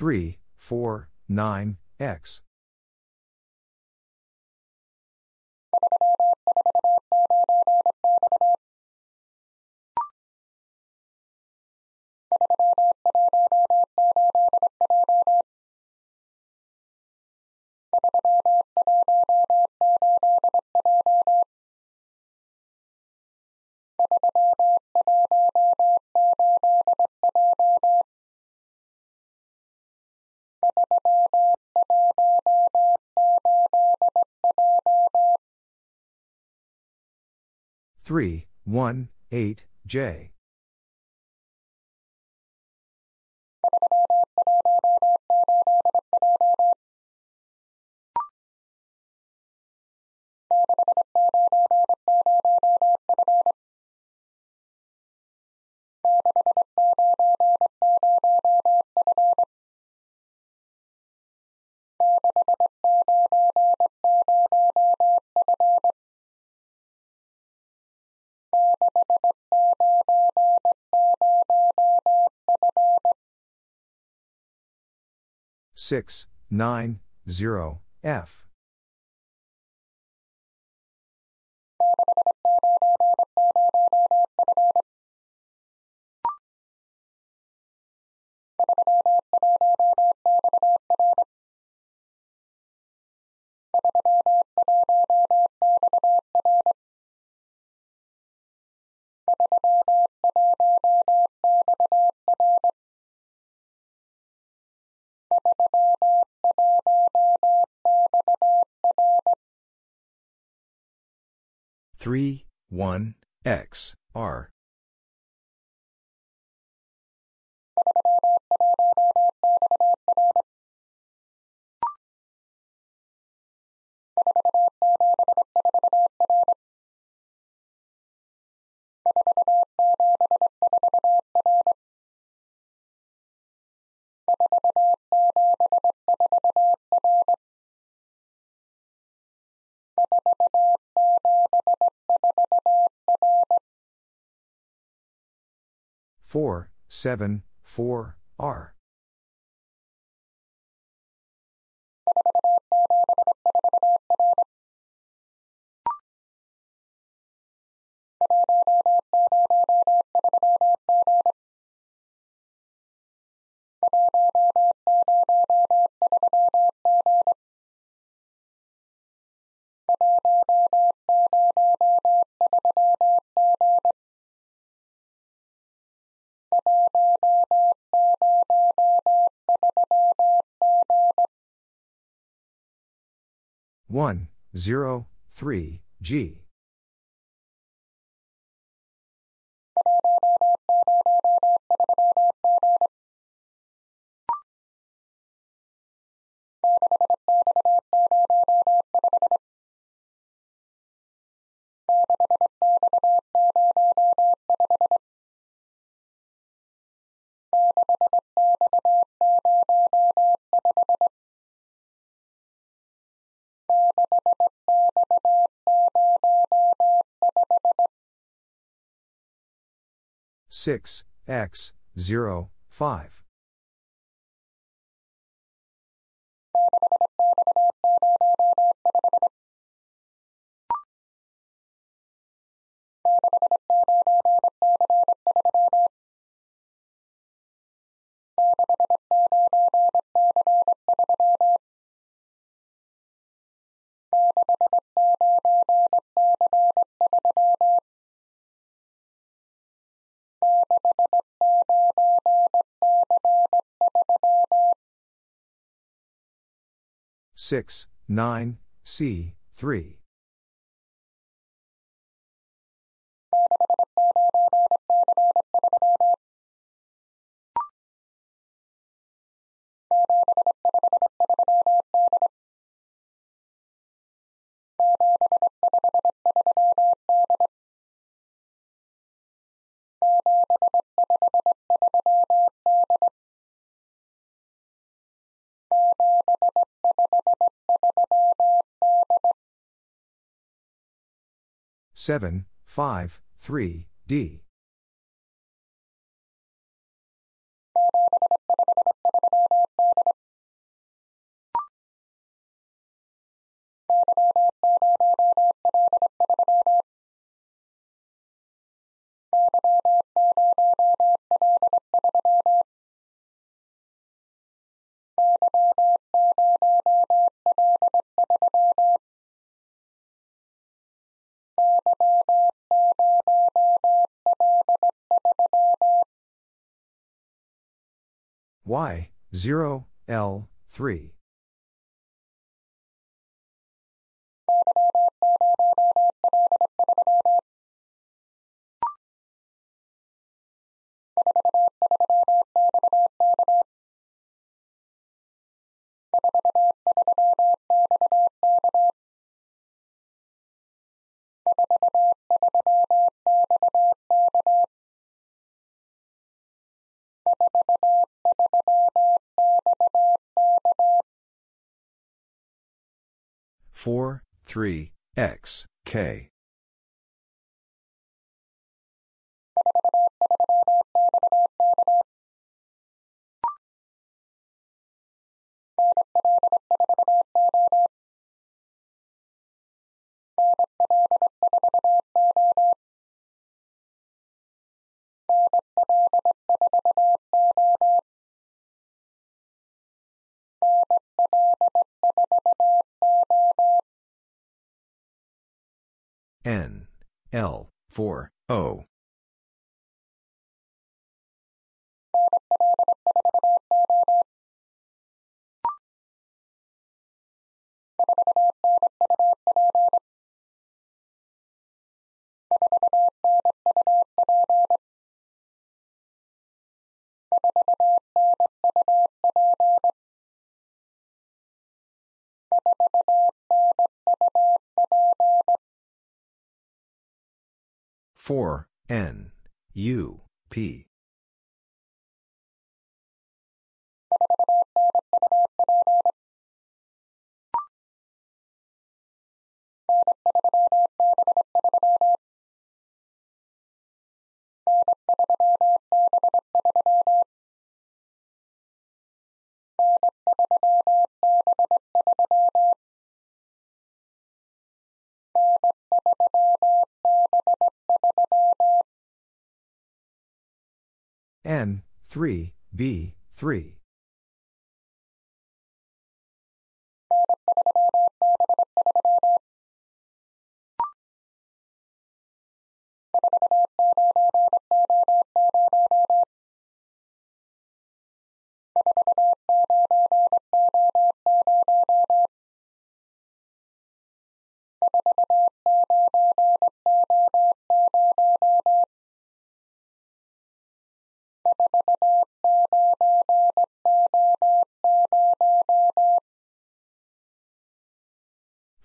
3, 4, 9, X. Three, one, eight, J. Six, nine, zero, F. Three, one, X, R. Four, seven, four, R. One, zero, three, G. Six, X, zero, five. Six, nine, C, three. Seven, five, three, D. Y, 0, L, 3. Four, three, X, K. N, L, 4, O. Four N U P N, 3, B, 3.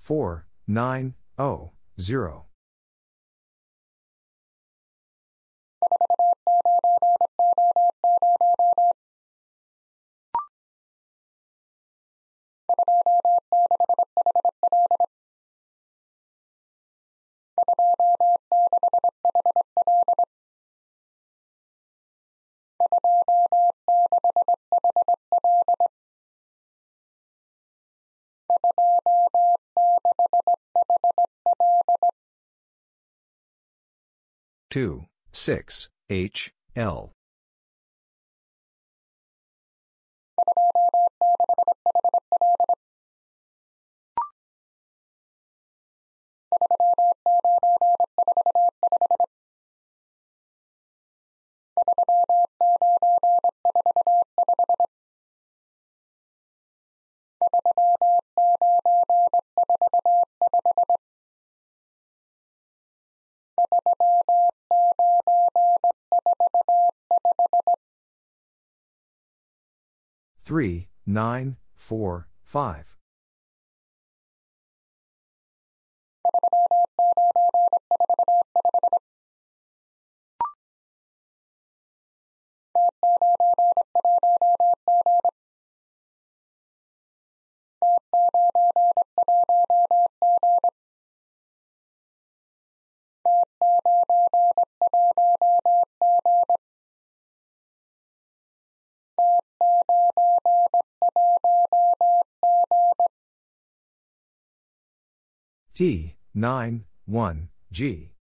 Four, nine, O, zero. Two, six, H, L. 3, 9, 4, 5. T, 9, 1, G.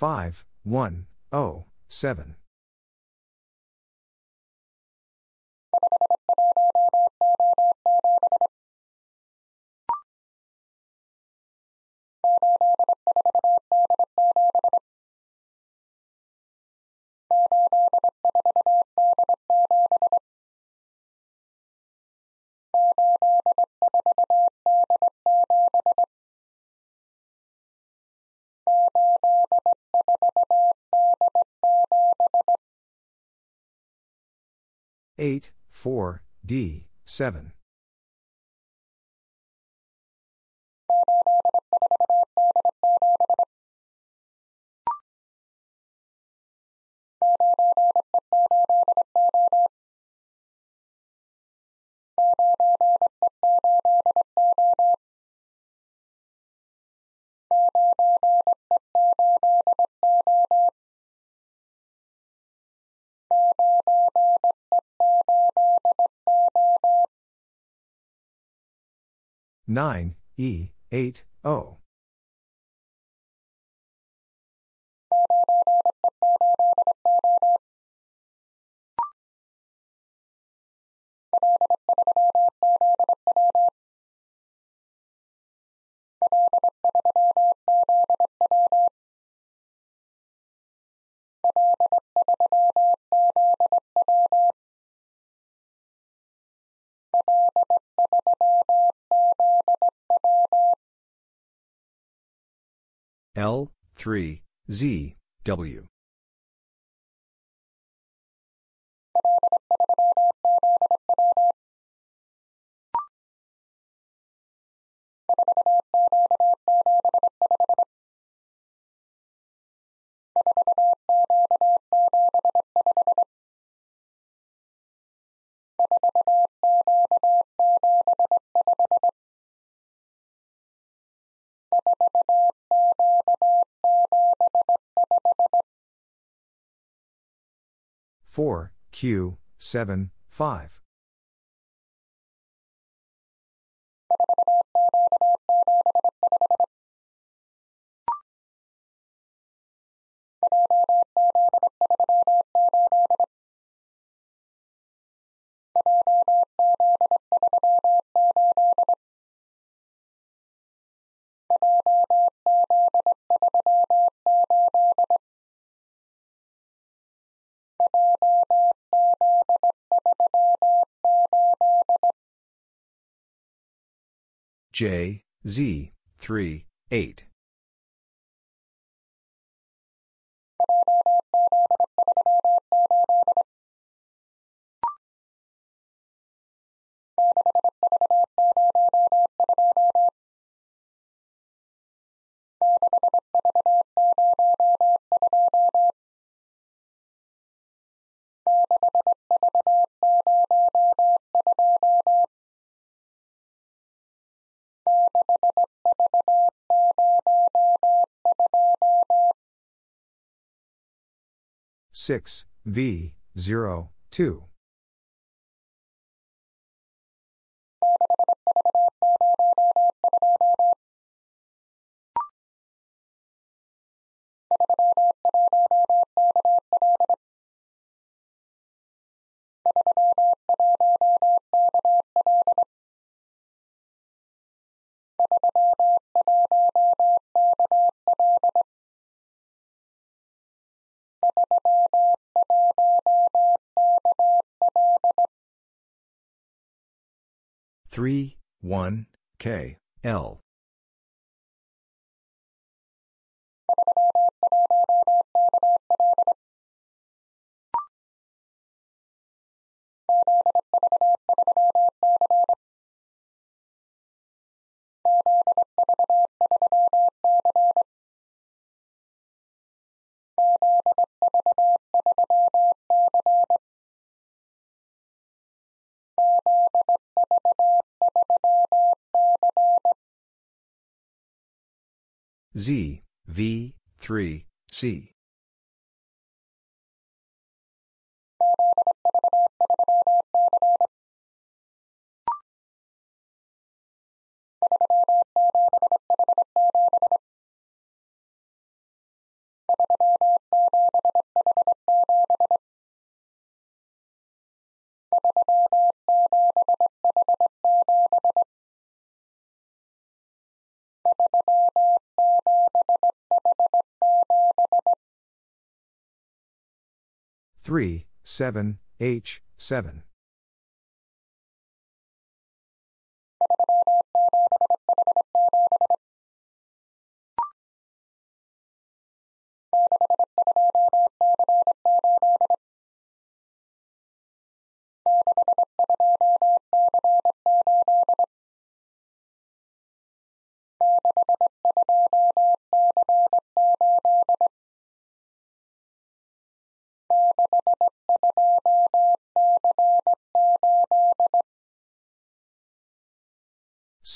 Five, one, oh, seven. Eight, four, D, seven. Nine, E, eight, O. L, 3, Z, W. Four, Q, seven, five. J, Z, 3, 8. Six, V, 0, 2. Three one K L. Z, V, 3, C. Three, seven, H, seven.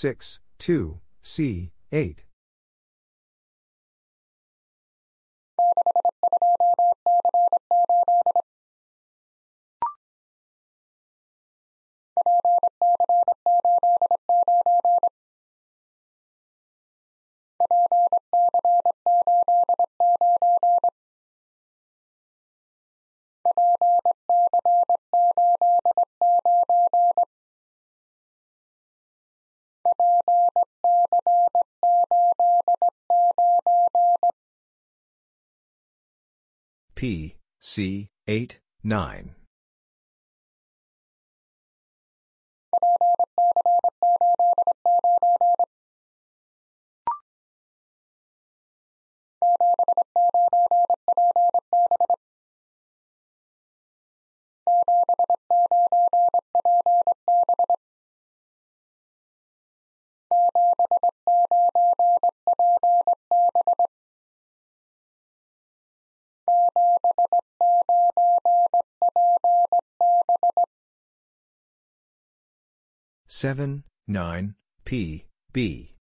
Six, two, C, eight. P, C, 8, 9. Seven, nine, P, B.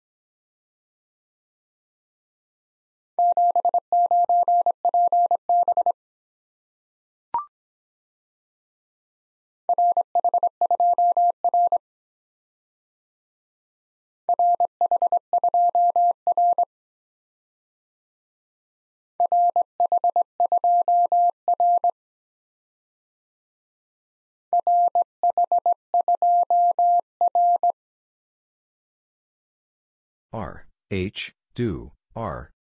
R, H, do, R.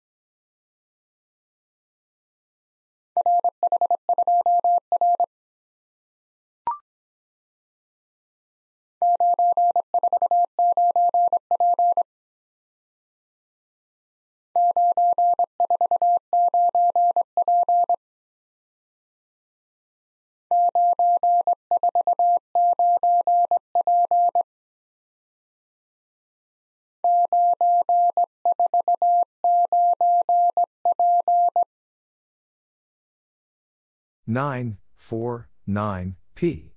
Nine, four, nine, P.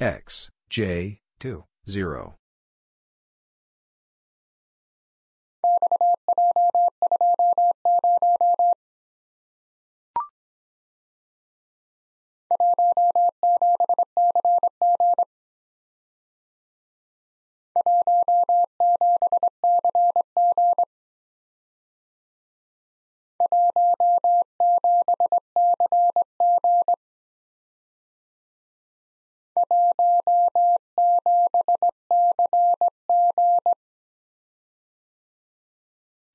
X, J, 2, 0.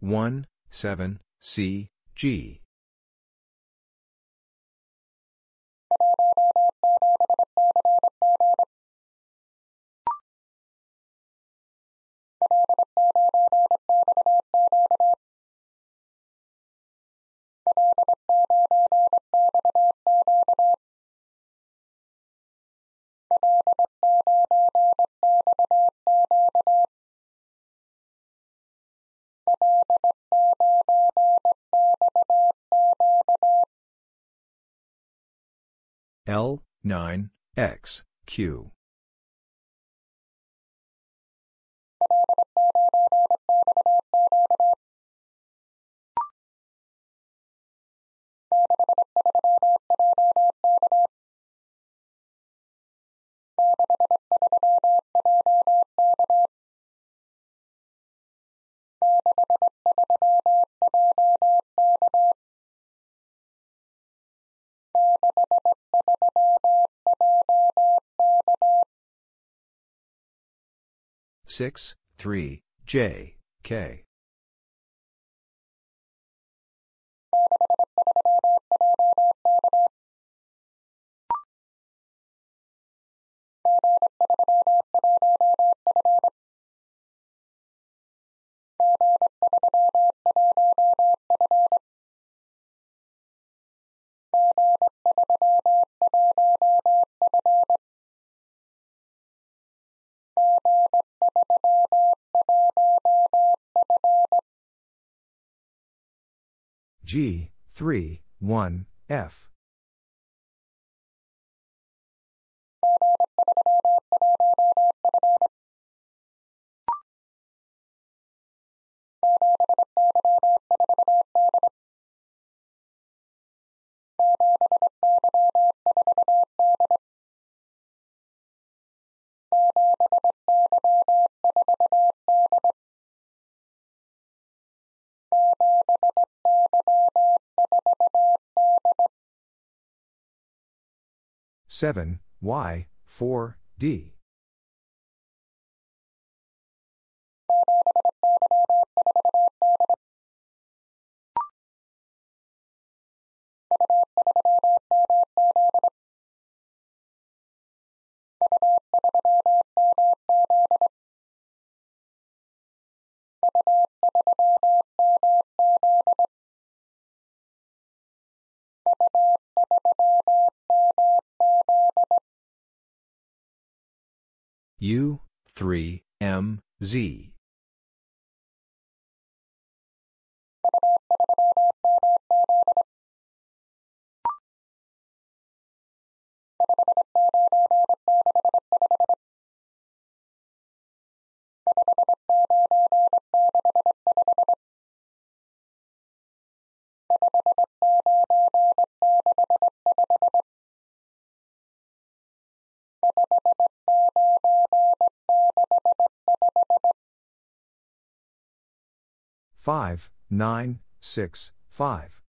One, seven, C, G. L, 9, X, Q. Six, three, J, K. G, 3, 1, F. Seven Y four D U, 3, M, Z. Five, nine, six, five.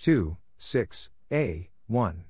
Two, six, A, one.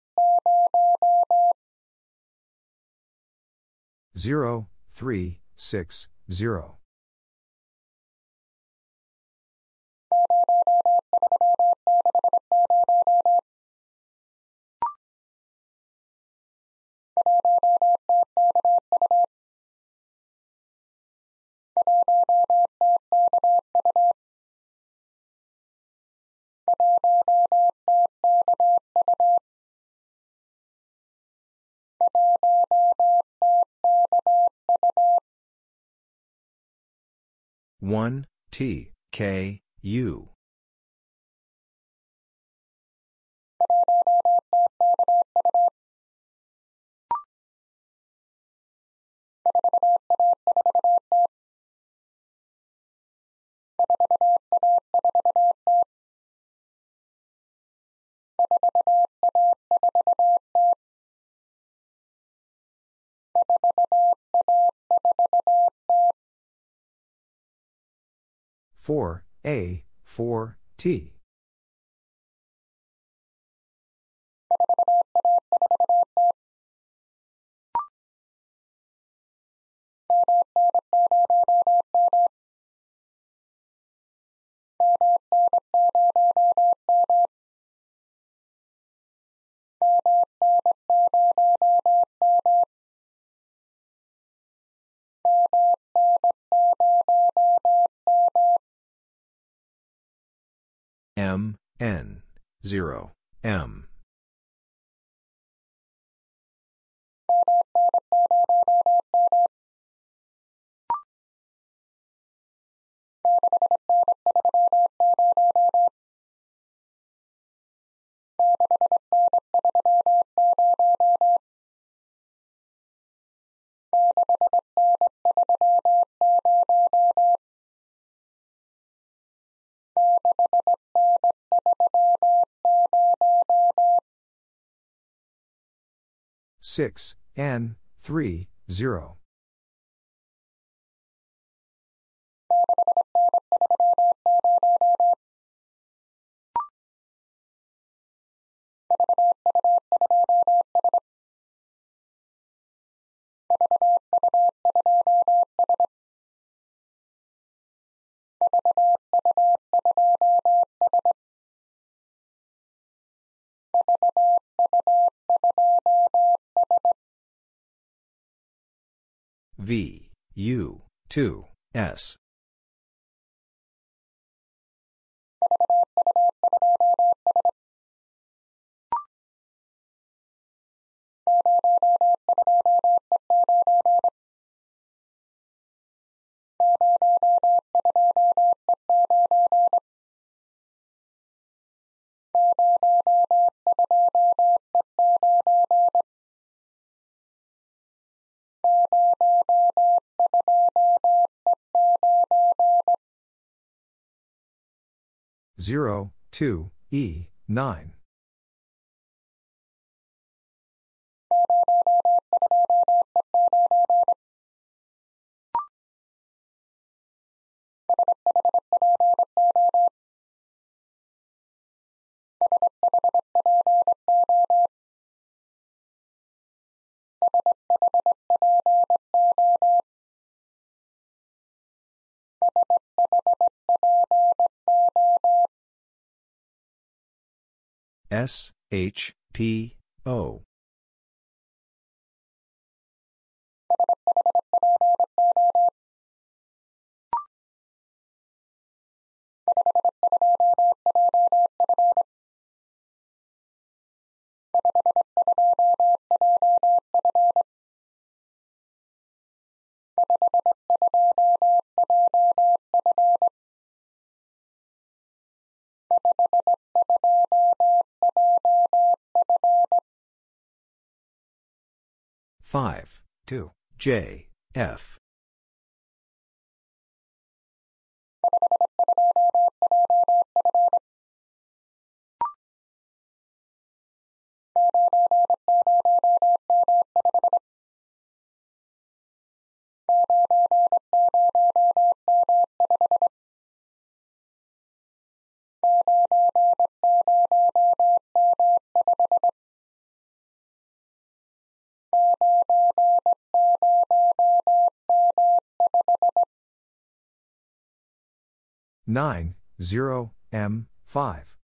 Zero, three, six, zero. 1, T, K, U. Four A four T. M, N, 0, M. Six N three zero. V, U, 2, S. Zero, two, E, nine. S, H, P, O. Five, two, J, F. Nine, zero, M, five.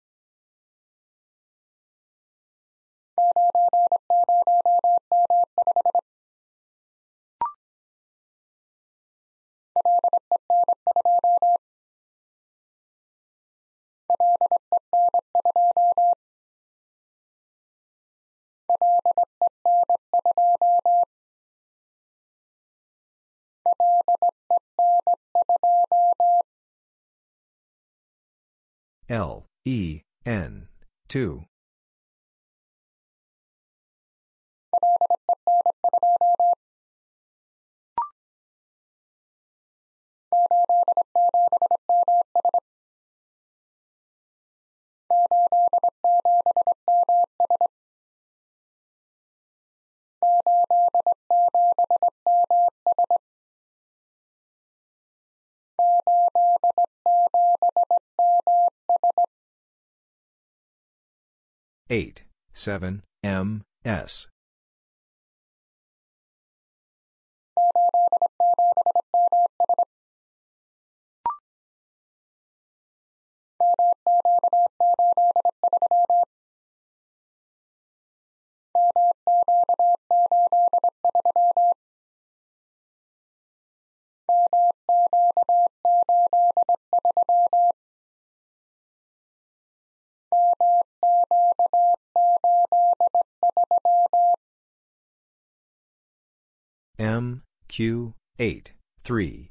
L, E, N, 2. Eight, seven, M, S. M, Q, 8, 3.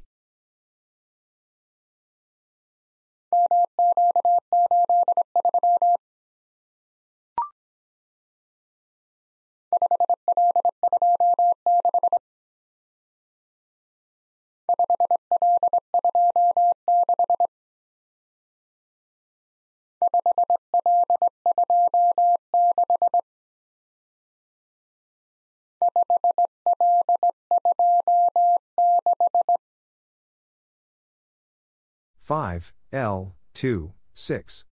Five L two six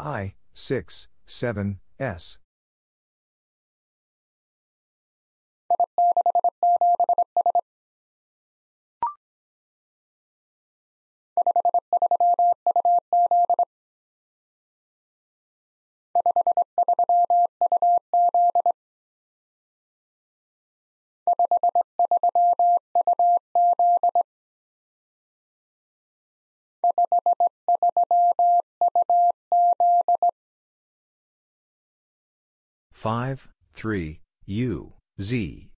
I six seven S five three U Z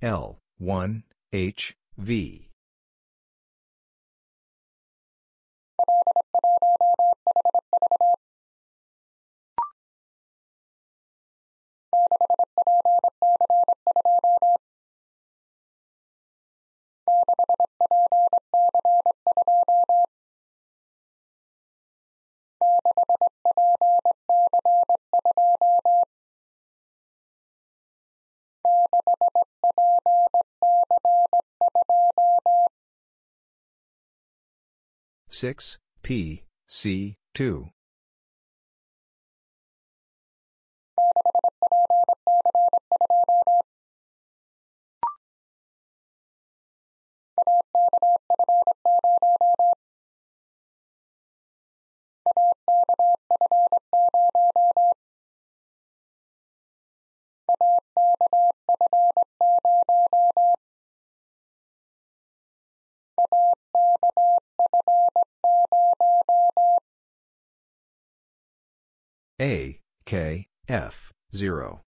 L 1 H V six P C two A K F 0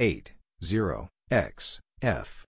8 0 X F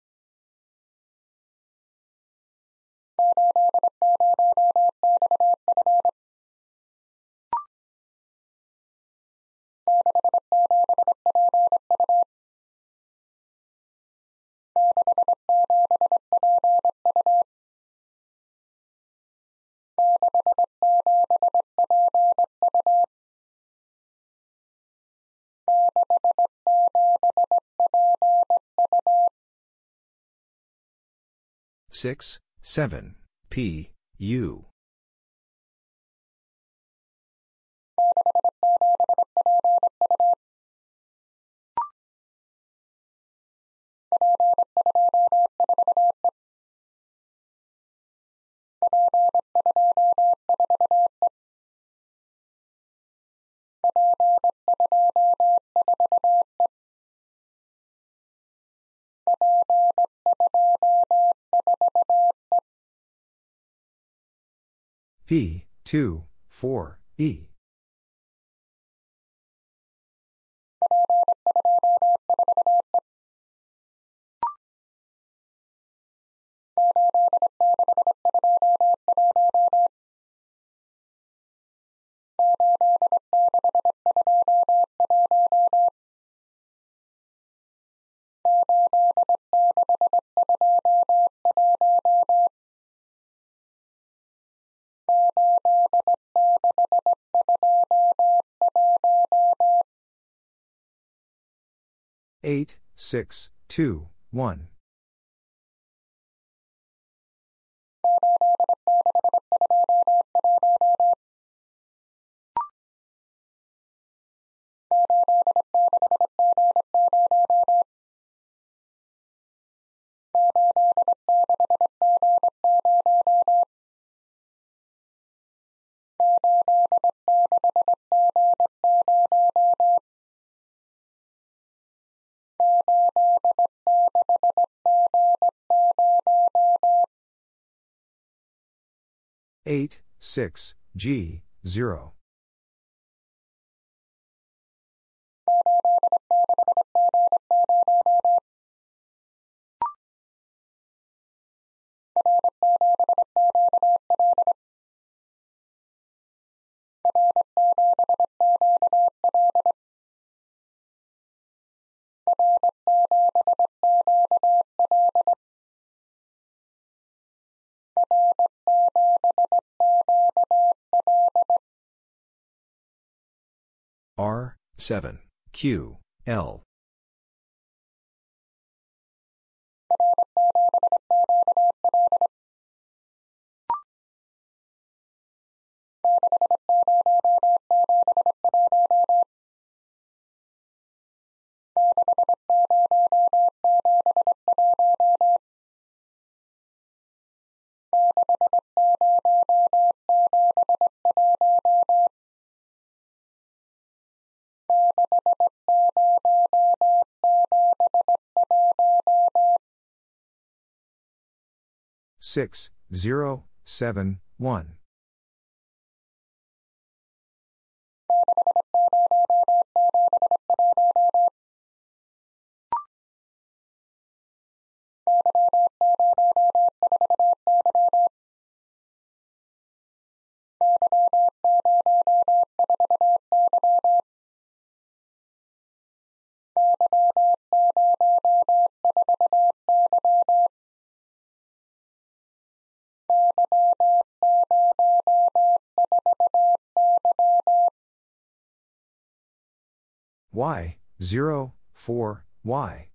6, 7, P, U. P, 2, 4, E. Eight, six, two, one. Eight, six, G, zero. R, 7, Q, L. Six, zero, seven, one. Y, 0, 4, Y.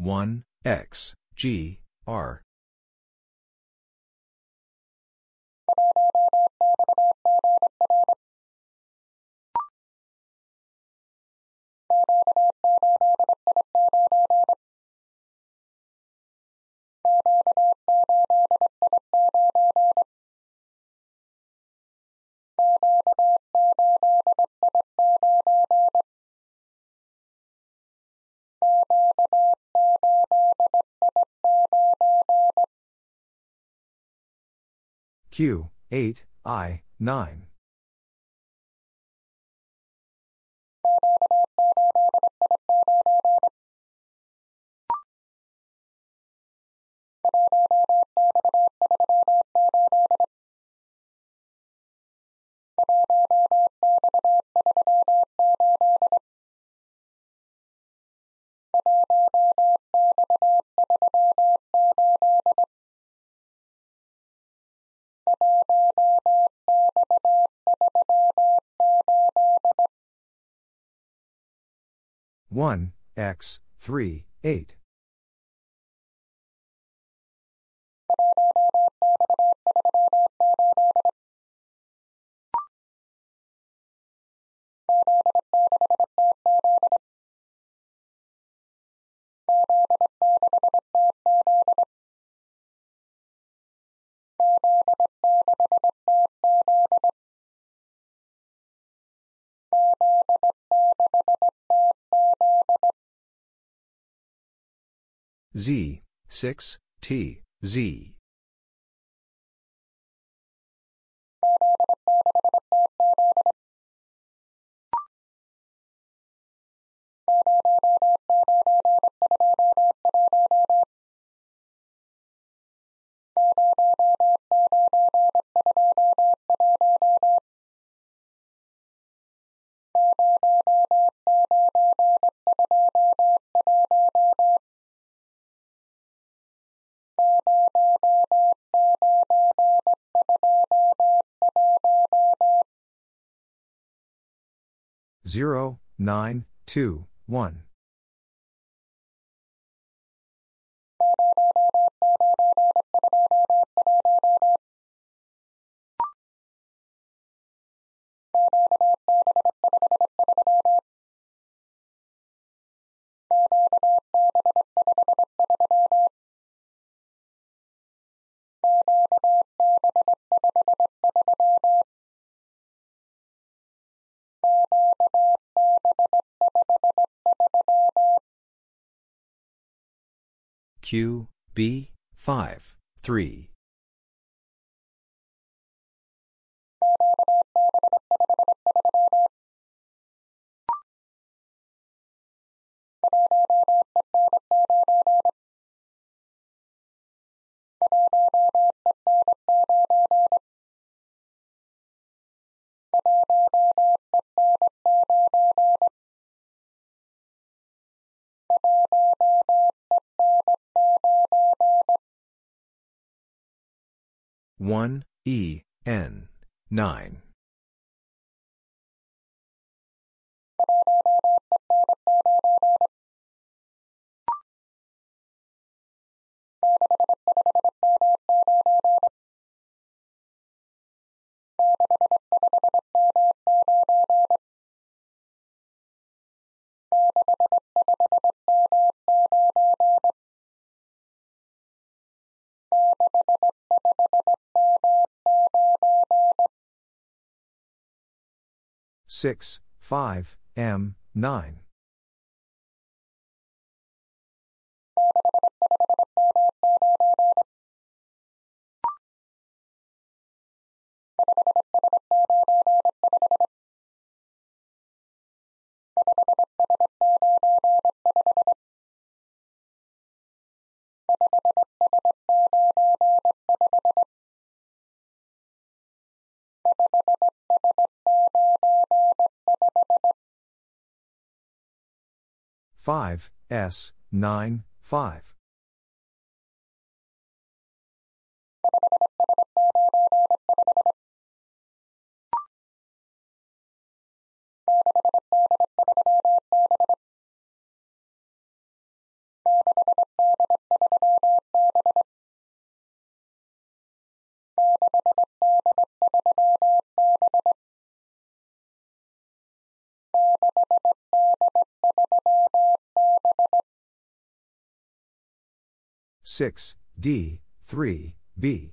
One X G R Q, 8, I, 9. 1, x, 3, 8. Z, 6, T, Z. Zero, nine, two, one. Q, B, 5, 3. One E N nine six five M nine five S nine five six D three B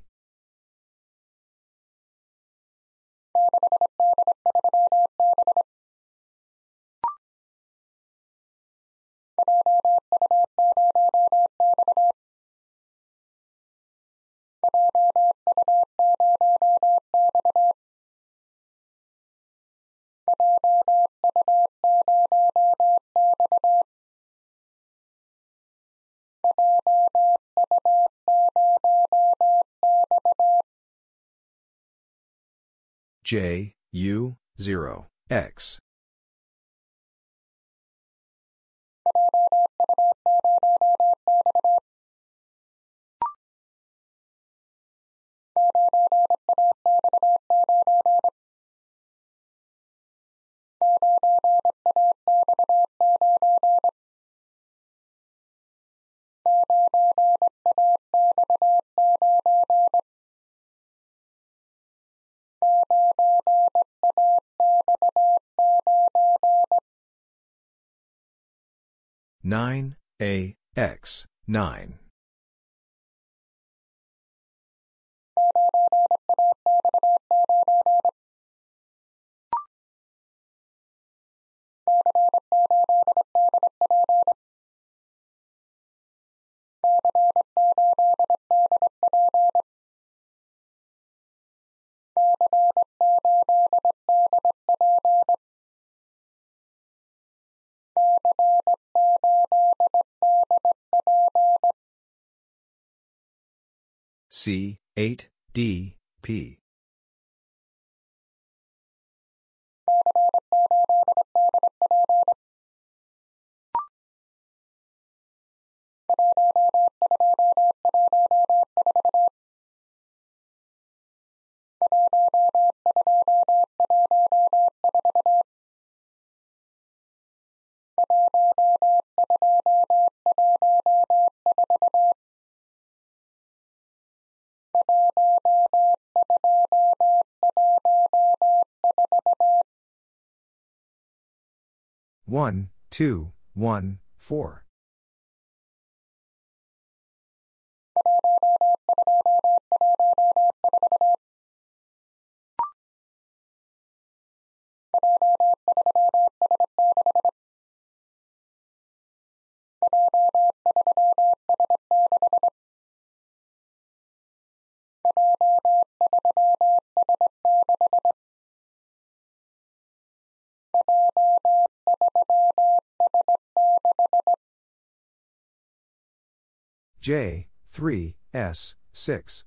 J, U, 0, X. Nine A X nine C, 8, D, P. One, two, one, four. J, 3, S, 6.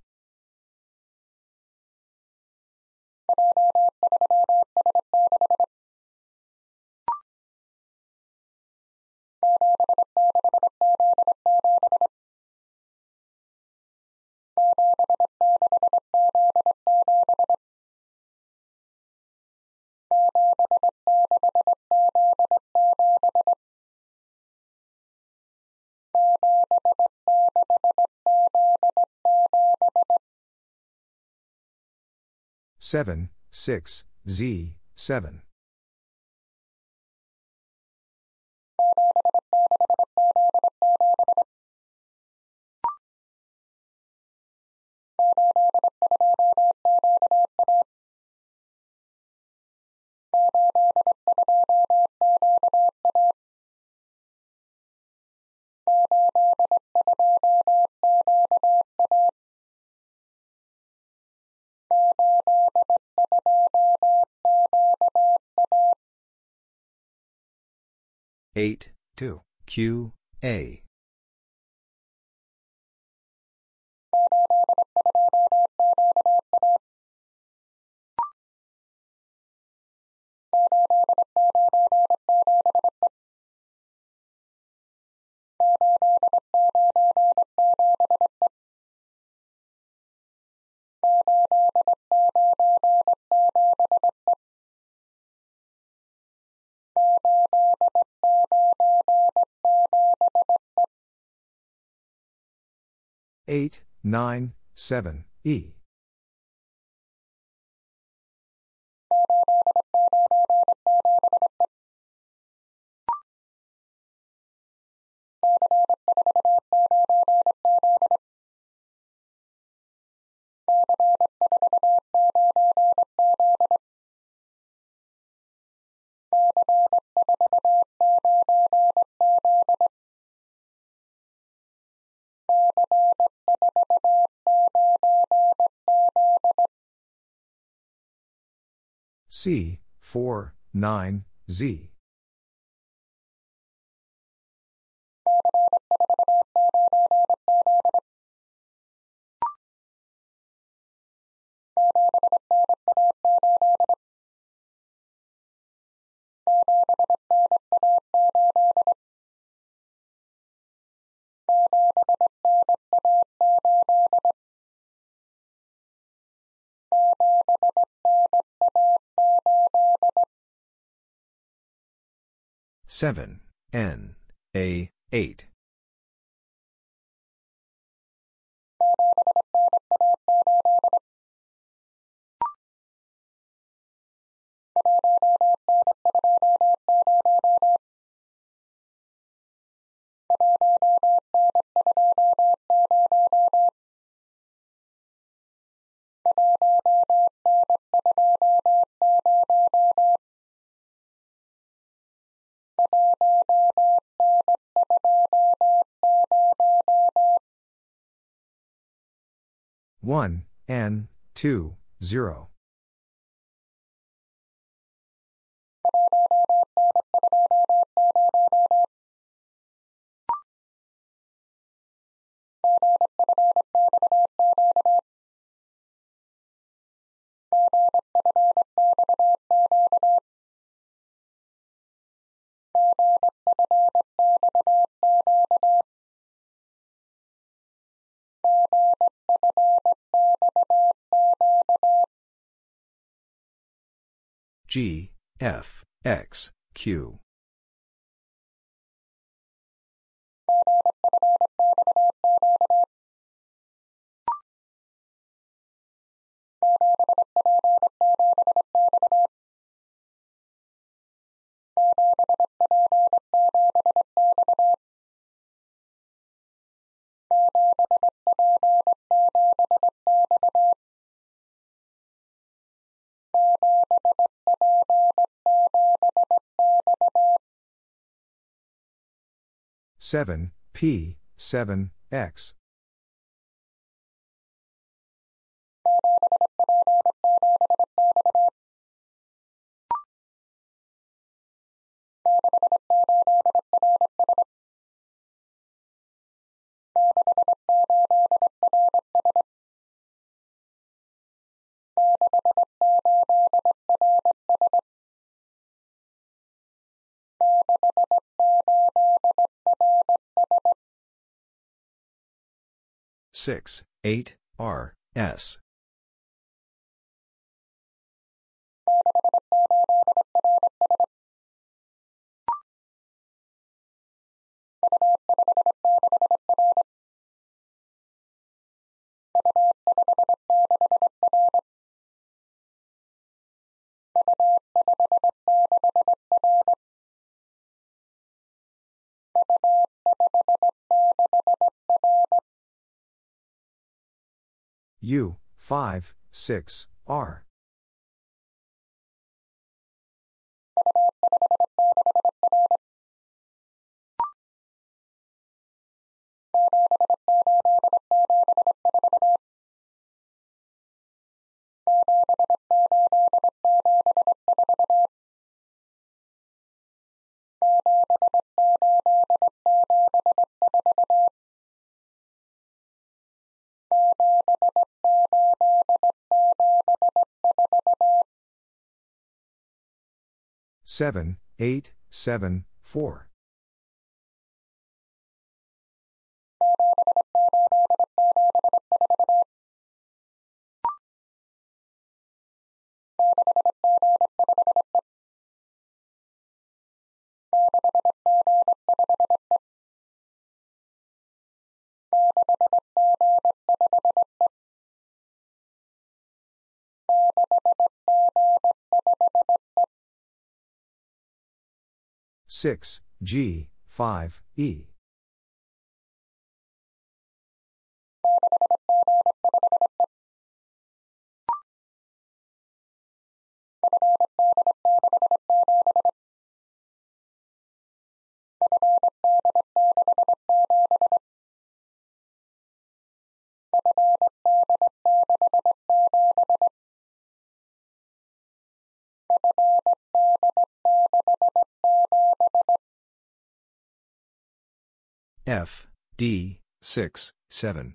Seven, six, Z, seven. Eight, two, Q, A. Eight, nine, seven, E. C, 4, 9, Z. Seven. N. A. Eight. 1, N, 2, 0. G, F, X, Q. Seven P seven X. Six, eight, R, S. U, 5, 6, R. Seven, eight, seven, four. Six G, 5, E. F, D, 6, 7.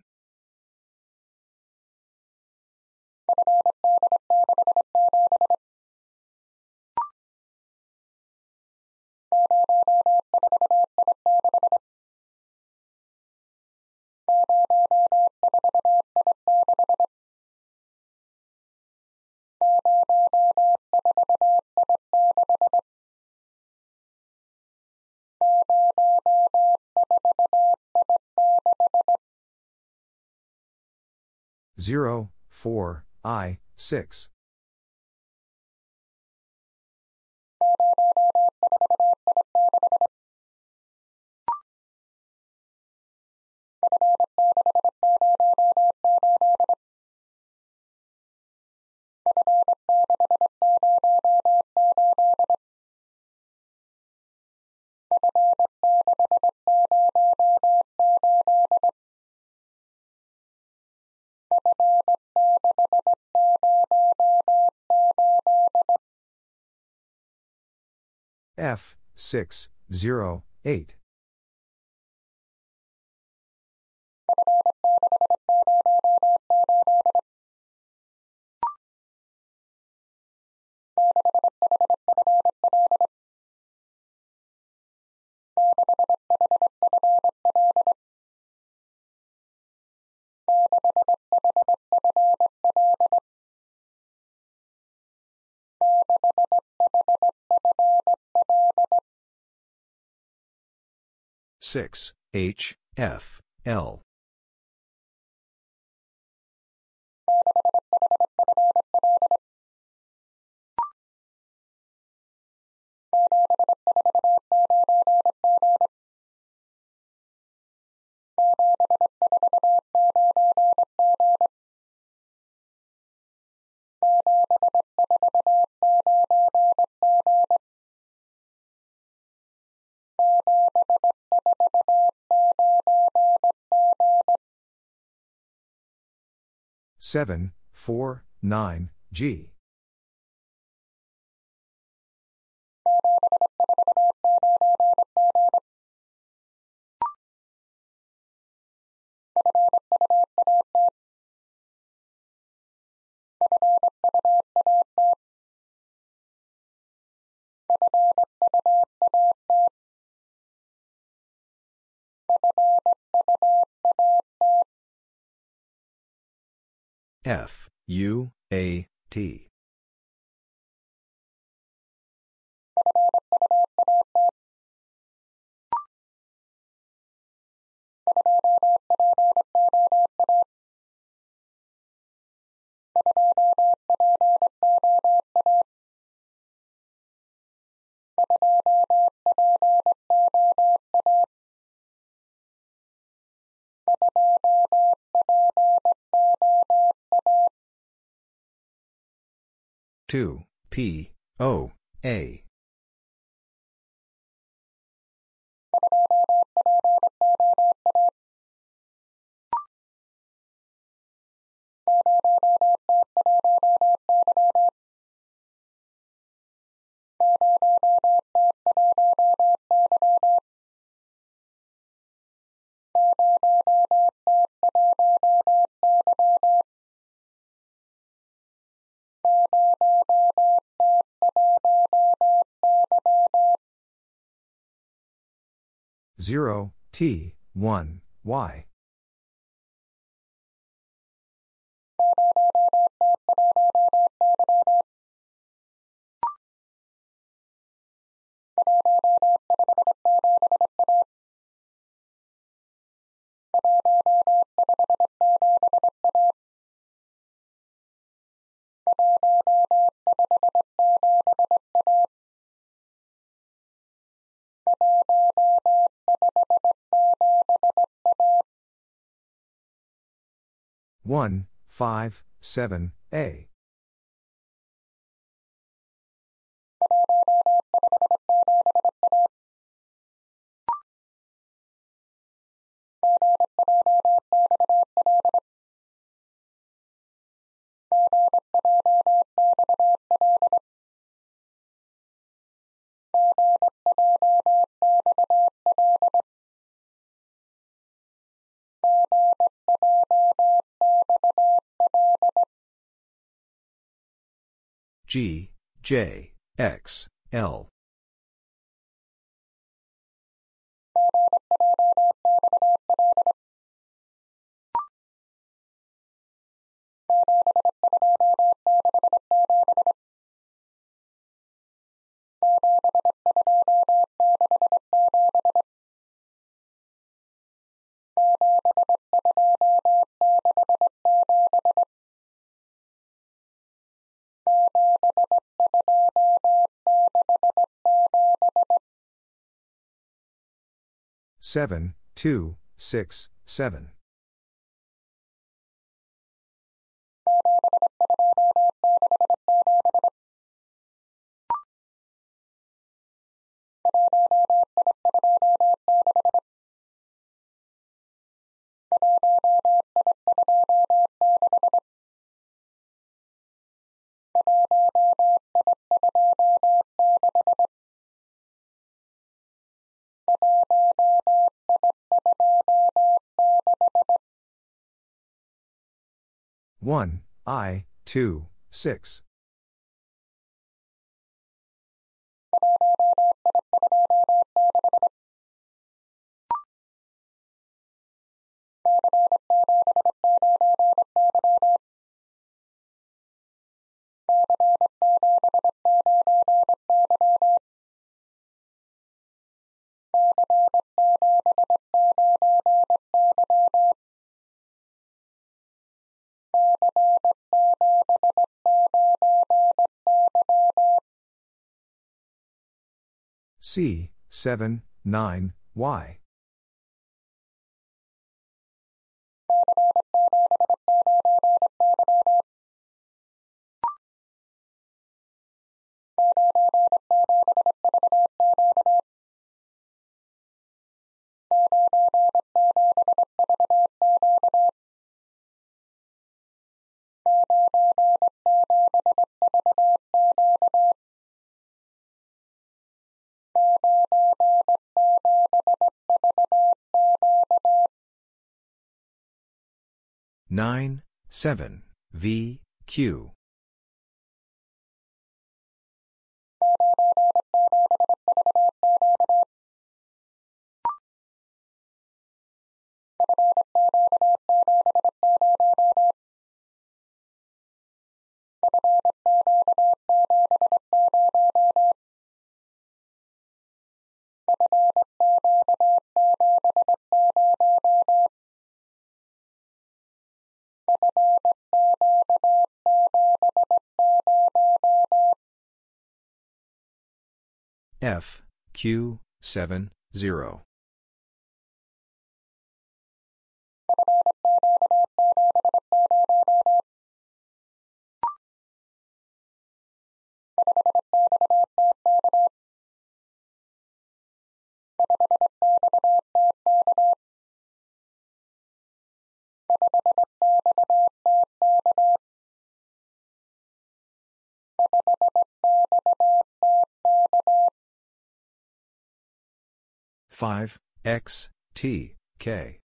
0, 4, I, 6. F, 6, 0, 8. Six H F L Seven, four, nine, G. F, U, A, T. Two P O A. Zero T one Y. One, five, seven, A. G, J, X, L. 7, 2, 6, 7. One I, 2, 6. C, 7, 9, Y. Nine, seven, V, Q. F, Q, 7, 0. Five X T K.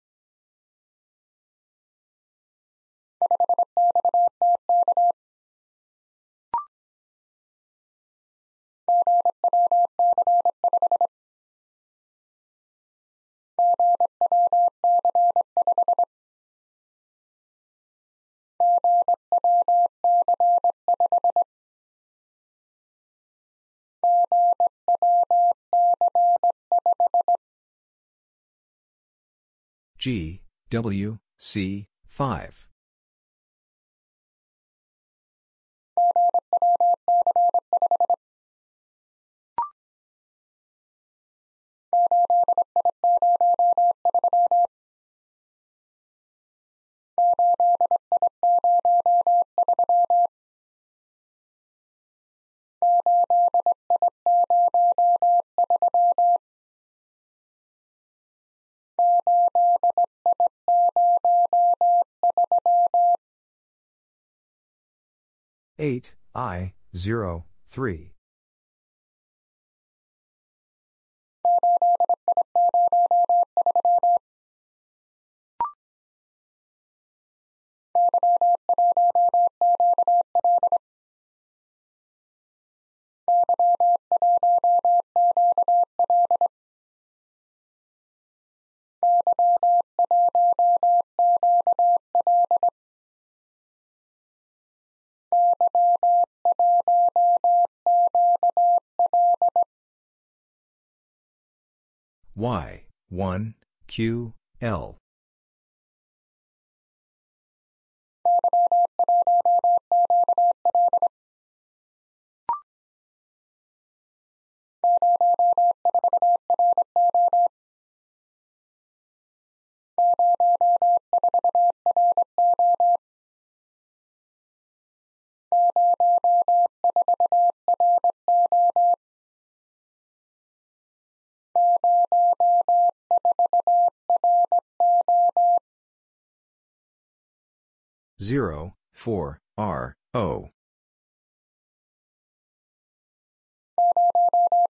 G, W, C, 5. Eight I, 0, 3. Y, 1, Q, L. 0, 4, R, O.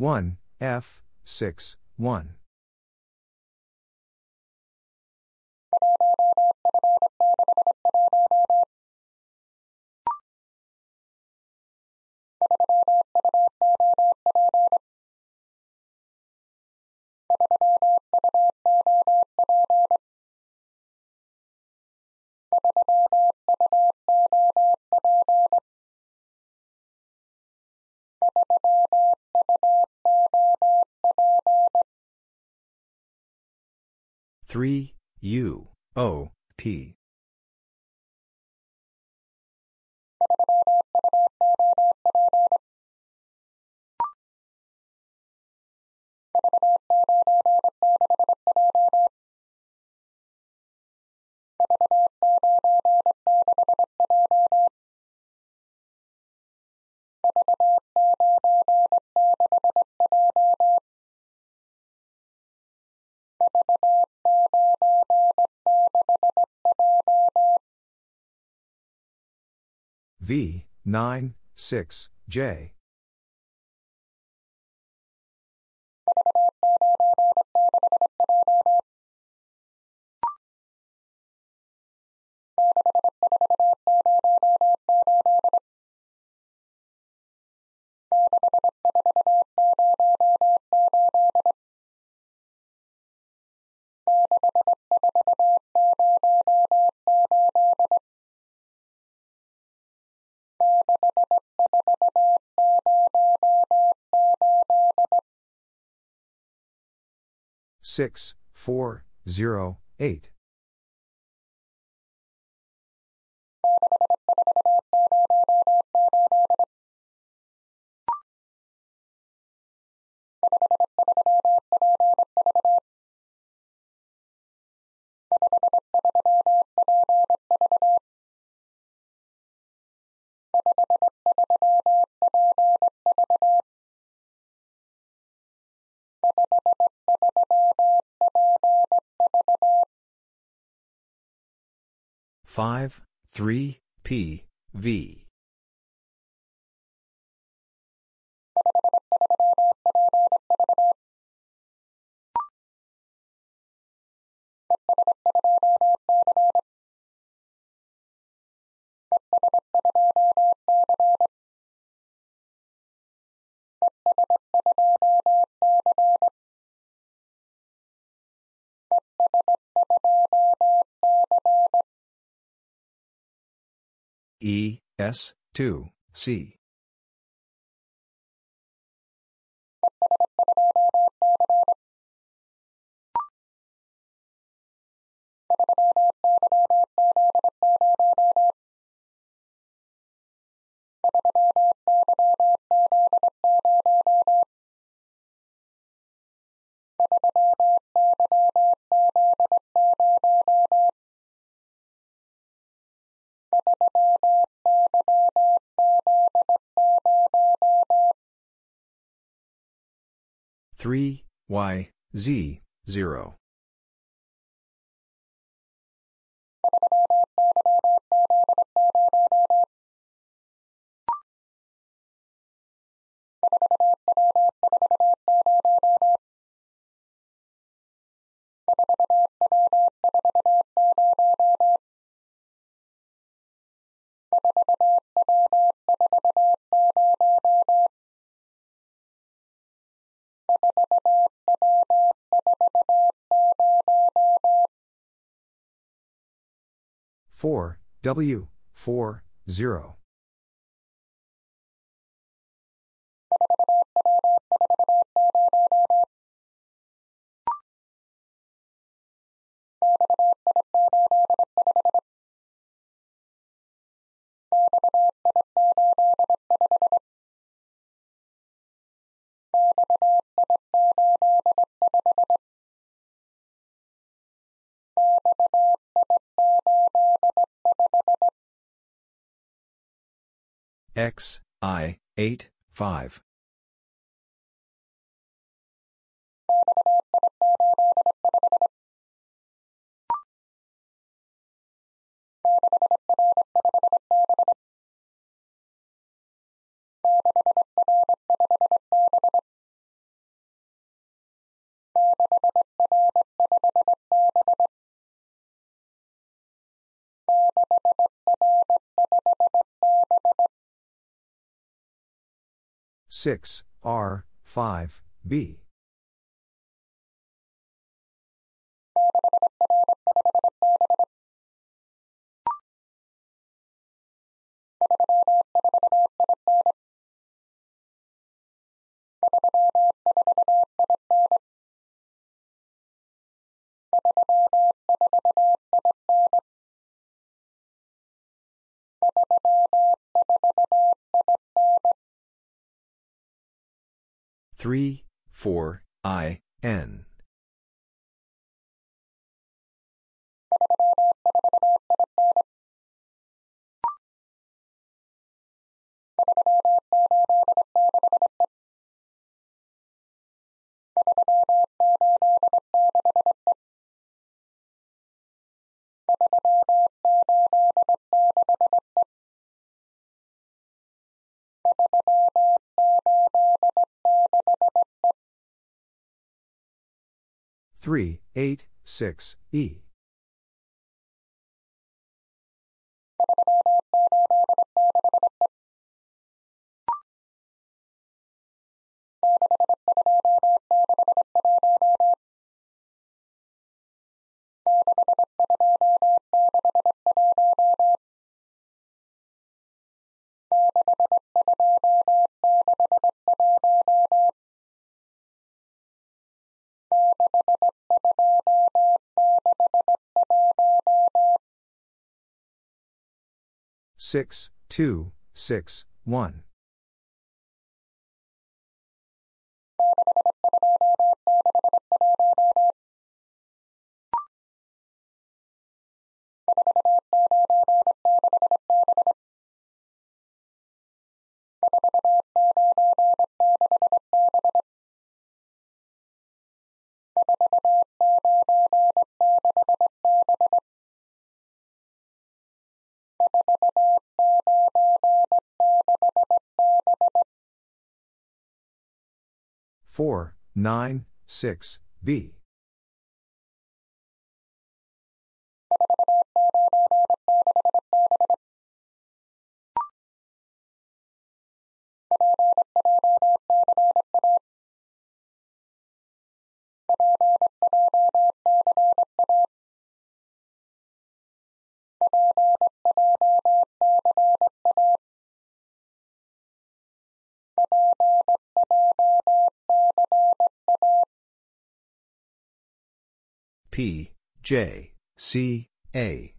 One F six one three U O P V, 9, 6, J. Six, four, zero, eight. Five, three, P, V. E, S, 2, C. Three Y Z zero. Four W four zero. X, I, 8, 5. Six R five B Three, four, I, N. Three, eight, six, E. Six, two, six, one. Four, nine, six, B. P, J, C, A.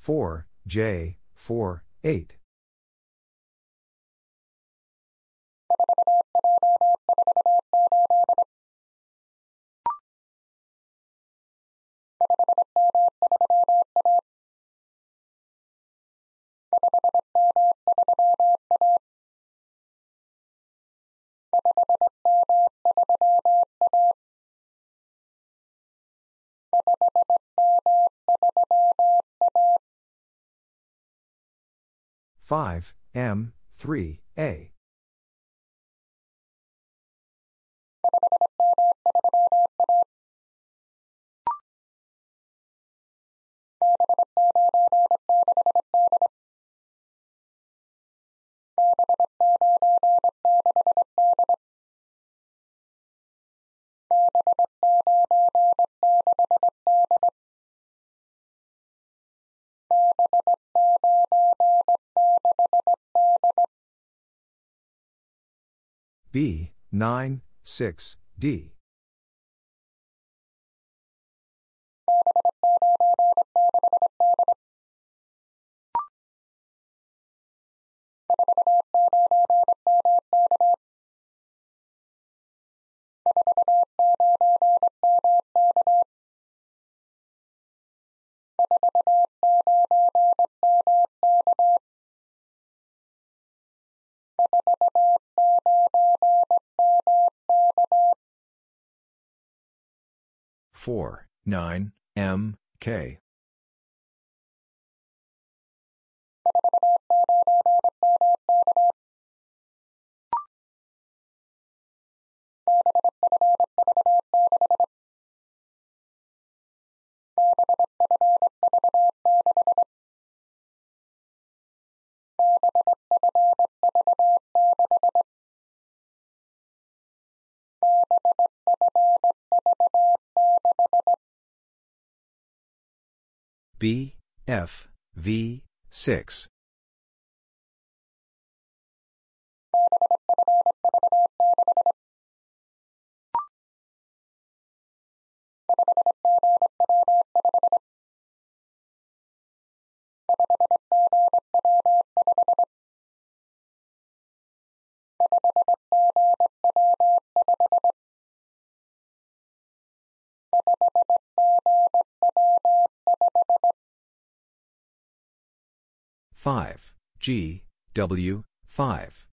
Four, J, four, eight. 5, M, 3, A. B, 9, 6, D. Four, nine, M, K. B, F, V, 6. Five. G. W. five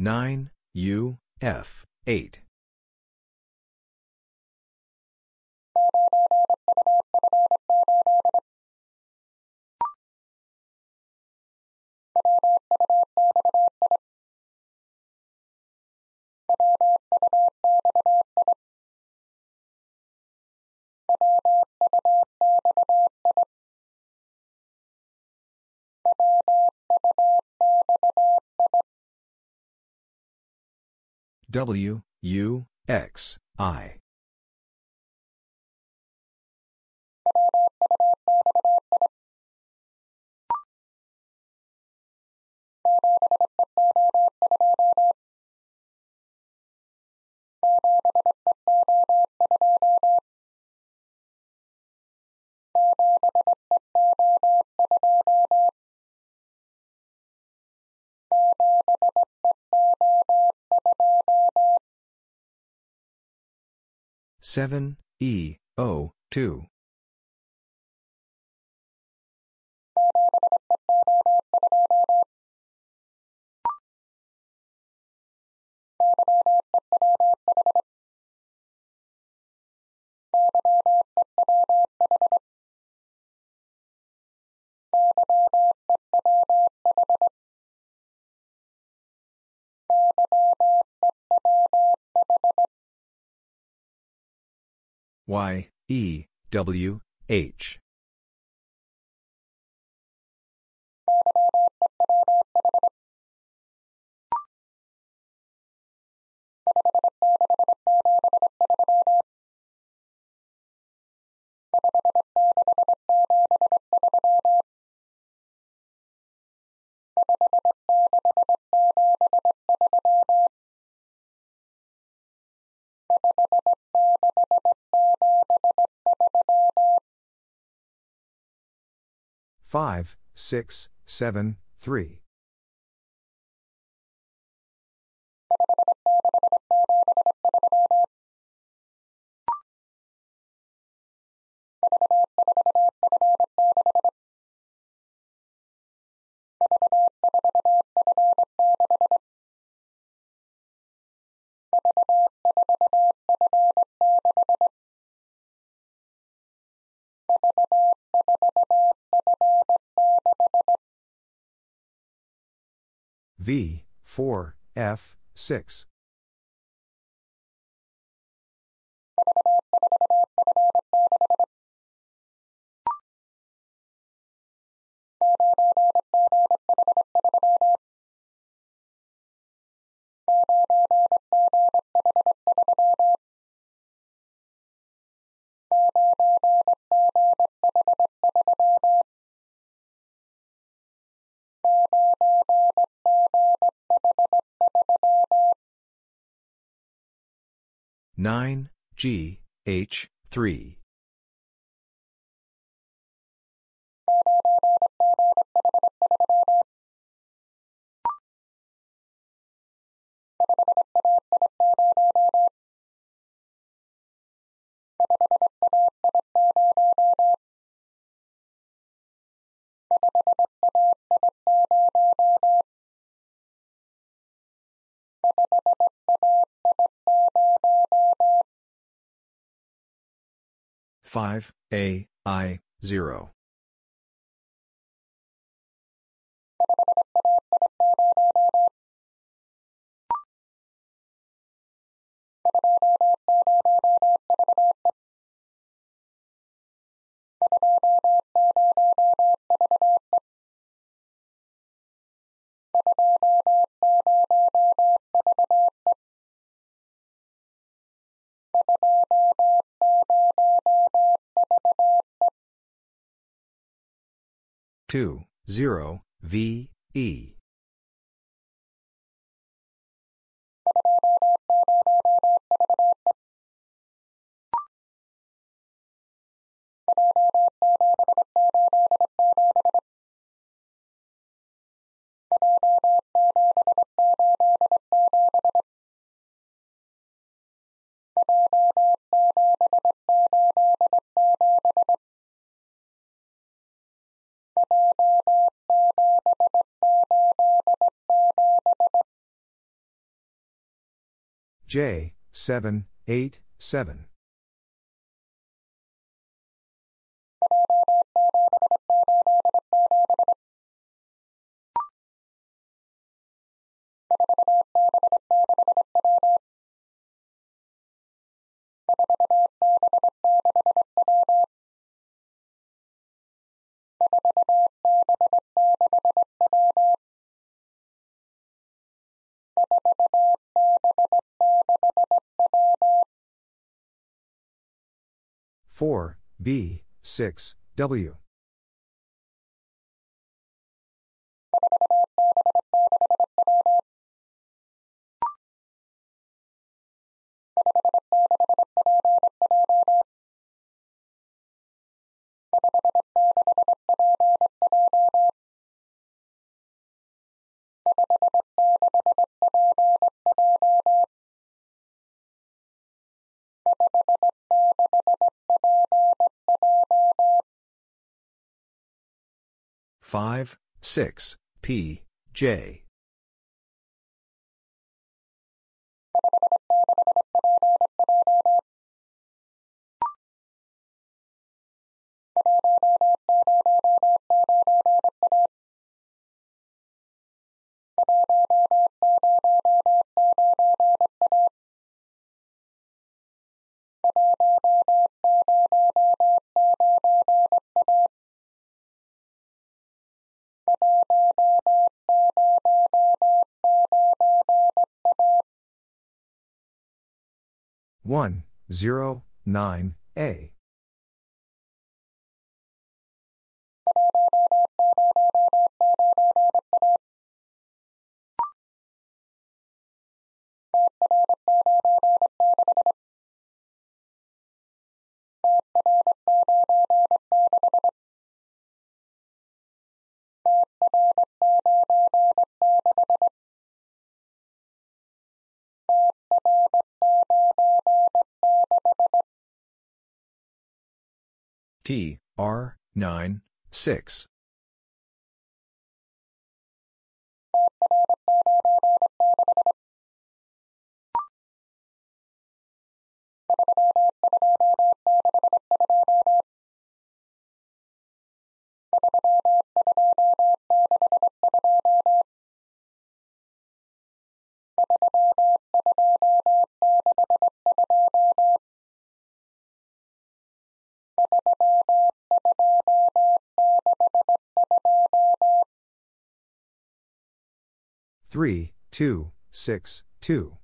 nine U F eight W U X I seven E O two Y E W H Five, six, seven, three. V 4, F, 6. Nine G H three five A I zero. Two, zero, V, E. J, 7, 8, 7. Four B, 6, W. Five, six, P, J. One, zero, nine, A. T, R, 9, 6. Three, two, six, two.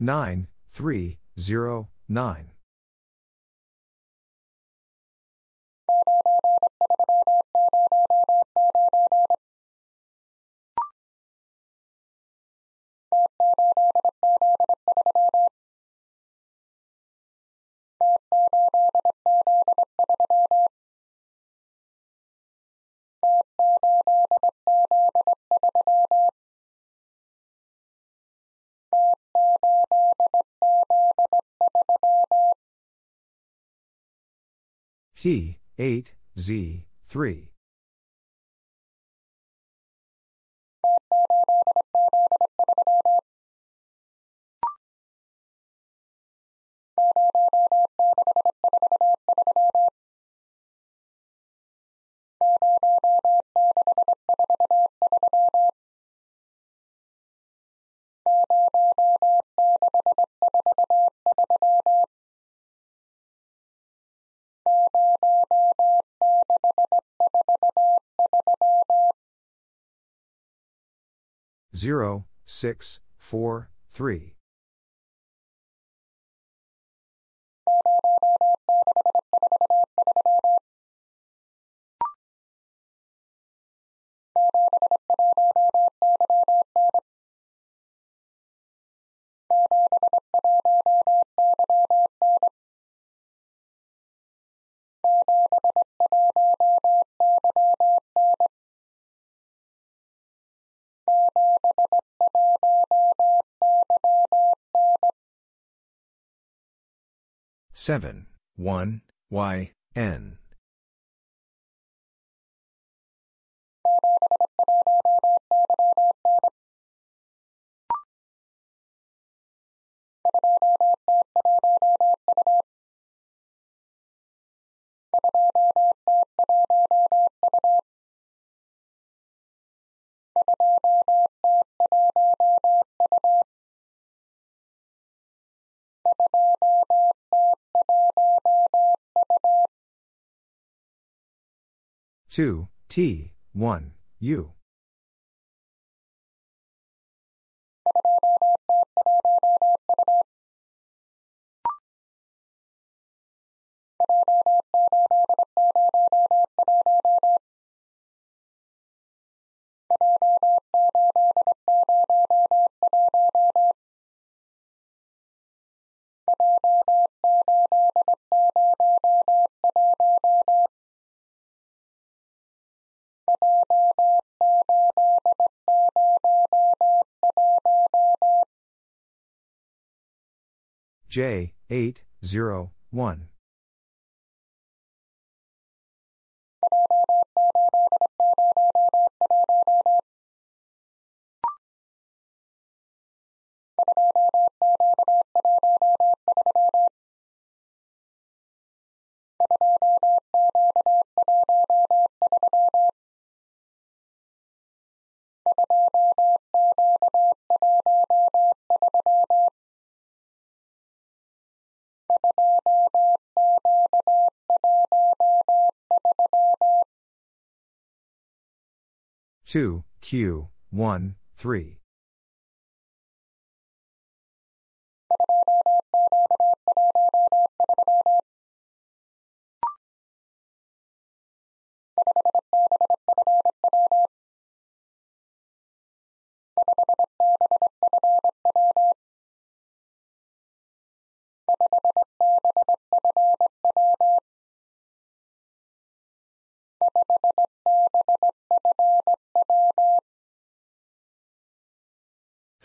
Nine, three, zero, nine. T, 8, Z, 3. Zero, six, four, three. Seven, one, Y, N. Two, T, one, U. J, 8, 0, 1. Two, Q, one, three.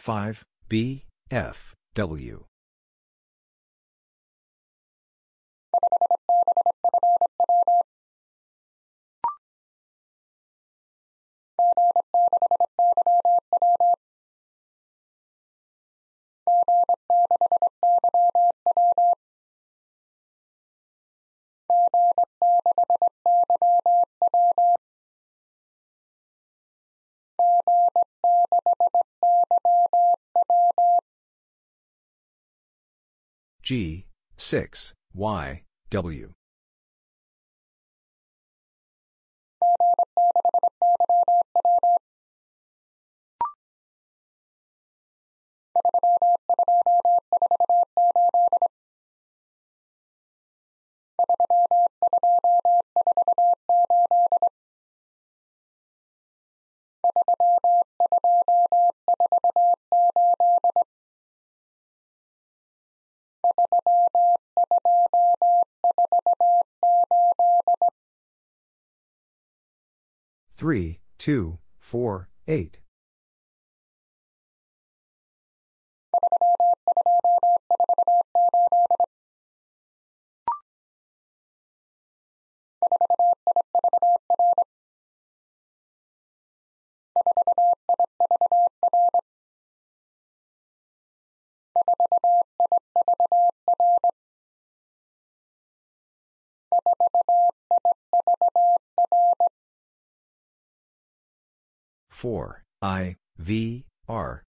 5, B, F, W. G, 6, Y, W. Three, two, four, eight. Four, I, V, R.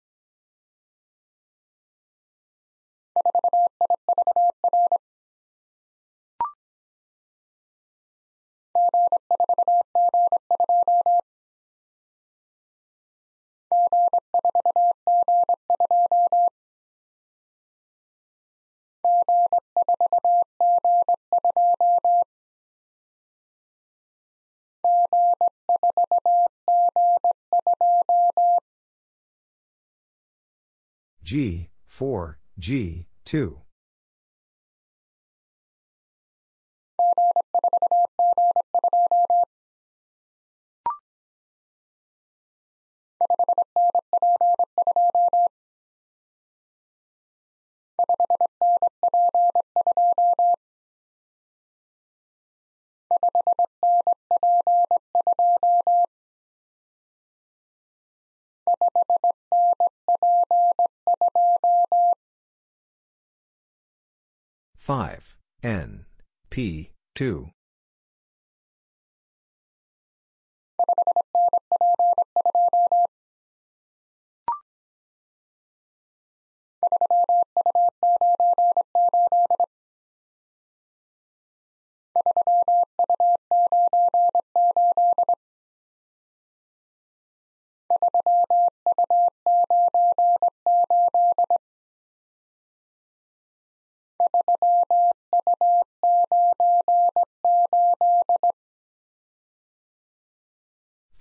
G, 4, G, 2. Five. N. P. Two.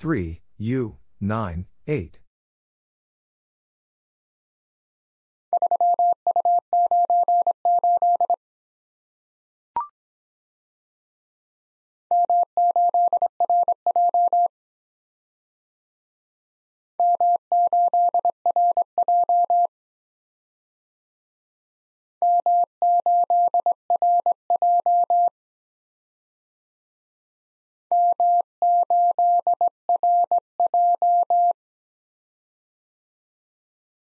3, U, 9, 8.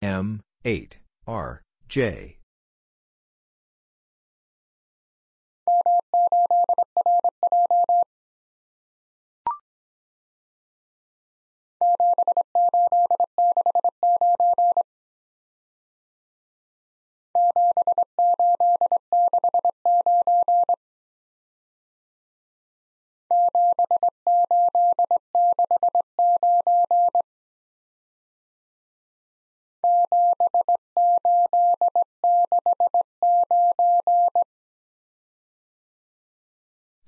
M, 8, R, J.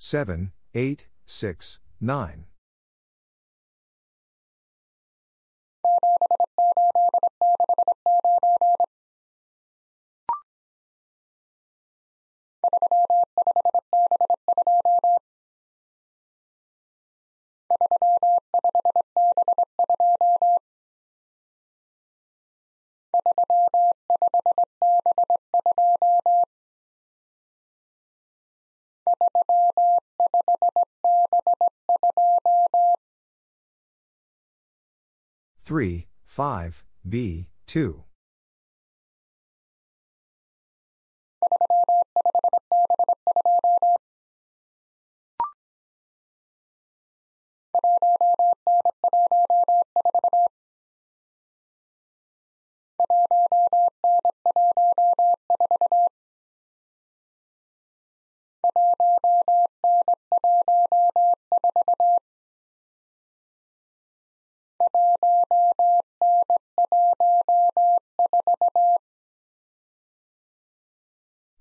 Seven, eight, six, nine. Three, five, B, 2.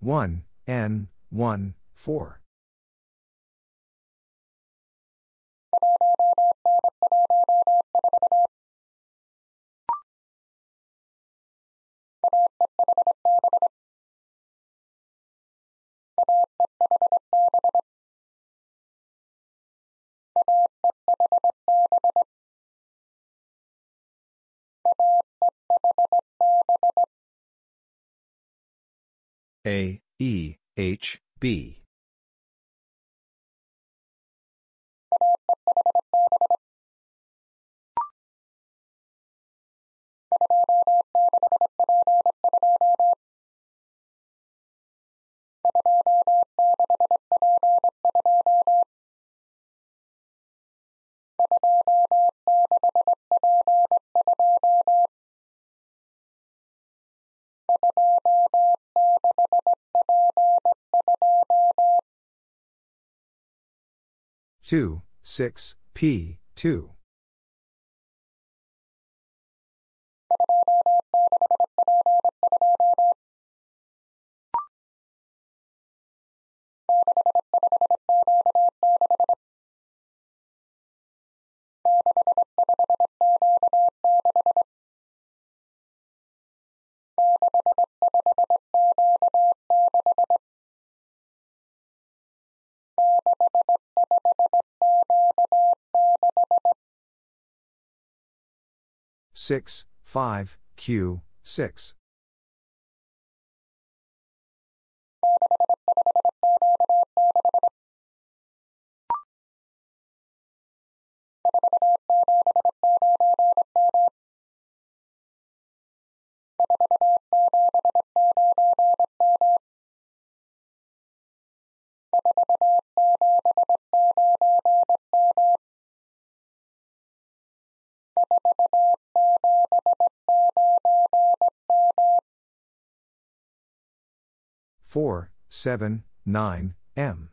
1, N, 1, 4. A, E, H, B. Two, six, P, two. Six, five, Q, six. Four, seven, nine, M.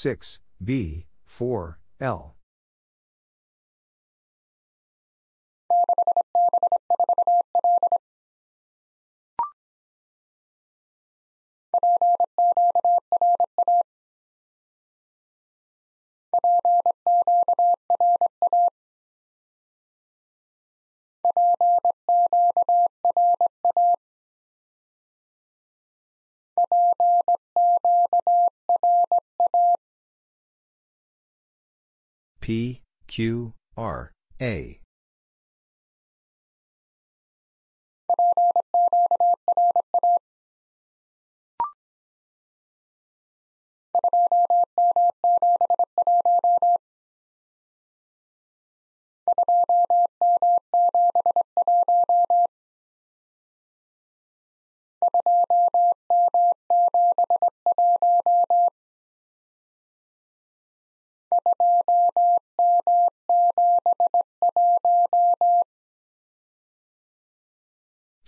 Six, B, four, L. P, Q, R, A.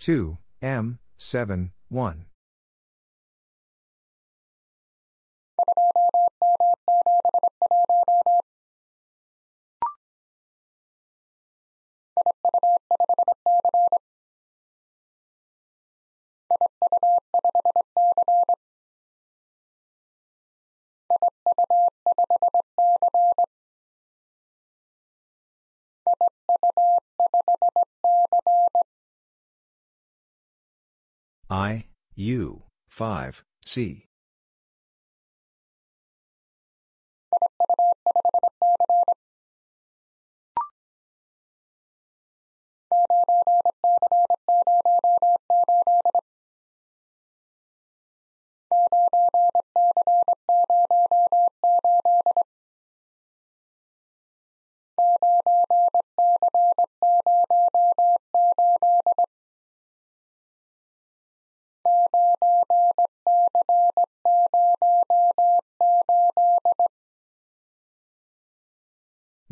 Two, M, seven, one. I, U, 5, C.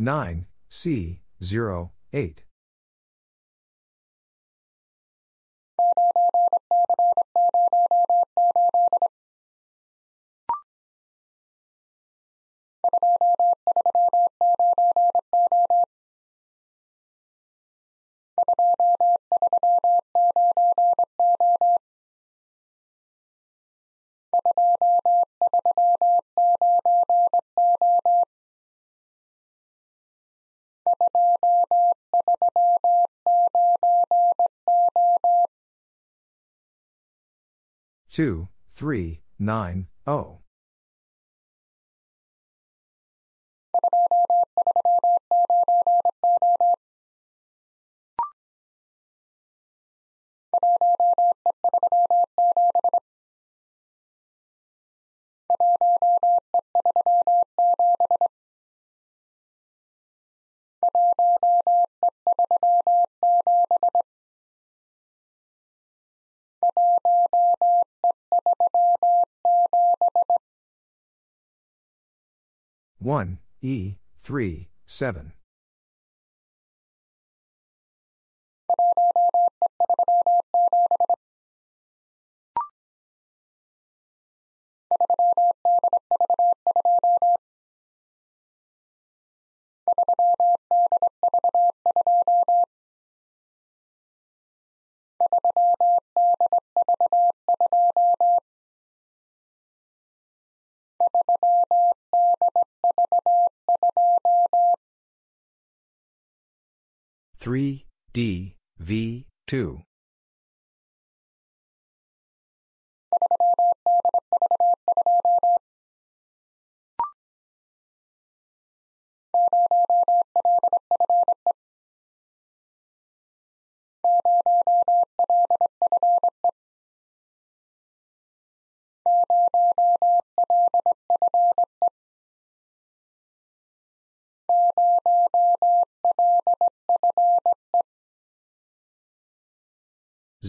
9, C, 0, 8. Two, three, nine, oh. One, E, three, seven. Three, D, V, two.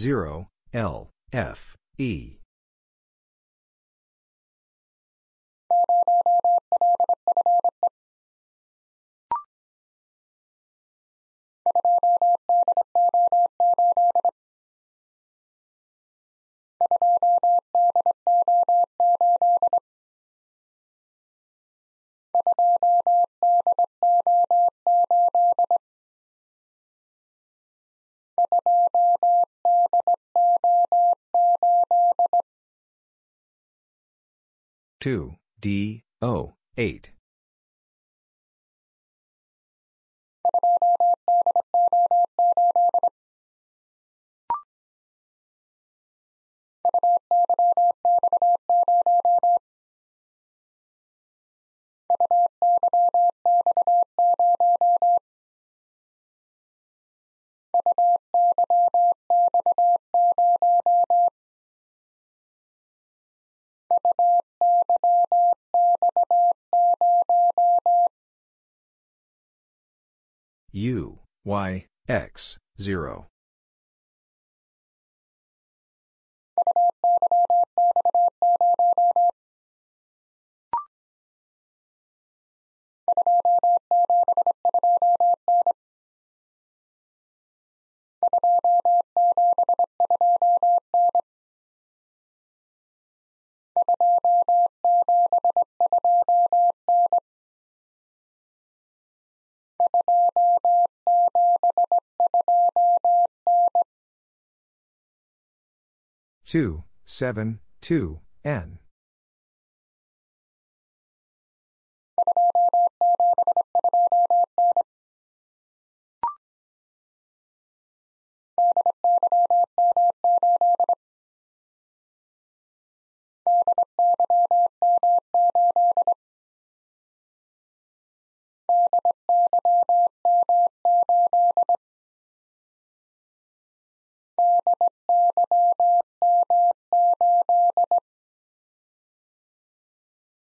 Zero, L, F, E. Two, D, O, eight. U, Y, X, 0. Two, seven, two, N.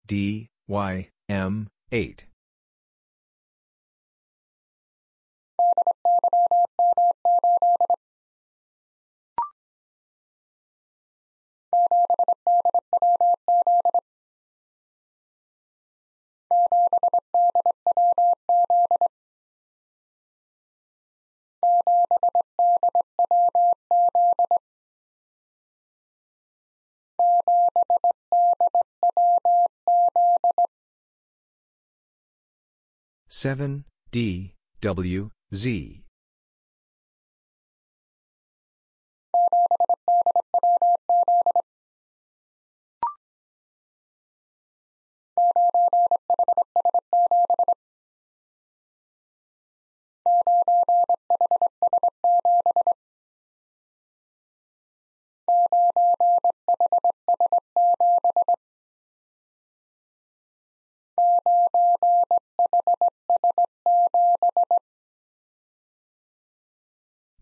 D, Y, M, 8. Seven D W Z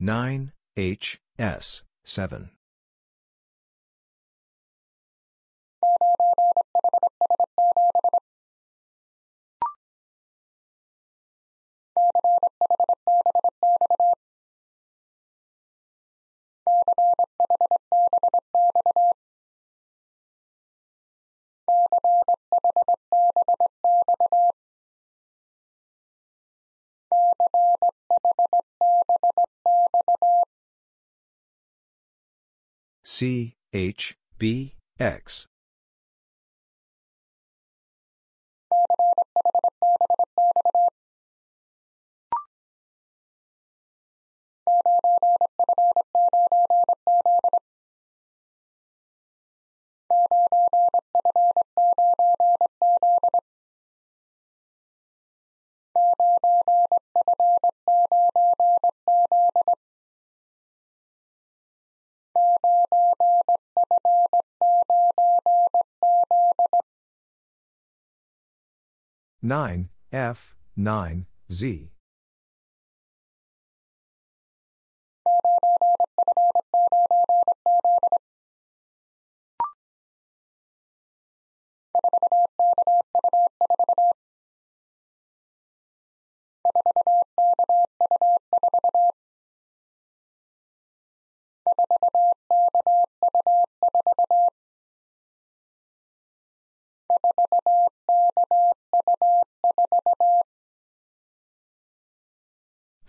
nine H S seven C H B X nine F nine Z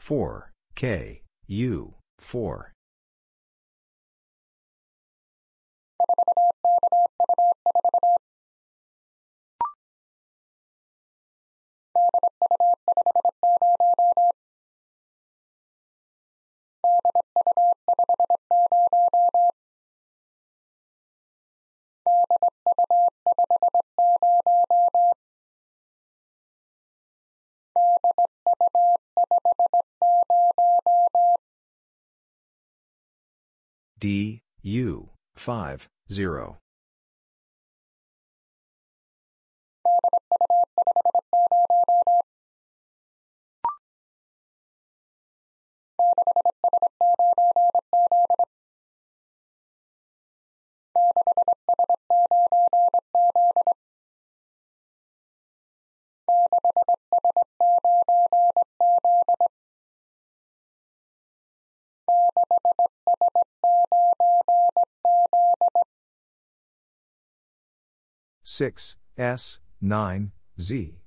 four K U four D U 5 0 6 S 9 Z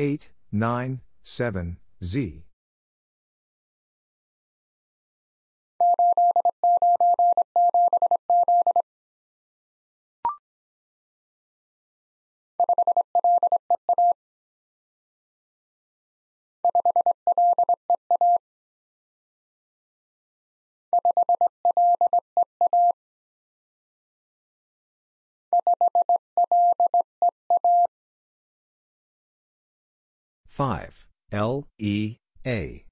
Eight, nine, seven, Z. Five. L E A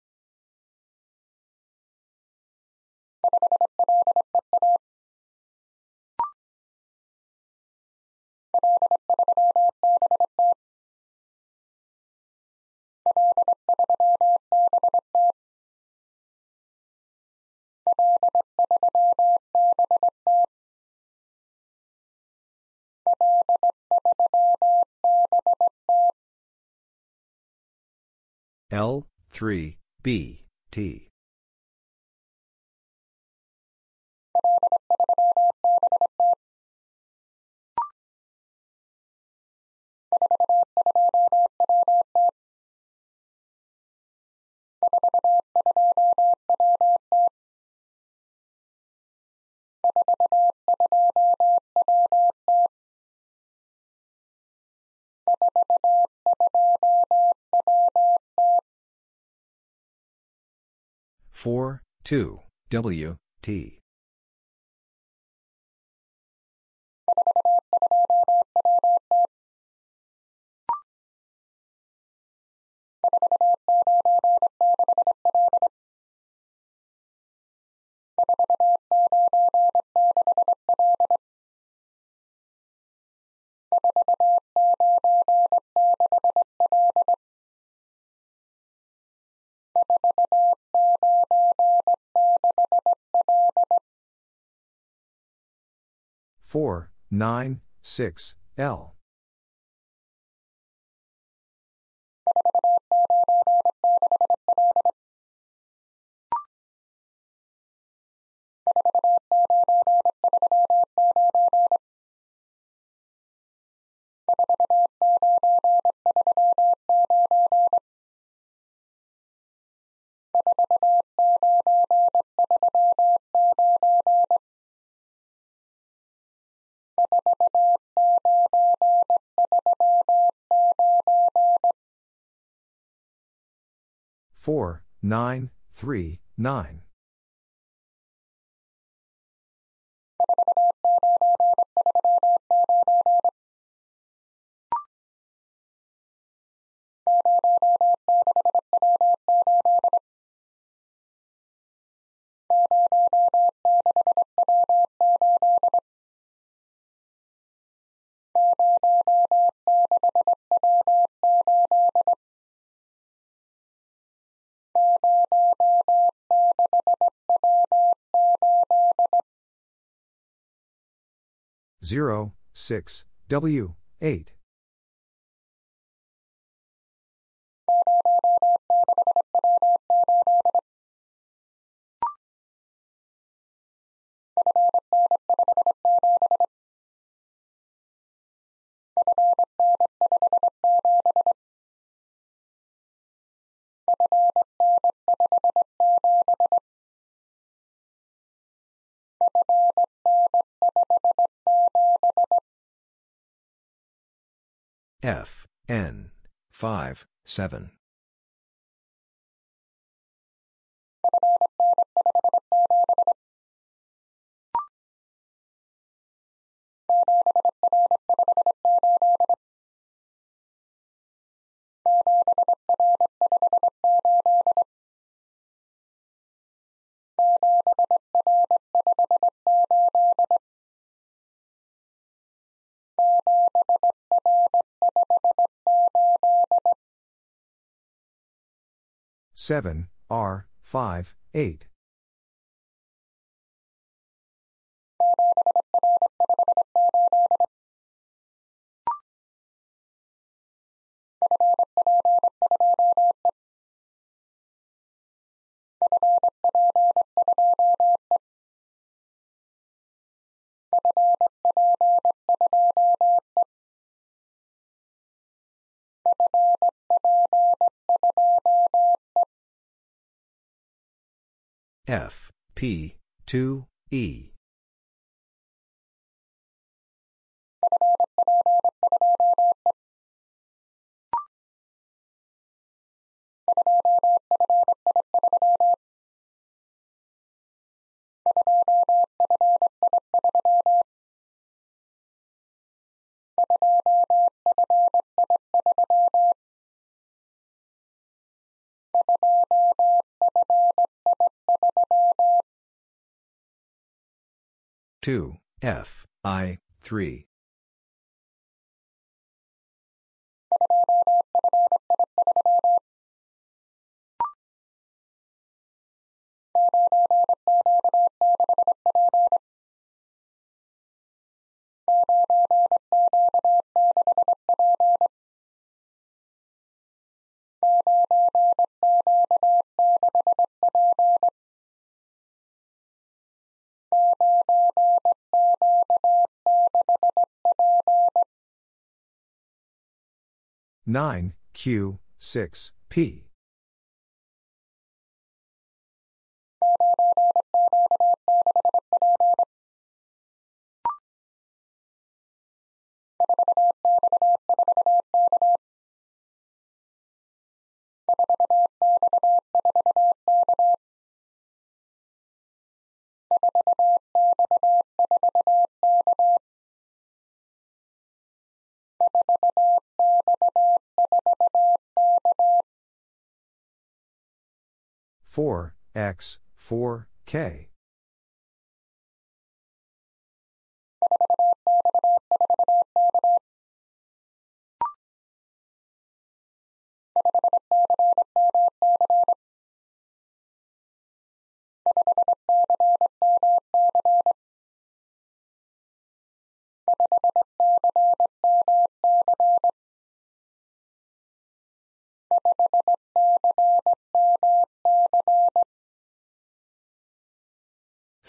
L, 3, B, T. Four, two, W, T. Four, nine, six, L. Four, nine, three, nine. Zero, six, W, eight. F, N, 5, 7. Seven, R, five, eight. F, P, 2, E. Two F I three. 9, Q, 6, P. Four X four K.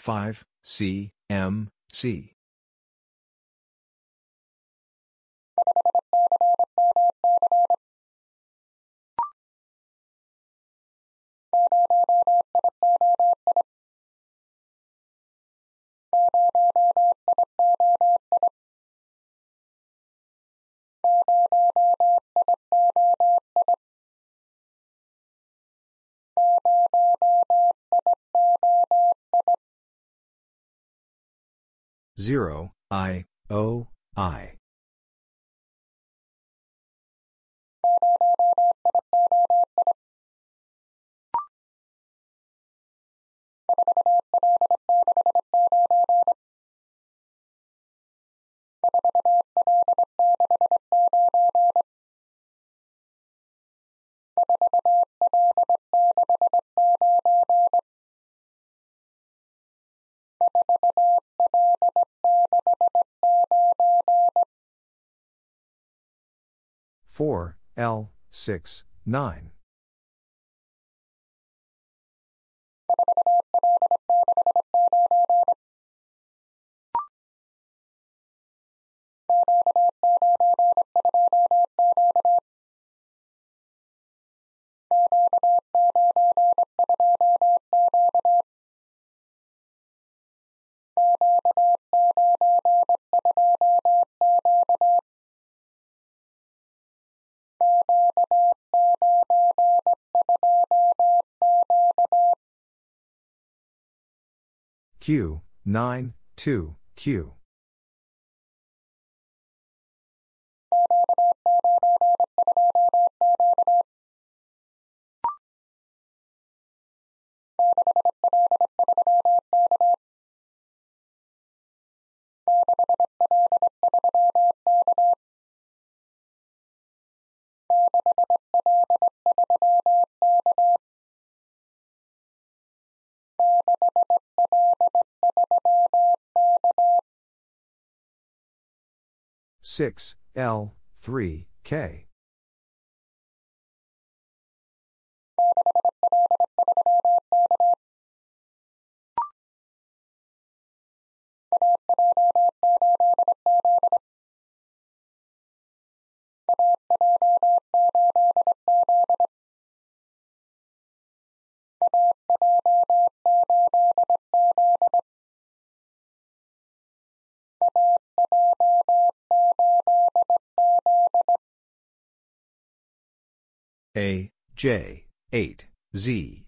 Five C M C. Zero I O I. Four L six nine. Q, 9, 2, Q. Six L three K. A, J, 8, Z.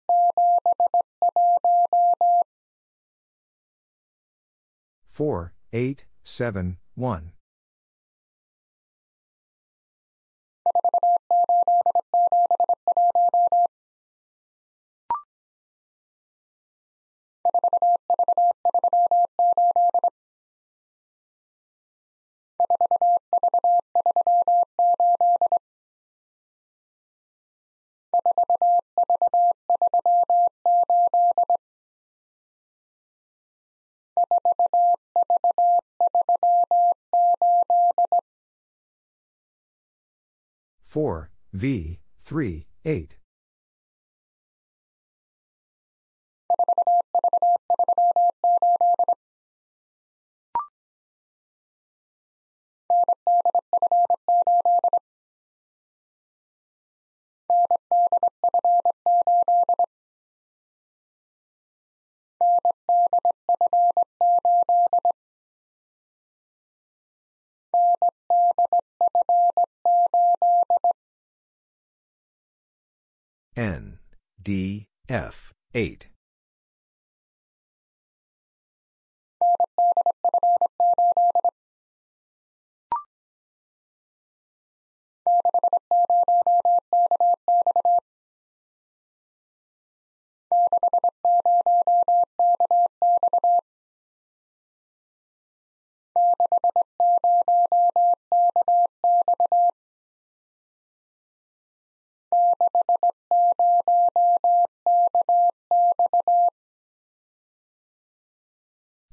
4, 8, 7, 1. 4, V, 3, 8. N, D, F, 8.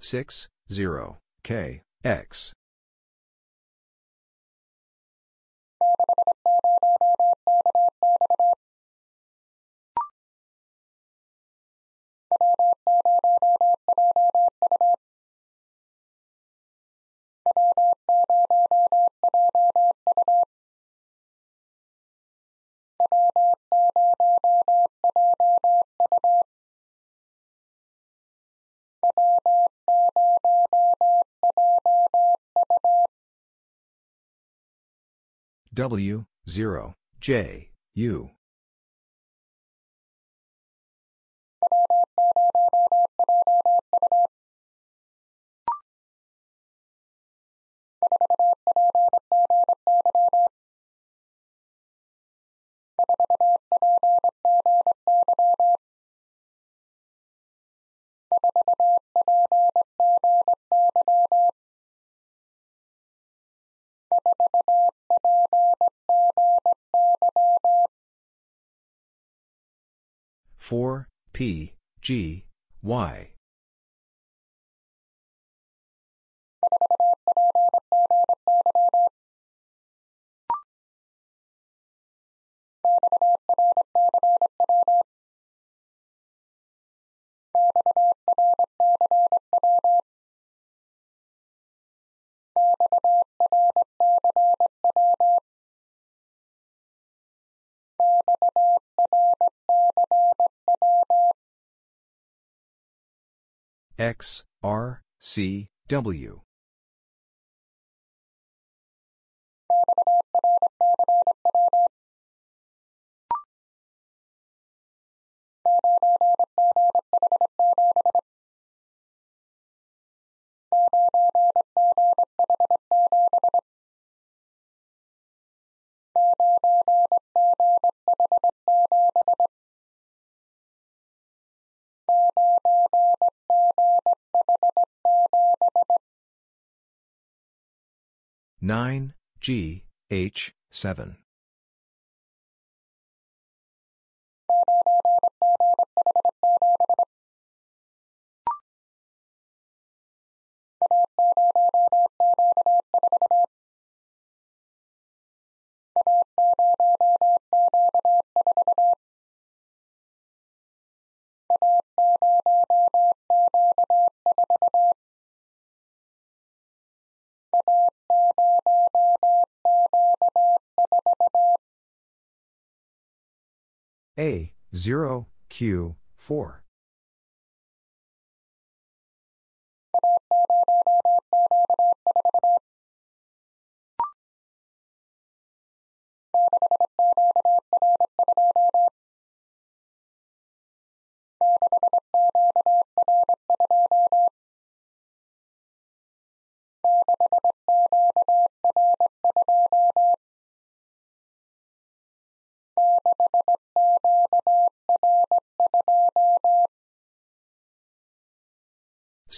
Six, zero, K, X. W, 0, J, U. Four P G Y X R C W nine G H seven A 0 Q 4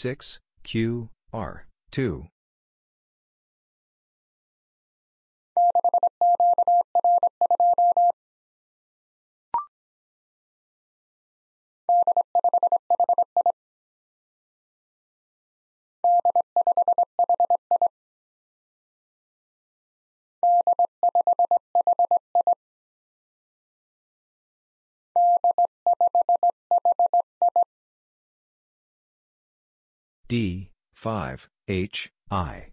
6 Q R 2 D, 5, H, I.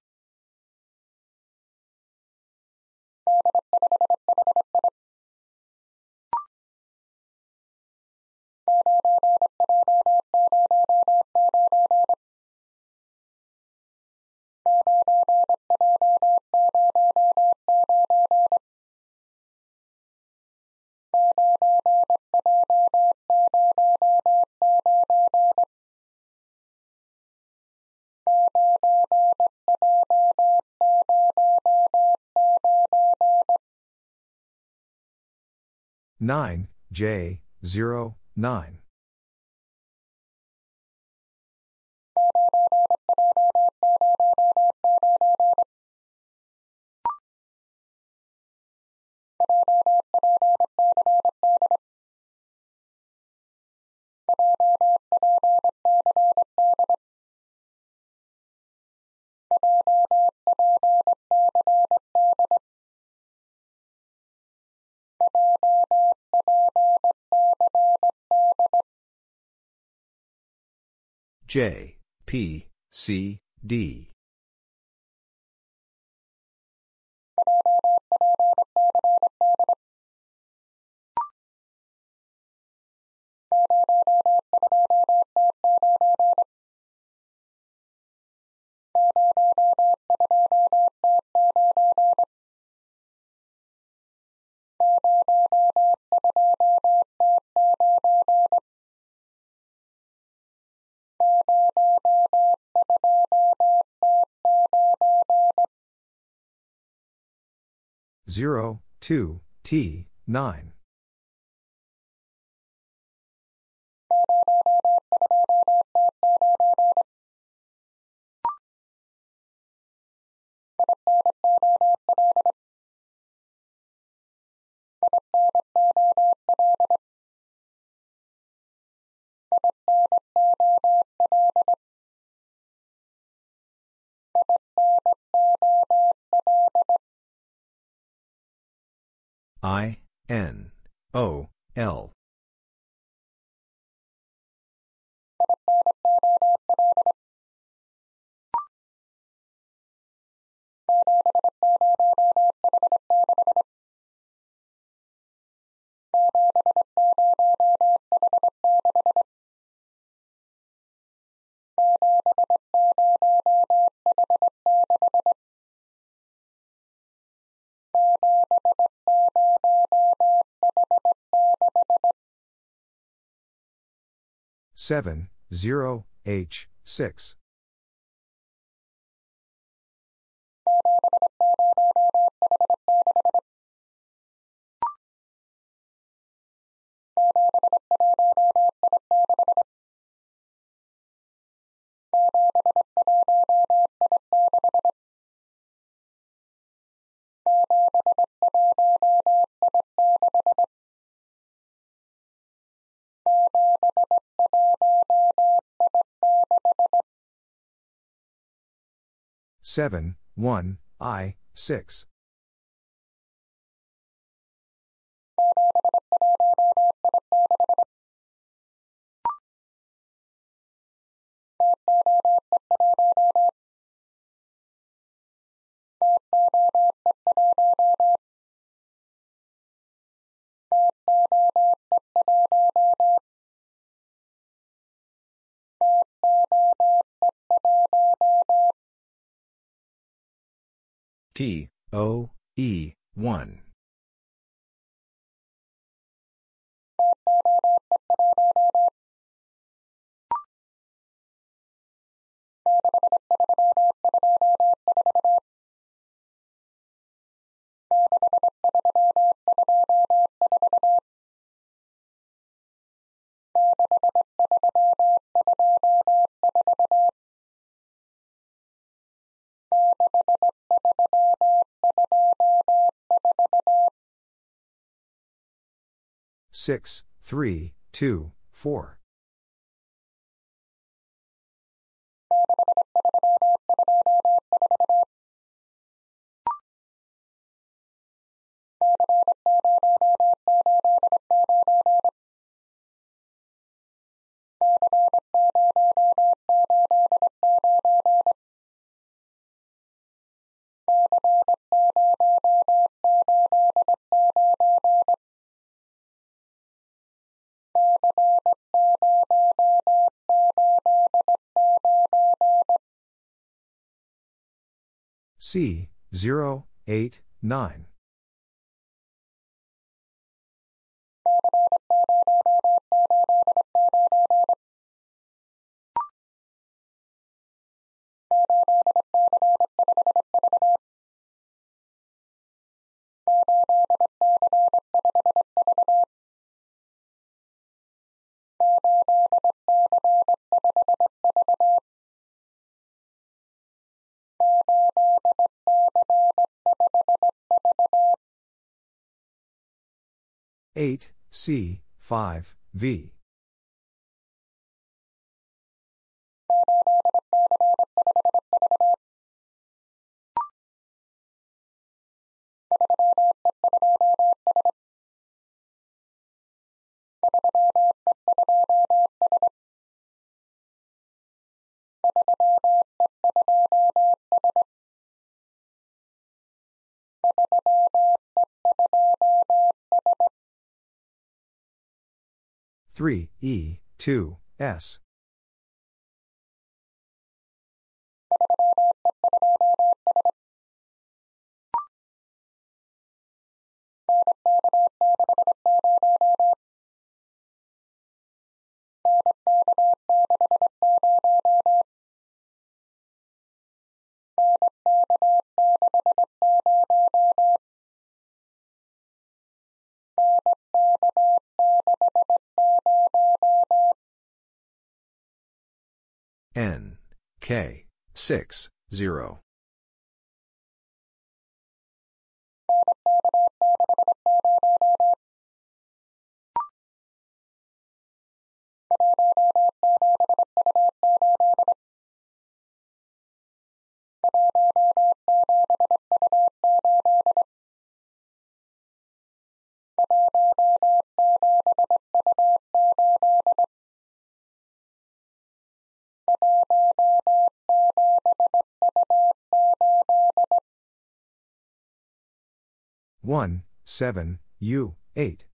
Nine J zero nine. J, P, C, D. Zero, two, T, nine. I, N, O, L. Seven, zero, H, six. Seven, one, I, six. T, O, E, 1. 6, 3, 2, 4. C, 0, 8, 9. Eight C five V three E two S N K six zero. 1, 7, U, 8.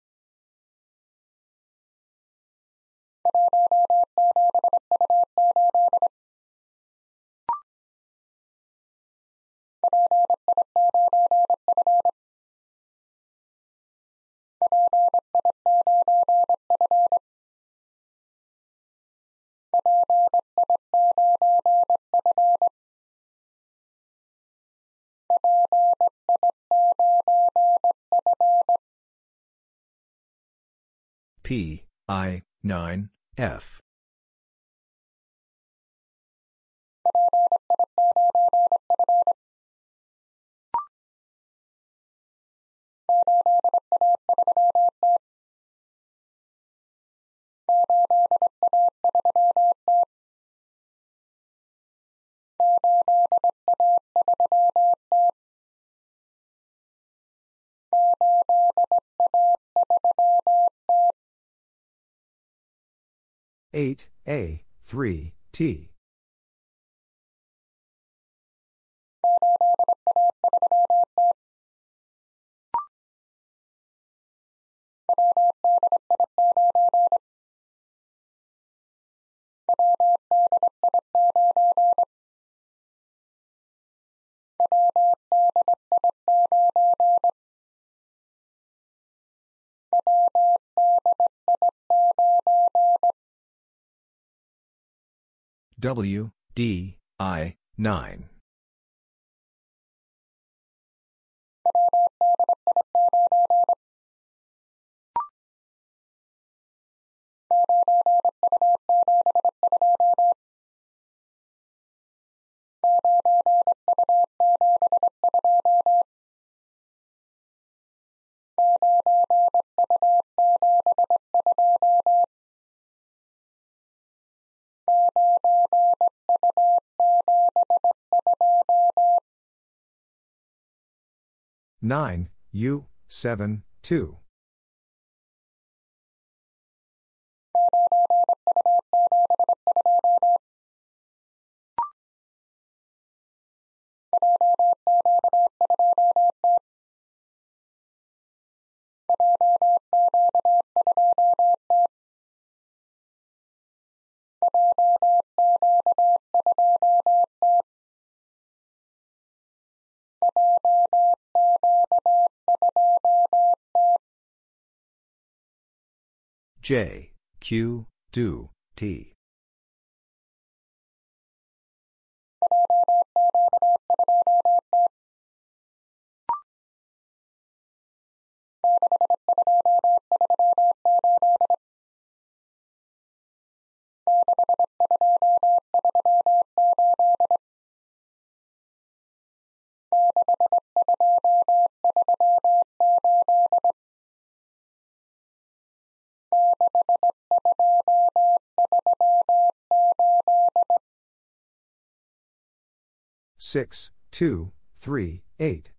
P I 9 F eight A three T W D I 9Nine U seven two J, Q, do, T. Six, two, three, eight.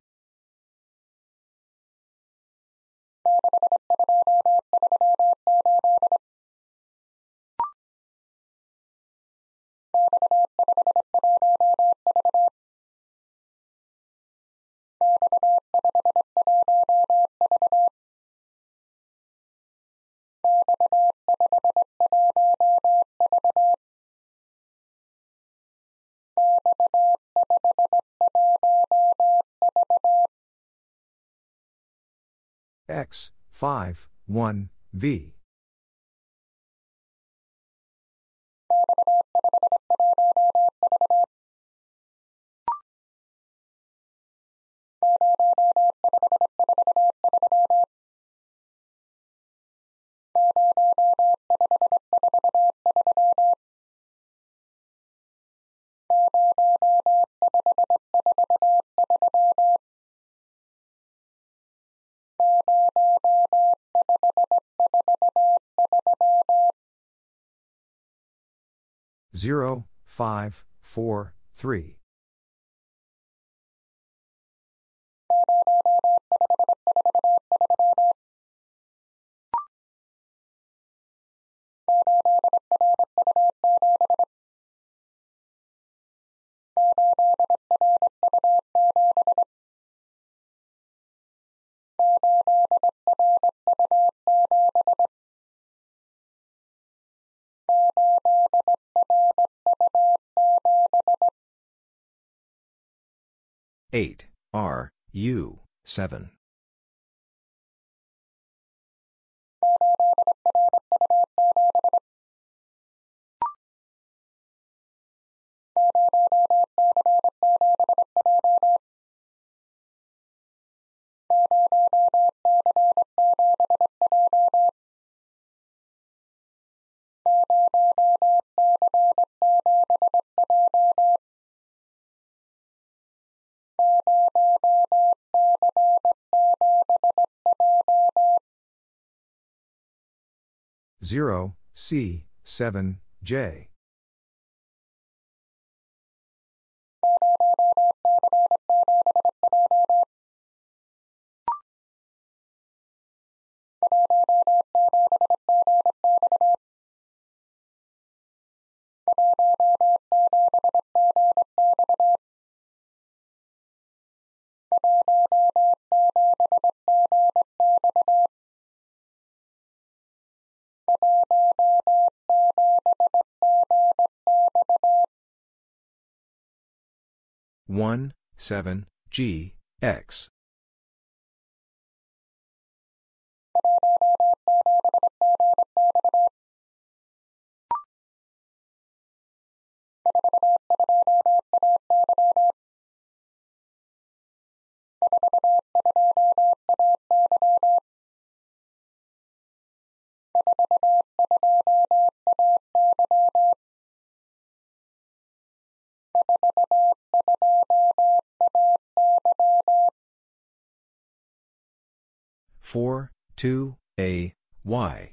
X, 5, 1, V. Zero, five, four, three. Eight, R, U, seven. Zero, C, seven, J. One, seven, G, X. Four, two, A, Y.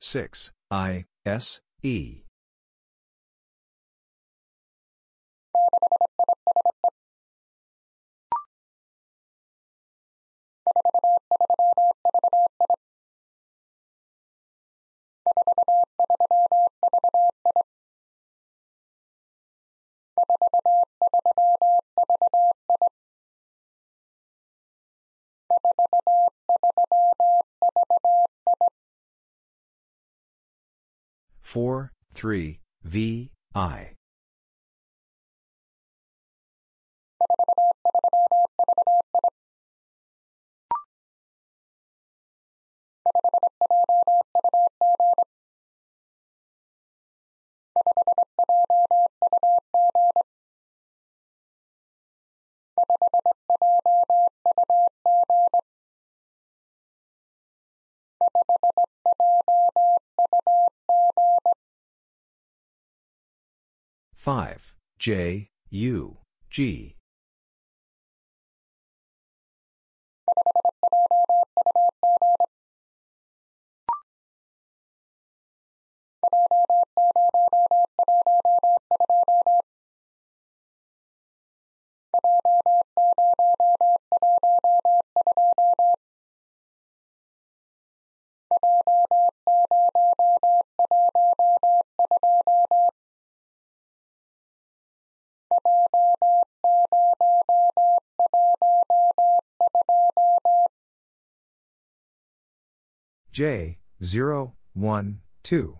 Six, I, S, E. Four, three, V, I. Five. J. U. G J, 0, 1, 2.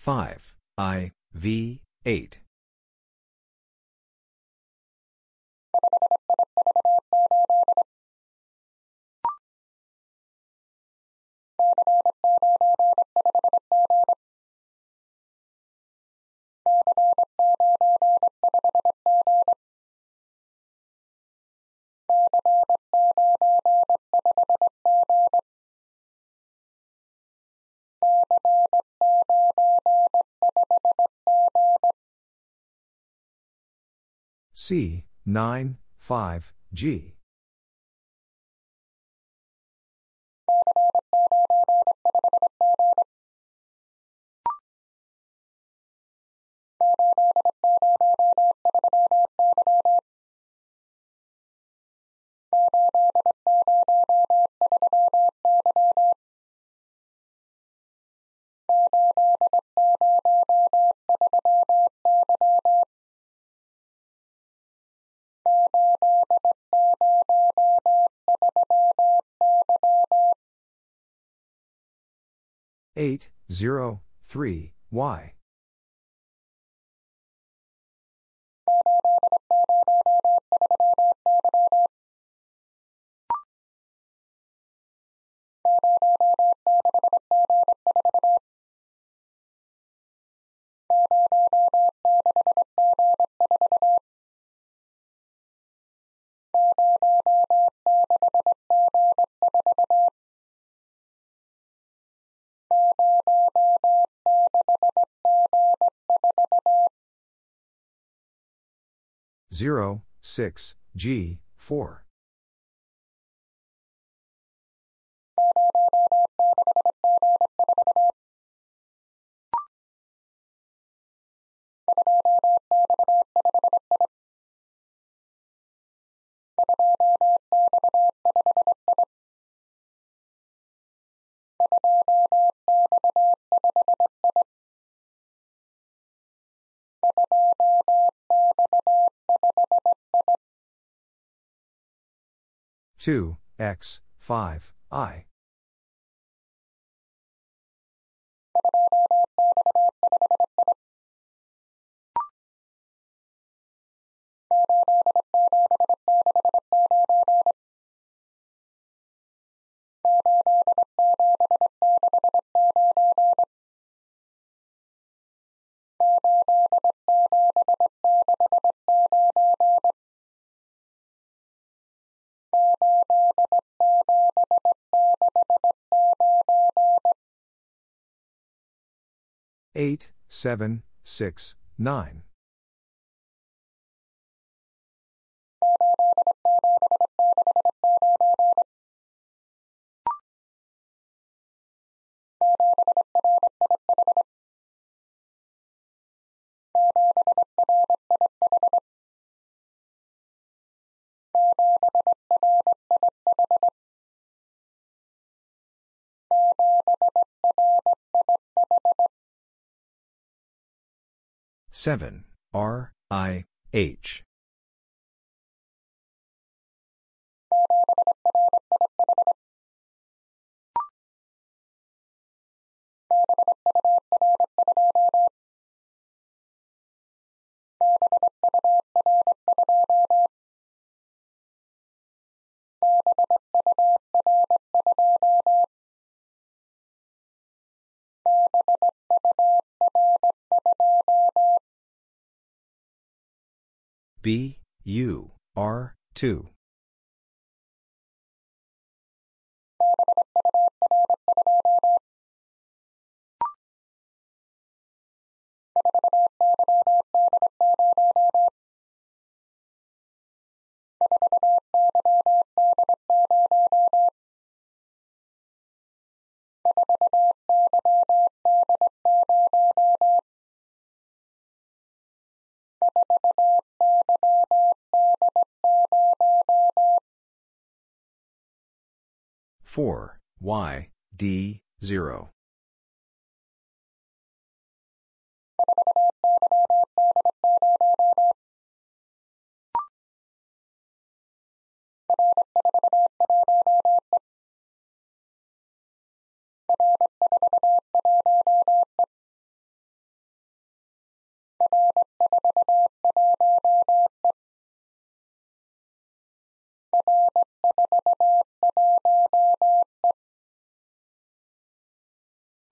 Five. I. V. 8. C, 9, 5, G. Eight, zero, three, Y. Zero, six, G, four. Two, X, five, I. Eight, seven, six, nine. Seven. R I H. B, U, R, 2. Four Y D zero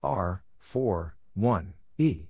R, 4, 1, E.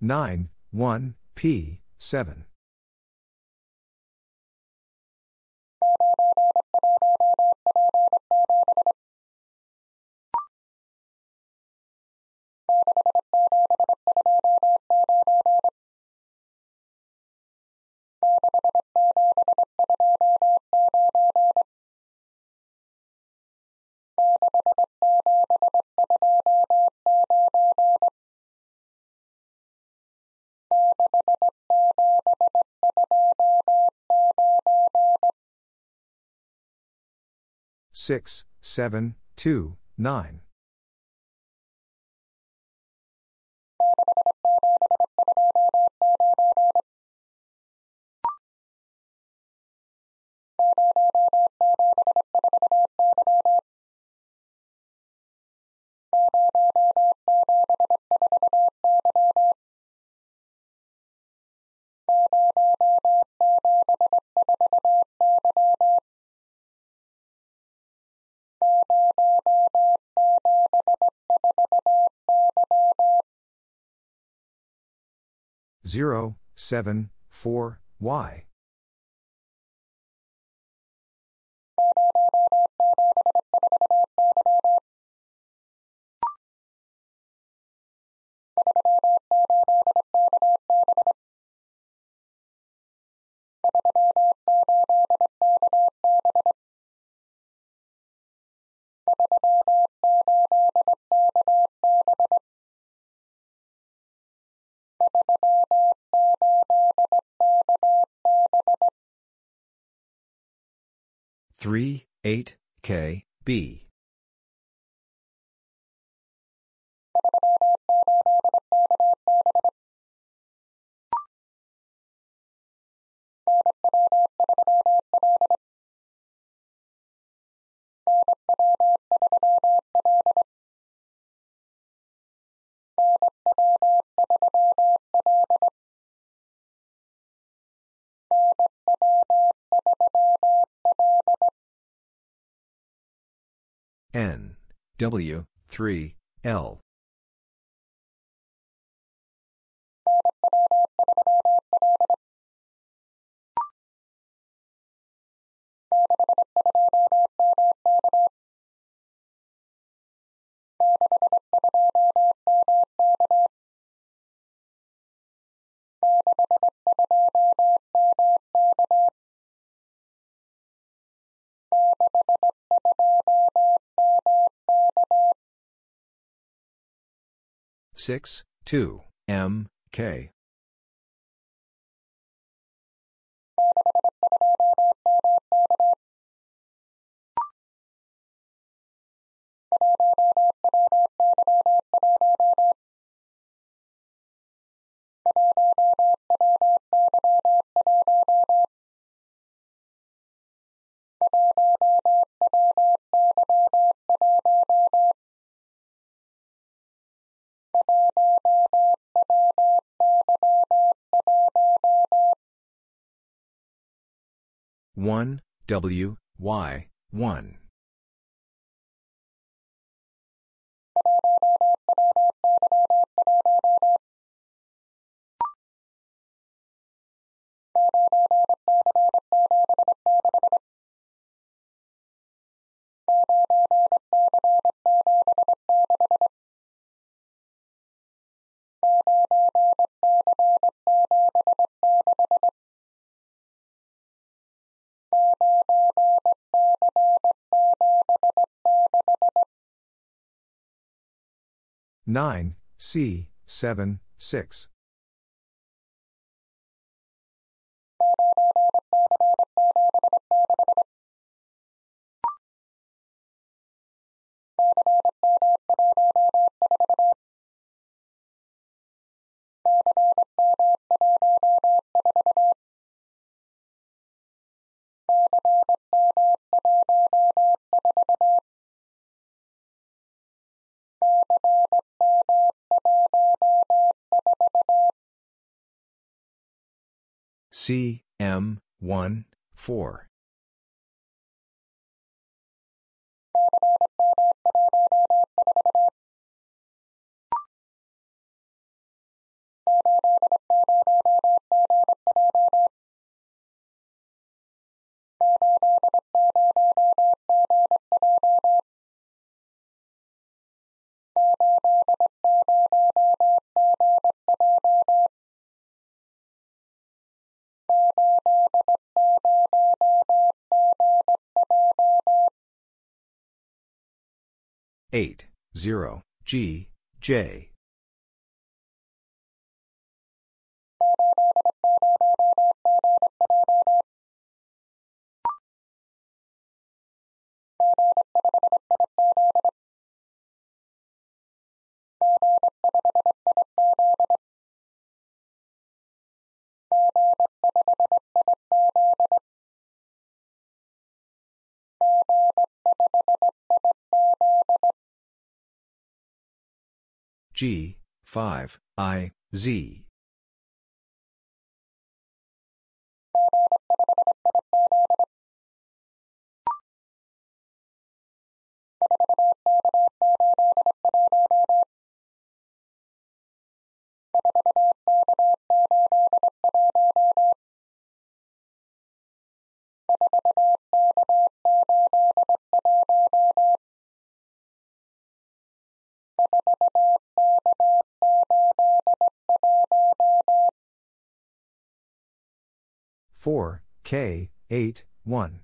Nine, one, P, seven. Six, seven, two, nine. Zero, seven, four, Y. Three, eight, K, B. N, W, 3, L. Six, two, M, K. One W Y one nine C seven six. C, M, 1, 4. Eight, zero, G, J. G, 5, I, Z. Four K, 8, 1.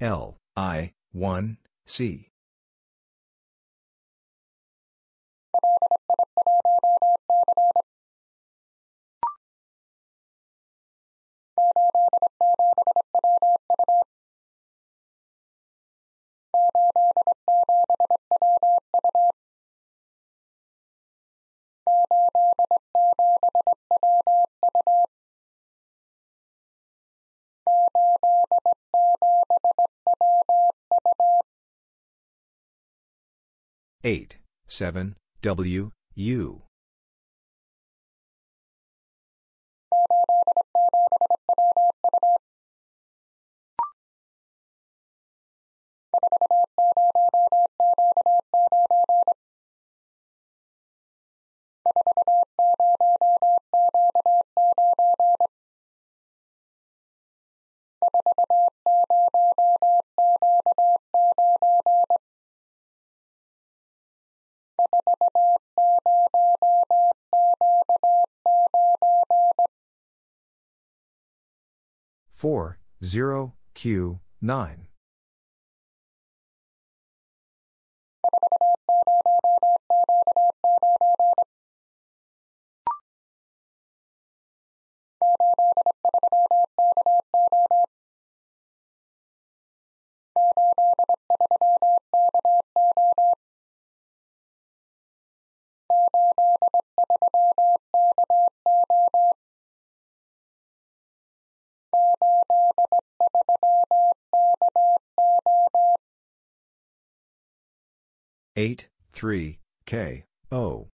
L, I, 1, C. Eight, seven, W, U. 4, 0, Q, 9. Eight, three, K, O.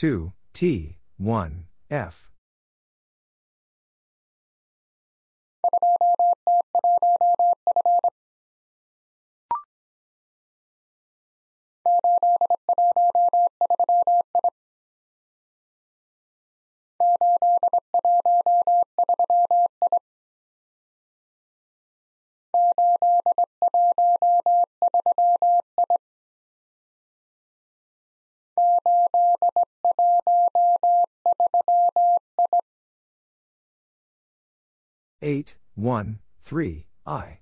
Two T one F eight one three I.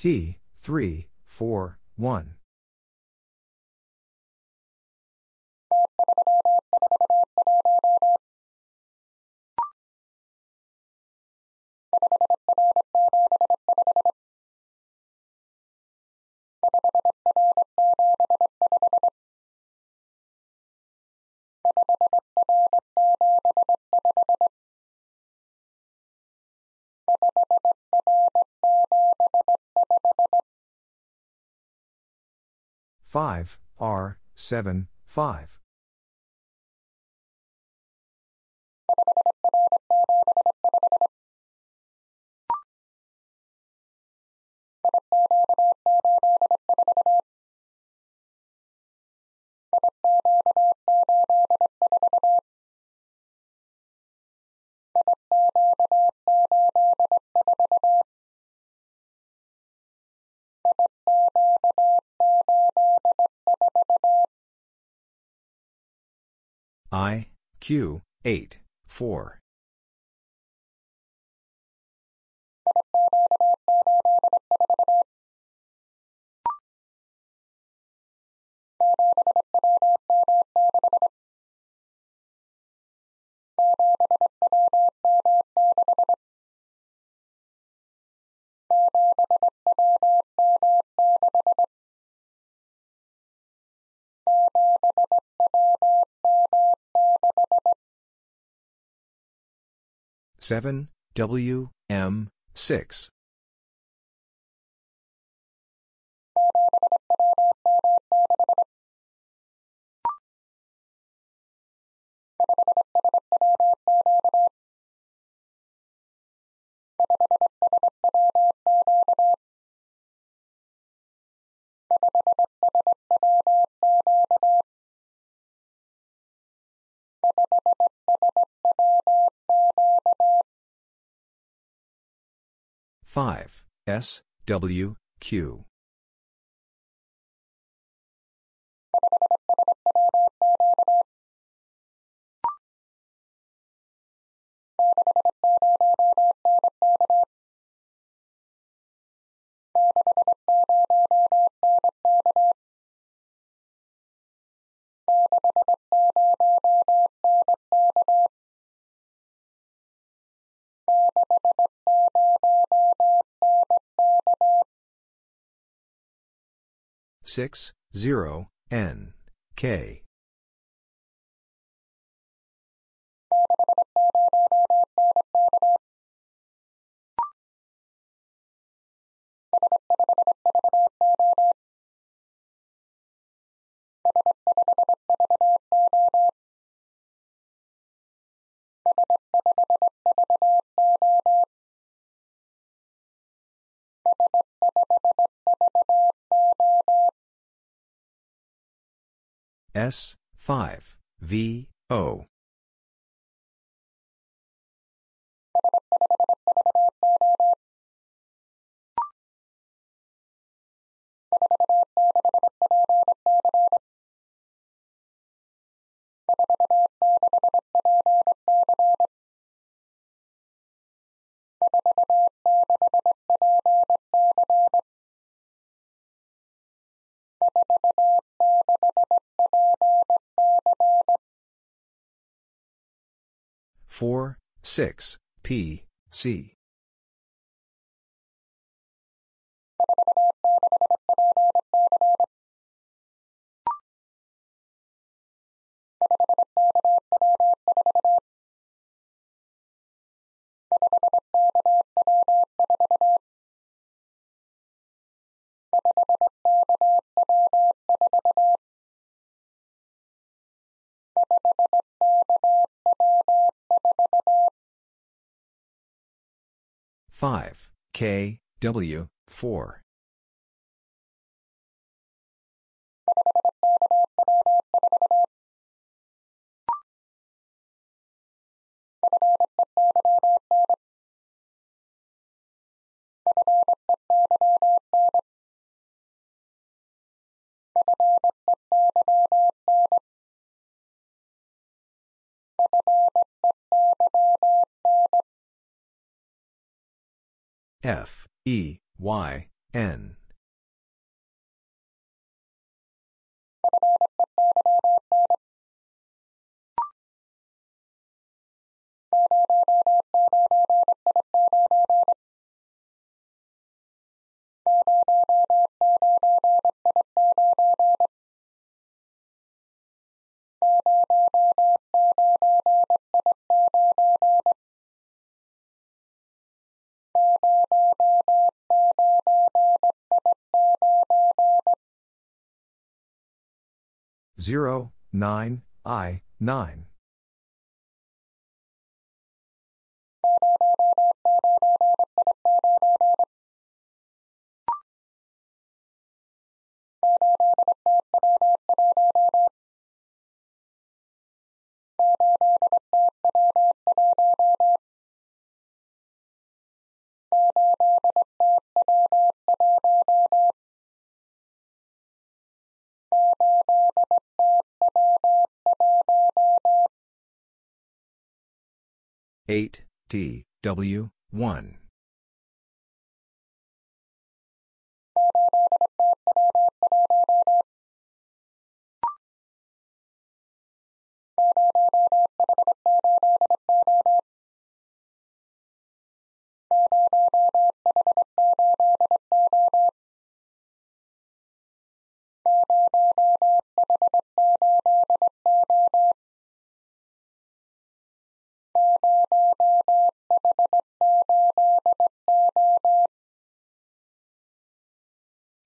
T, 3, 4, 1. Five R seven five. I, Q, 8, 4. Seven W M six Five. S. W. Q. 6, 0, N, K. S, 5, V, O. Four, six, P, C. Five, K, W, four. F, E, Y, N. Zero, nine, I, nine. Eight, T, W, one.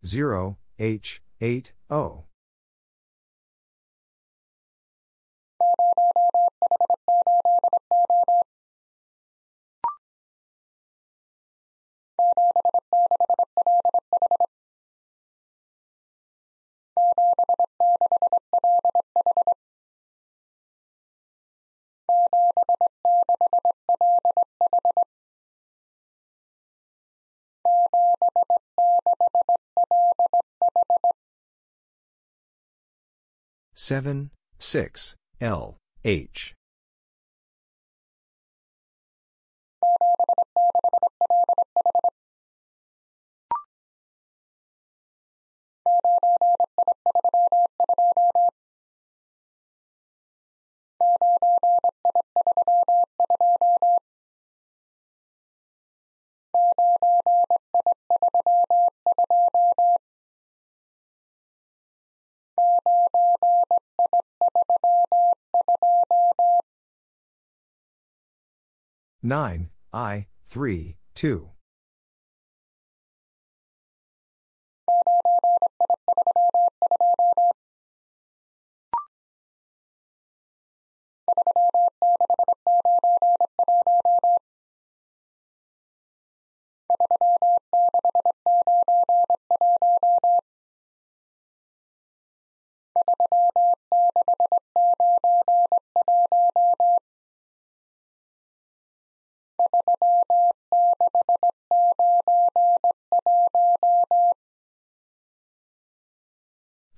Zero, H, eight, O. Seven, six, L, H. 9, I, 3, 2.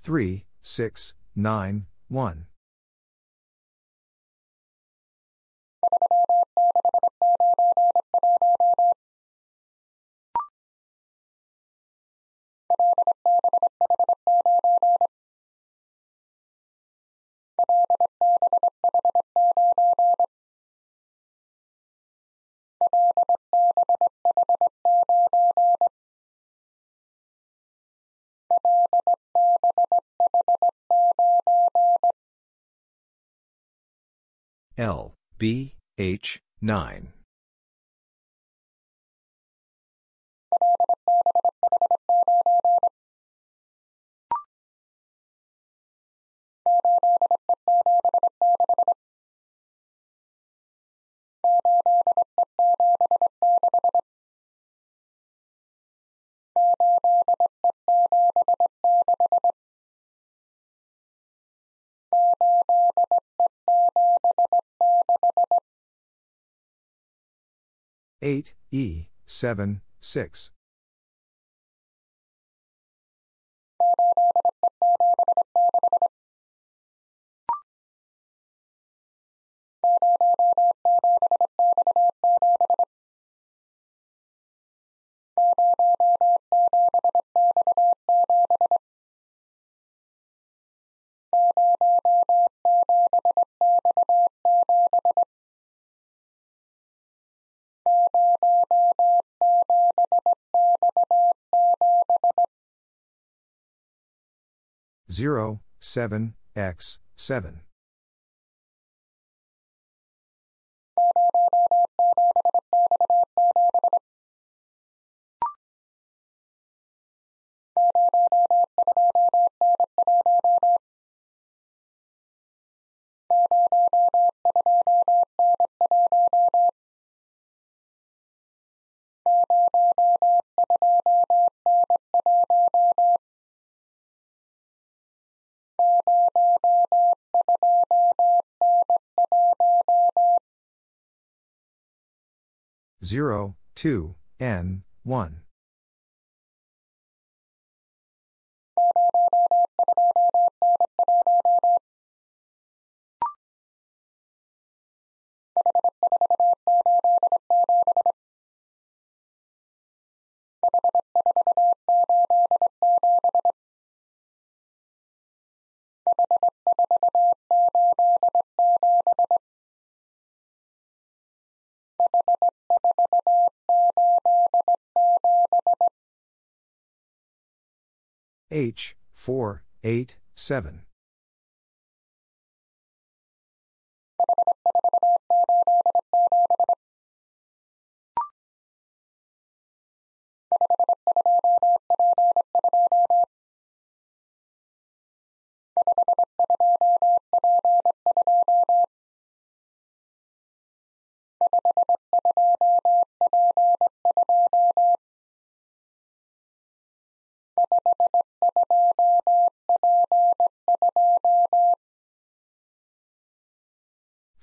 Three, six, nine, one. L, B, H, 9. Eight E seven six. Zero seven X seven. Zero two N one. H four eight seven.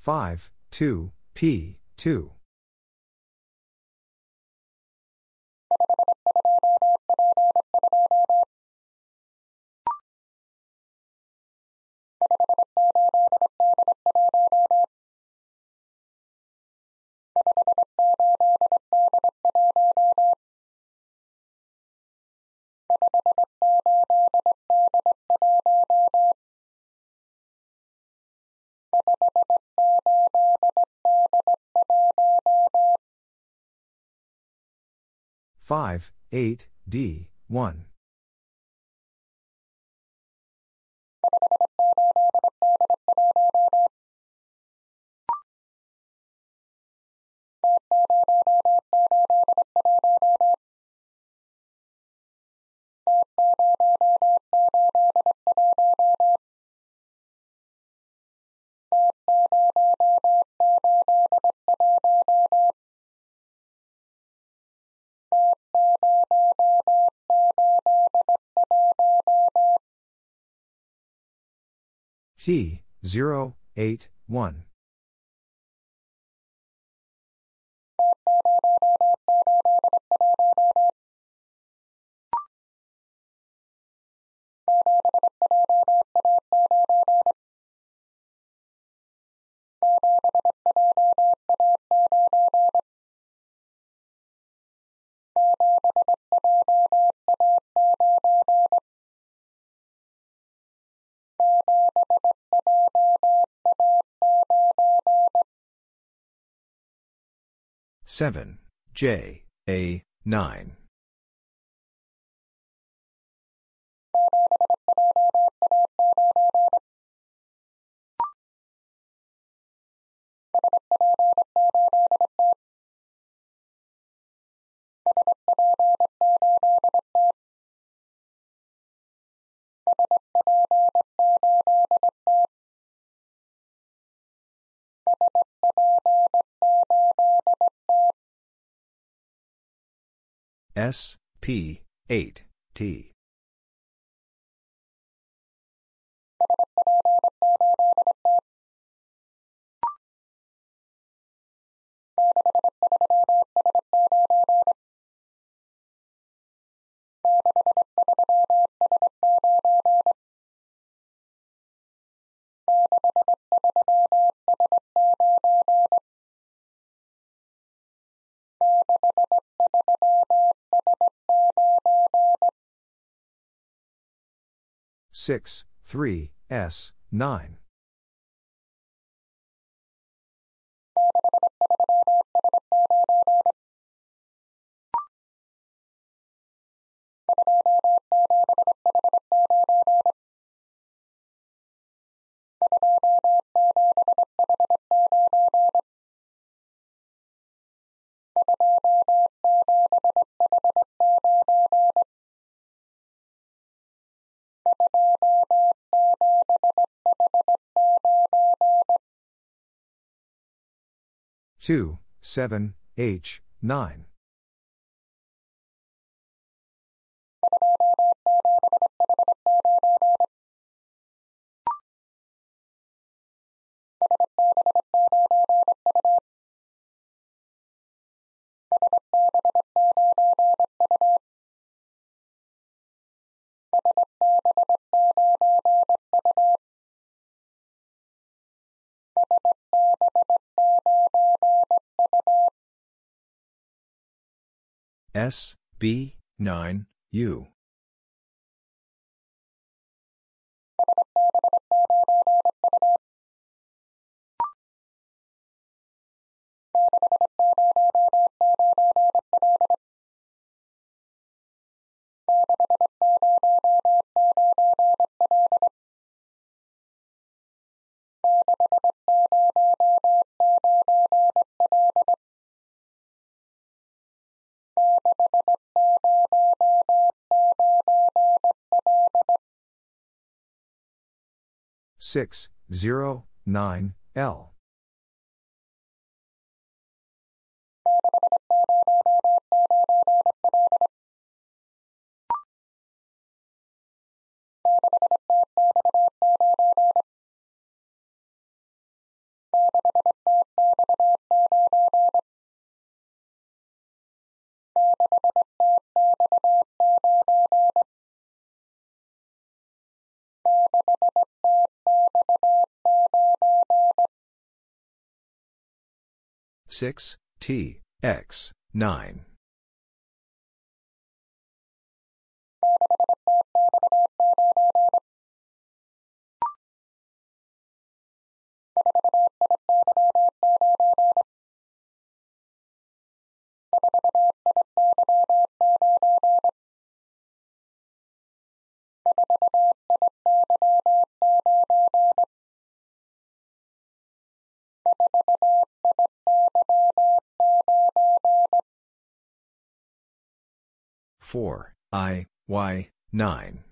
Five two P two. Five eight D one. T, 0, 8, 1. Seven. J. A. 9. S, P, 8, T. Six, three, S, nine. Two, seven, H, nine. S, B, 9, U. Six, zero, nine, L. Six, T, X, nine. Four, I, Y, nine.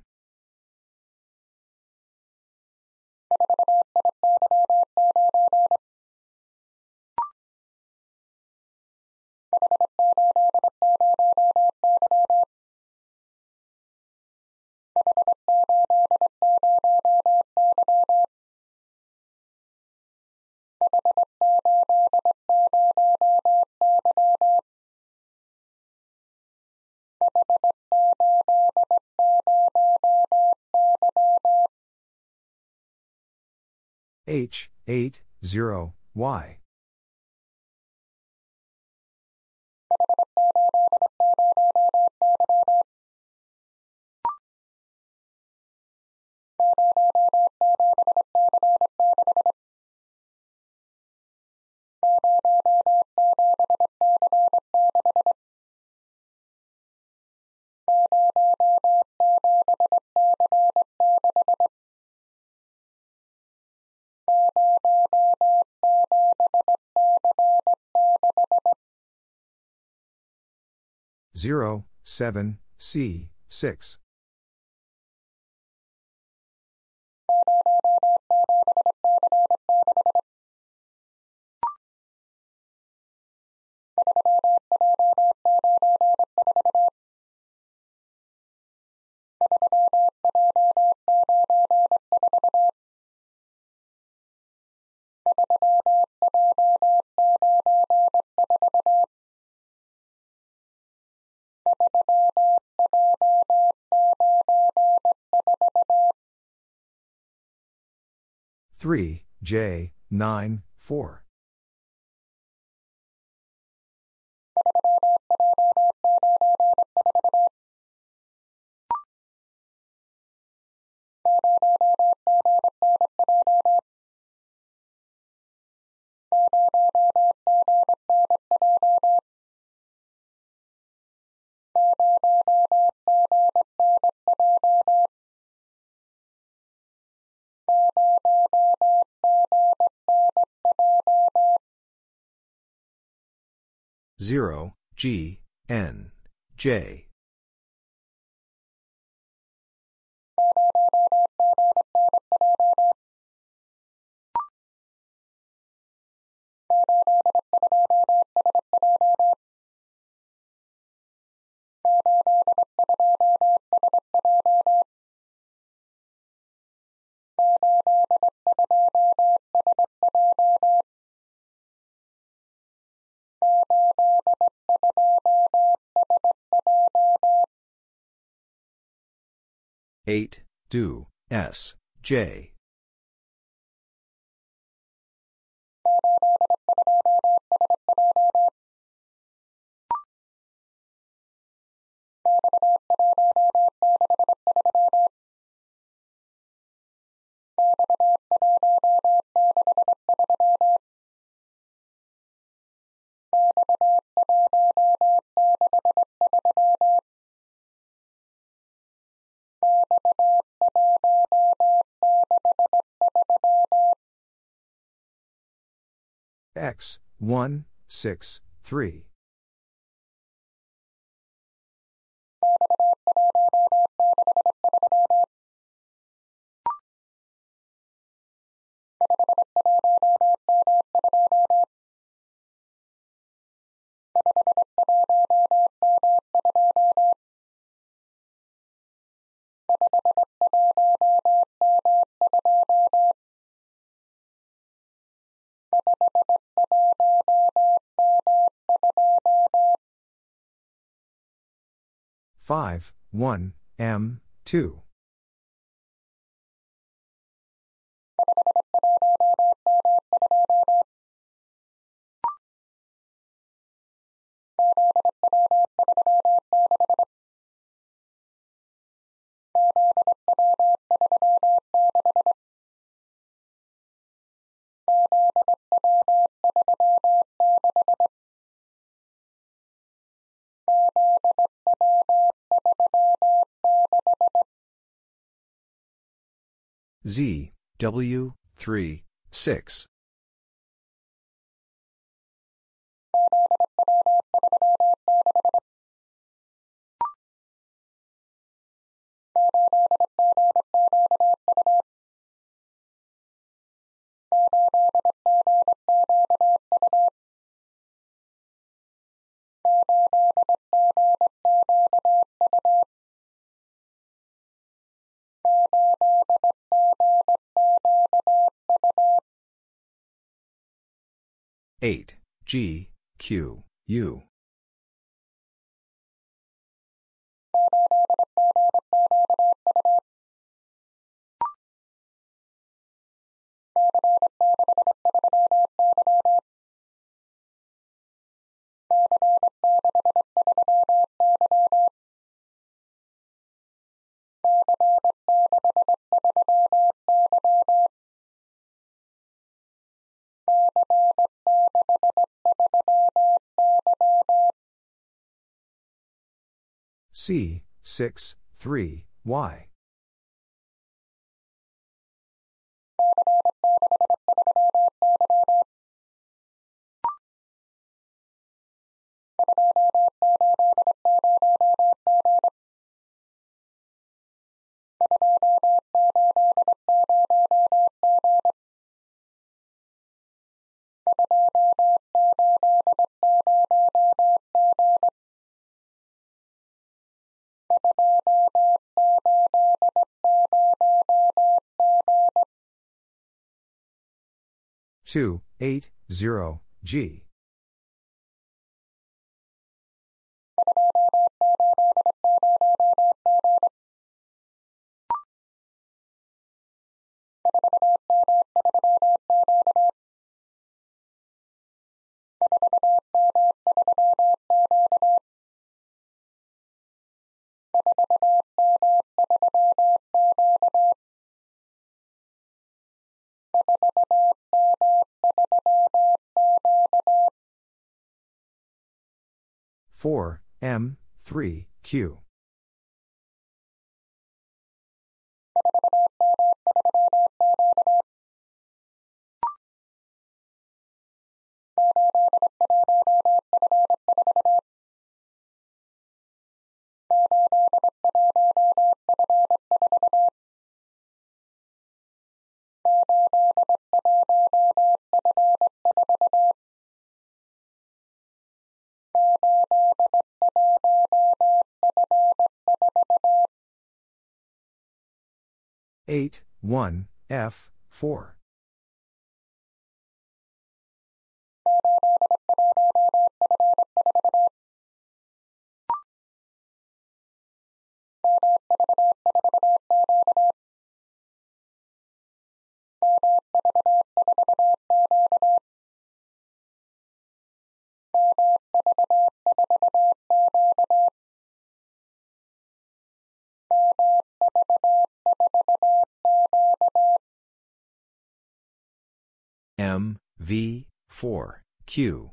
H, 8, 0, Y. Zero, seven, C, six. Three, J, nine, four. Zero, G, N, J. Eight, do, S, J. X, 1, 6, 3. Five, one, M, two. Z, W, 3, 6. Eight. G. Q. U. C, 6, 3, Y. Two, eight, zero, G. Four M three Q. Eight, one, F, four. M, V, 4, Q.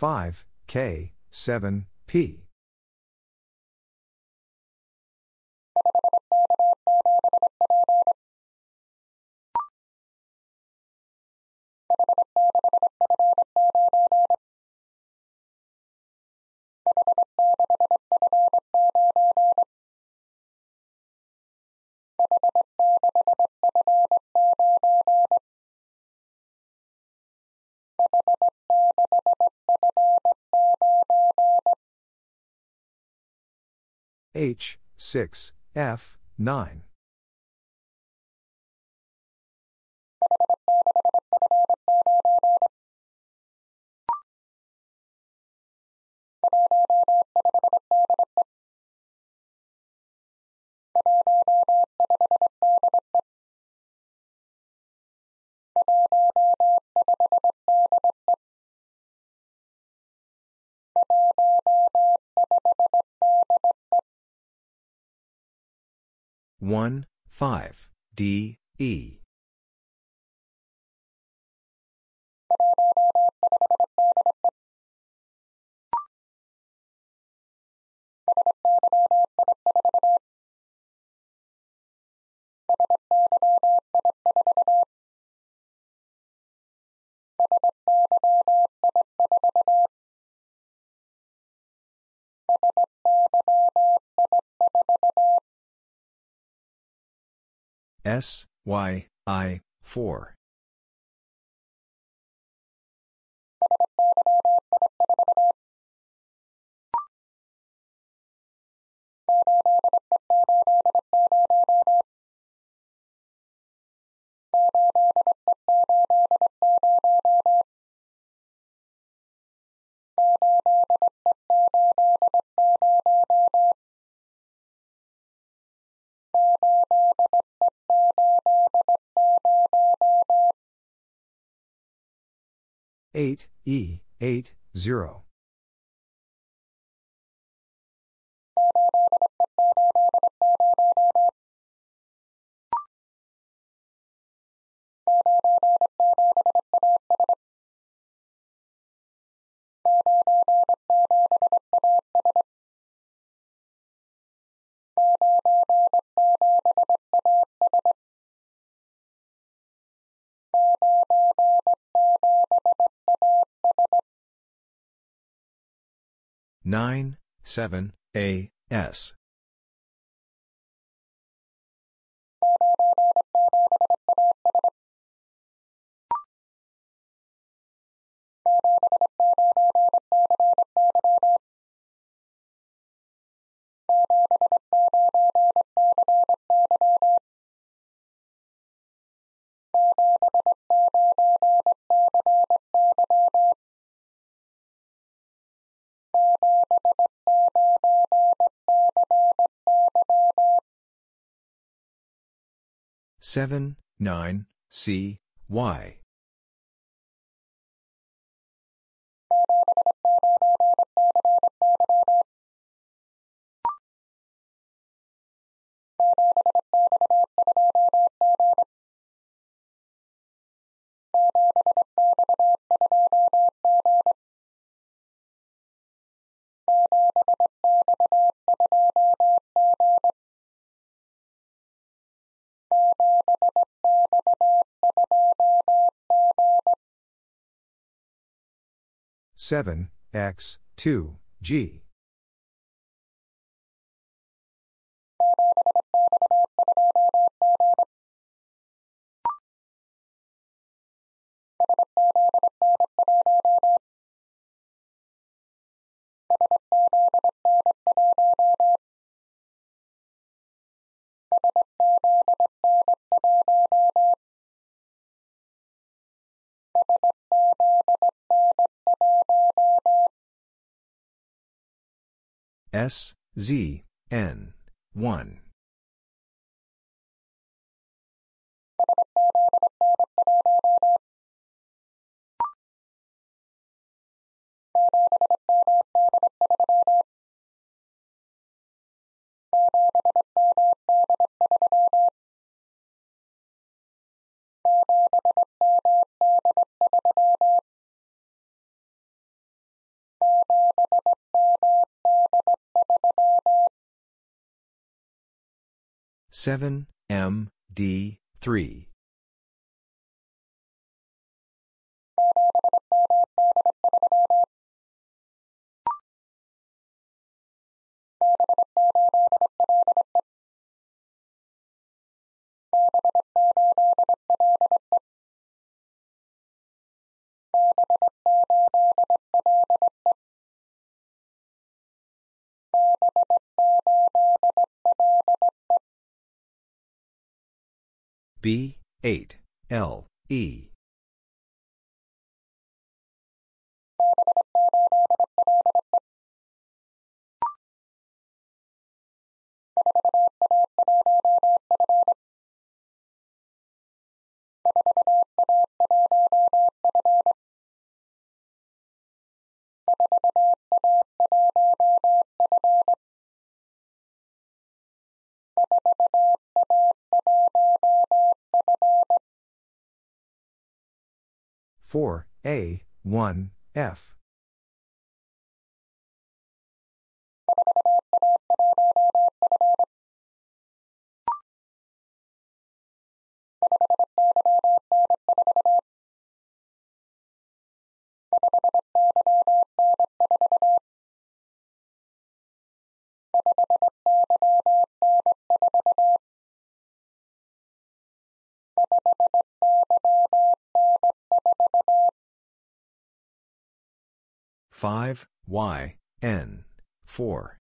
Five K seven P. H, 6, F, 9. One, five, D, E. S, Y, I, 4. 8, E, 8, 0. Nine, seven, A, S. Seven, nine, C, Y. Seven, X, two, G. S, Z, N, 1. Seven, M, D, 3. B, 8, L, E. Four, A, 1, F. 5, Y, N, 4.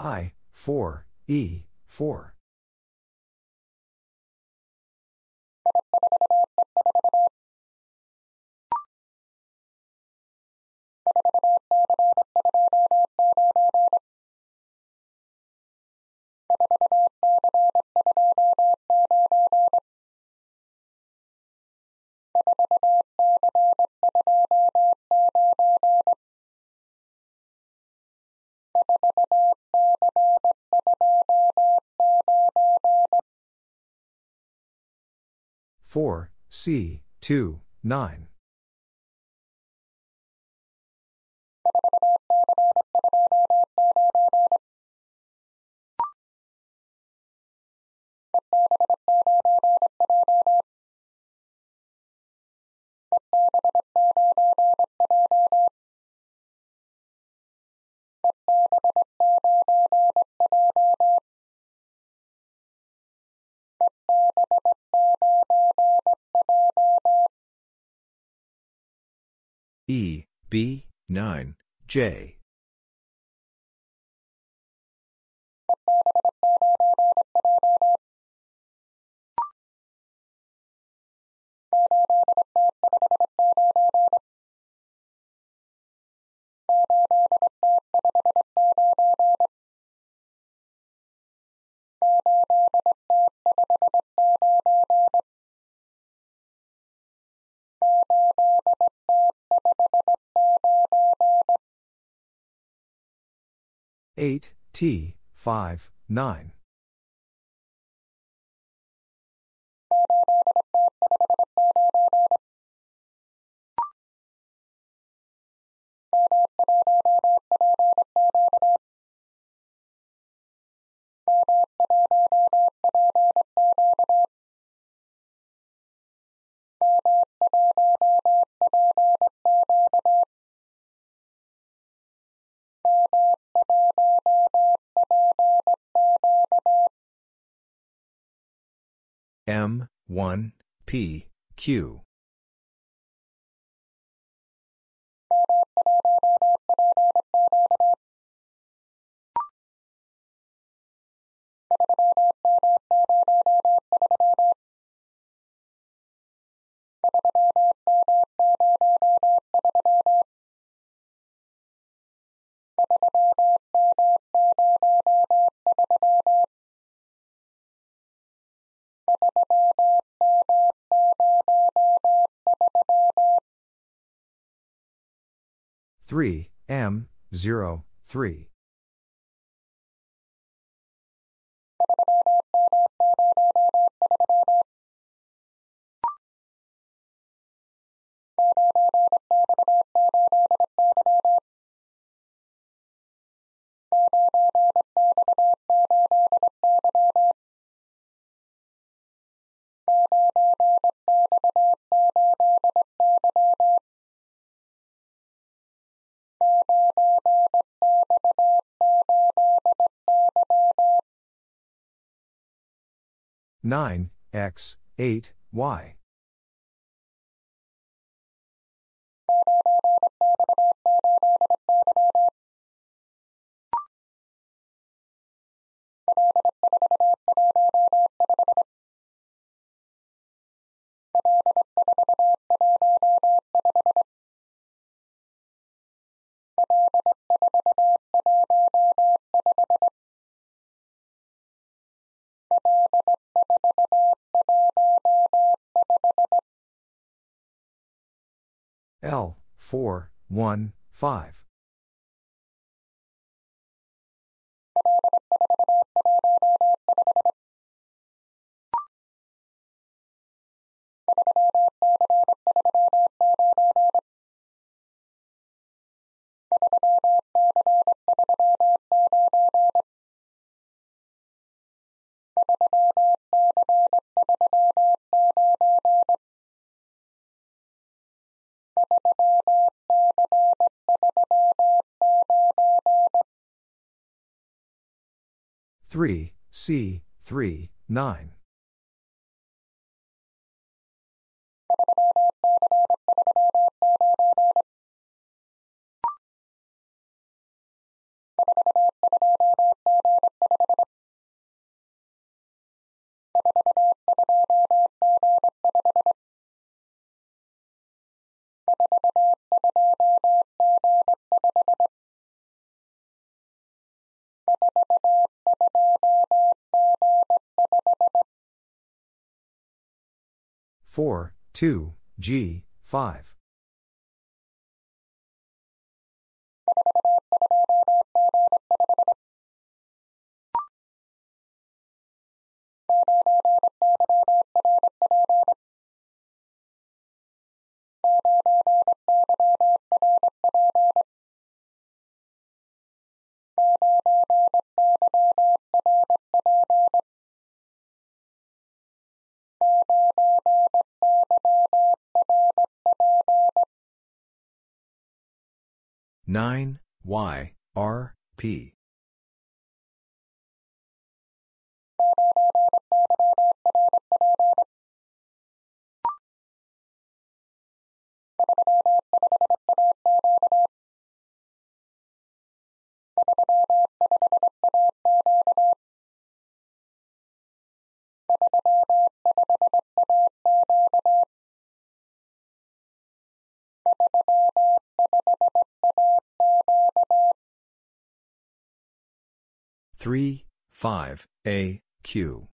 I, 4, E, 4. Four C two nine. E, B, 9, J. Eight T five nine. M, 1, P, Q. Three M zero three. Nine X eight Y. L, 4, 1, 5. Three C three nine. 4, 2, G, 5. Nine Y R P Three, five, A, Q.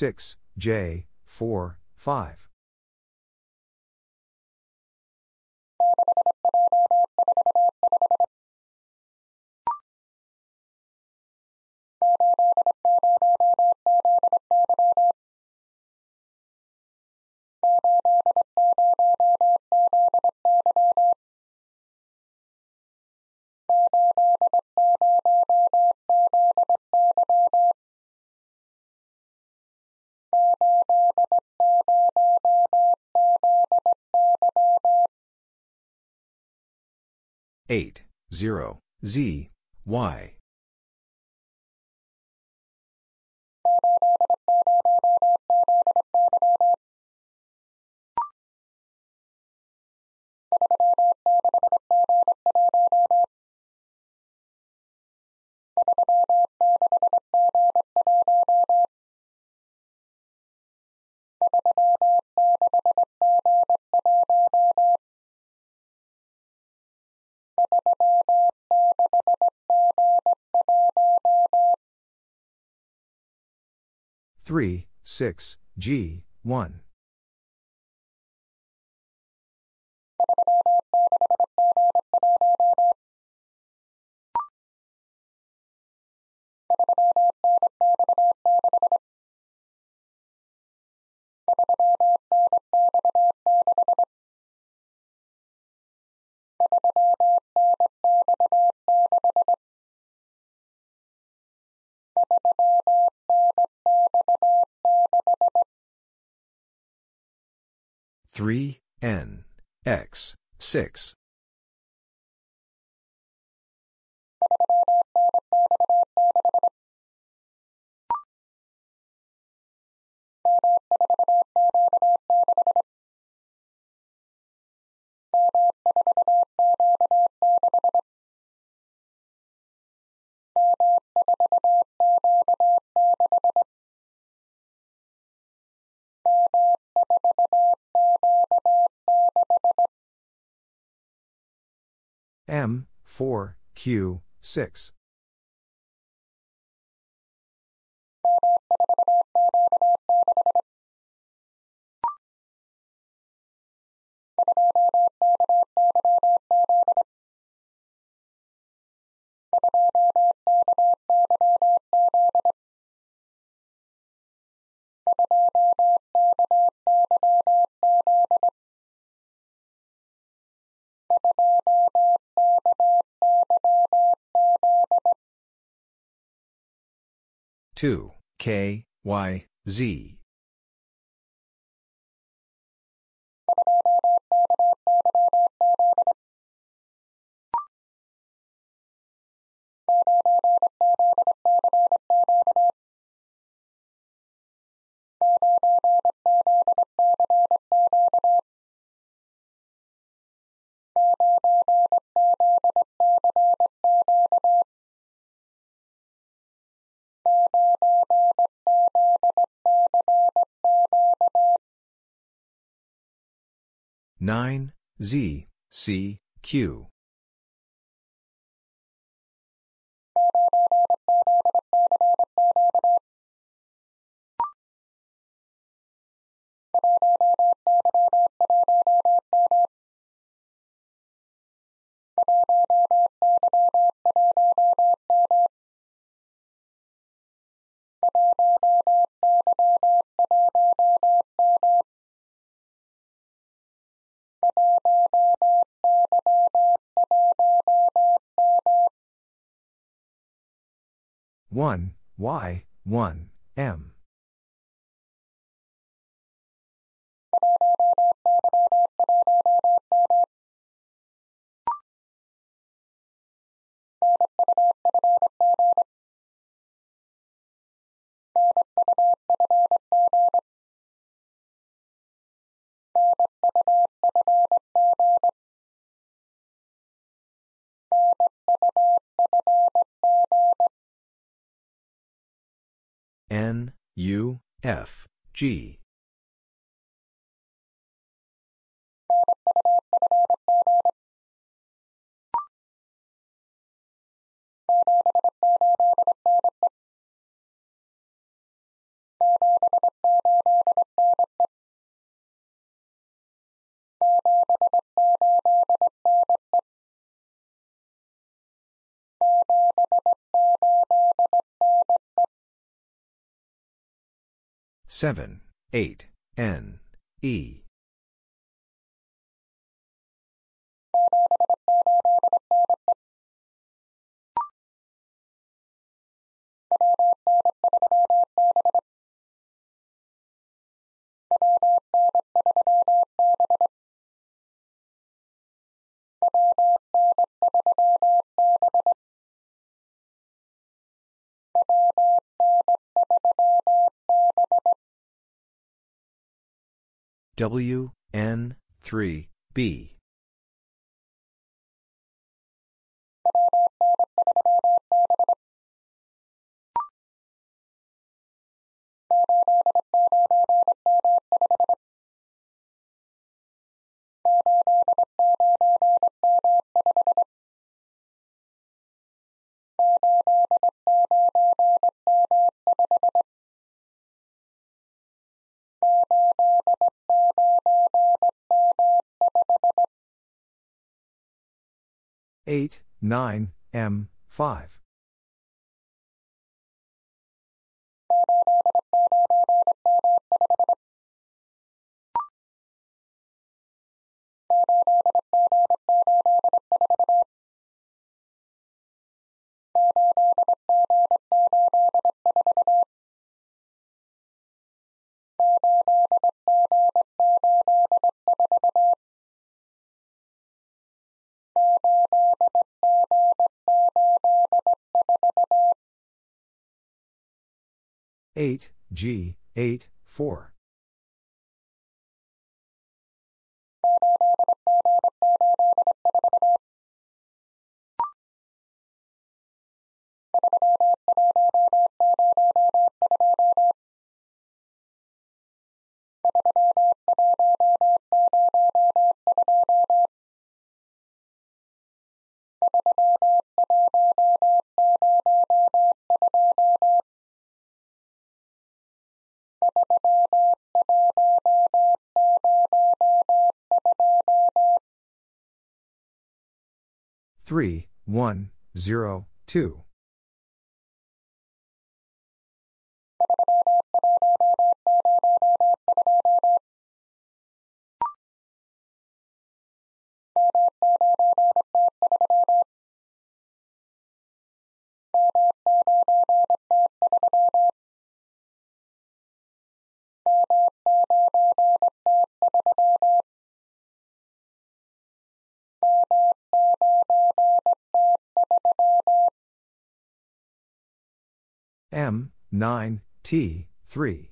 Six J four five. Eight zero Z Y Three, six, G, one. Three N X six. M, 4, Q, 6. Two K Y Z. 9, Z, C, Q. one Y one M N U F G seven eight N E W N 3 B eight nine M five eight G eight four three one zero two M nine T three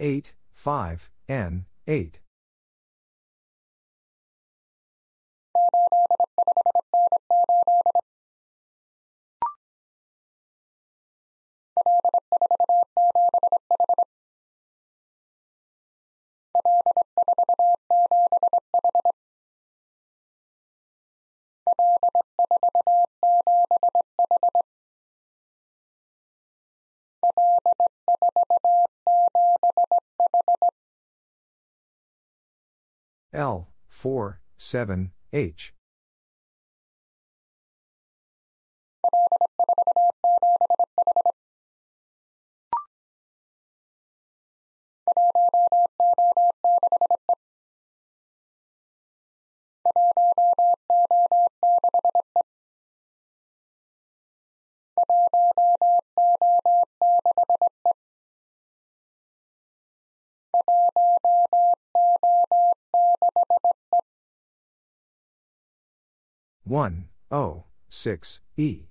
8, 5, N, 8. L, 4, 7, H. One O six E.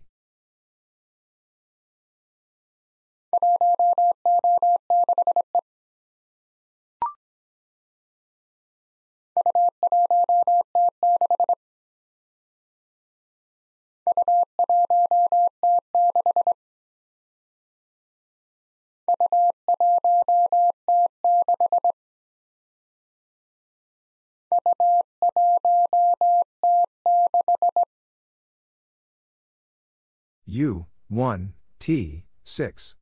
U, 1, T, 6.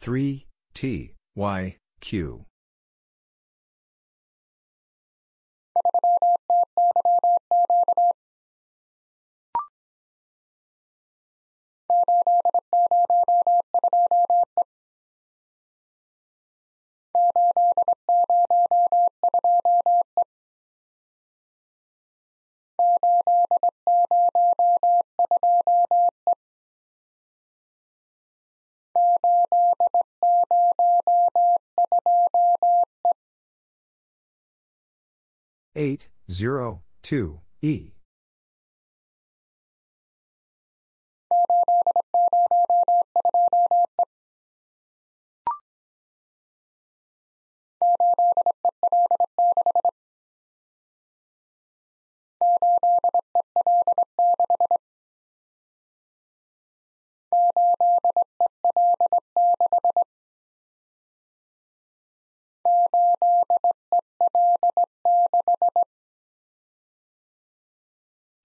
Three T Y Q. Eight zero two E.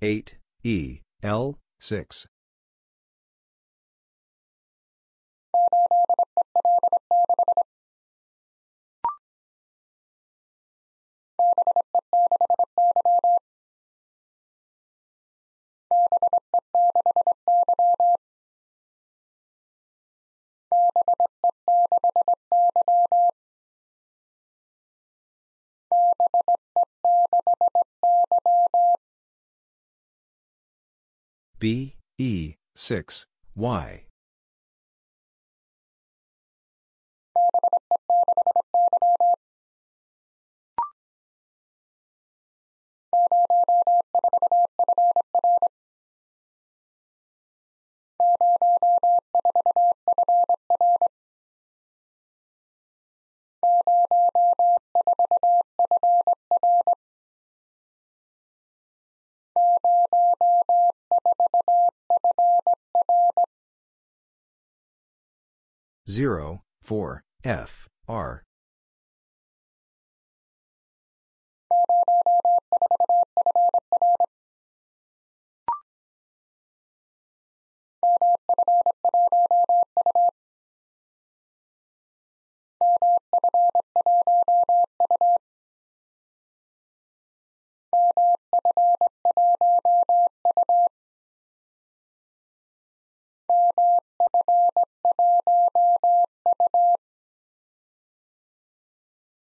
Eight E L six. B, E, 6, Y. 0, 4, F, R.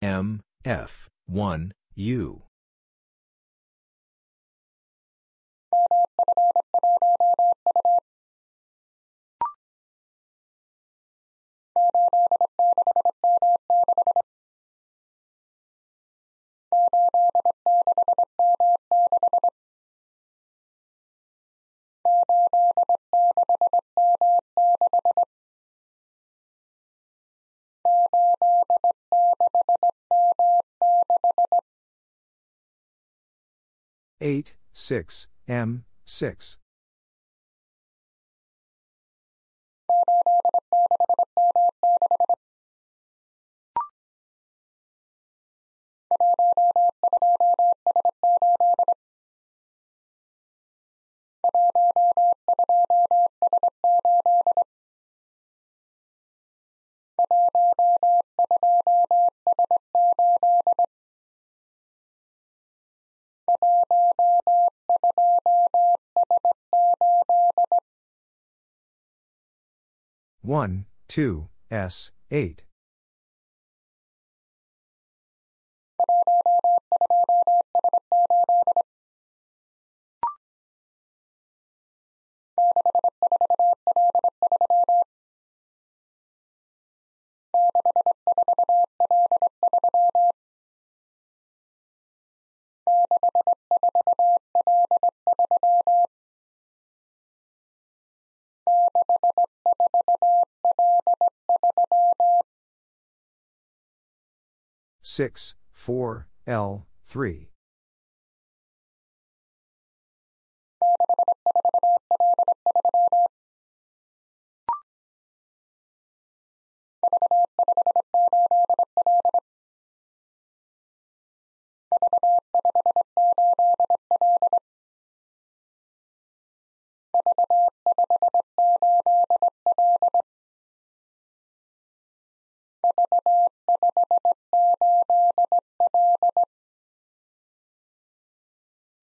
M, F, 1, U. Eight, six, M, six. One, two, S, eight. Six, four, L, three.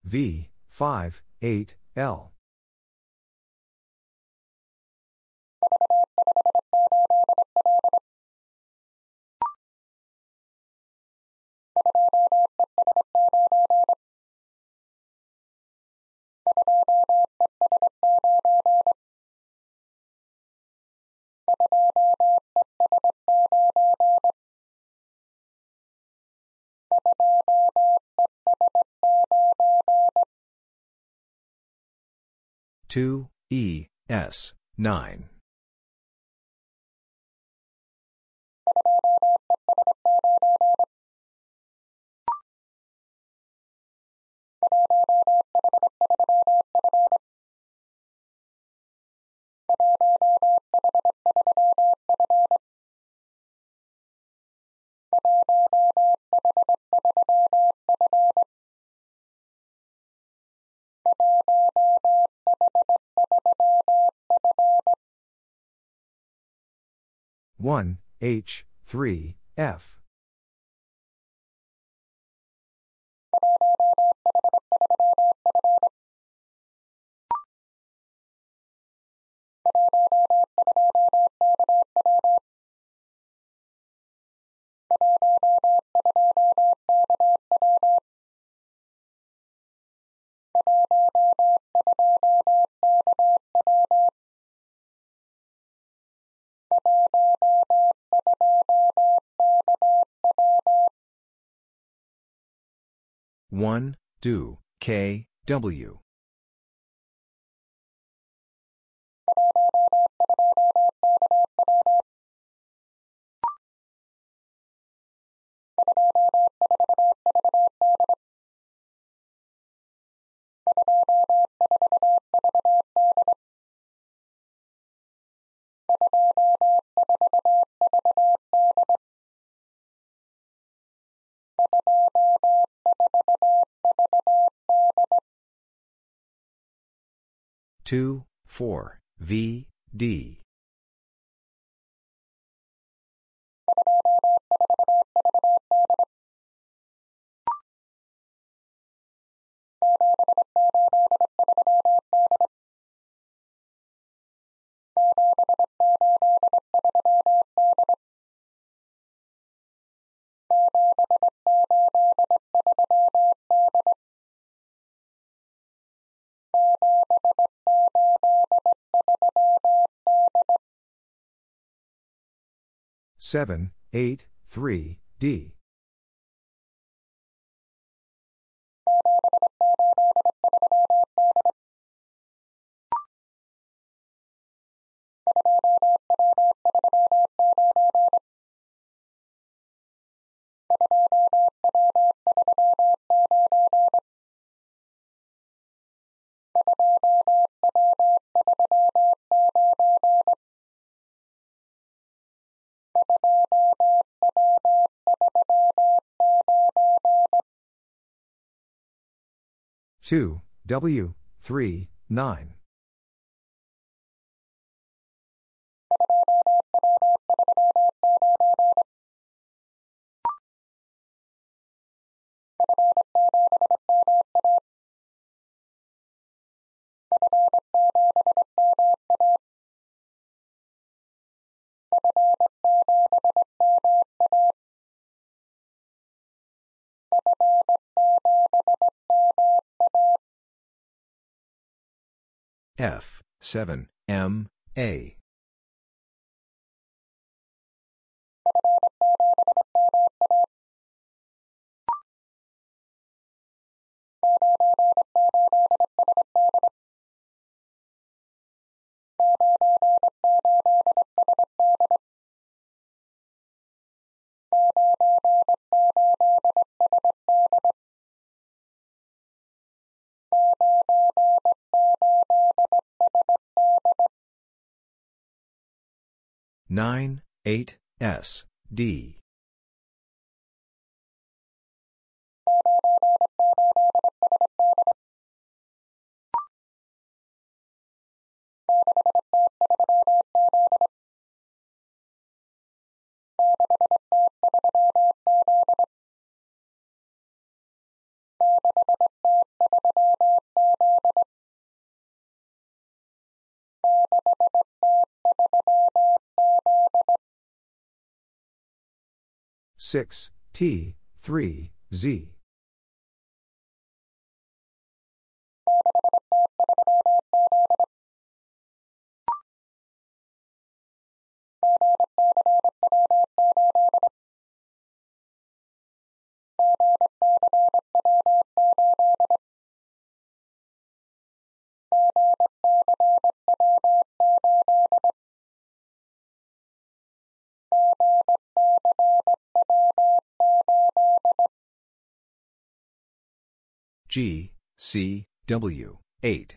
V, 5, 8, L. Two, E, S, nine. One, H, three, F. One, do, K, W. Two, four, V, D. 7, 8, 3, D. Two W three nine F seven M A nine eight S D six T three Z G C W eight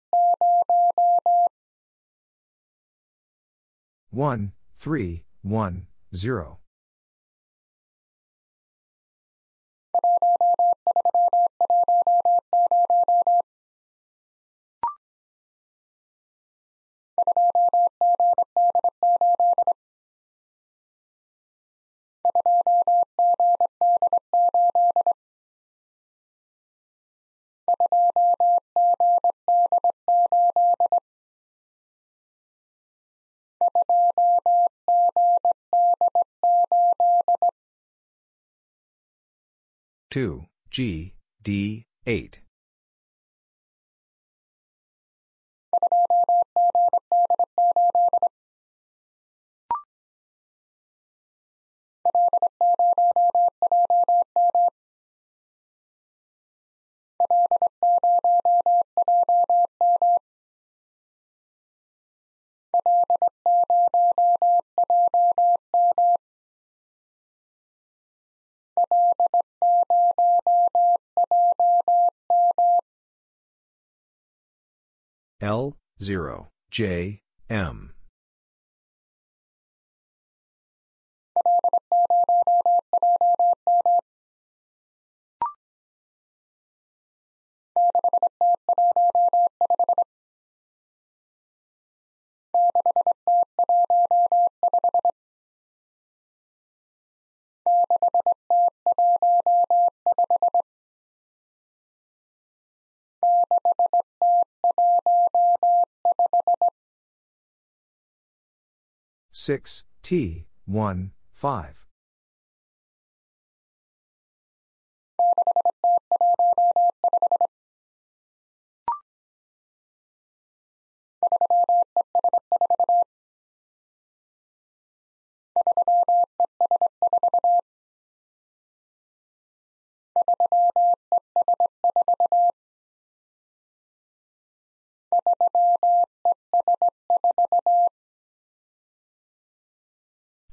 one three one zero two G D eight L, 0, J, M. Six T one five.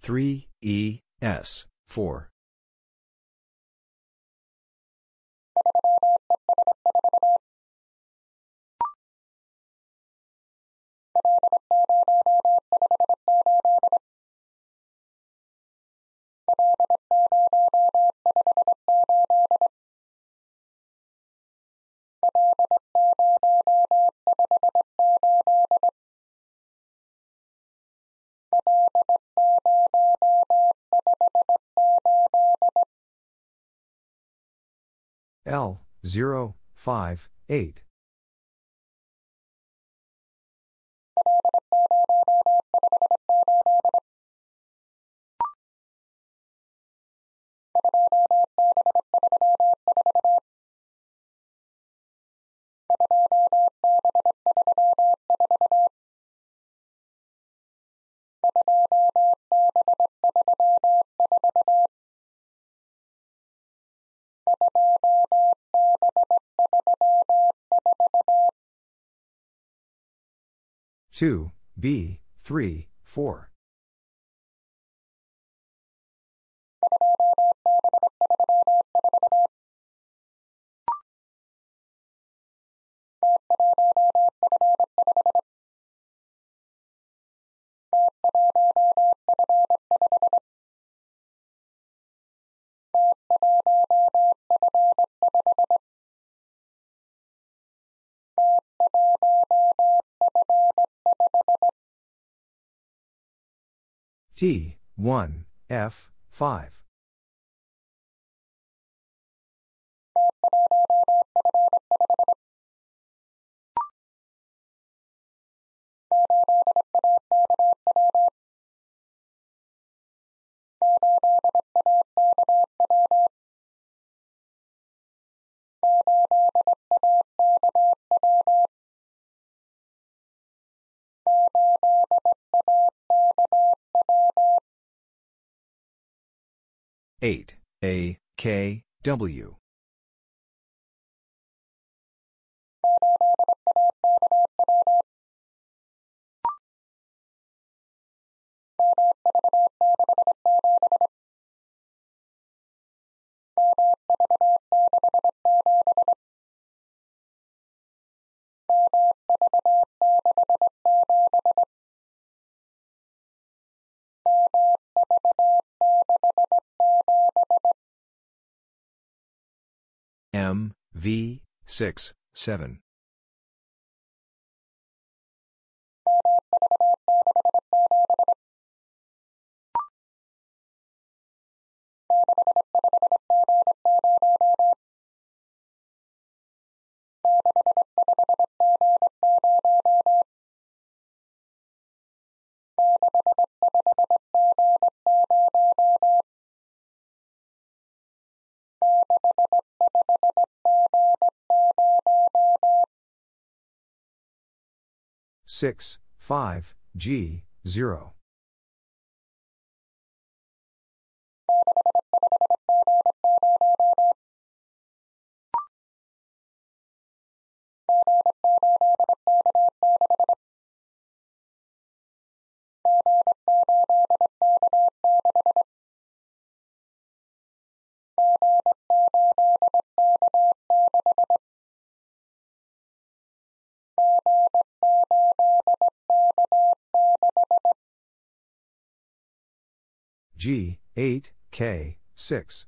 Three E S four. L zero five eight. Two B three four. T, 1, F, 5. Eight. A K W M V 6 7. Six, five, G, zero. G, 8, K, 6.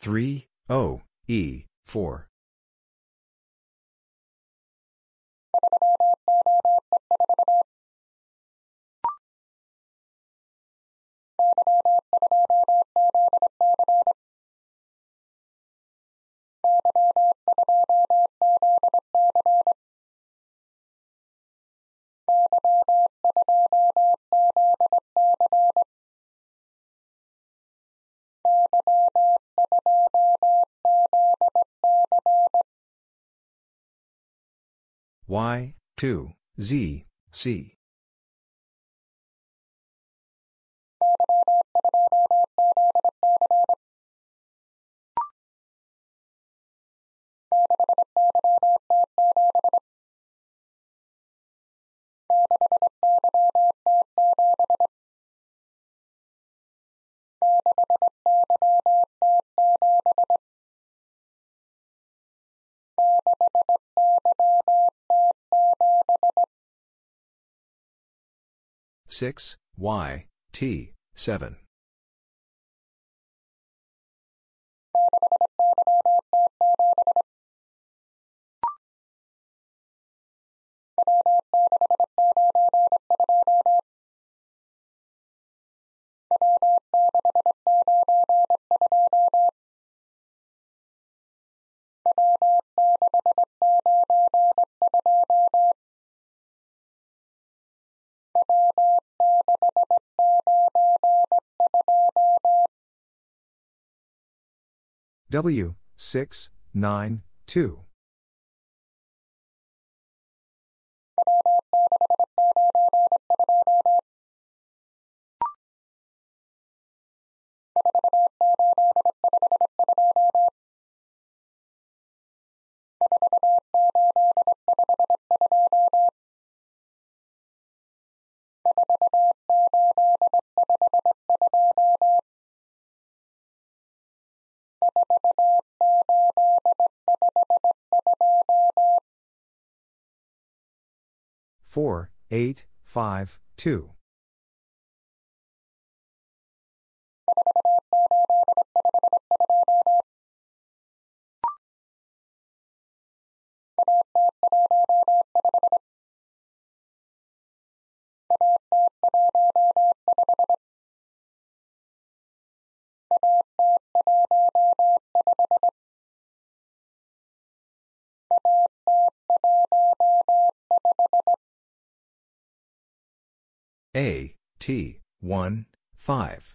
Three O E four. Y, 2, Z, C. Six Y T seven W, 6, 9, 2. Four, eight, five, two. A, T, 1, 5.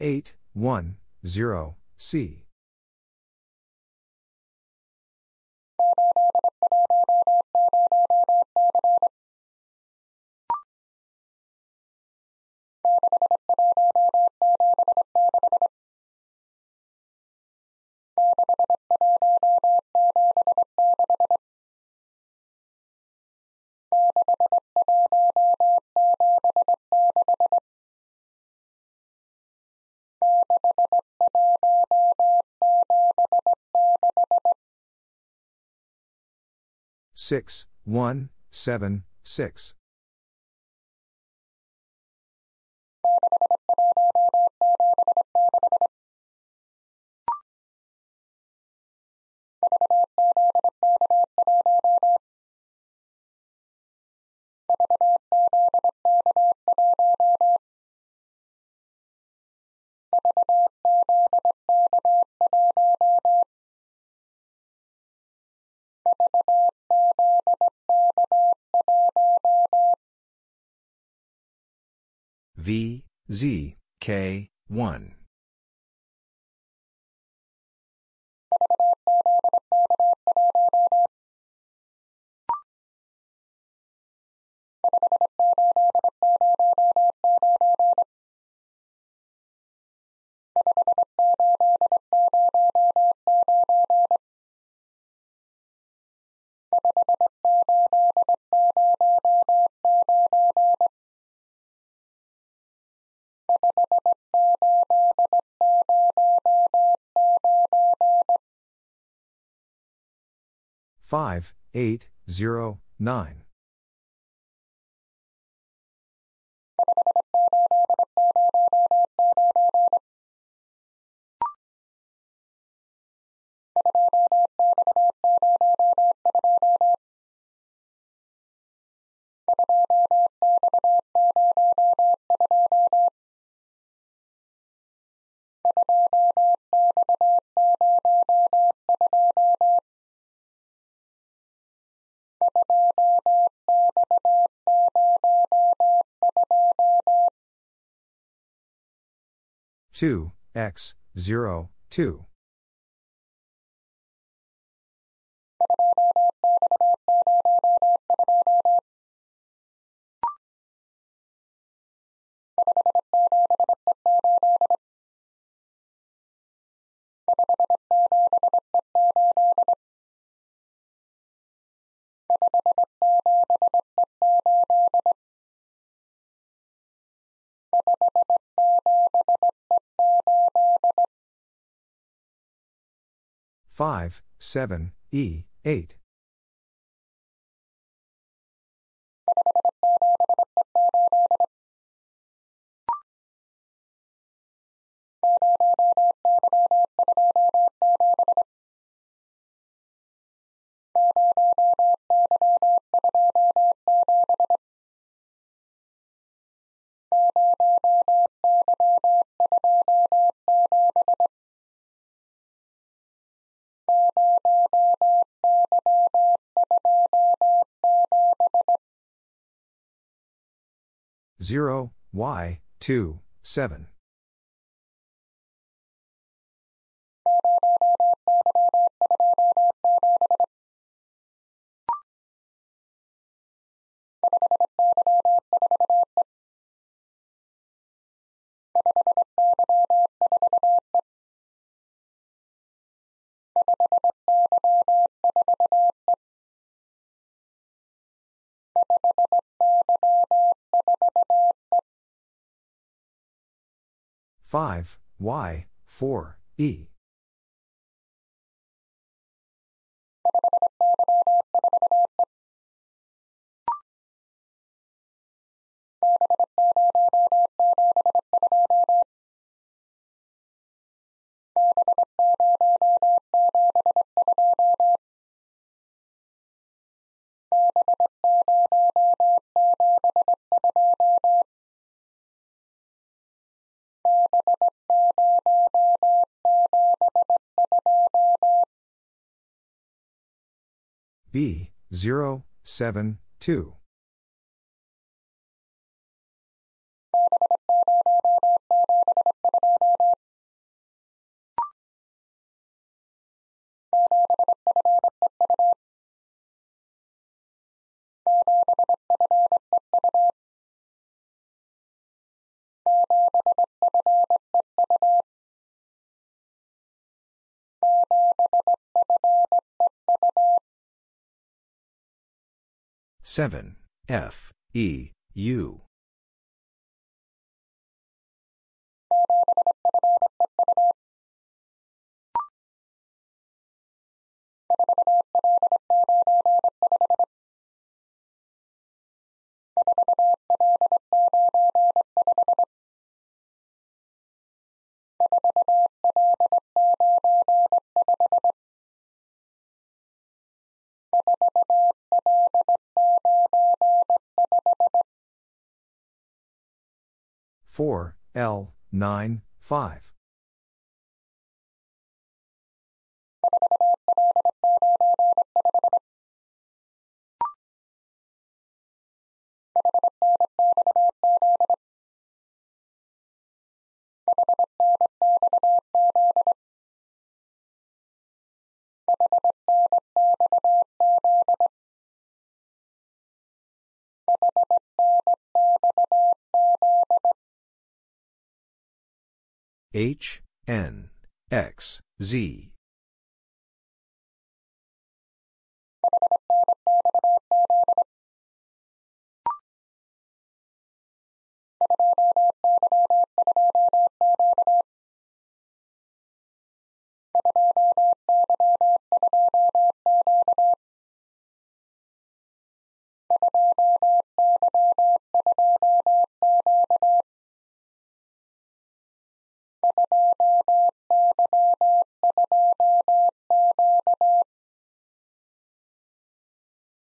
Eight, one, zero, C. Six, one, seven, six. V, Z, K, 1. 5, 8, 0, 9. Two X zero two five seven E eight zero Y two seven five Y four E B zero seven two seven. F. E. U four L nine five H N X Z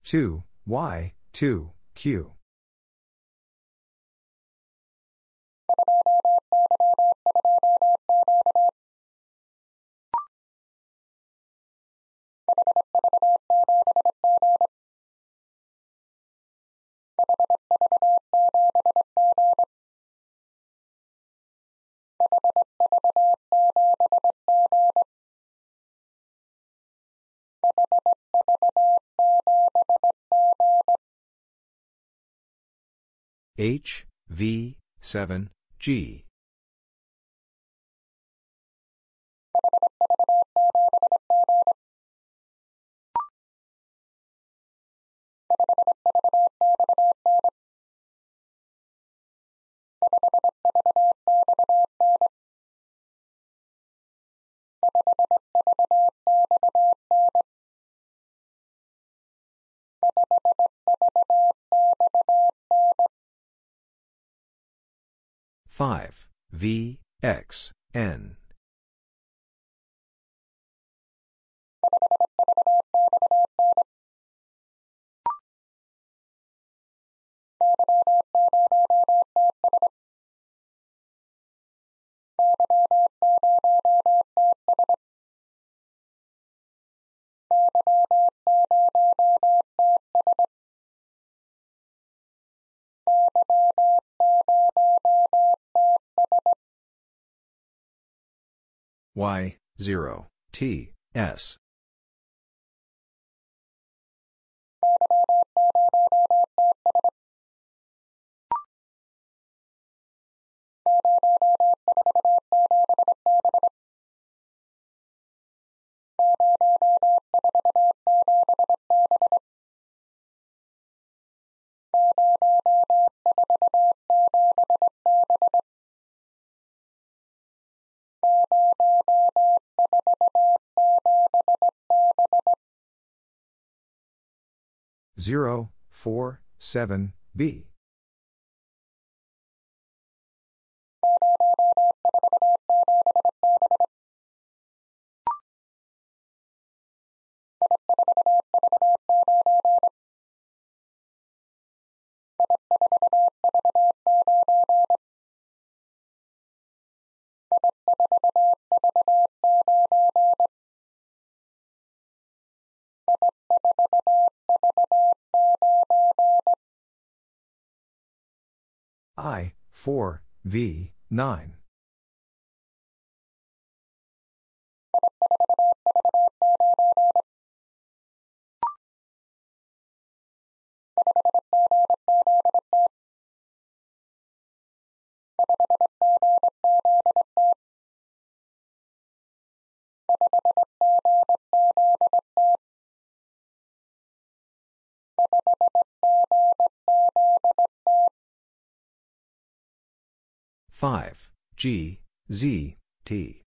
2, y, 2, q. H, V, 7, G. Five. V. X. N Y, 0, T, S. Zero, four, seven, B. I, 4, V, 9. Five. G. Z. T.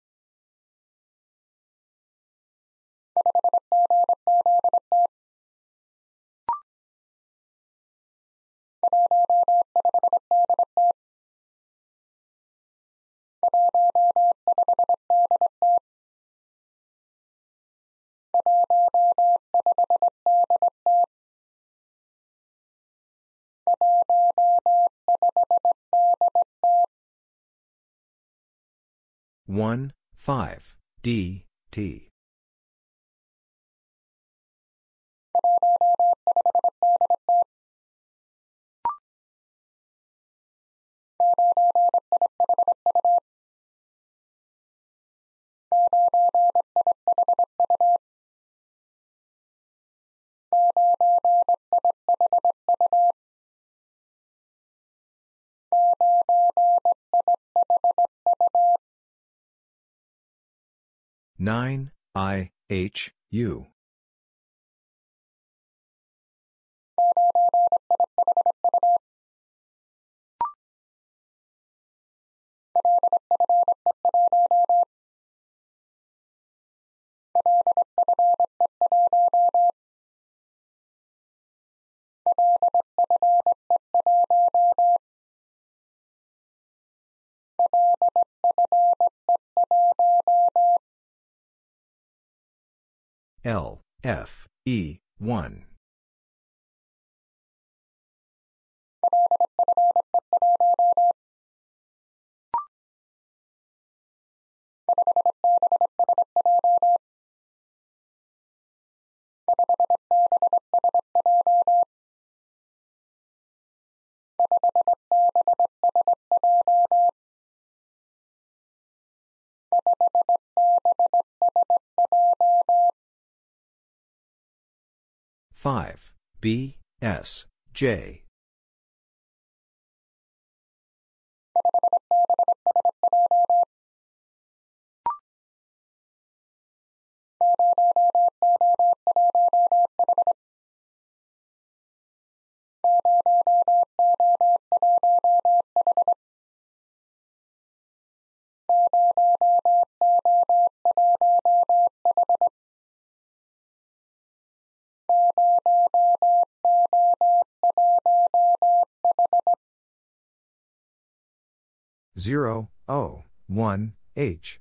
One, five, D, T. Nine I H U. L, F, E, 1. Five. B. S. J Zero O one H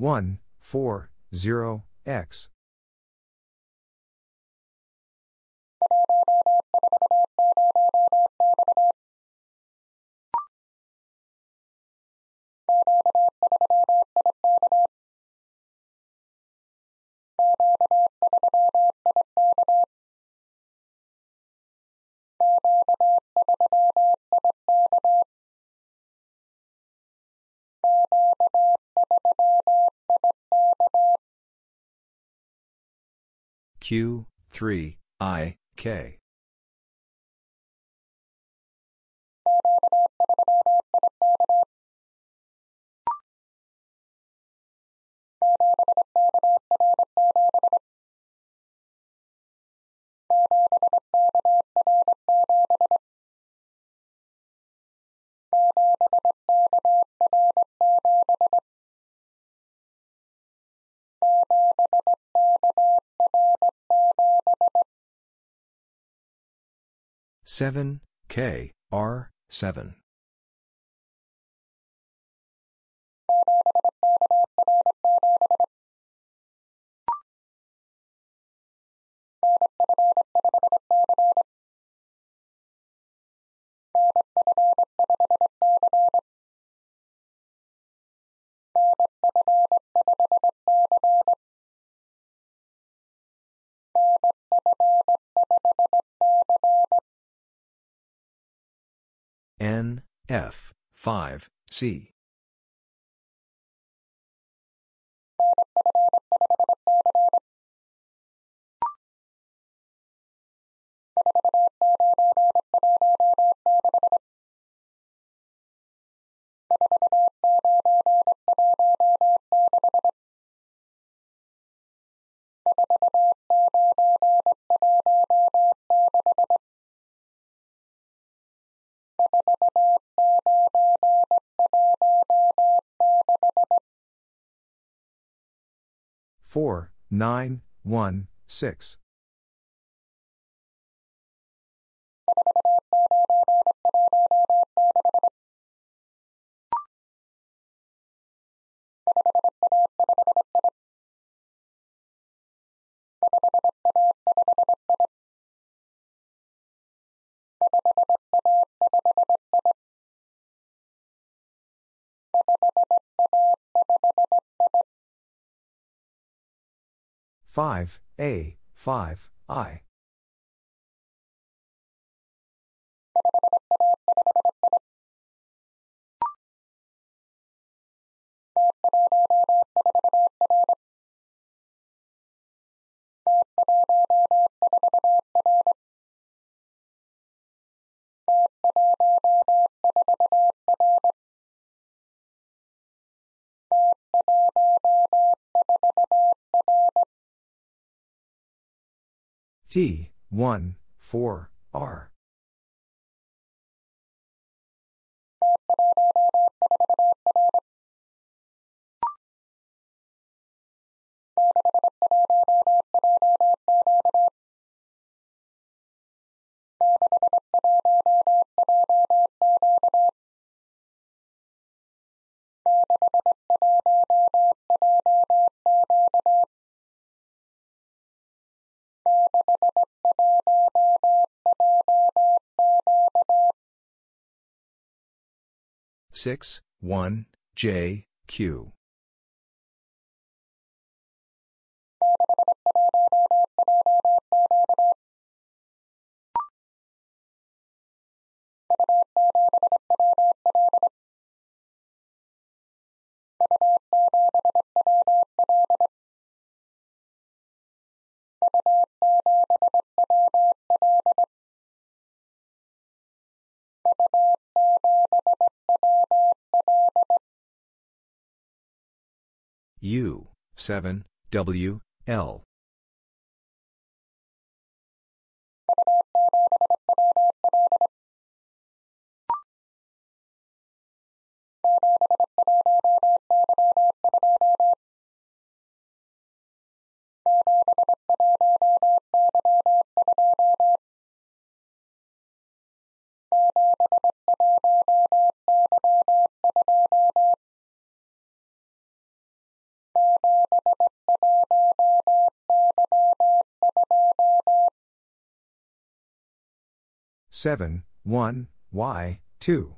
one four zero X Q three I K seven K R seven N F five C four nine one six 5, A, 5, I. T, 1, 4, R. Six, one, J, Q. U, 7, W, L. Seven, one, Y, two.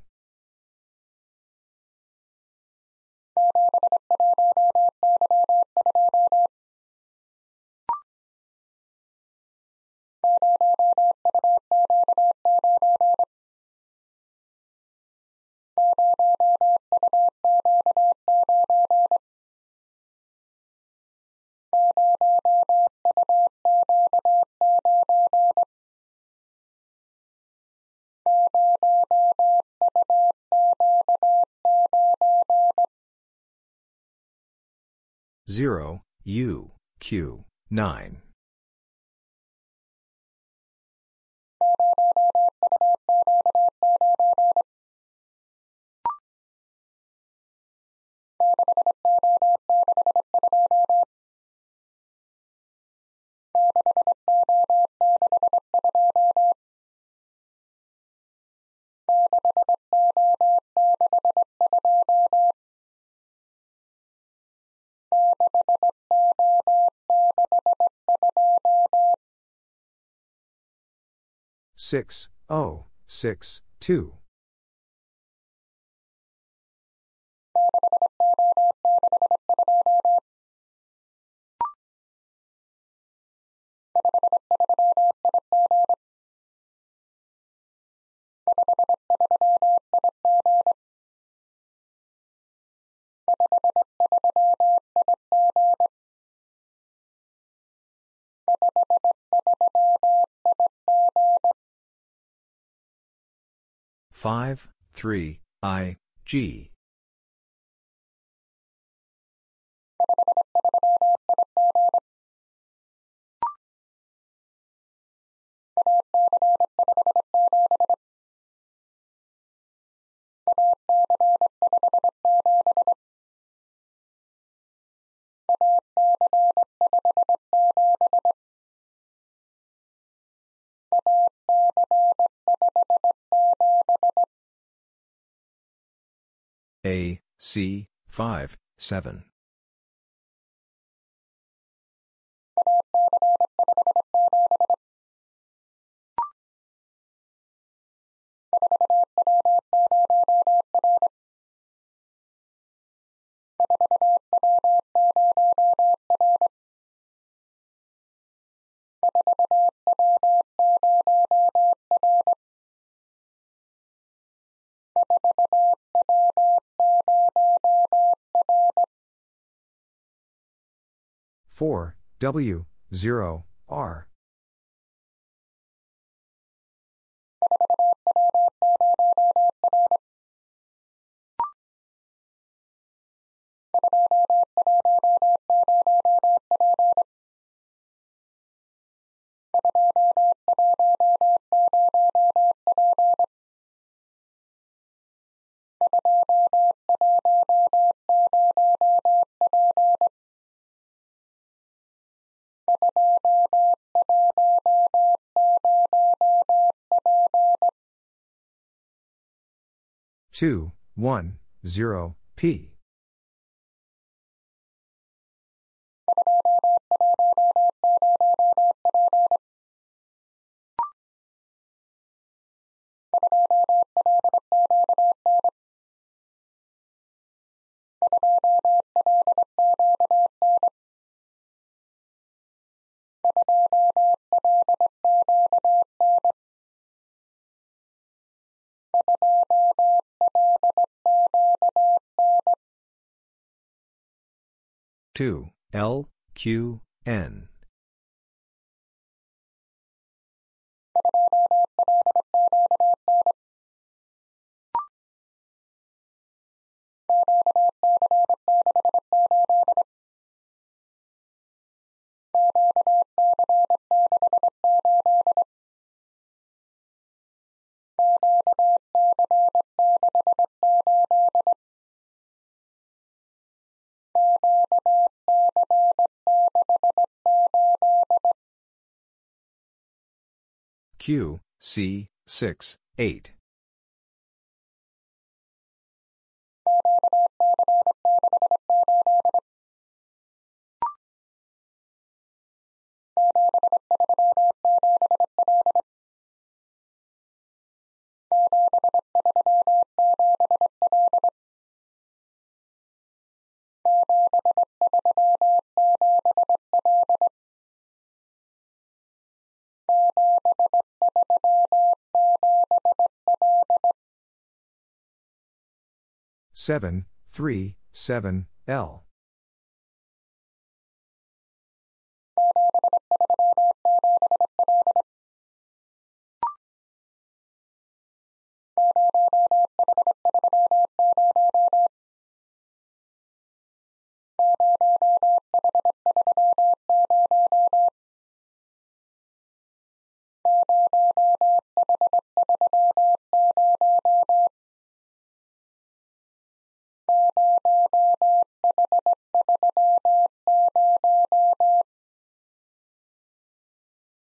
Zero, U, Q, nine. Six, O, six, two. Five, three, I, G. A, C, 5, 7. Four, W, 0, R. 2, 1, 0, p. Two, L, Q, N. Q, C, 6, 8. Seven, three, seven, L.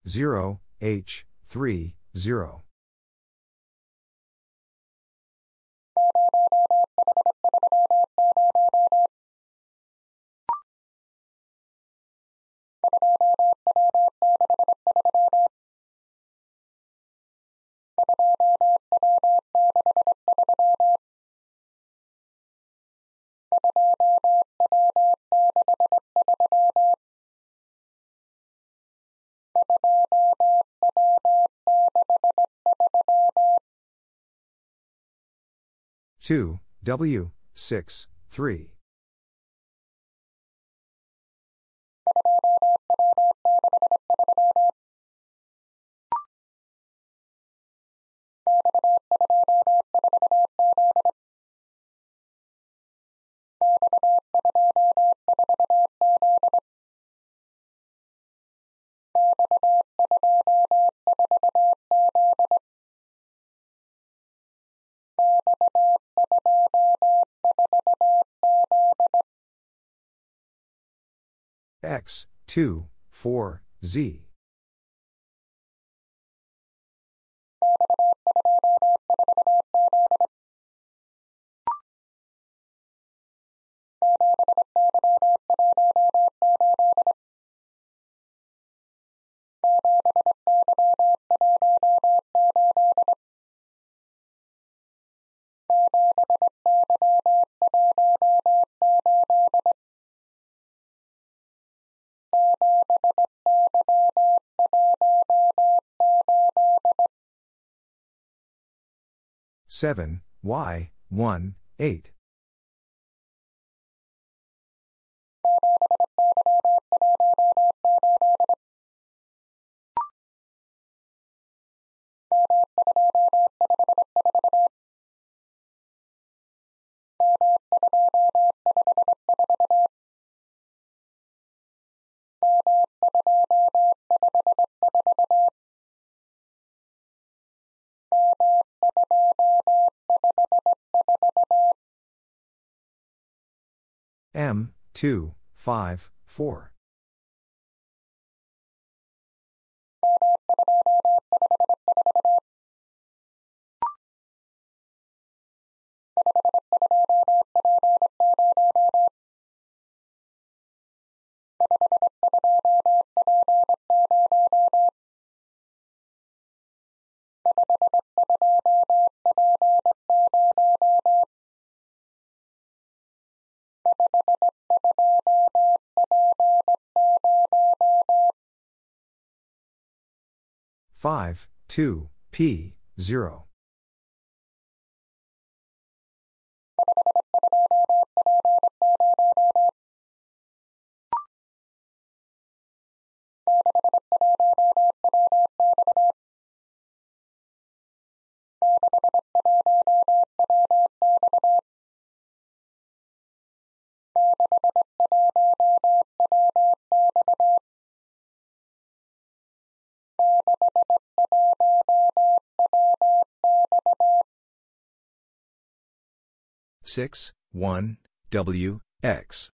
Zero, H, three, zero. Two, W, six, three. X, 2, 4, Z. Seven, Y, 1, 8. M, 2, 5, 4. Five, two, P, zero. Six, one, W, X.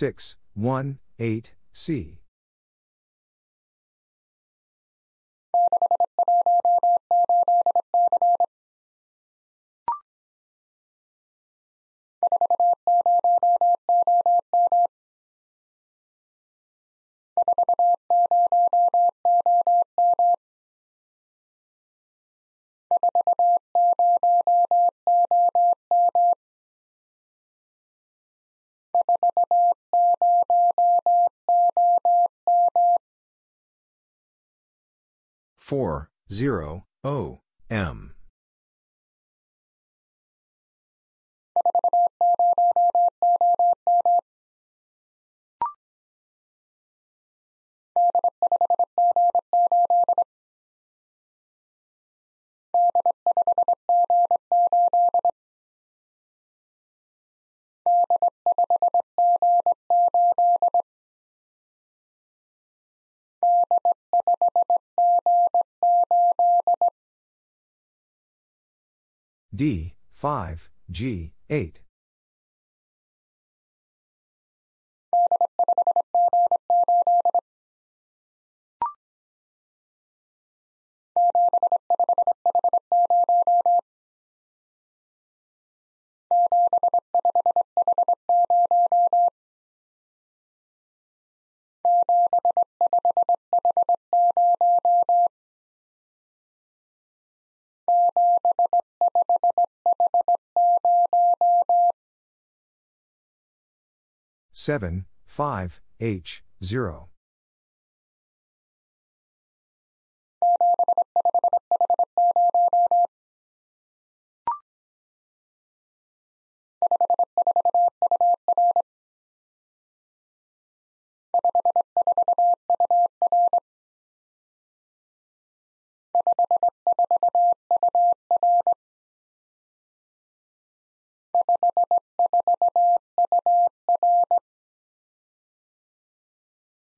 Six, one, eight, C. Four, zero, O, M. D, 5, G, 8. Seven, five, H, zero.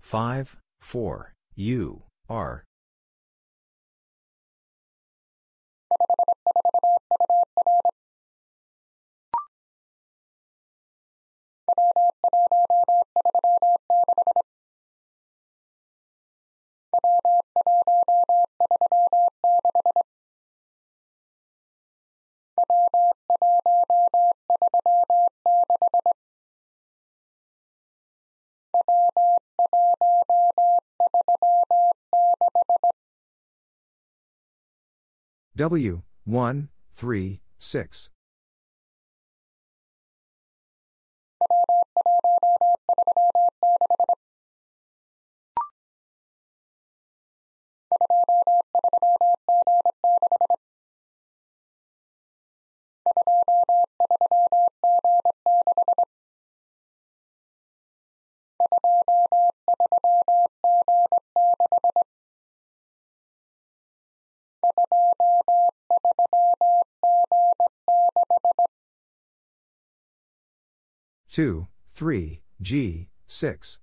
Five, four, U, R. W, 1, 3, 6. 2, 3, G, 6.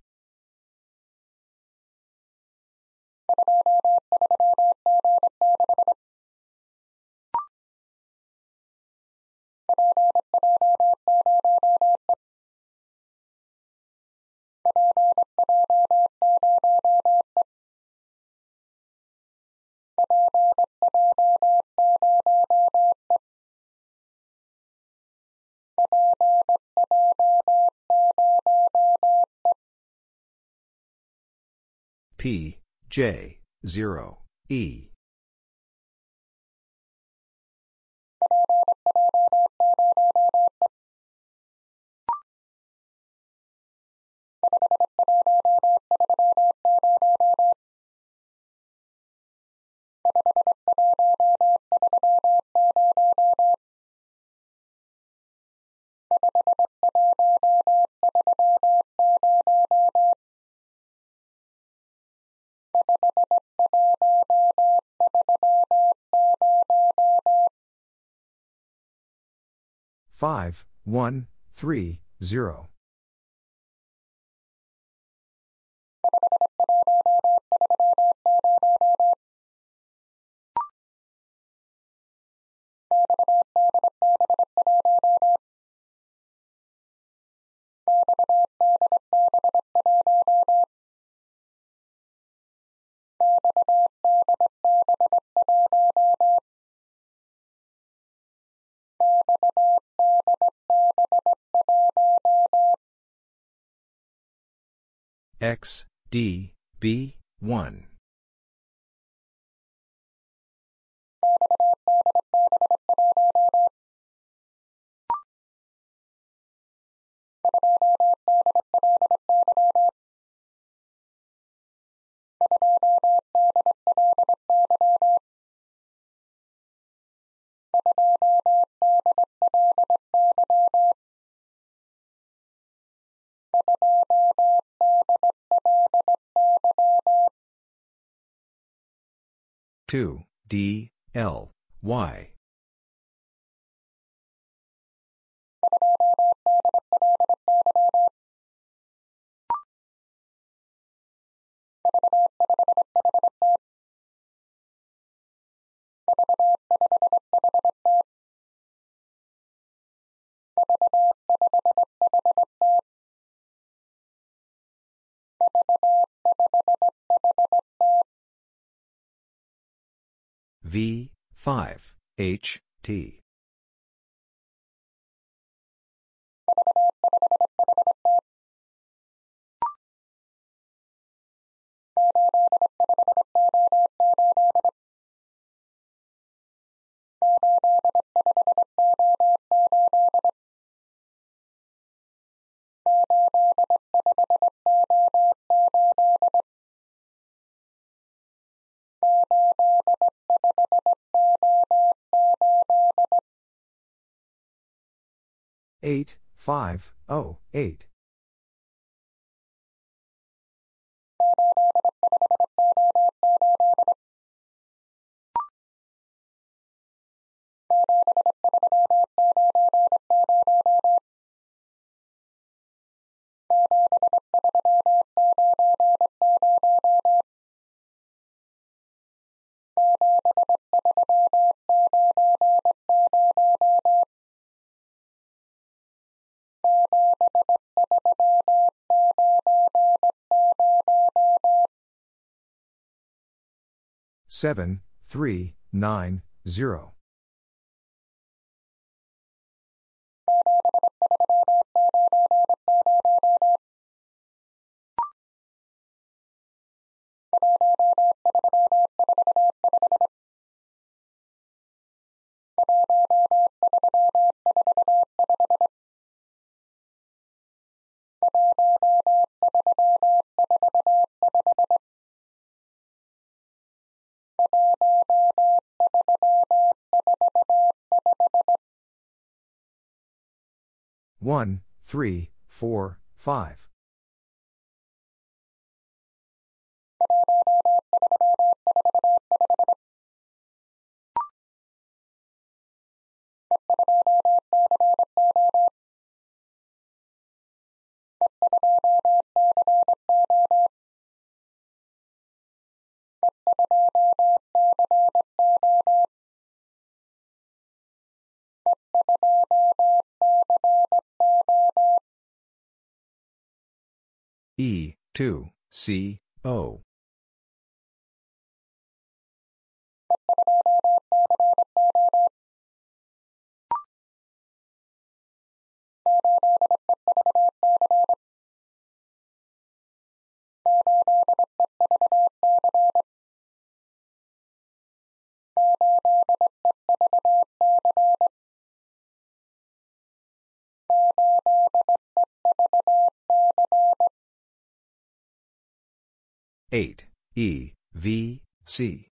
P, J, 0, E. Five, one, three, zero. X, D, B, 1. Two D L Y V, 5, H, T. Eight, five, oh, eight. Seven, three, nine, zero. 1, 3, 4, 5. E, 2, C, O. Eight. E. V. C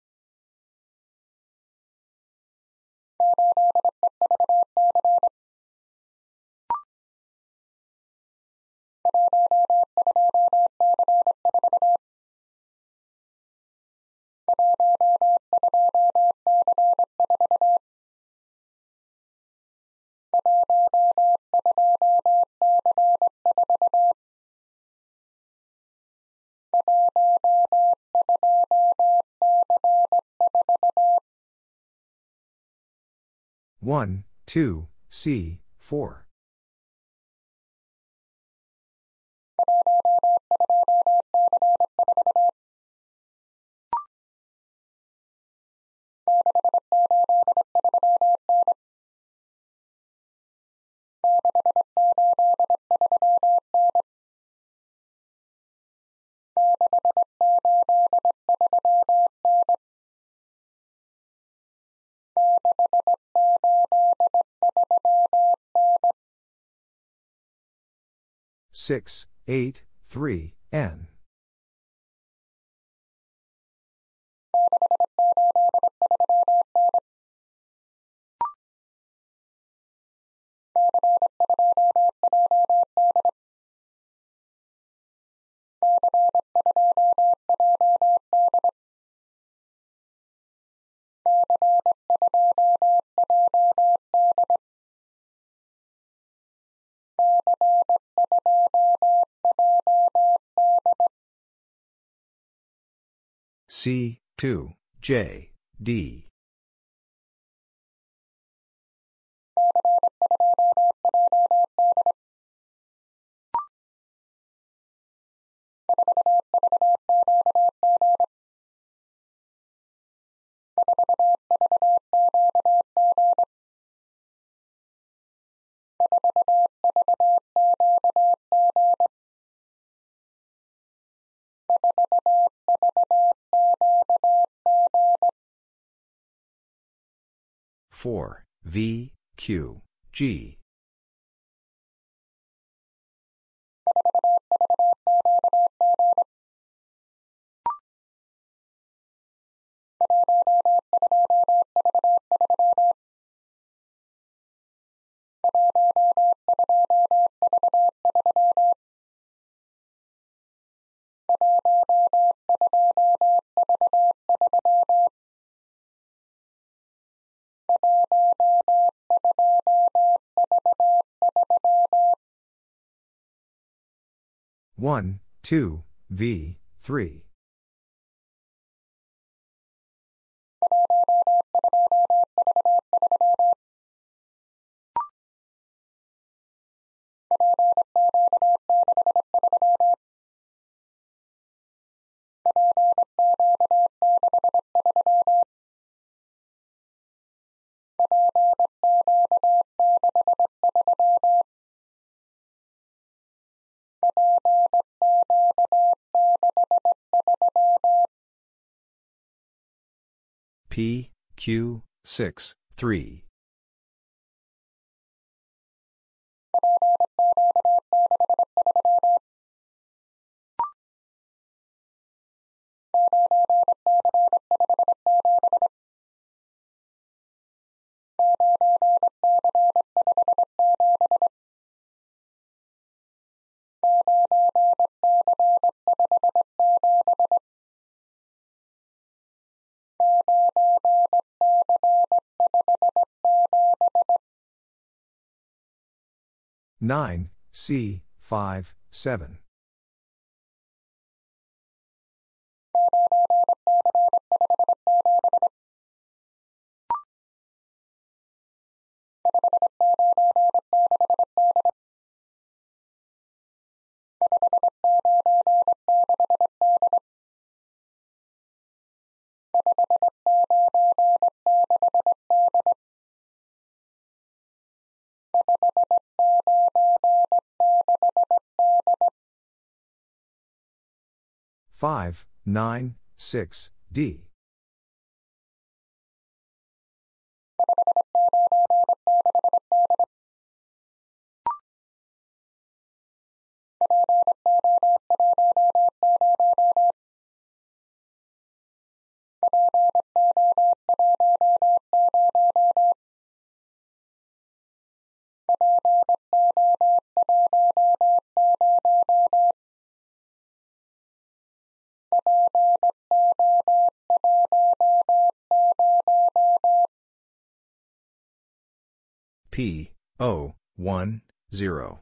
one two C four six eight three N C two J D four V Q G one two V three P Q six three nine C five seven 5, 9, 6, D. P O one zero.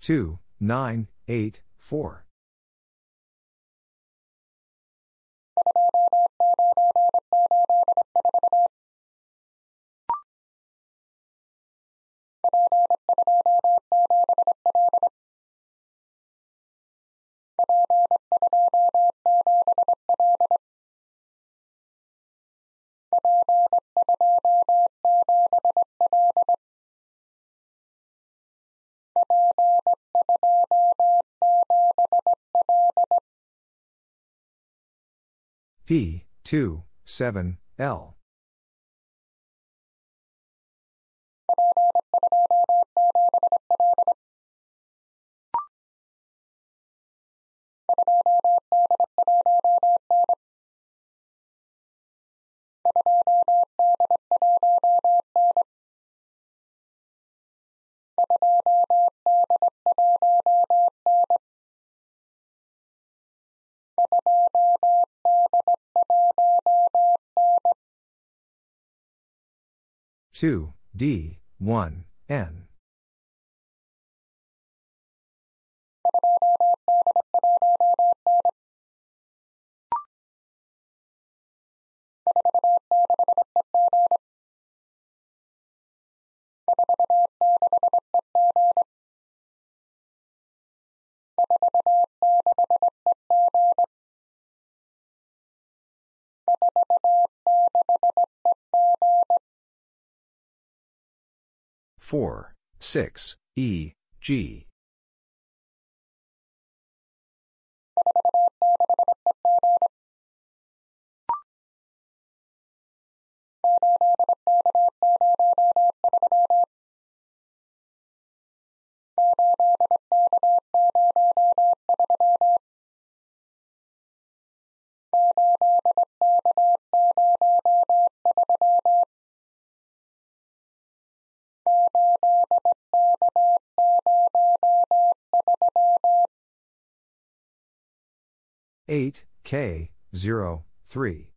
2, 9, 8, 4. P, 2, 7, L. Two, D, 1, N. Four, six, E, G. Eight, K, 0, 3.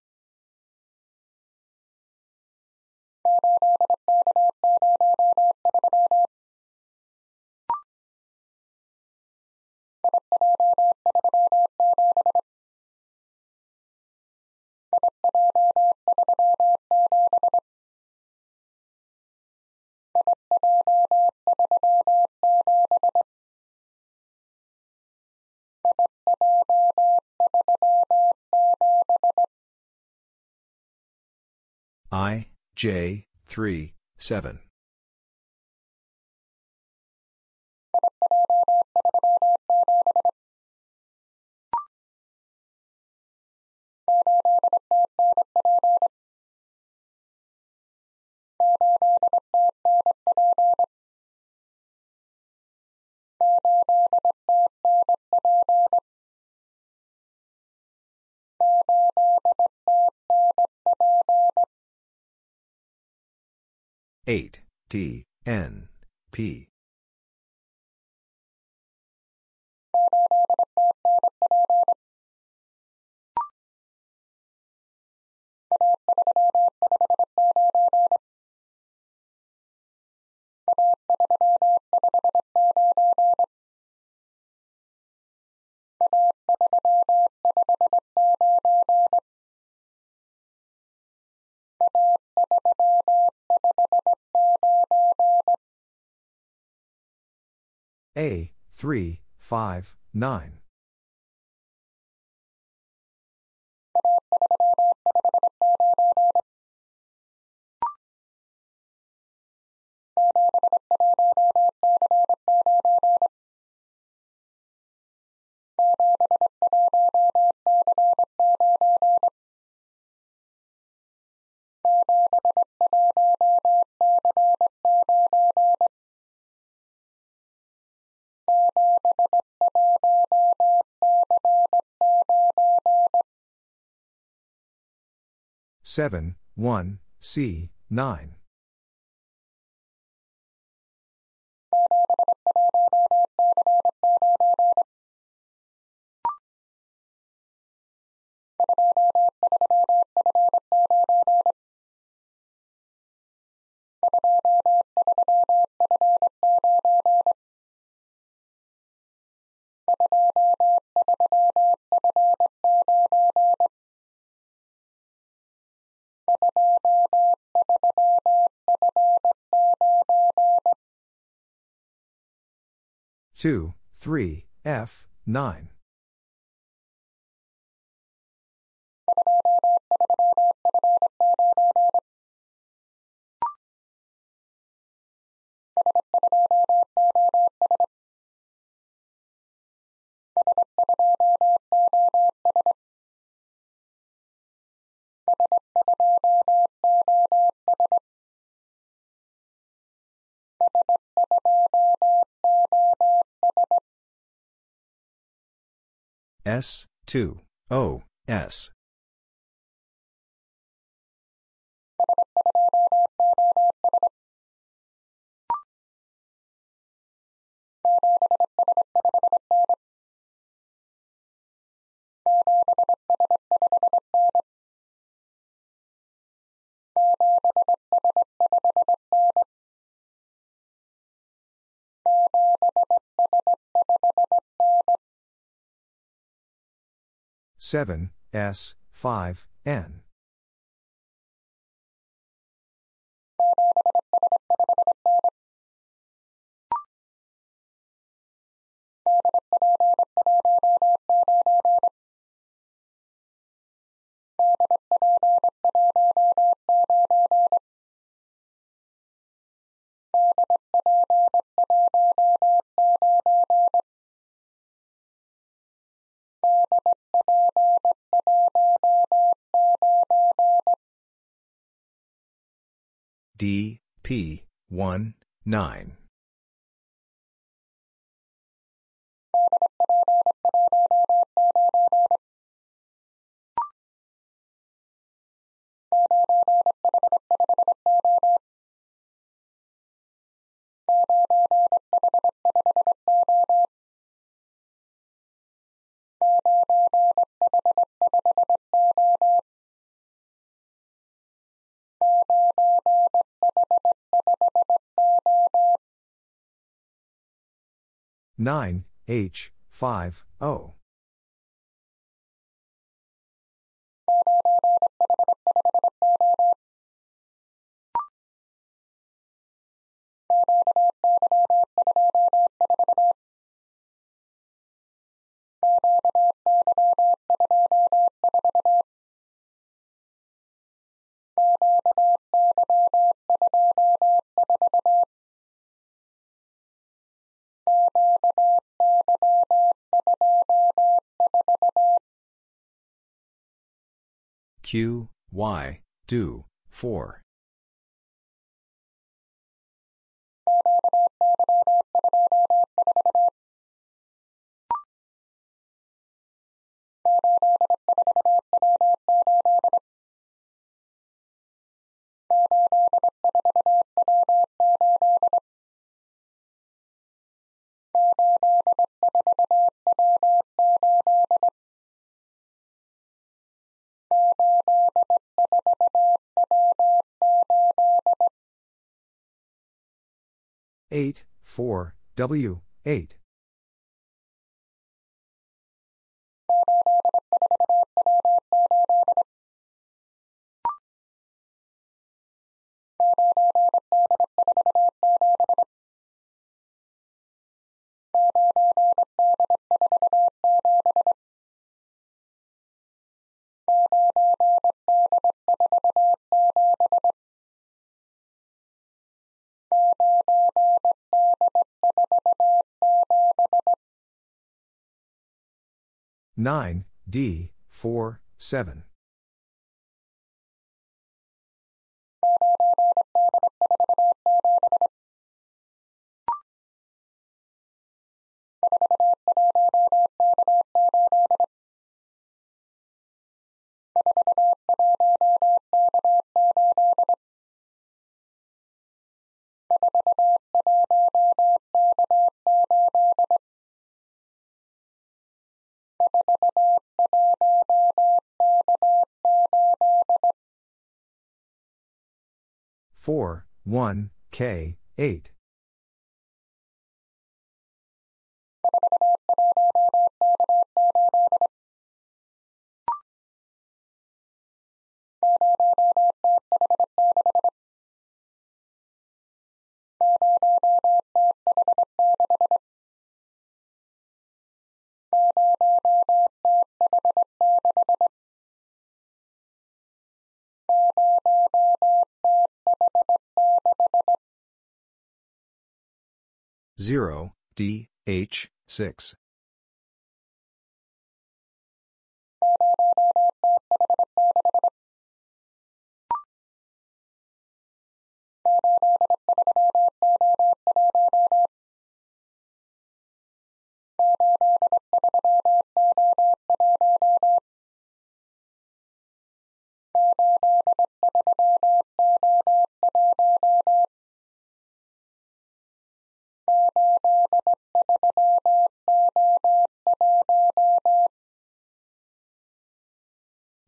I, J, 3, 7. Eight, T, N, P. A, 3, 5, 9. Seven, one, C, nine. Two, three, F, nine. S, 2, O, S. Seven, S, five, N. D, P, 1, 9. Nine, H, 5, O. Q, Y, do, 4. 8, 4, W, 8. Nine D four seven four one K eight zero D H six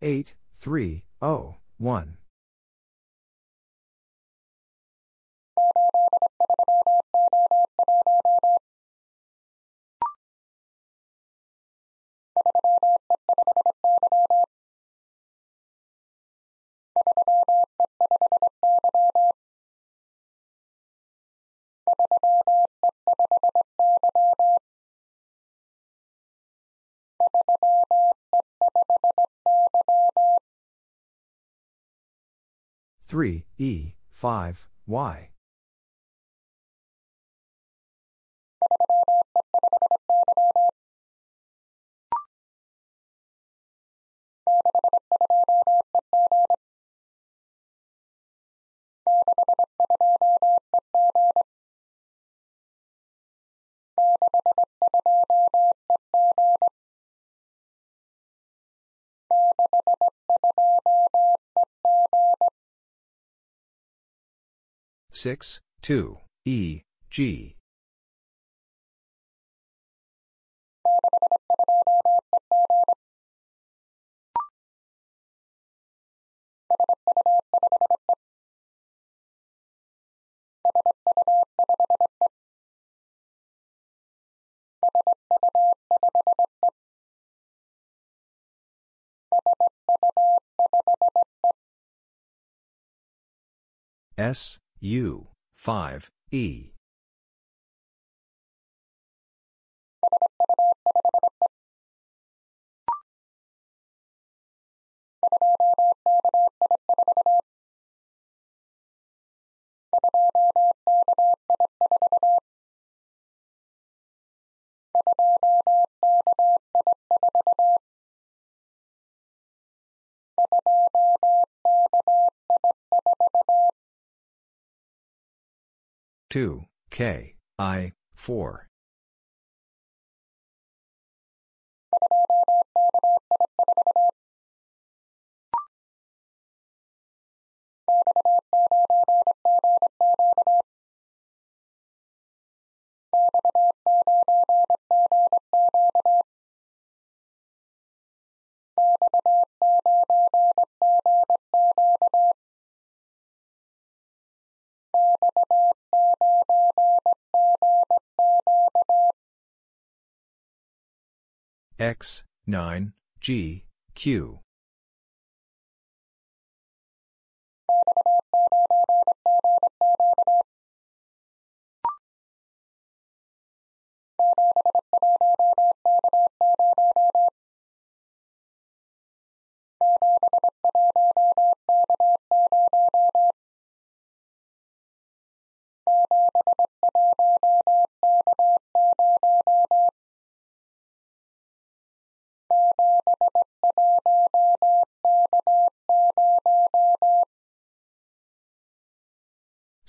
eight three O one three E five Y six two E G S U 5 E 2, K, I, 4. X, 9, G, Q.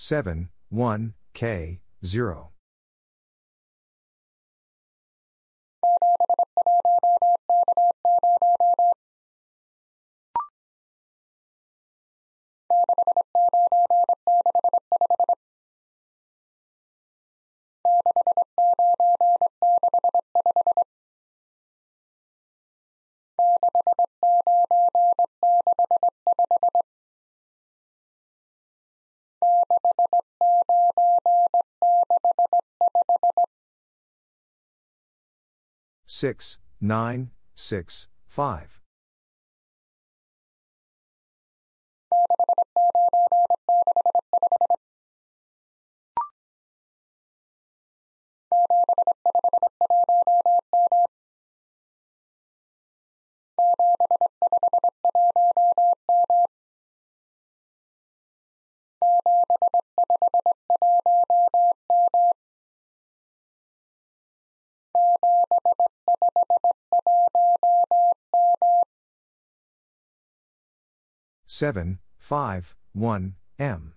Seven, one, K, zero. Six, nine, six, five. Seven, five, one, M.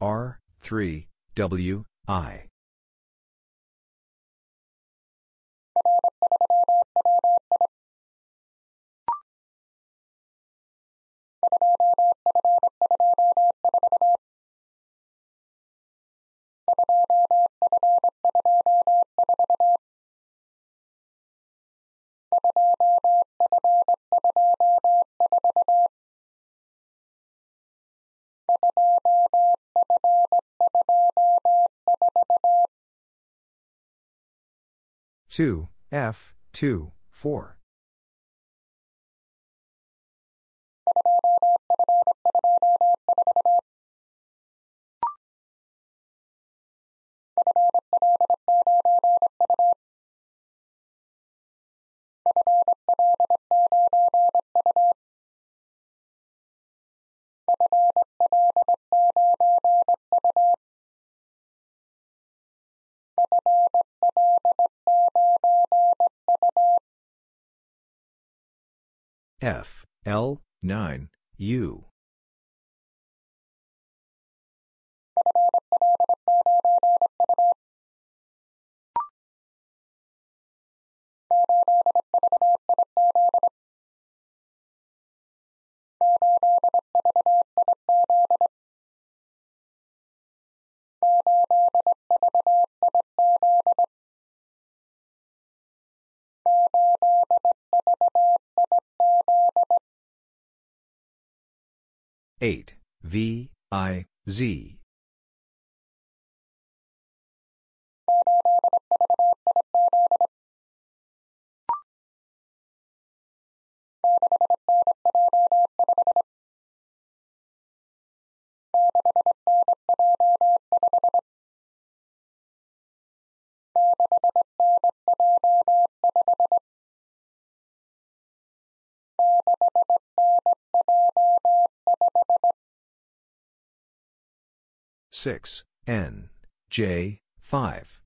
R, 3, W, I. Two, F, two, four. F, L, 9, U. Eight, V, I, Z. Six, N, J, five.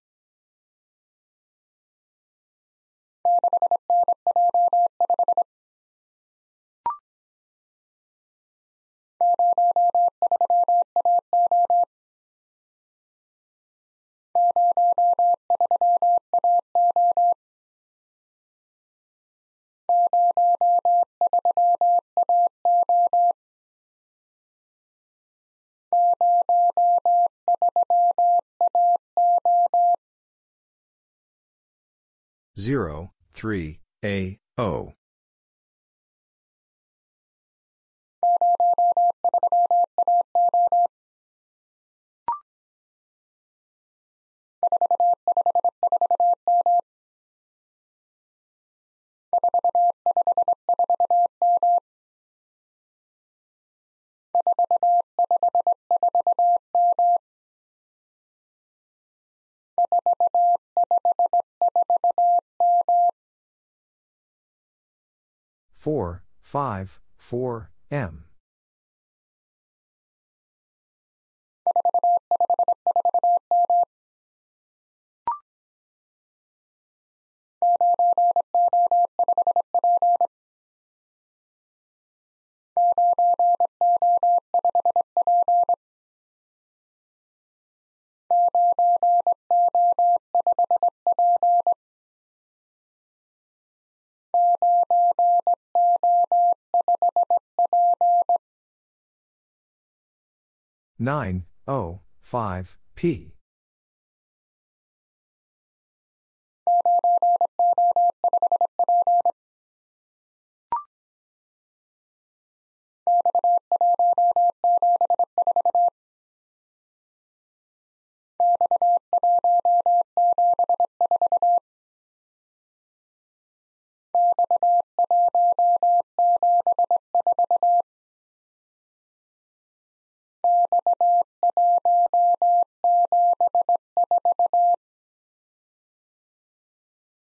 Zero, three, A, O. Four, five, four, M. Nine, O, five, P.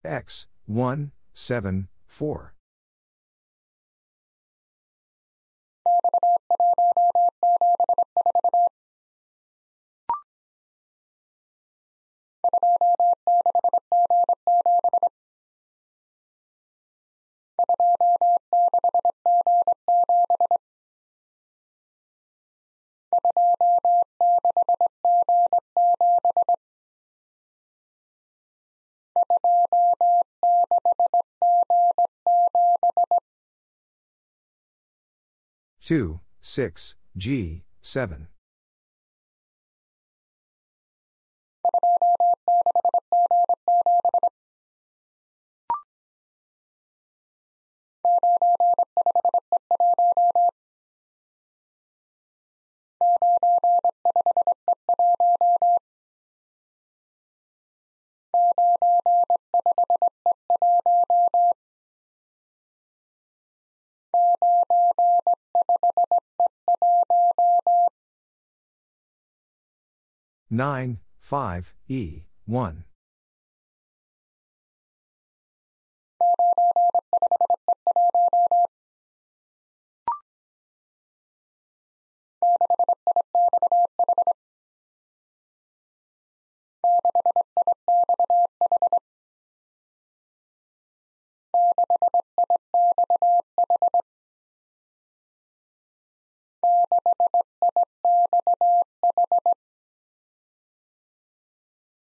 X, 1, 7, 4. Two, six, G, seven. Nine, five, E, one.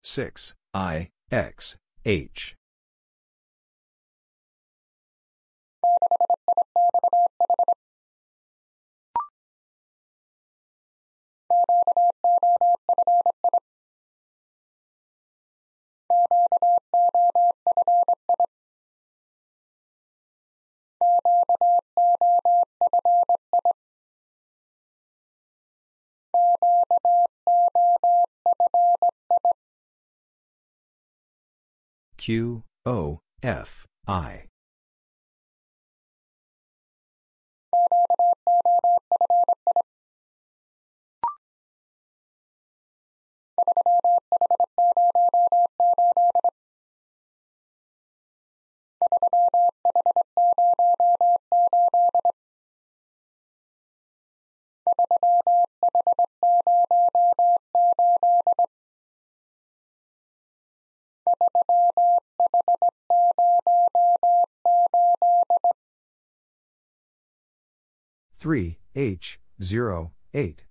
Six, I, X, H. Q, O, F, I. 3, H, 0, 8.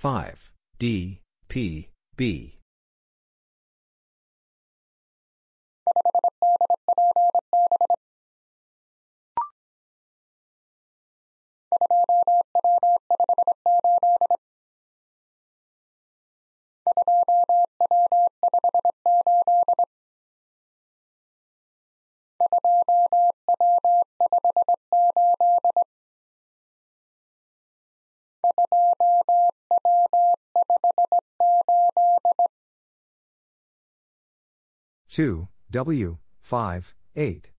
Five. D. P. B. Two W five eight.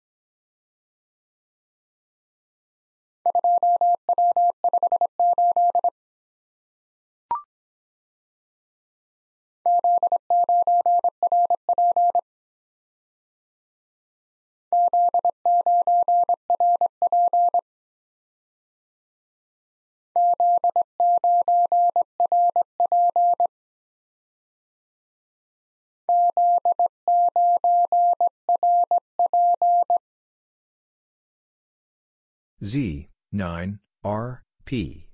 Z, 9, R, P.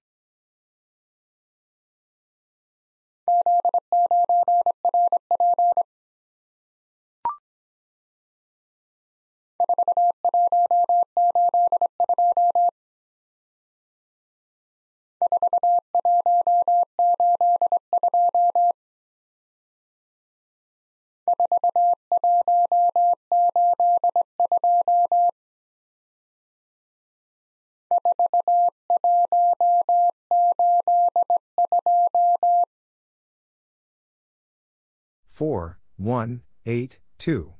Four, one, eight, two.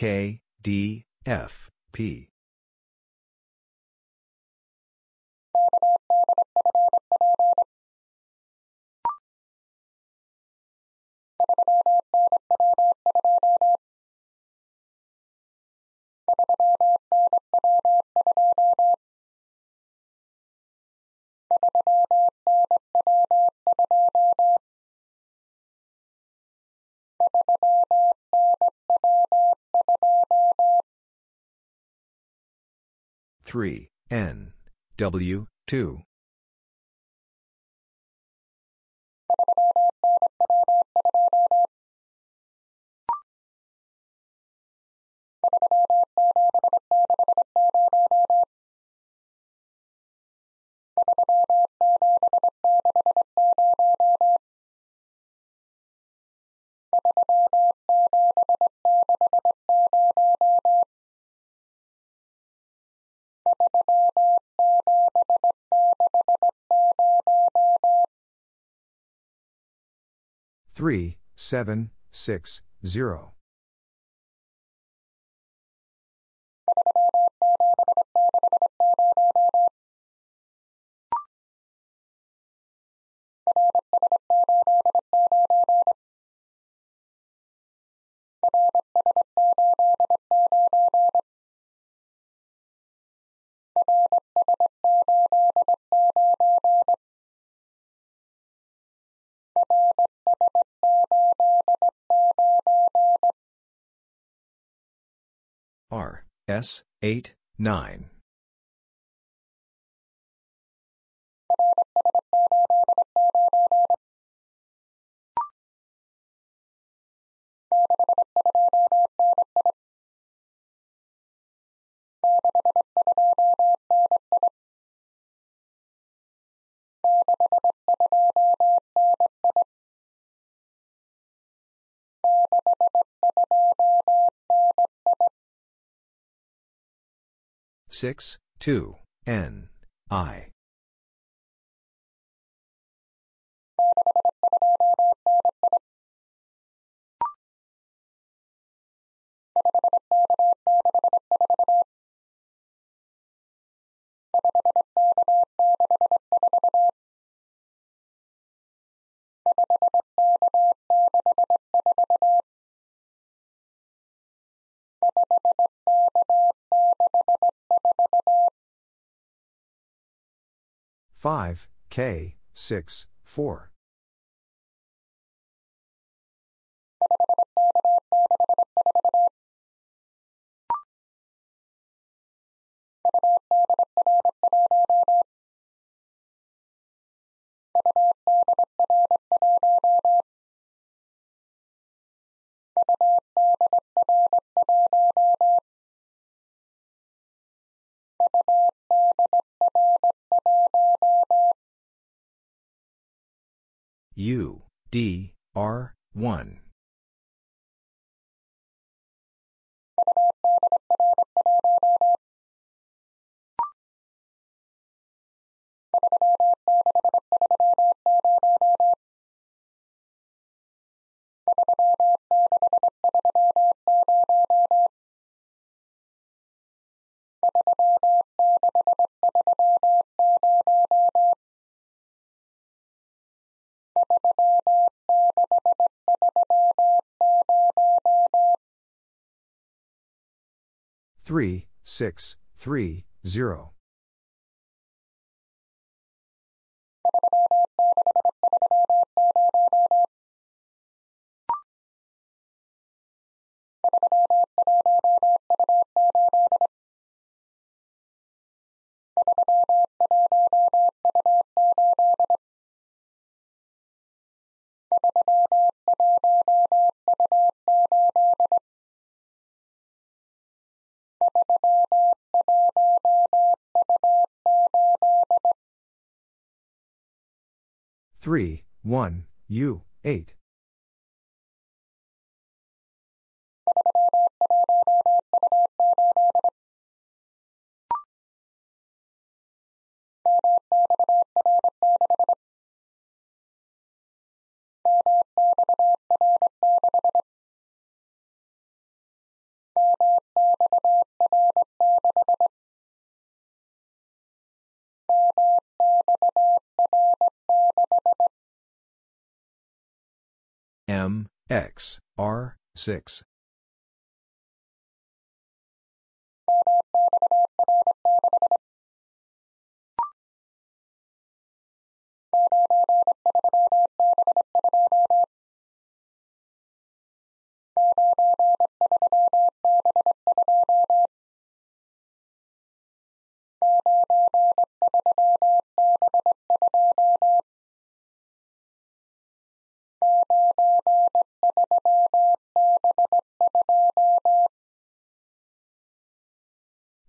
K, D, F, P. Three, N, W, two. Three, seven, six, zero. R, S, 8, 9. 6, 2, N, I. 5, K, 6, 4. U, D, R, 1. Three, six, three, zero. Three, one, U, eight. M X R six.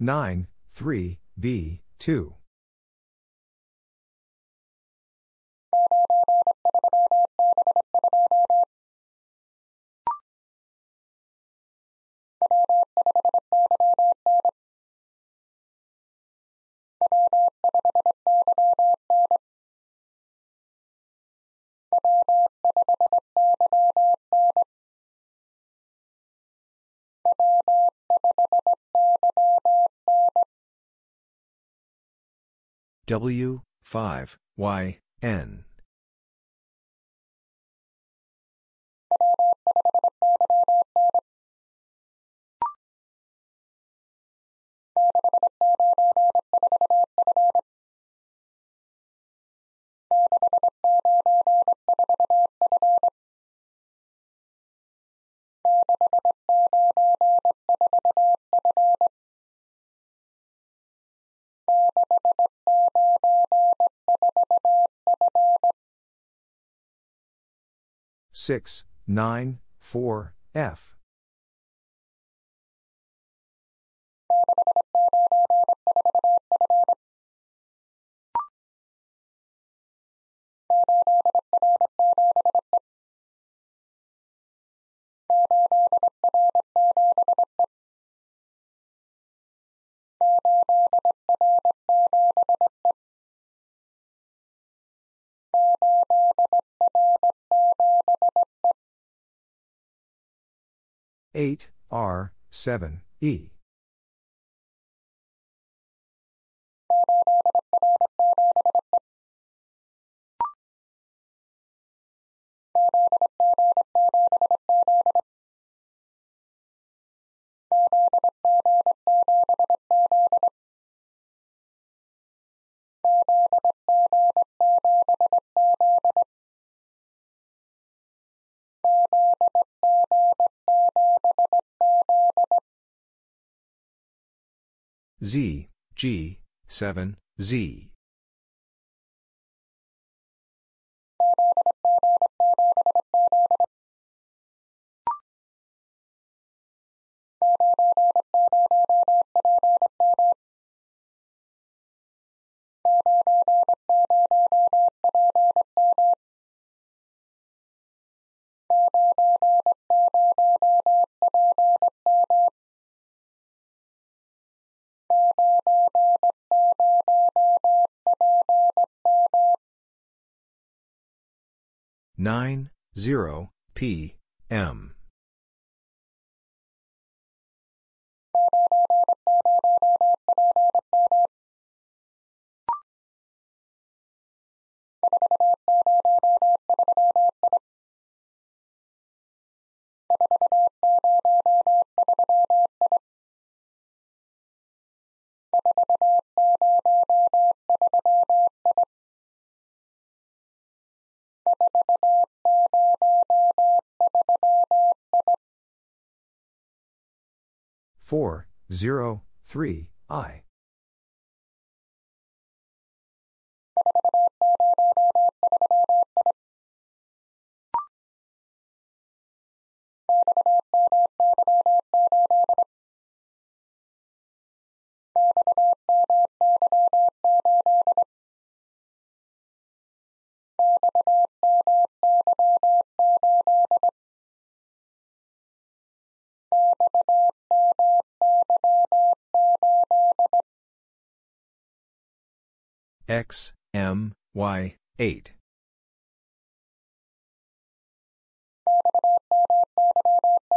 9, 3, B, 2. W, 5, Y, N. Six, nine, four, F. Eight, R, seven, E. Z, G, 7, Z. Nine, zero, P, M. Four, zero, three, I. X, M, Y, 8.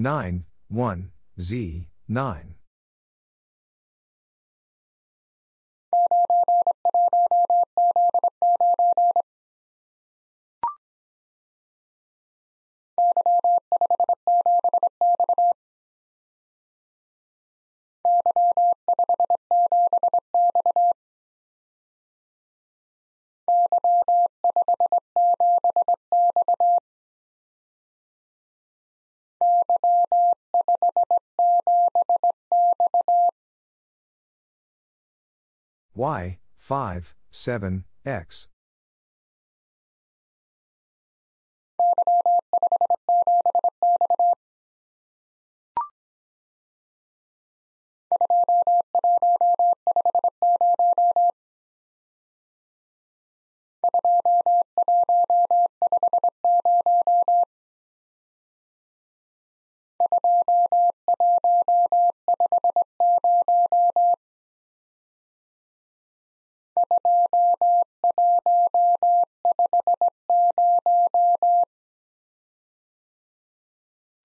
Nine, one, Z, nine. Y, 5, 7, X.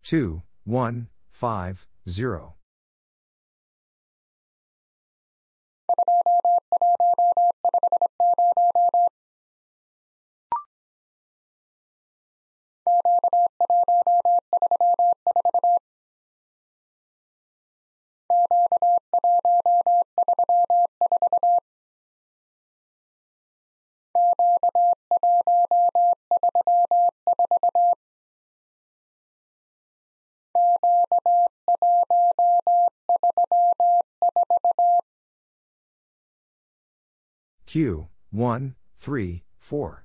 Two, one, five, zero. Q, 1, 3, 4.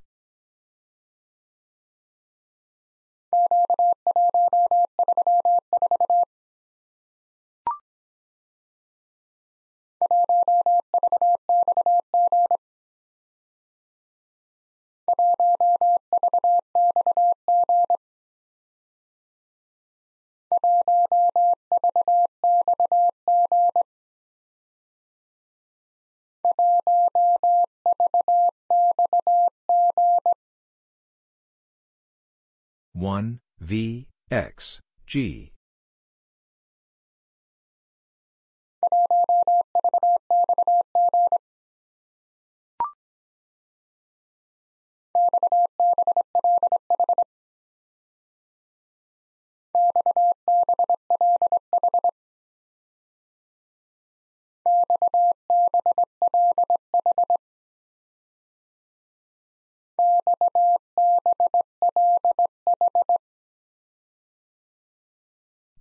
One V X G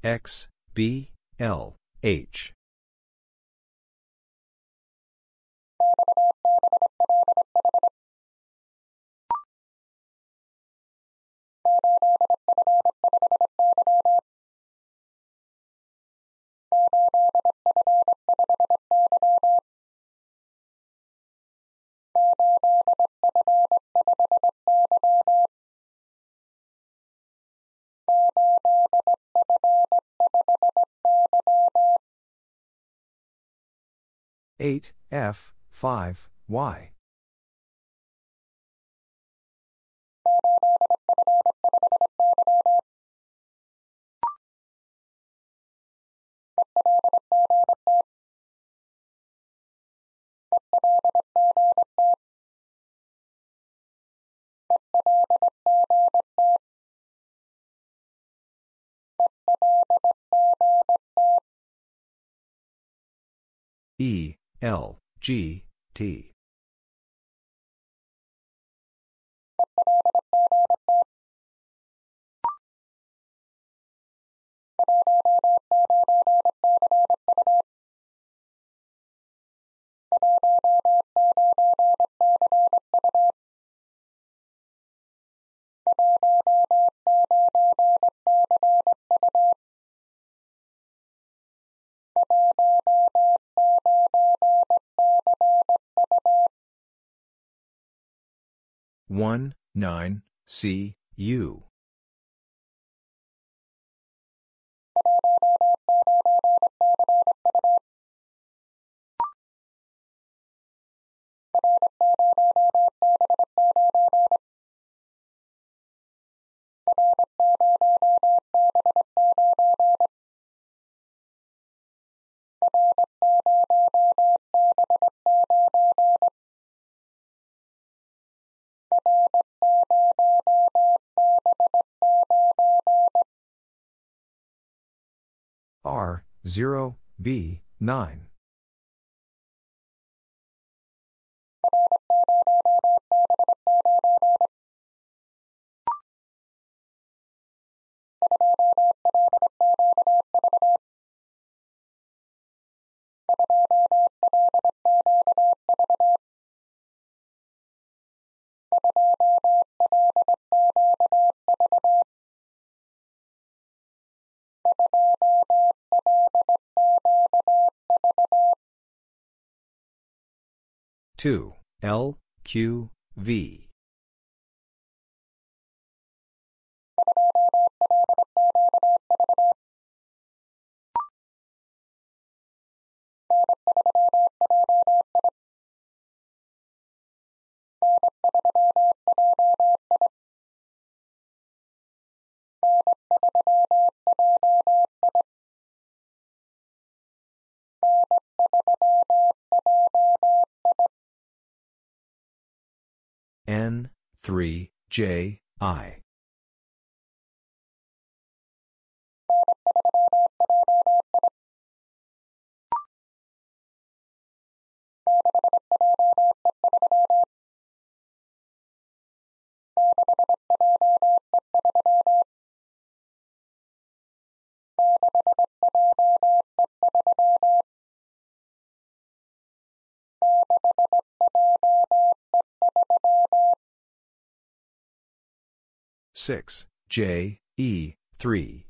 X, B, L, H. Eight F five Y E L G T one nine C U R 0 B 9 2 L Q V N 3 J I Six J E 3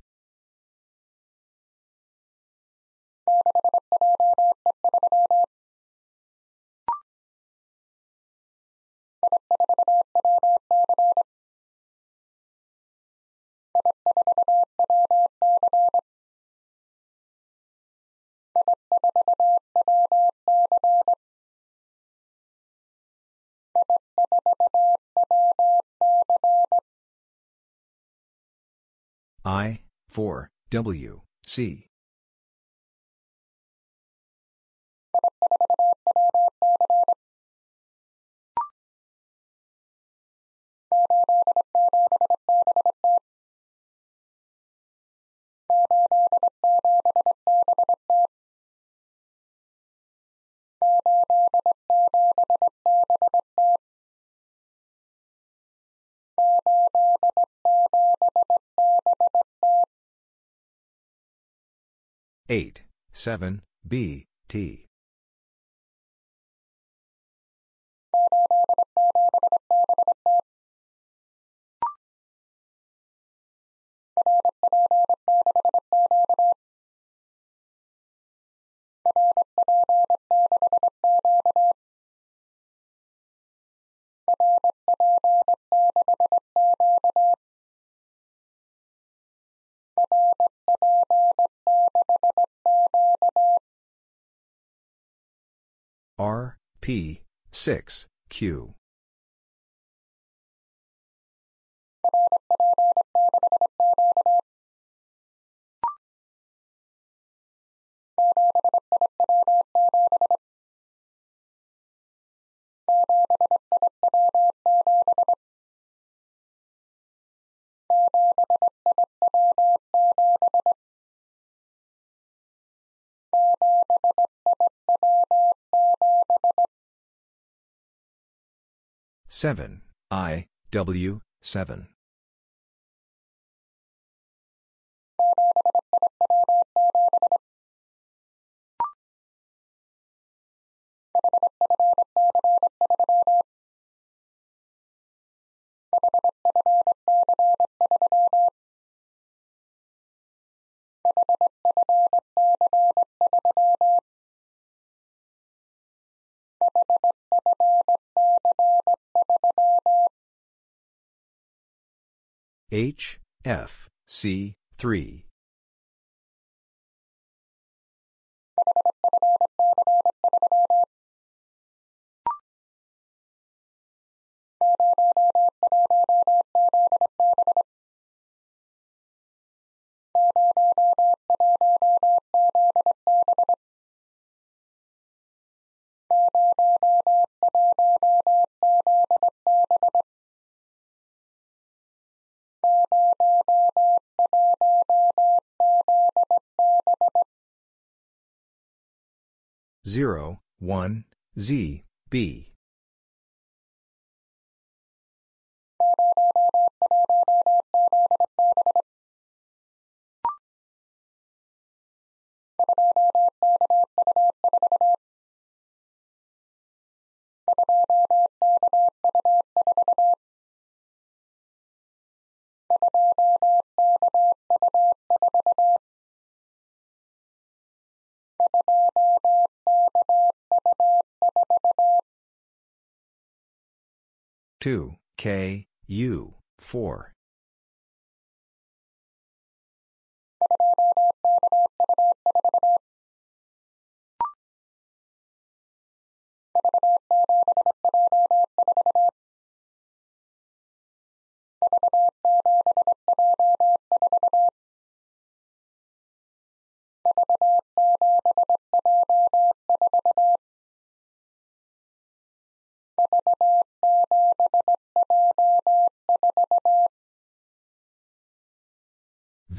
I 4 W C Eight, seven, B, T. R, P, 6, Q. Seven. I. W. Seven H F C 3 0, 1, Z, B. Two K U four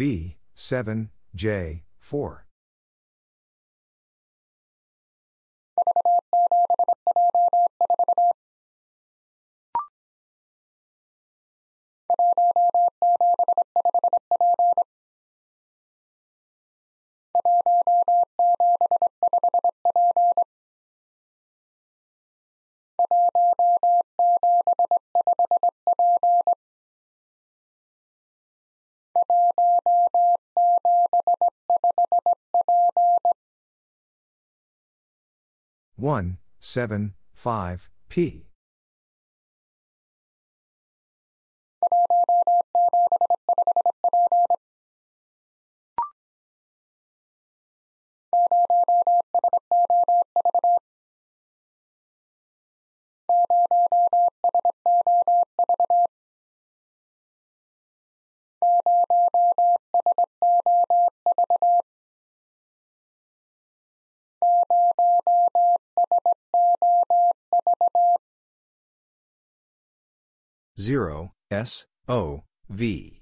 V, 7, J, 4. One, seven, five, P. Zero S O V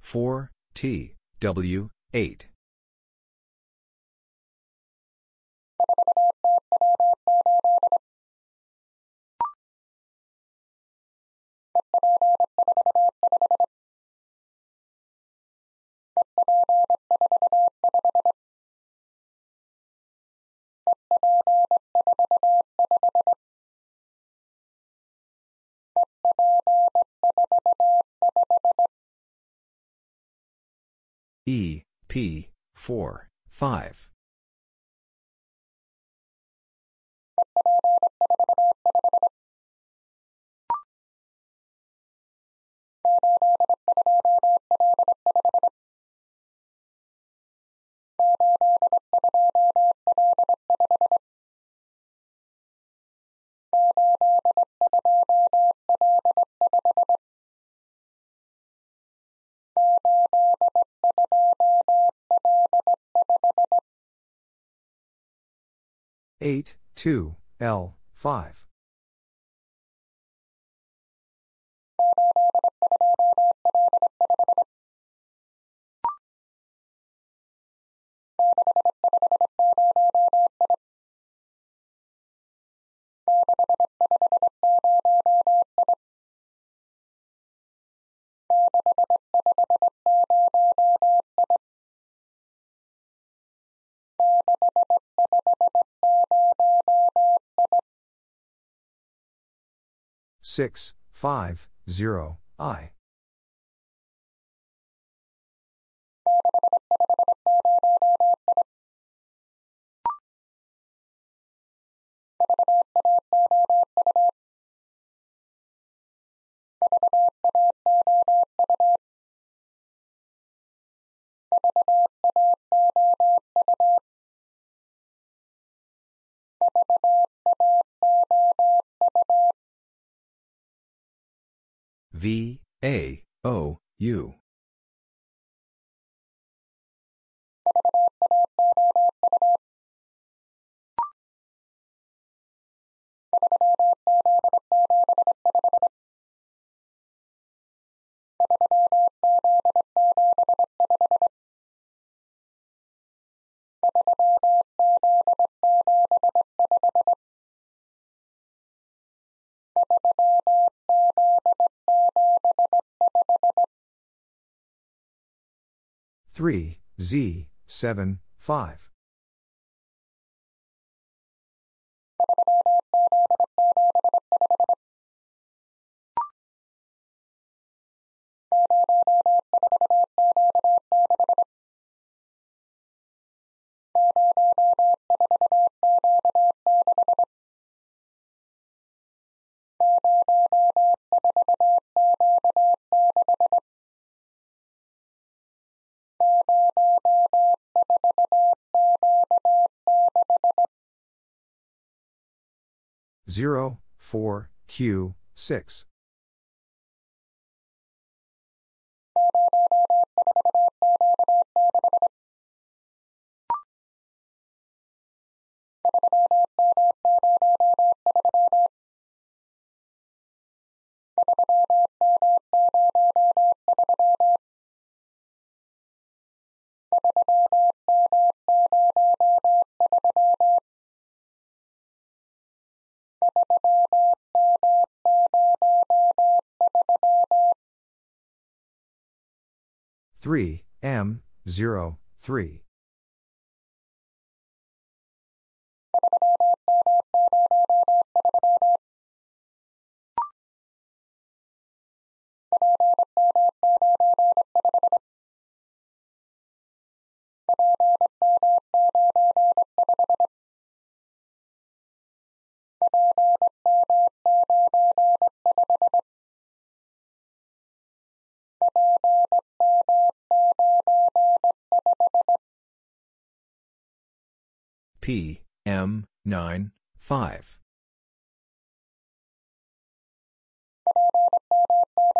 Four T W eight. E, P, 4, 5. Eight, two, L, five. Six, five, zero, I. V, A, O, U. Three, Z, seven, five. Zero, four, Q, six. Three, M, zero, three. P, M, 9, 5.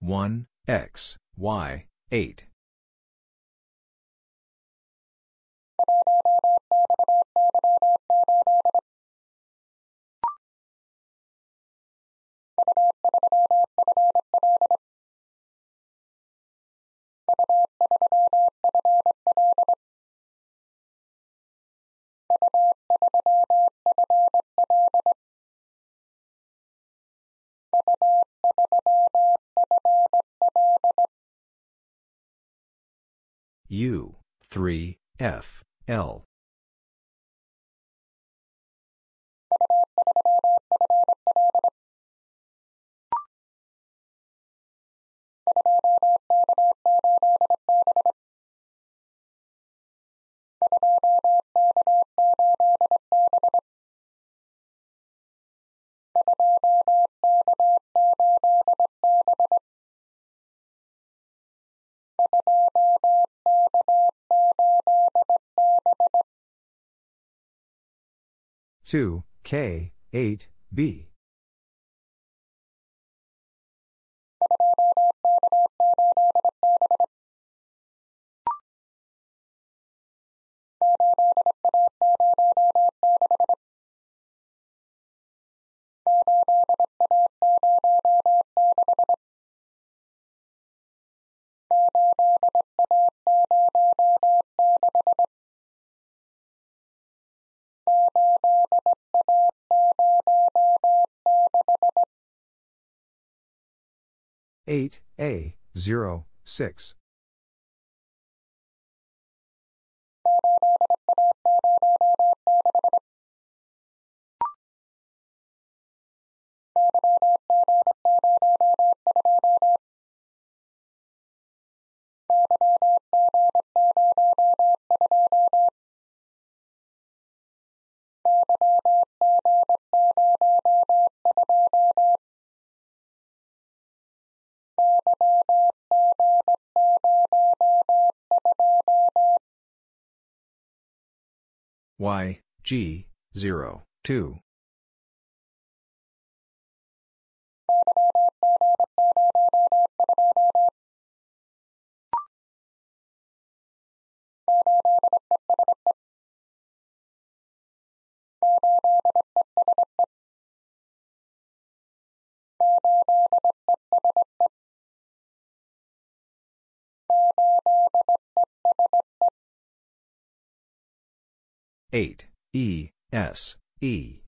1, X, Y, 8. U, 3, F, L. Two K eight B eight A zero six Y, G, 0, 2. Eight. E. S. E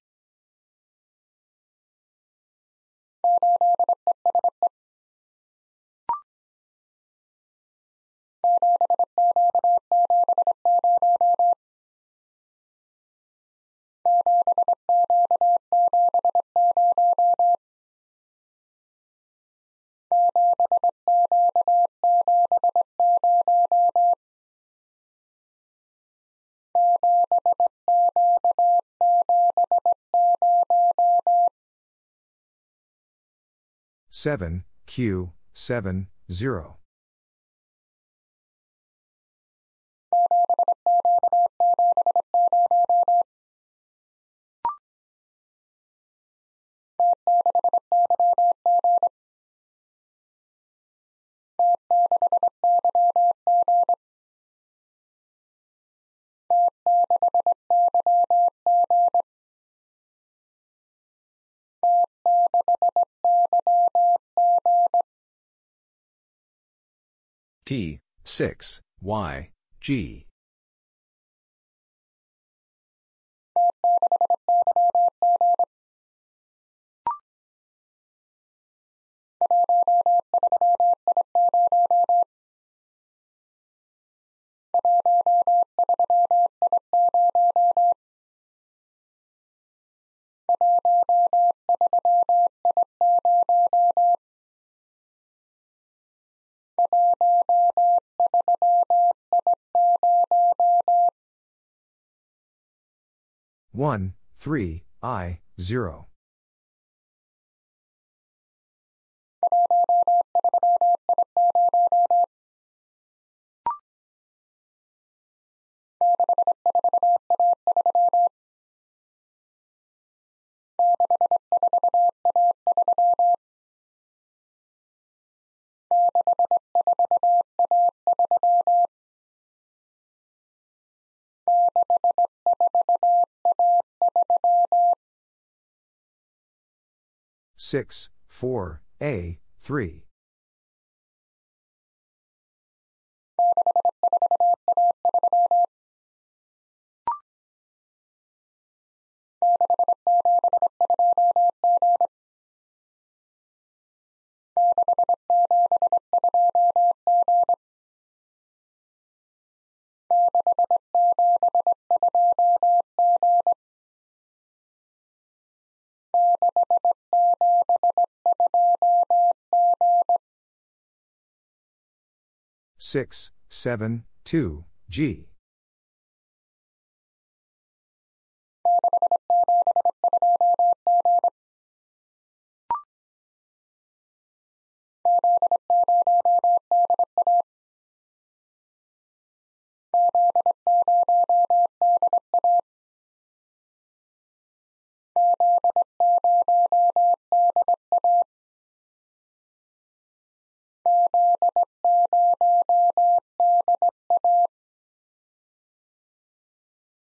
seven Q seven zero T, 6, Y, G. One, three, I, zero. 6, 4, A, 3. Six, seven, two, G.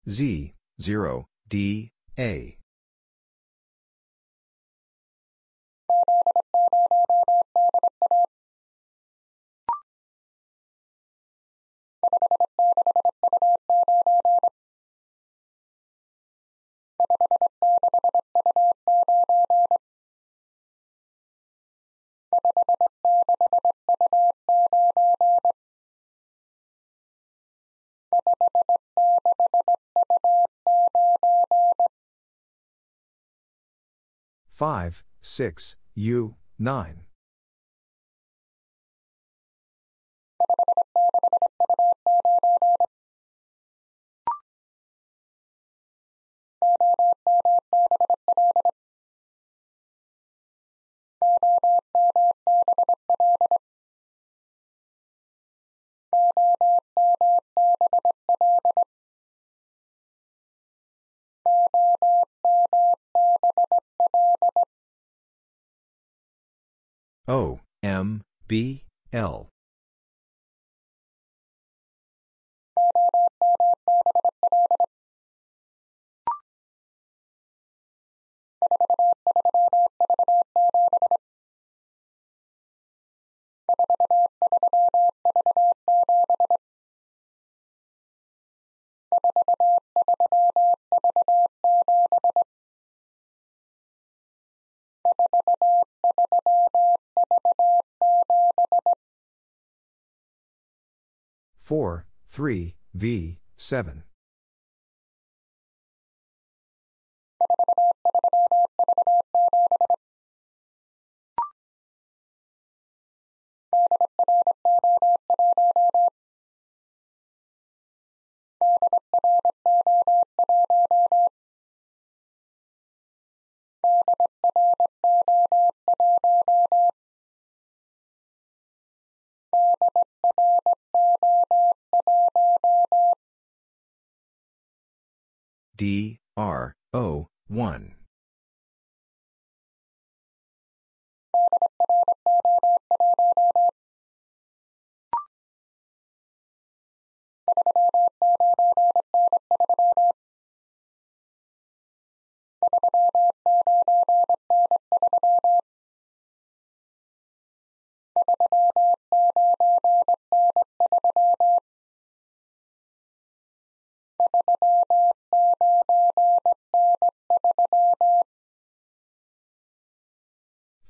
Z, 0, D, A. Five, six, U, nine. O, M, B, L. Four, three, V, seven. D, R, O, 1.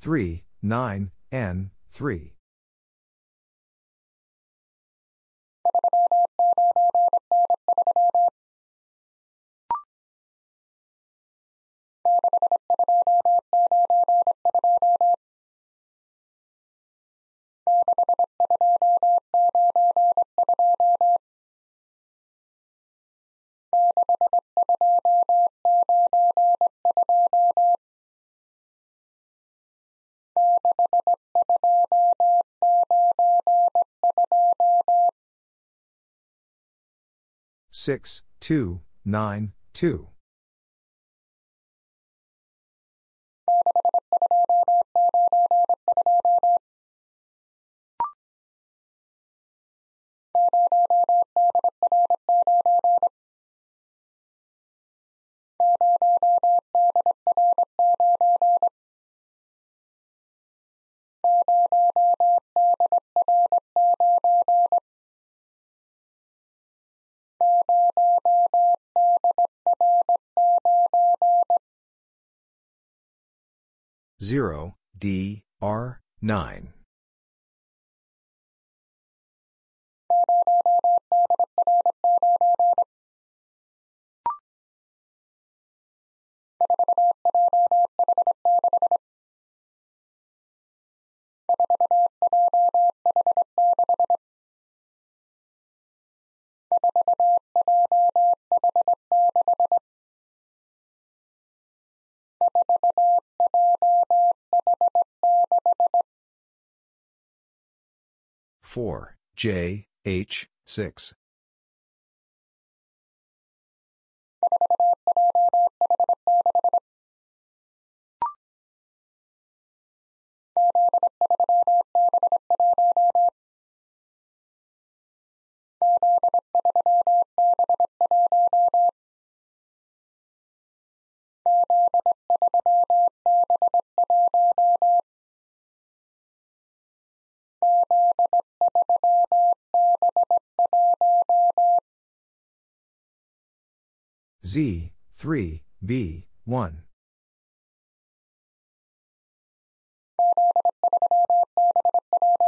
Three, nine, N, three. Six, two, nine, two. 0, D, R, 9. Four. J. H. Six Z, 3, B, 1.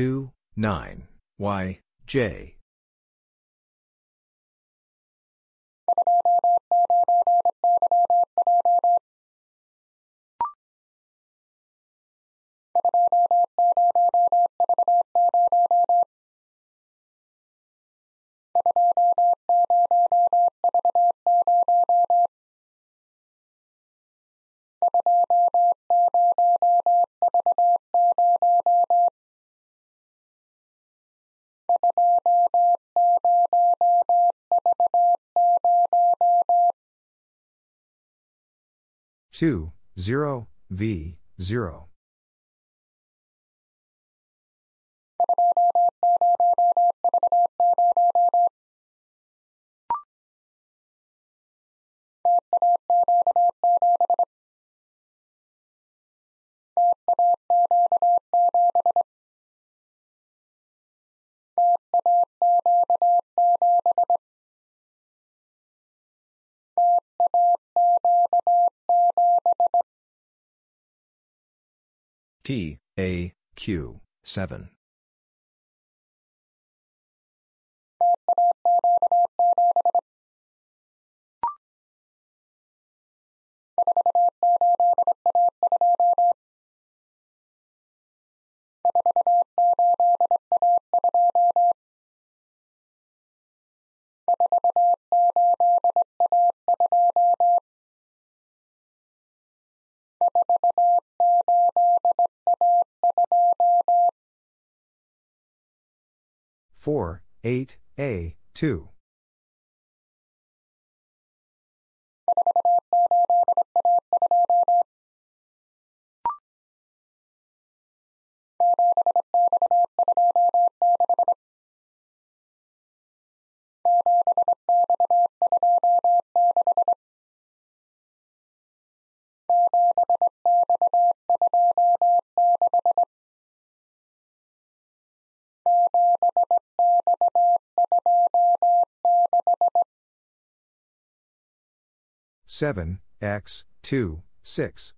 Two, nine, Y, J. Two, zero, V, zero. T, A, Q, 7. Four, eight, A, two. Seven, X, two, six.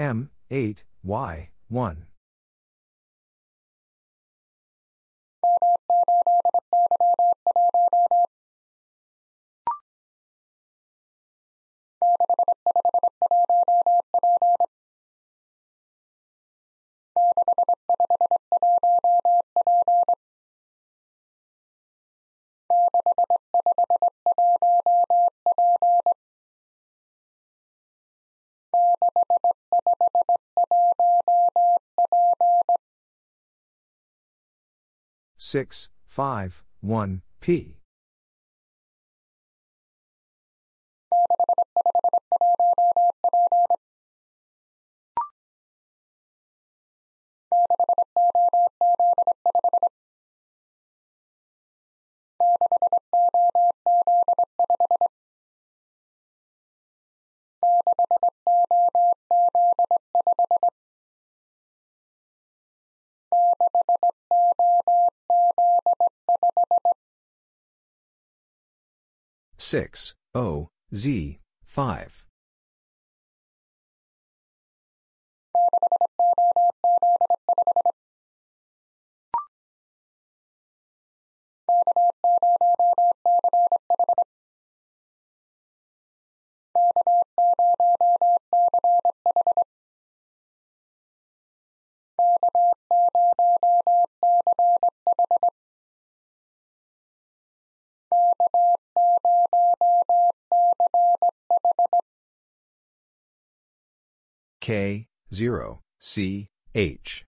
M, 8, Y, 1. 6, 5, 1, p. Six O Z five K, 0, C, H.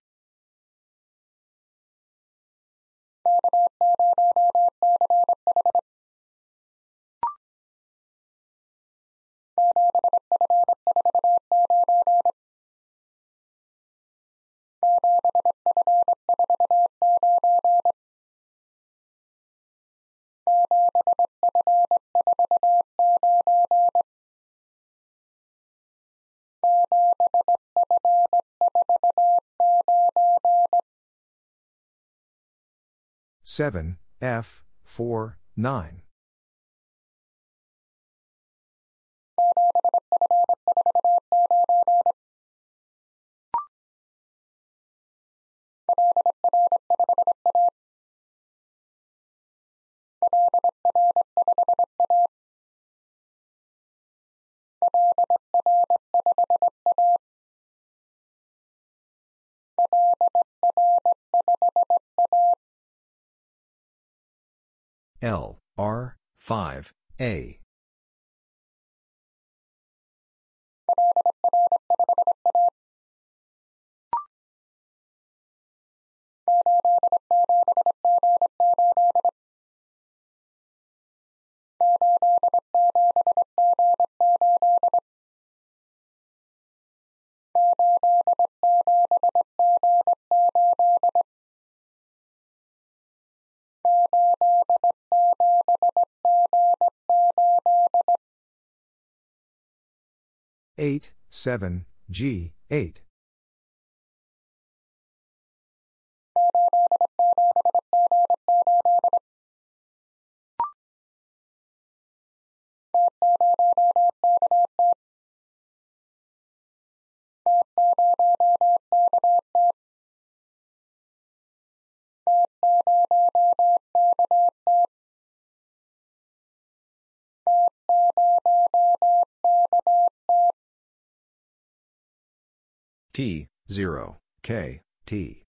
Seven F four nine L R 5 A Eight, seven, G, eight. T, 0, K, T.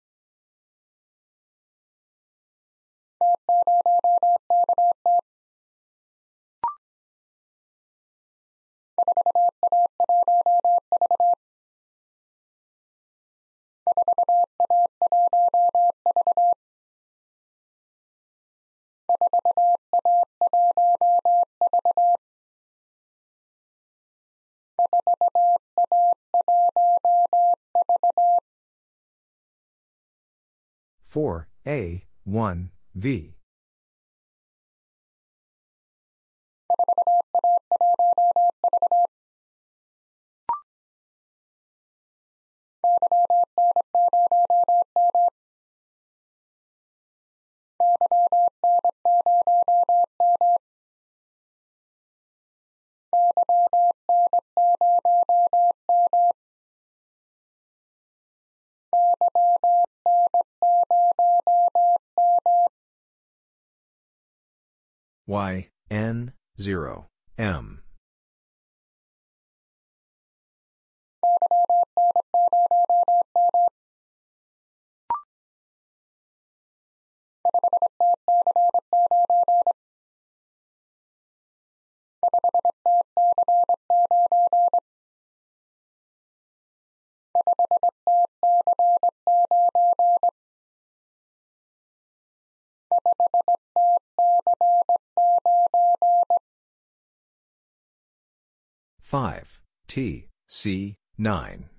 Four A one V Y, N, 0, M. 5, T, C, 9.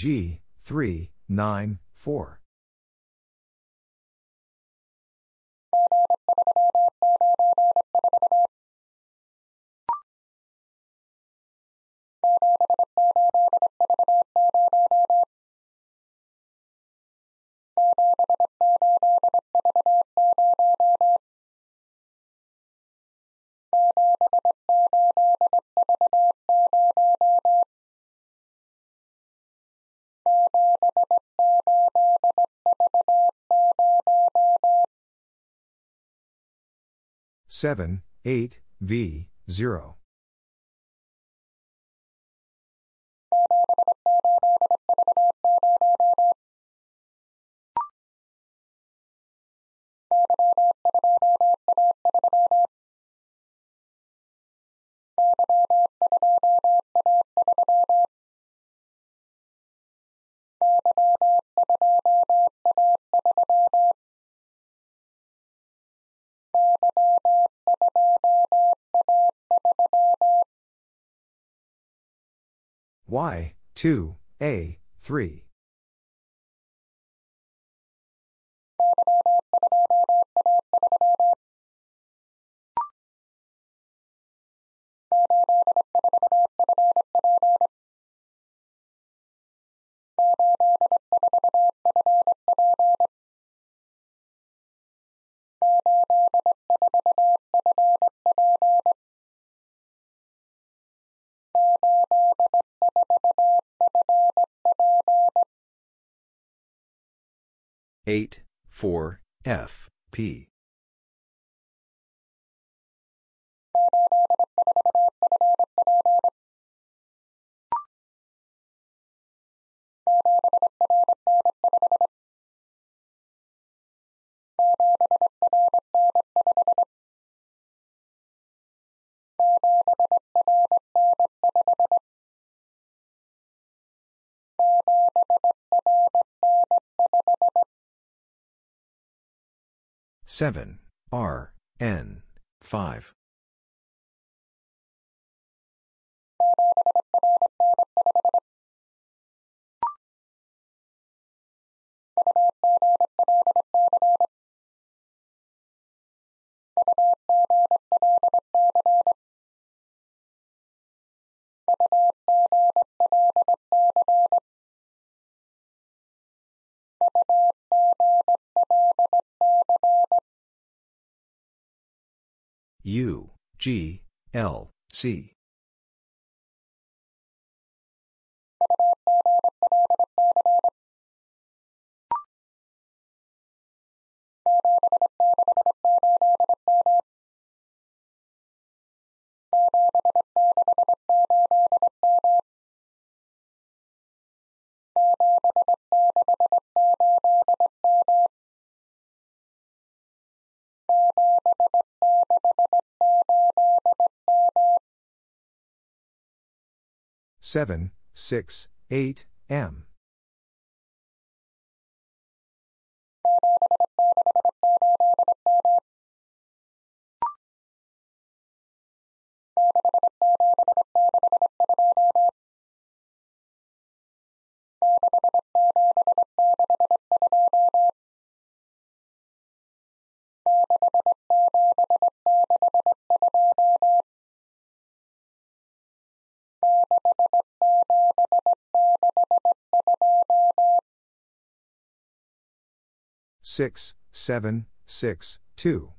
G, 3, 9, 4. Seven, eight, V, zero. Y, 2, A, 3. Eight, four, F, P. Seven, R, N, 5. U, G, L, C. Seven, six, eight, M. Six, seven, six, two.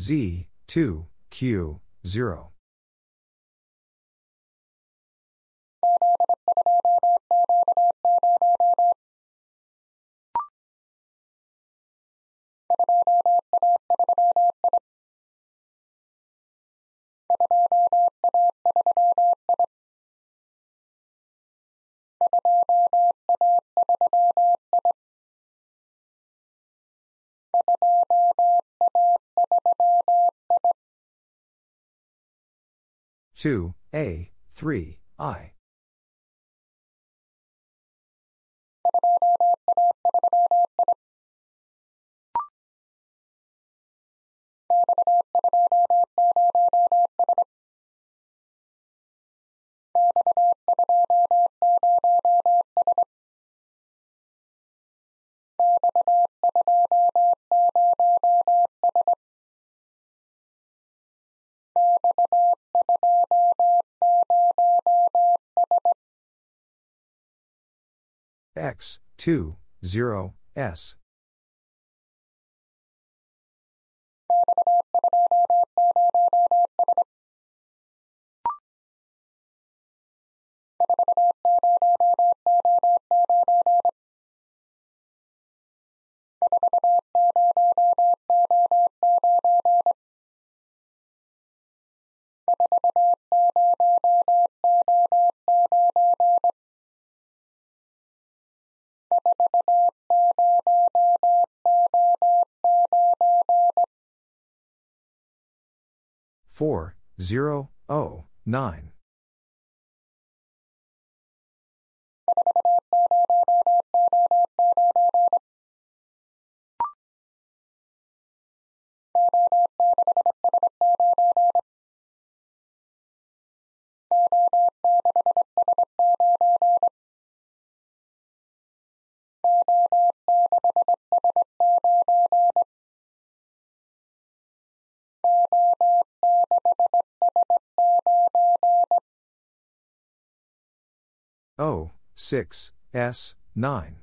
Z, 2, Q, 0. Two A, three I. X, 2, 0, S. Four, zero, O, nine. O, 6, S, 9.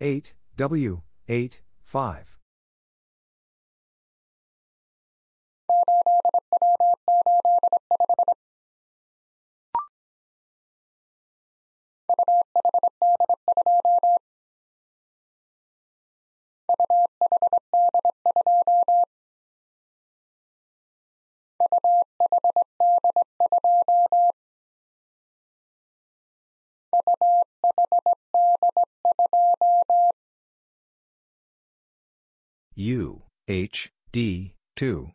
Eight W eight five. U, H, D, 2.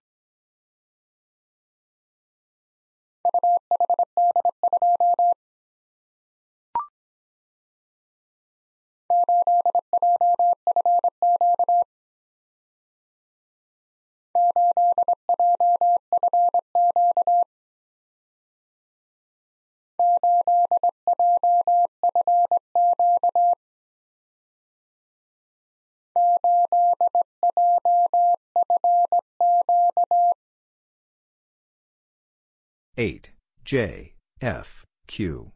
Eight. J. F. Q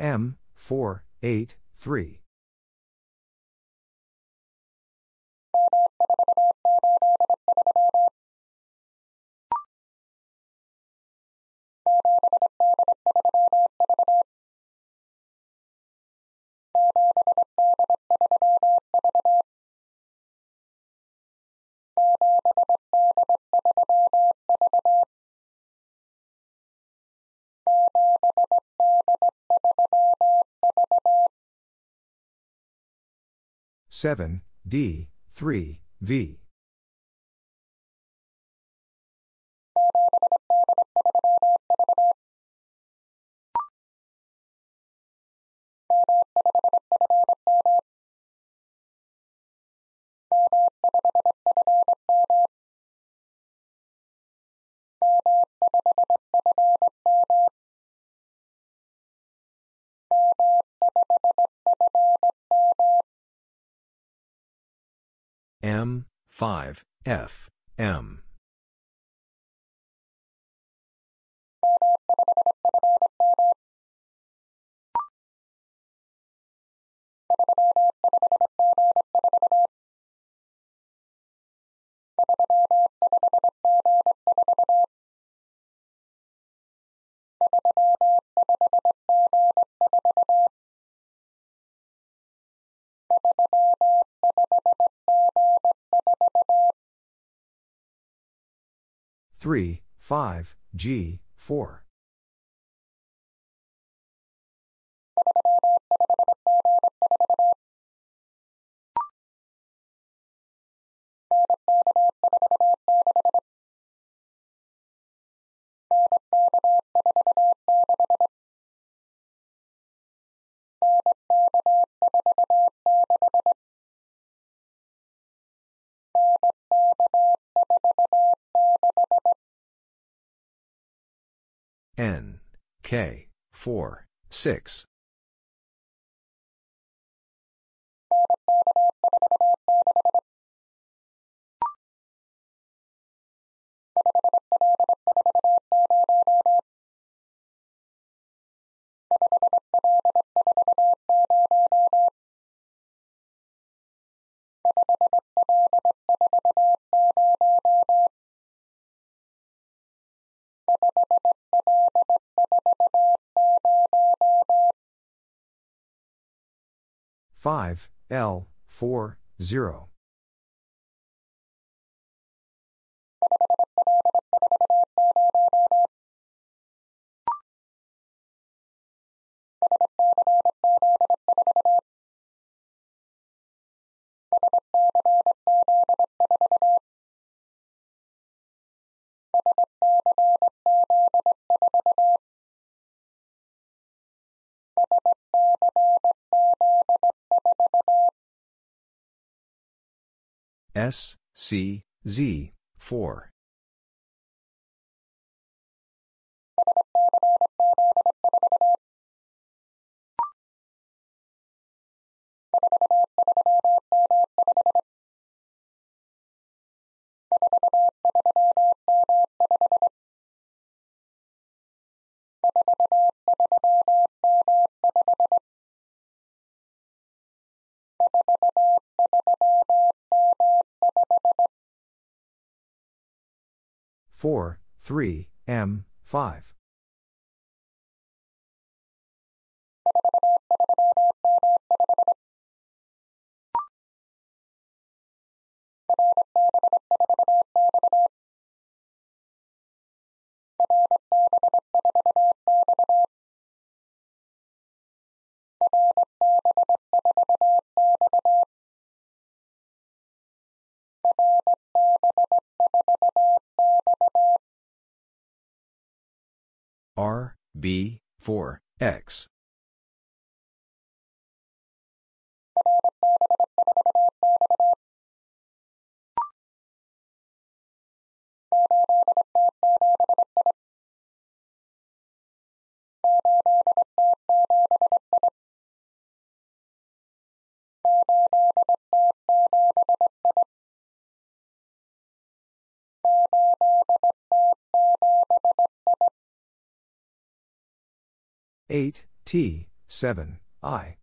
M, 4, 8, 3. 7, D, 3, V. M, 5, F, M. Three, five, G, four. N K four six. 5, L, 4, 0. S, C, Z, 4. Four, three, M, five. R, B, 4, X. Eight T seven I.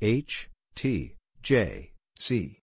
H, T, J, C.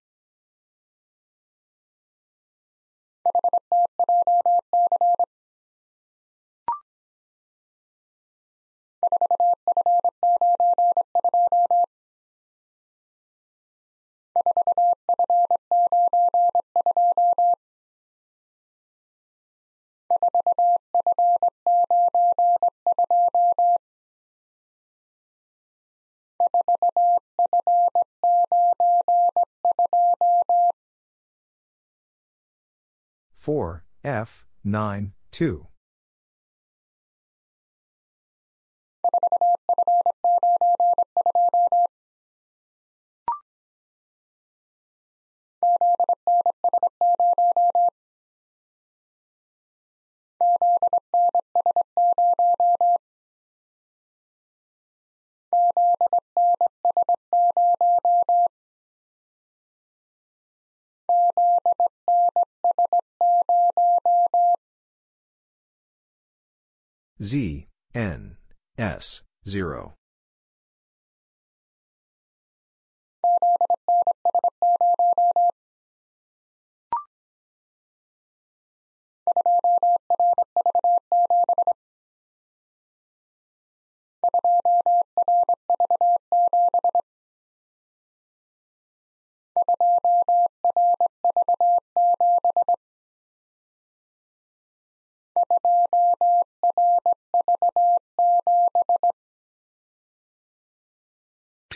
4, F, 9, 2. Z, N, S, 0.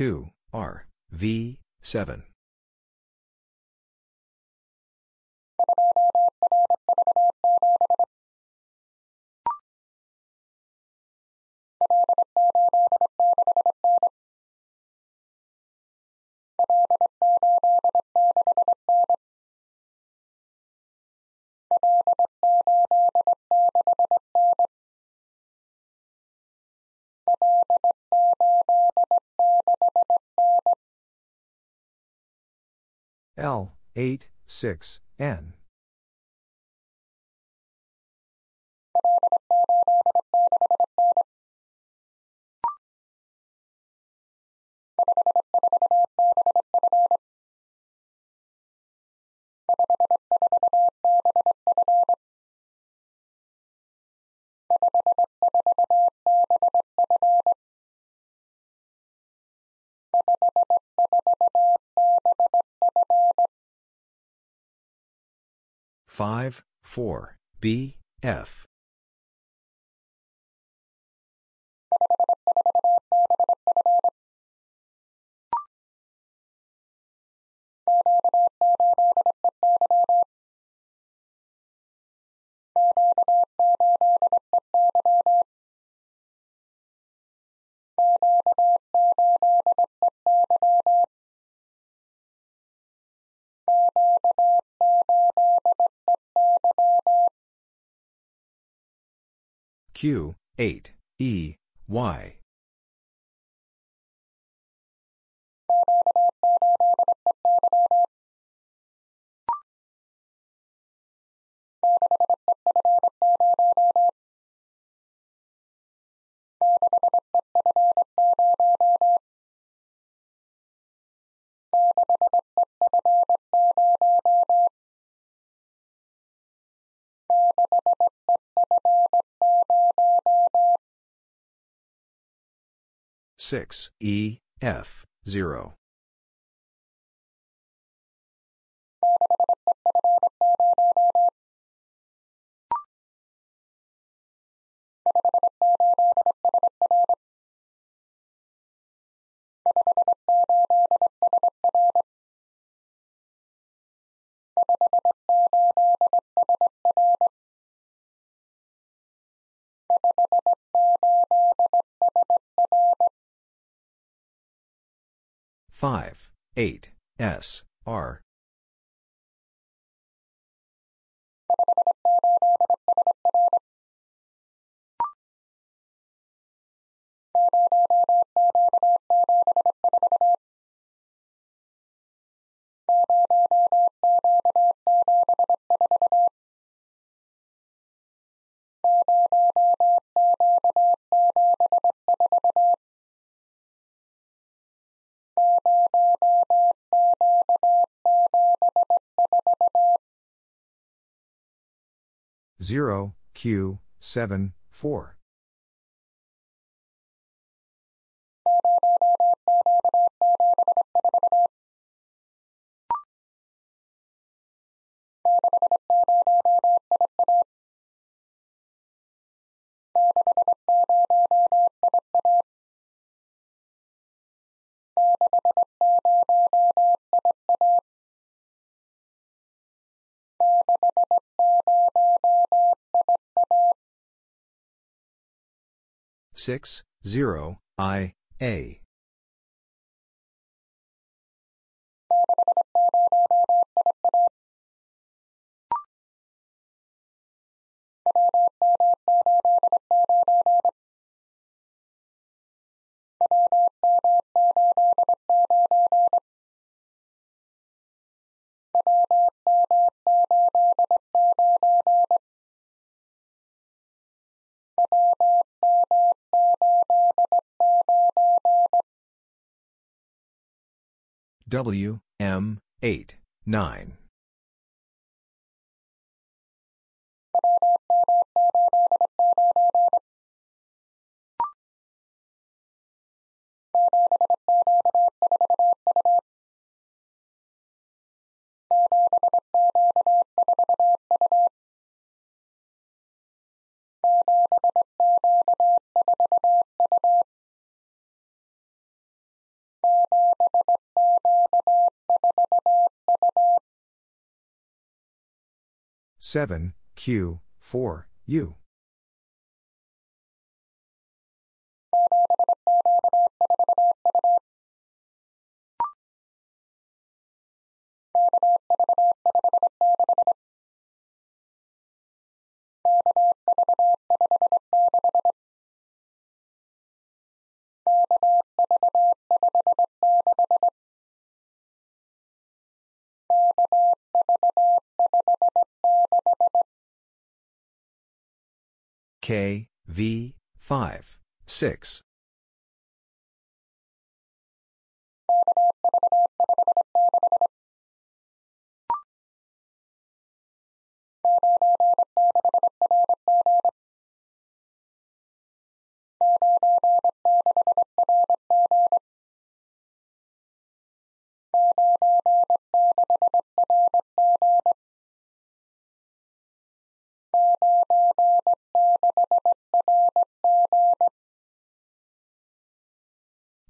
Two R V seven L, 8, 6, N. Five, four, B, F. Q, 8, E, Y. Six E F zero Five, eight, S, R. 0, Q, 7, 4. Six, zero, I, A. W, M, 8, 9. Seven Q four U K, V, 5, 6.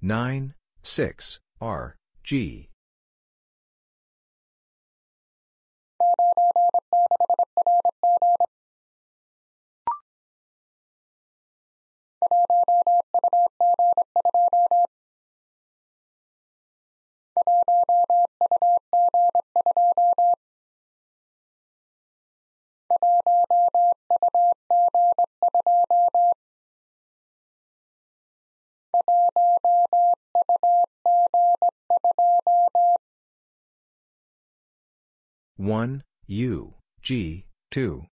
Nine, six, R, G. One U G two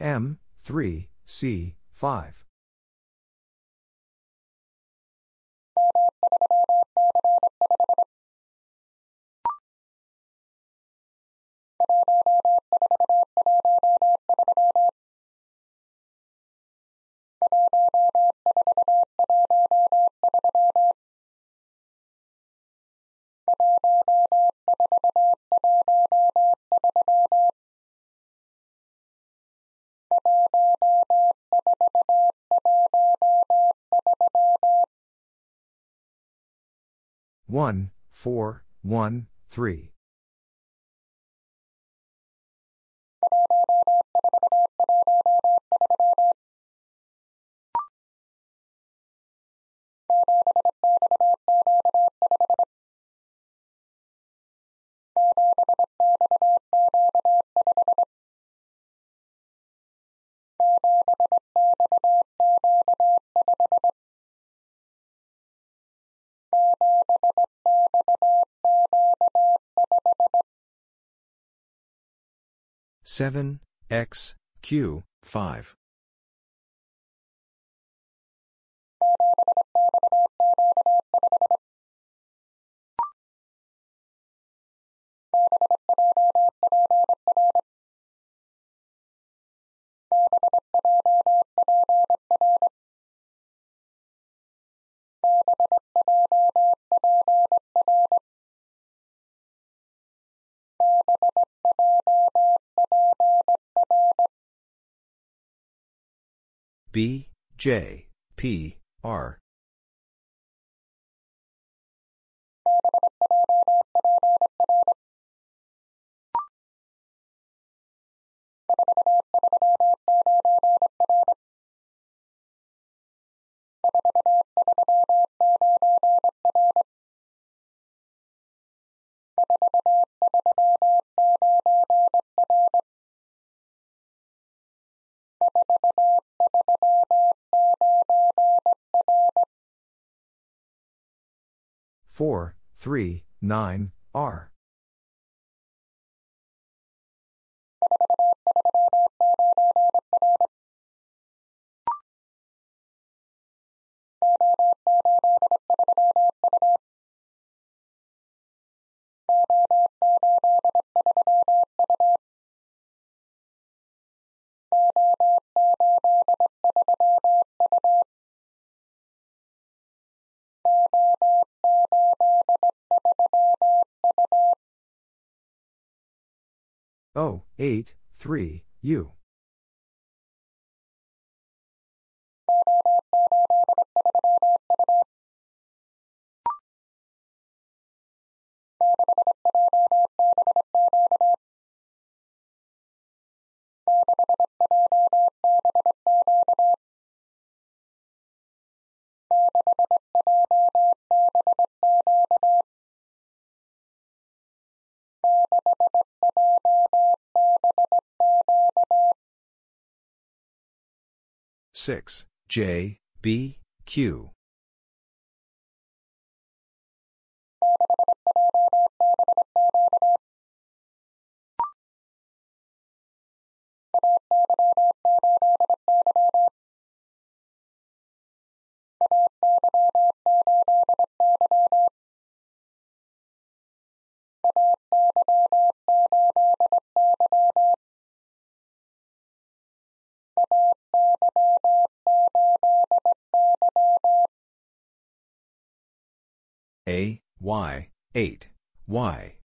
M three C five one four one three seven X Q five B, J, P, R. Four, three, nine, R. O, 8, 3, U. Six, J, B, Q. A, Y, 8, Y.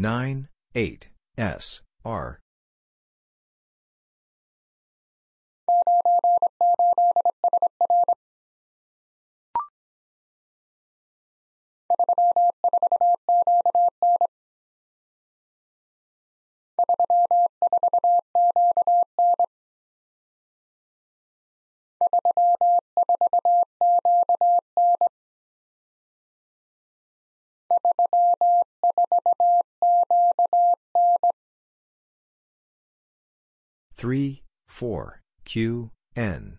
Nine, eight, S, R. Three, four, Q, N.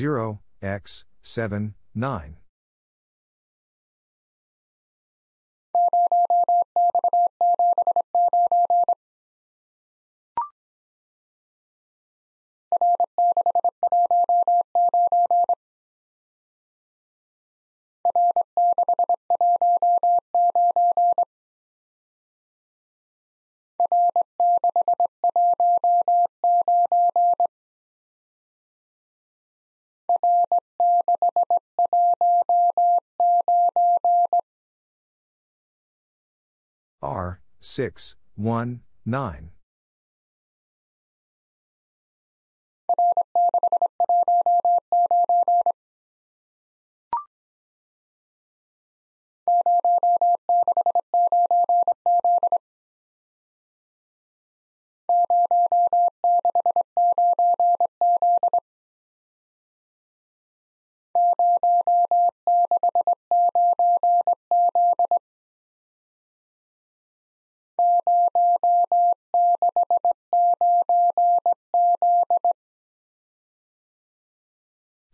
Zero, X, seven, nine. R, 6, 1, 9.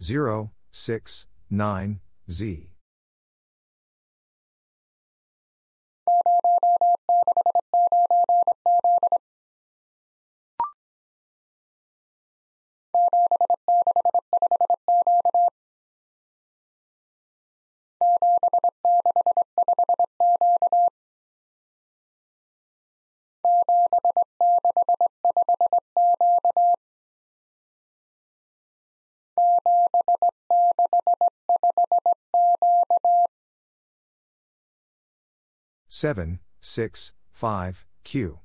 Zero, six, nine, Z. Seven, six, five, Q.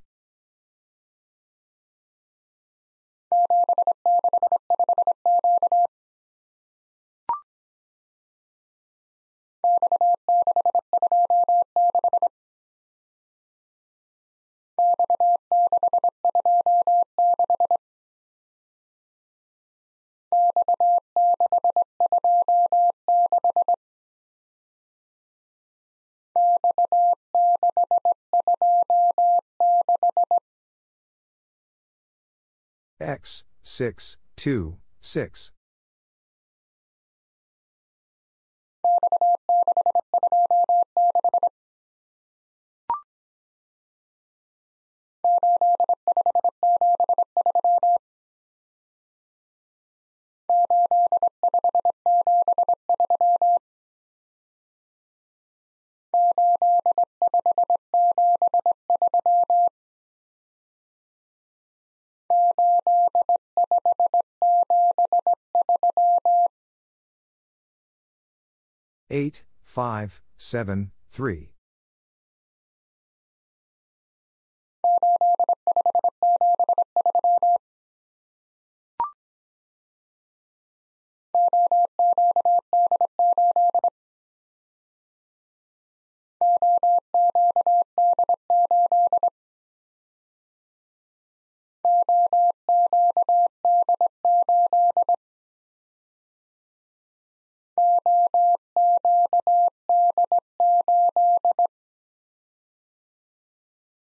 X, 6, 2, 6. Eight, five, seven, three.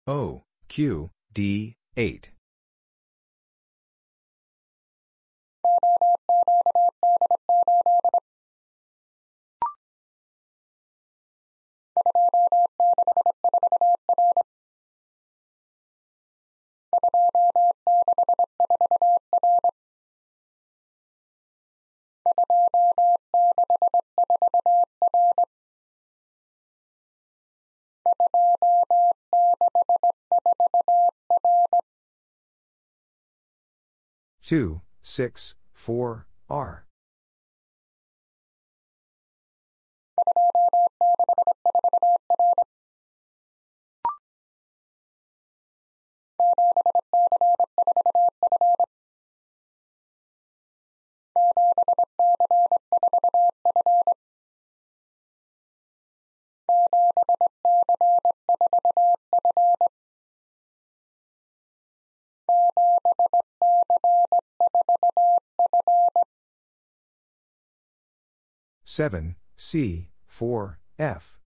O, Q, D, 8. Two, six, four, R. Seven, C, four, F.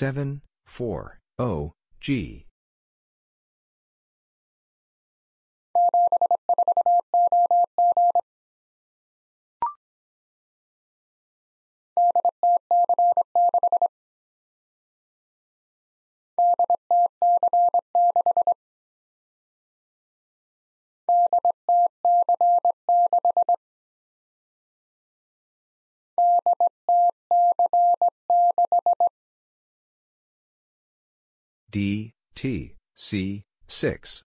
Seven, four, oh, O, G. D, T, C, 6.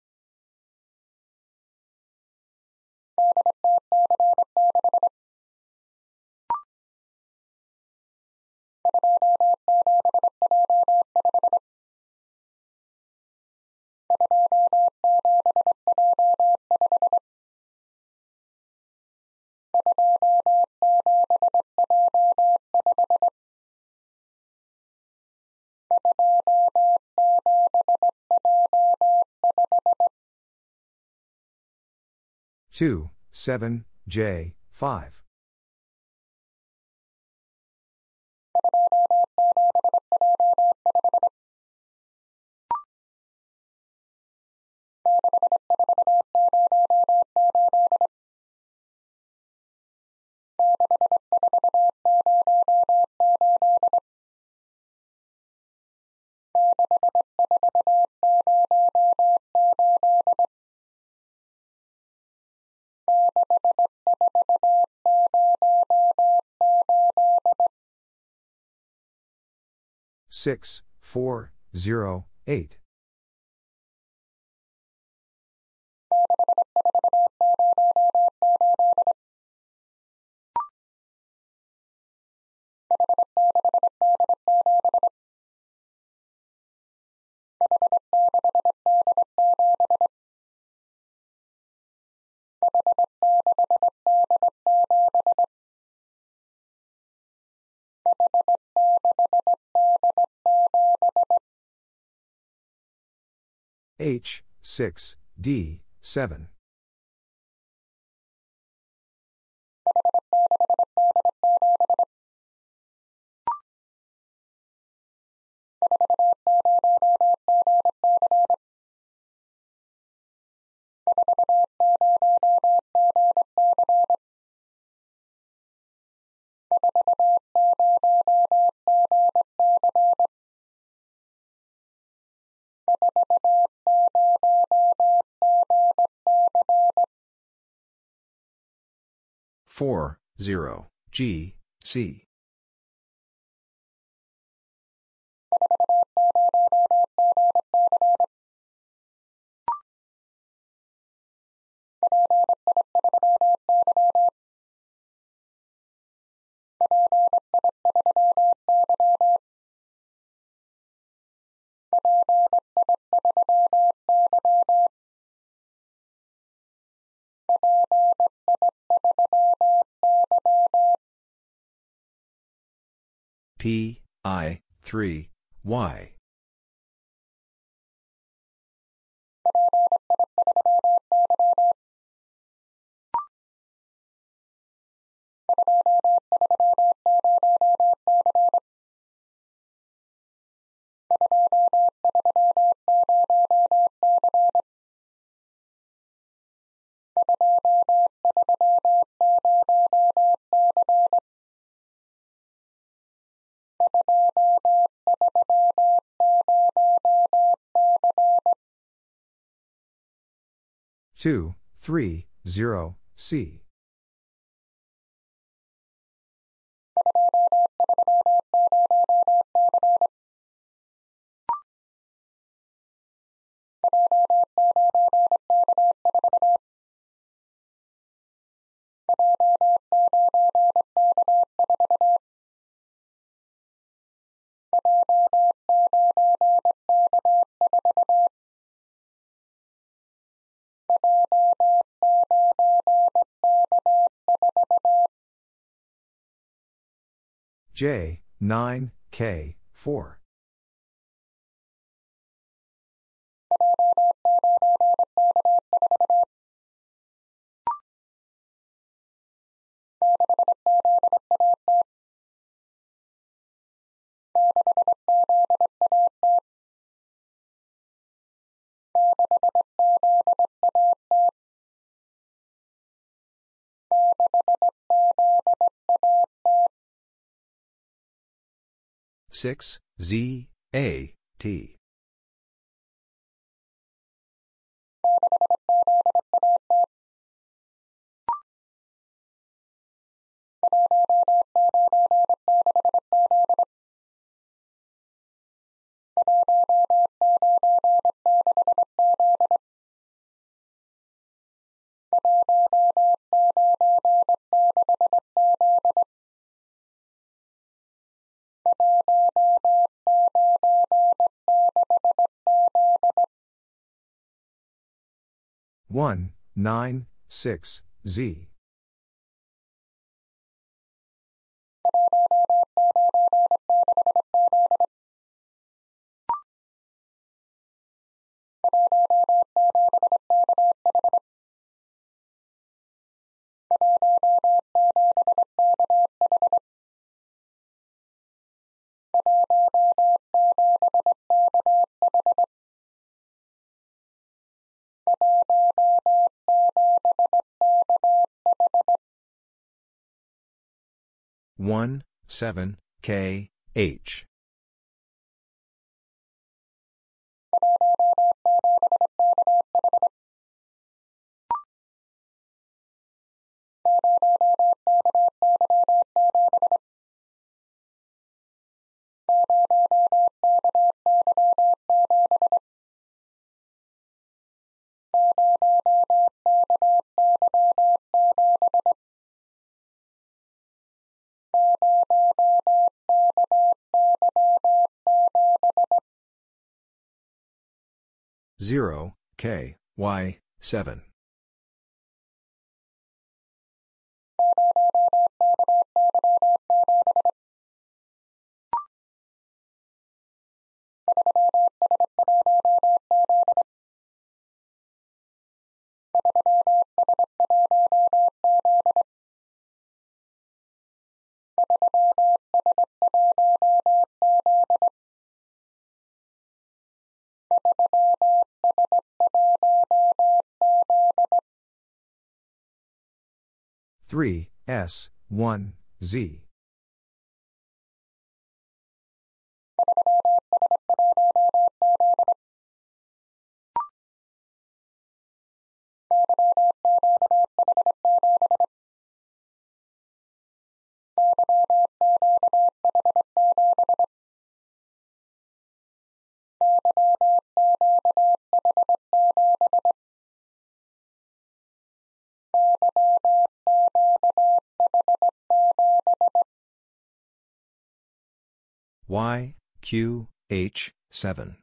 2, 7, J, 5. Six, four, zero, eight. H, 6, D, 7. Four, zero, G, C. P, I, 3, Y. Two, three, zero, C. J, 9, K, 4. Six Z A T. One, nine, six, Z. One seven K H. Zero K Y seven three S one Z Y, Q, H, 7.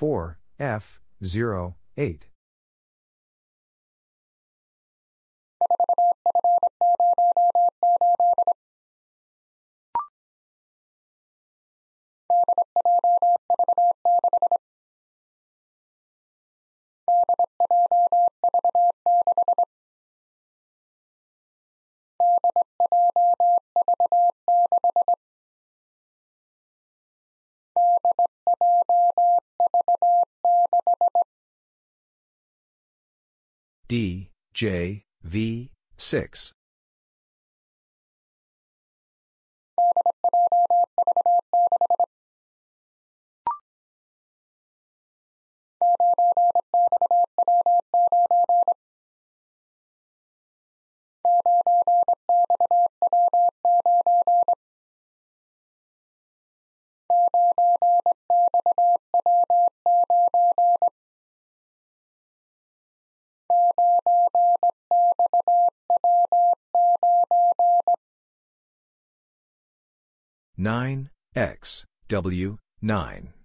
Four F zero eight. D, J, V, 6. Nine X W nine.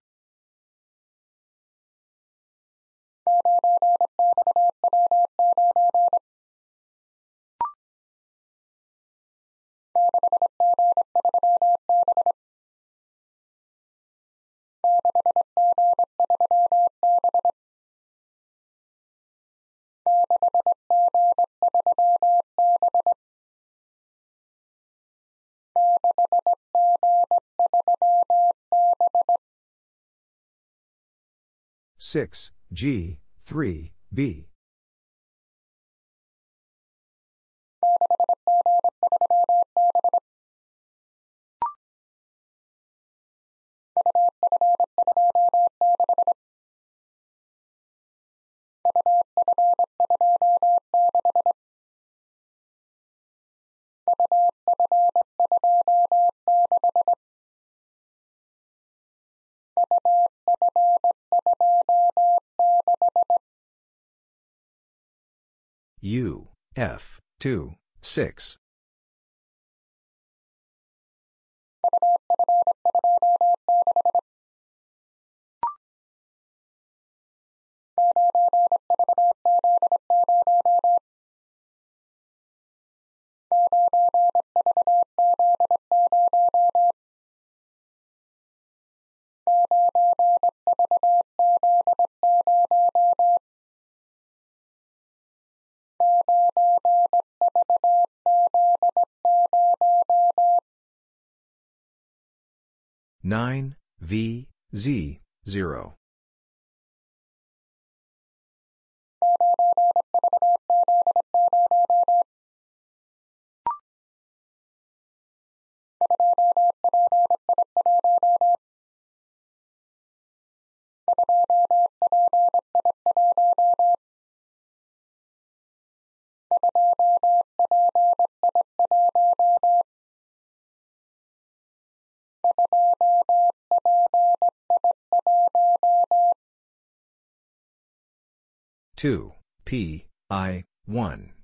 Six G three B. U, F, 2, 6. 9, V, Z, 0. Two P I one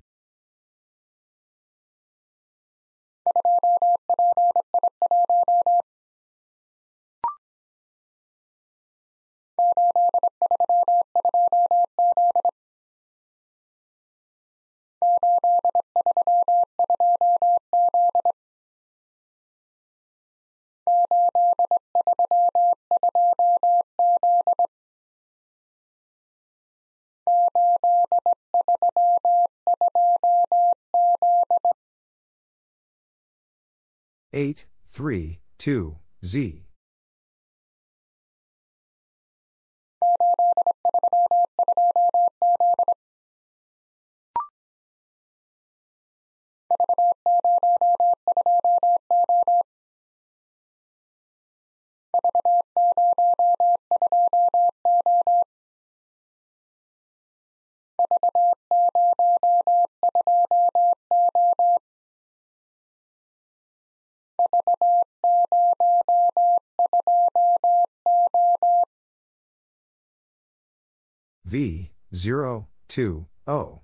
eight three two Z. V, 0, 2, O.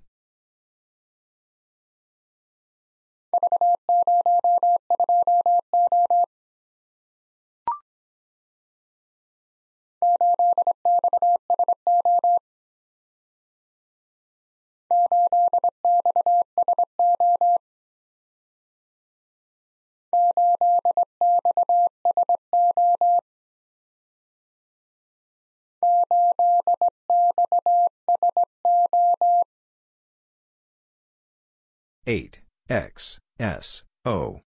Eight X S O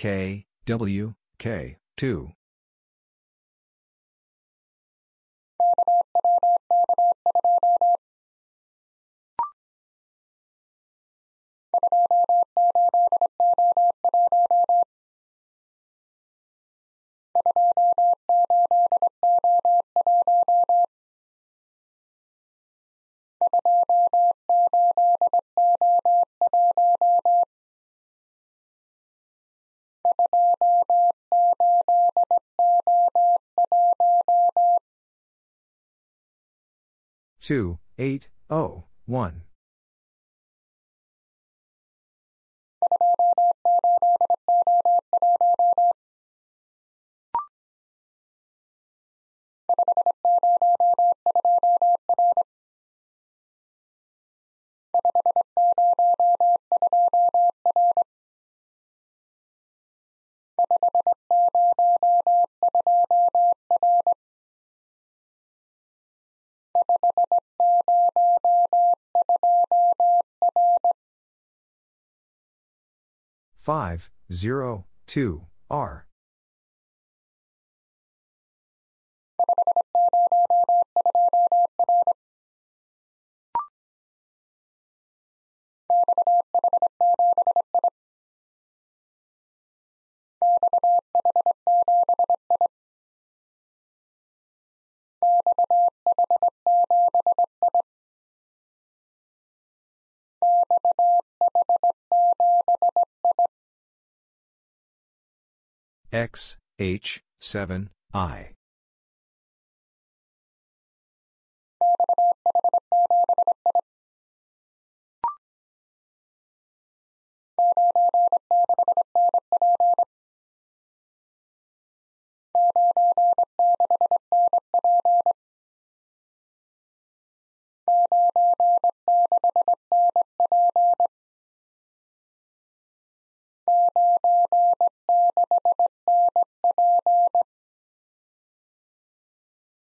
K, W, K, 2. Two, eight, O, one. Five, zero, 2, R. X, H, 7, I.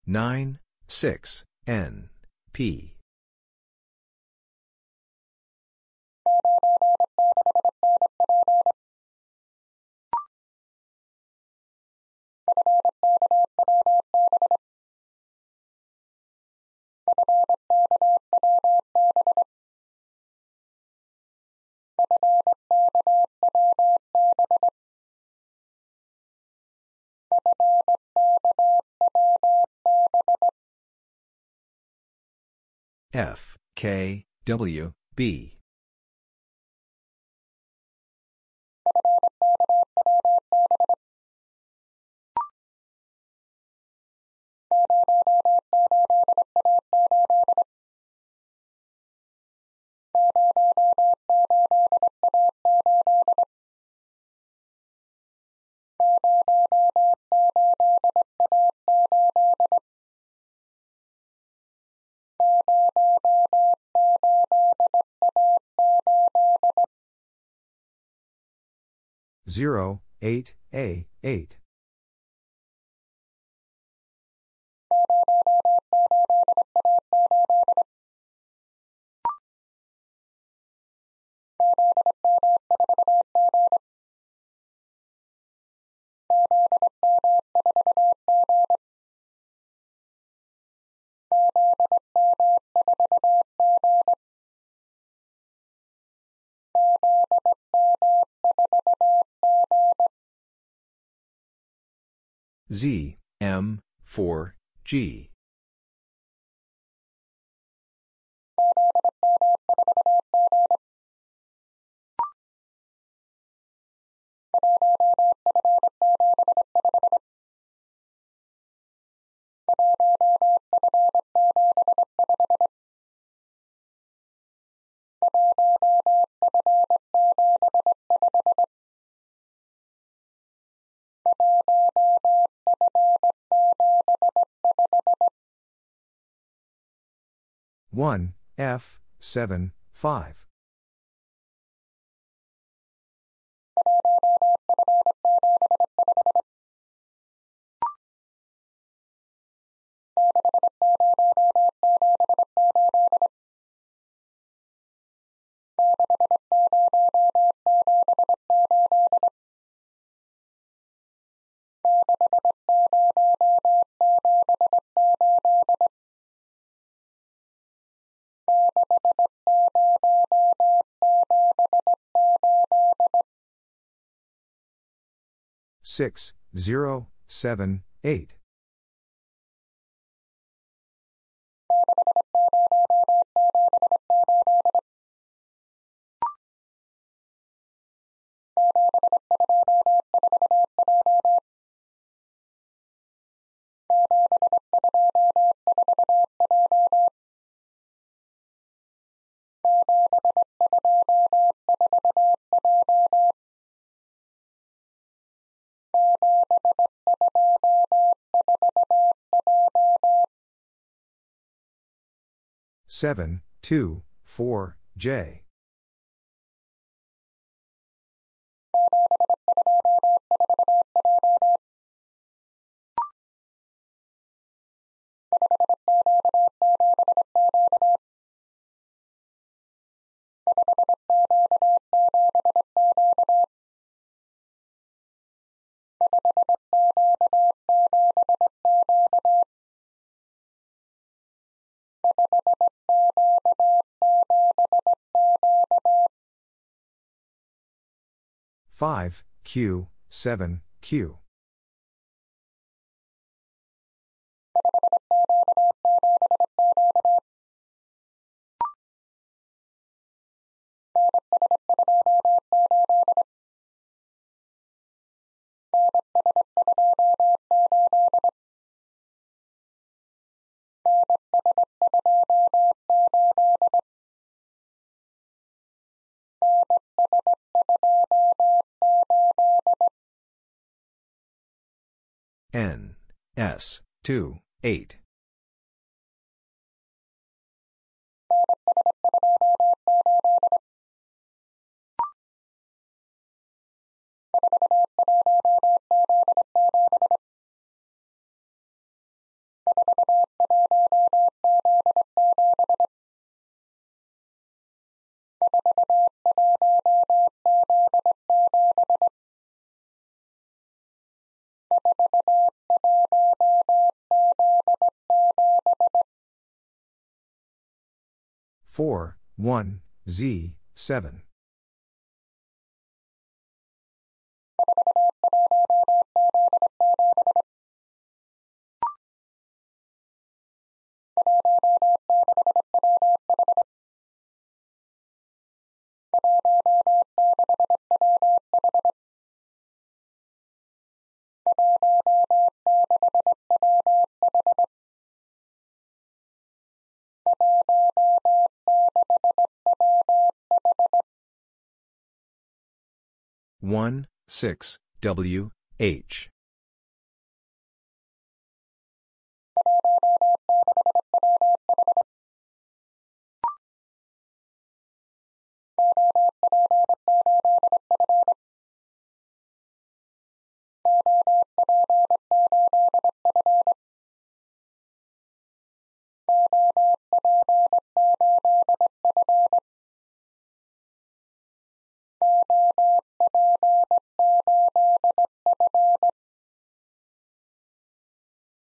Nine, six, N, P. F, K, W, B. Zero, eight, A, eight. Z, M, 4, G. One, F, 7, 5. Six, zero, seven, eight. Seven, two, four, J. Five, Q, seven, Q. N S two eight. 4, 1, Z, 7. One, six, W, H.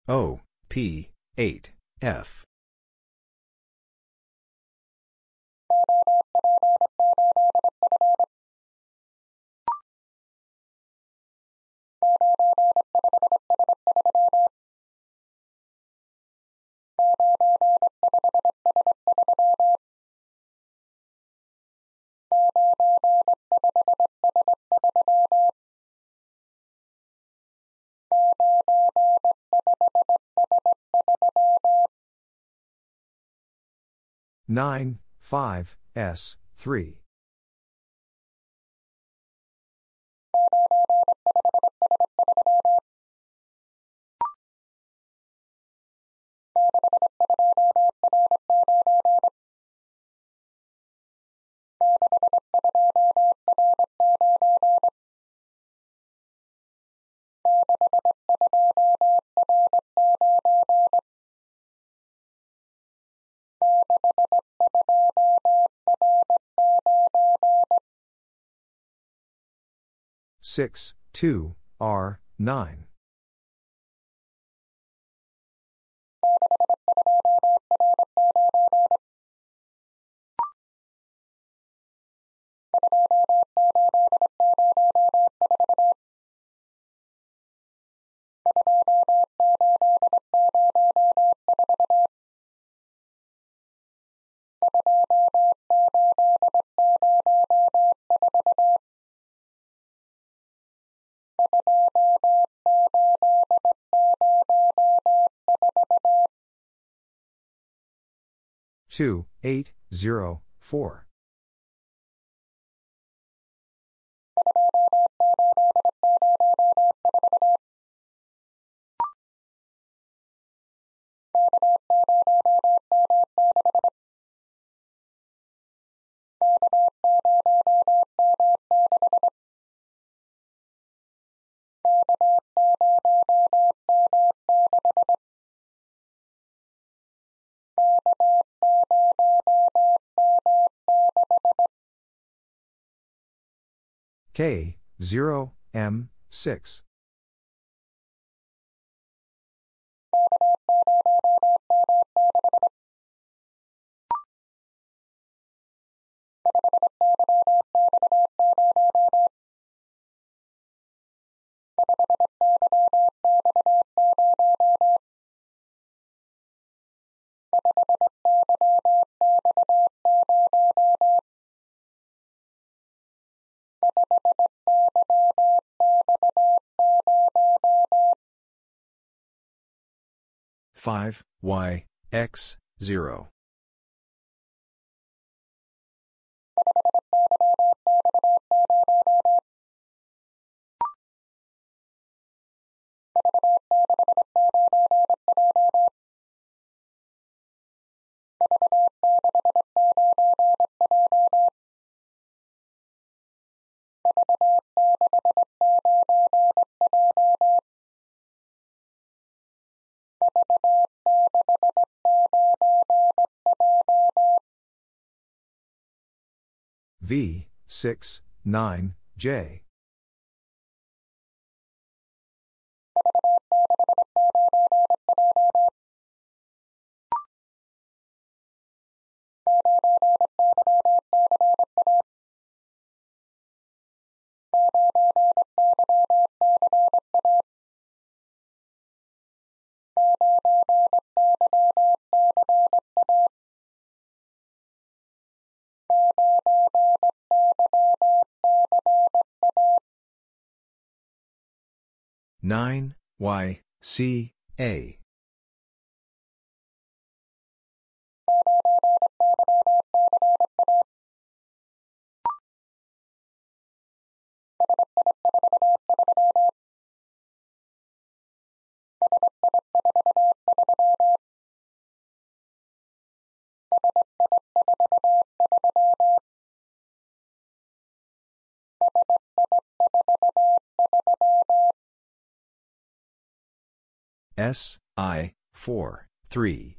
O, P, 8, F. Nine, five, S, three. Six, two, R, nine. Two, eight, zero, four. K, 0, M, 6. Five, Y, X, 0. V, 6, 9, J. Nine Y C A S I 4 3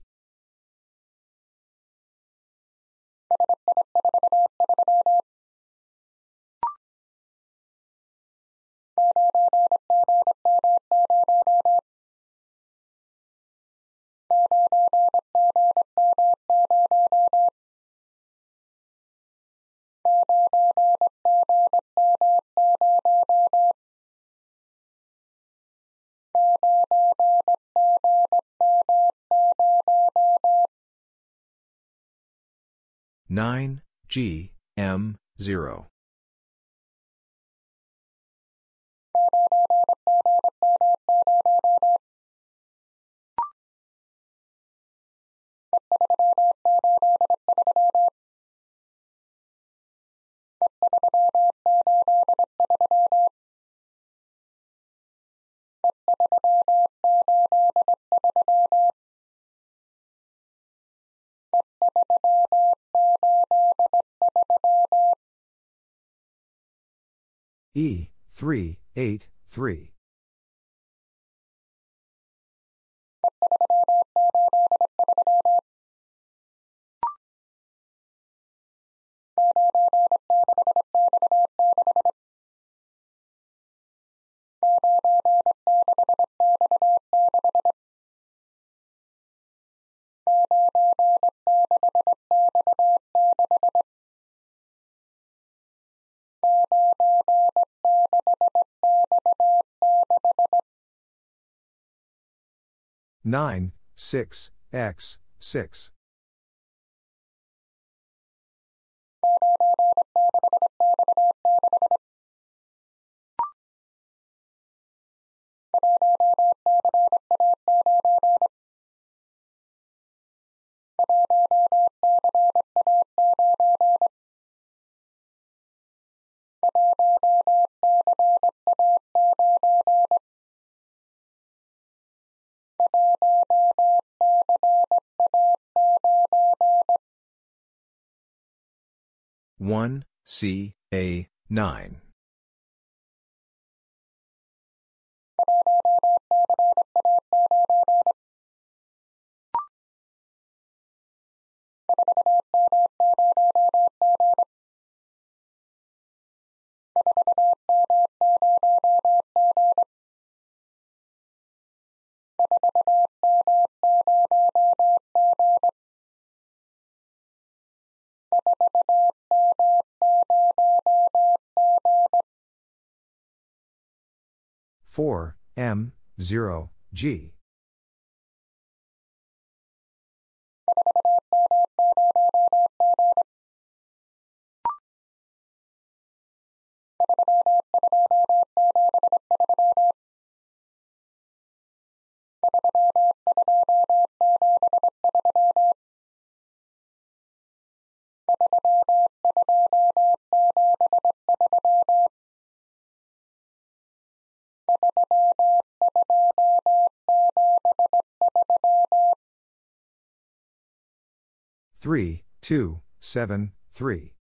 9 G M 0 E 3 8 3 9 6 X 6 1 C A 9 4 M 0 G Three, 2, 7, 3.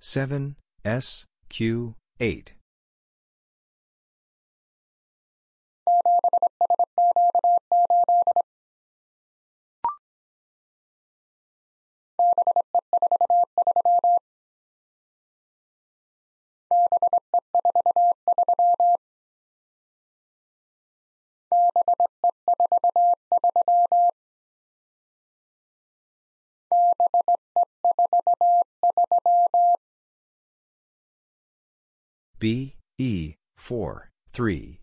Seven S Q eight. B, E, 4, 3.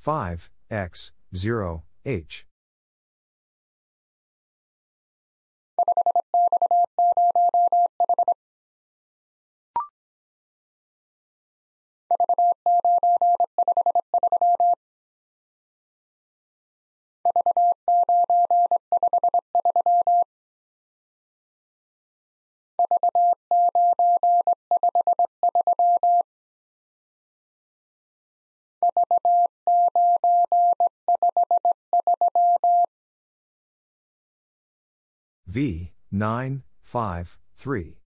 Five X zero H V, 9, 5, 3.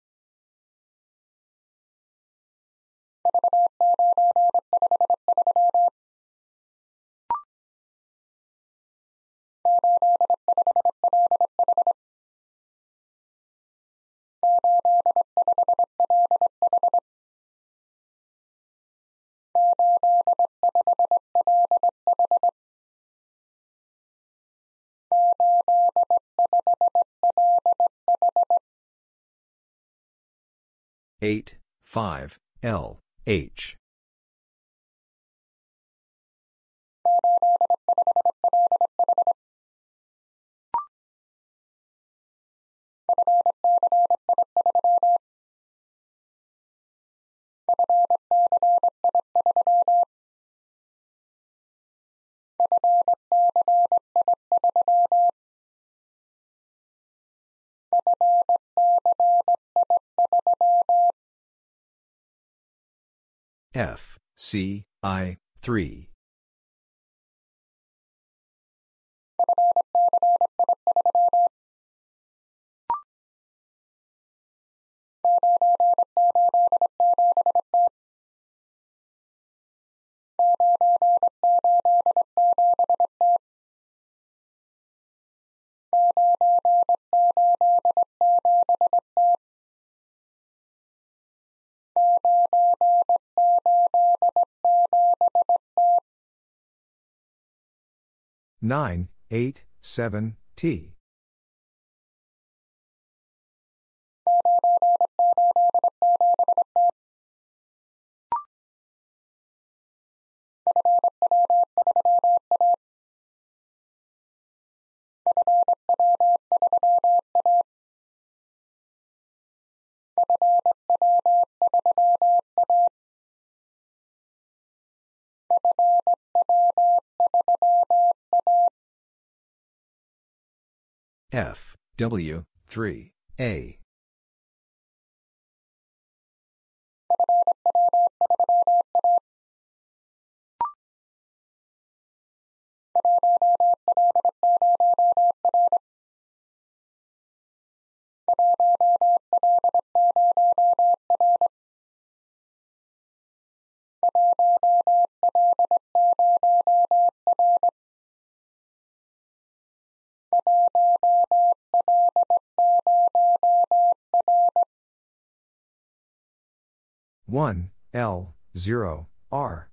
Eight, five, L, H. F, C, I, 3. Nine, eight, seven, T. F, W, 3, A. One L zero R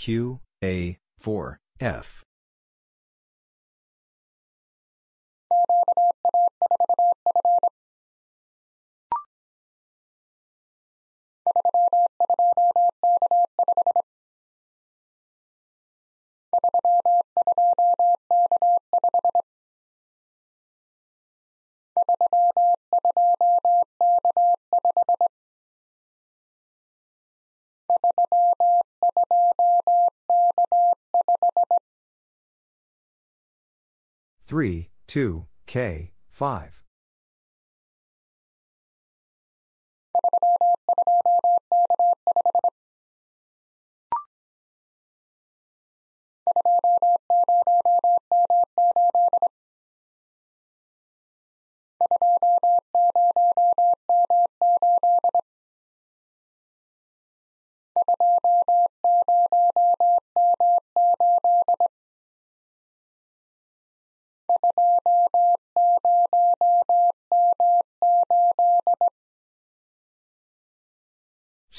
Q A four F. Three, two, K, five.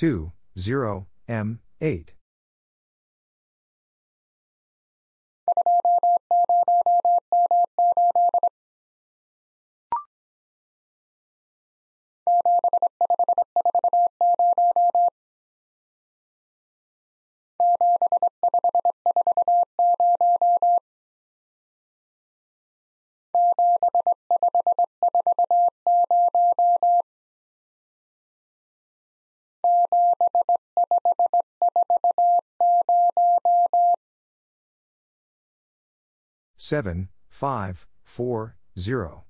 Two, zero, M, eight. Seven, five, four, zero.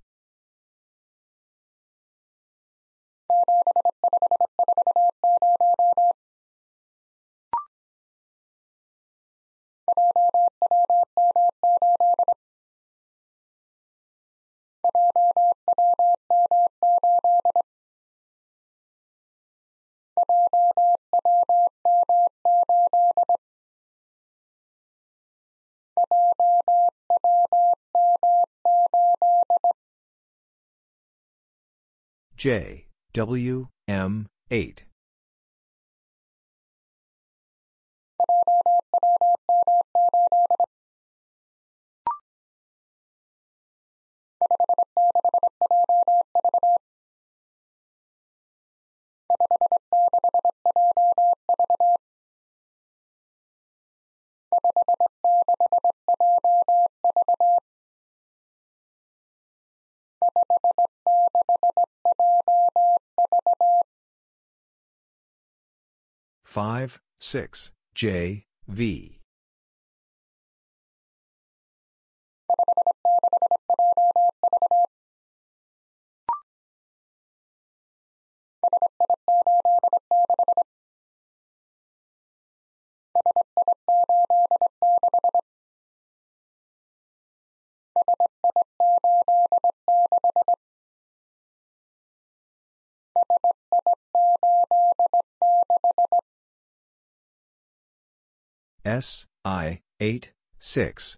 J, W, M, 8. Five, six, J, V. S, I, 8, 6.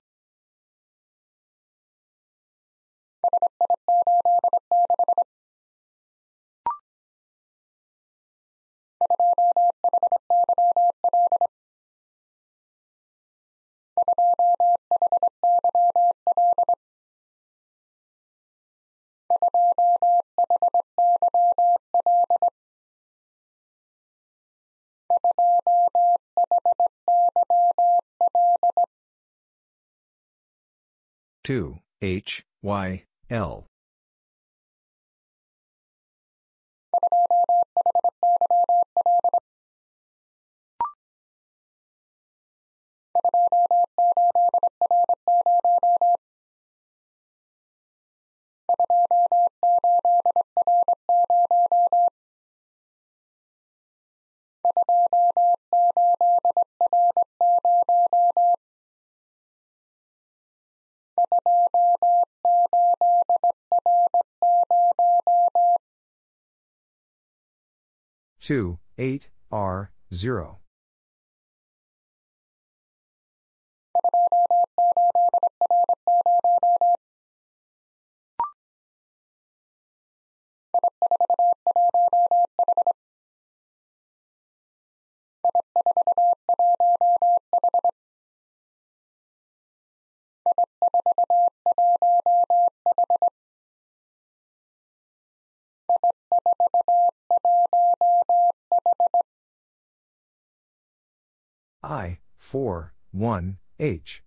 Two, H, Y, L. Two, eight, R, zero. I, 4, 1, H.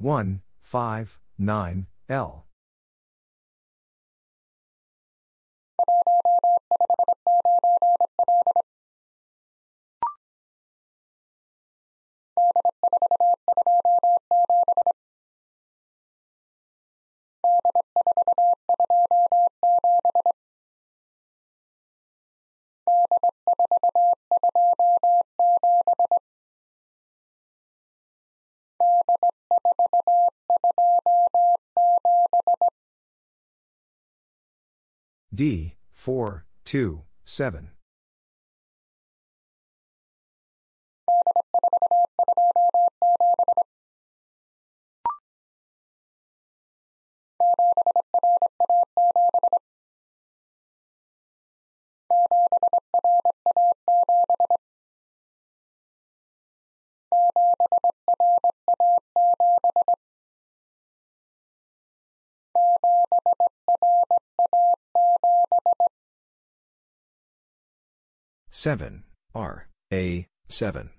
One, five, nine, L. D, 4, 2, 7. Seven. R. A. Seven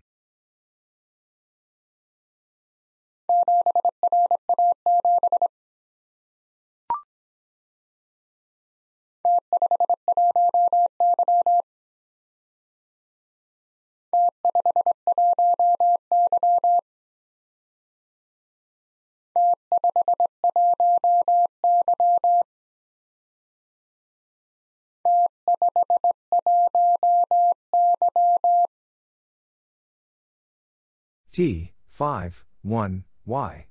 T, 5, 1, Y.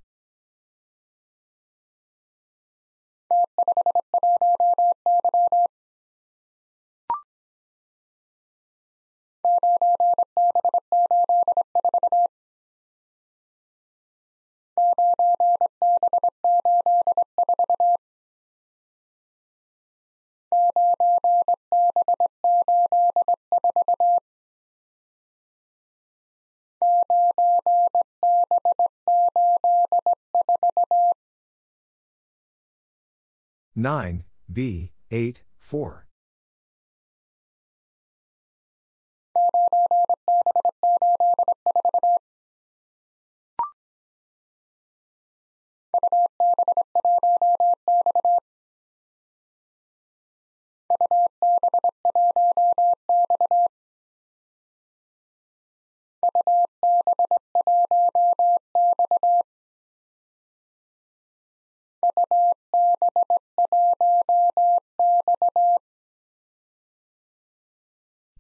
Nine B, 8, 4.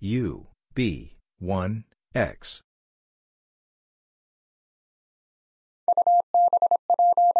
U, B, 1, X.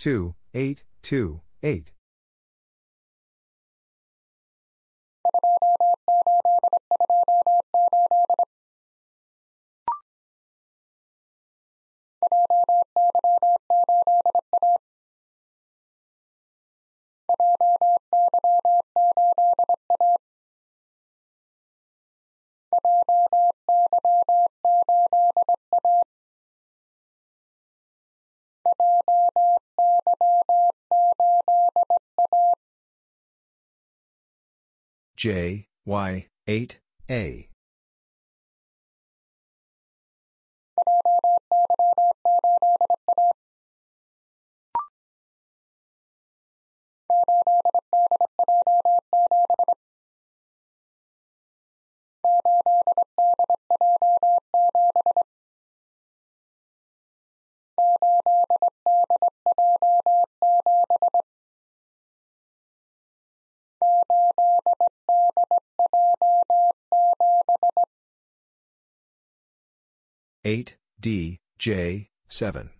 Two, eight, two, eight. J, Y, 8, A. Eight D J seven.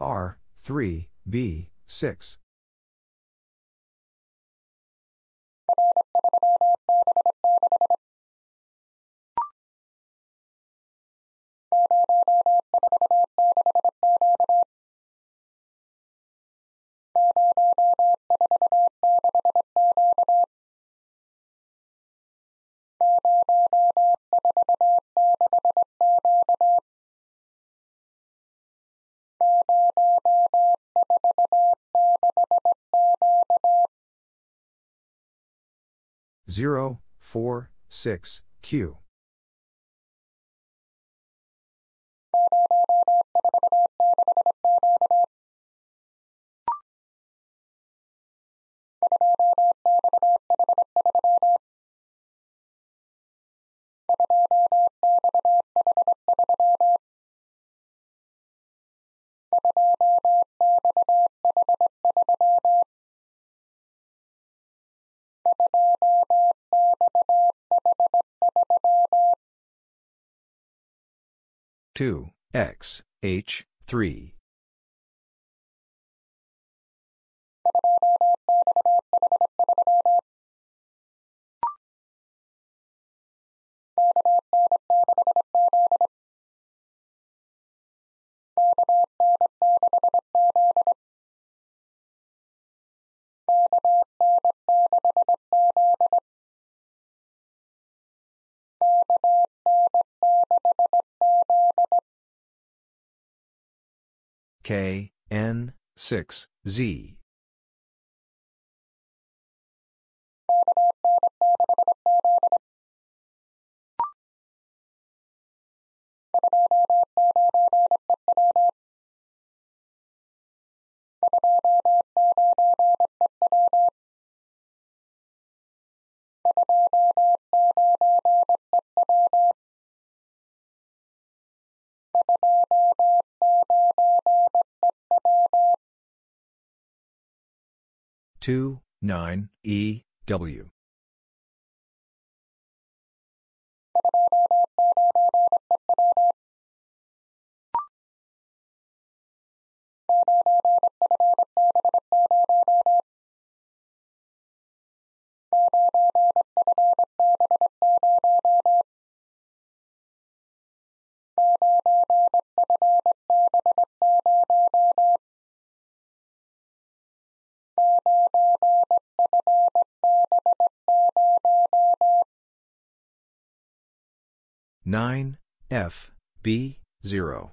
R, 3, B, 6. Zero, four, six, Q. Two X H three K N 6 Z. Two nine E W. Nine F B 0.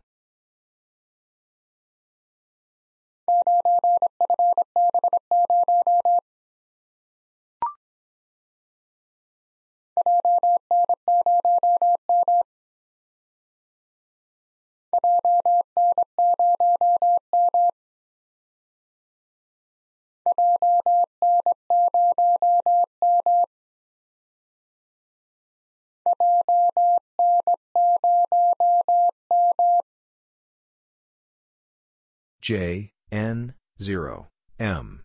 J N 0 M.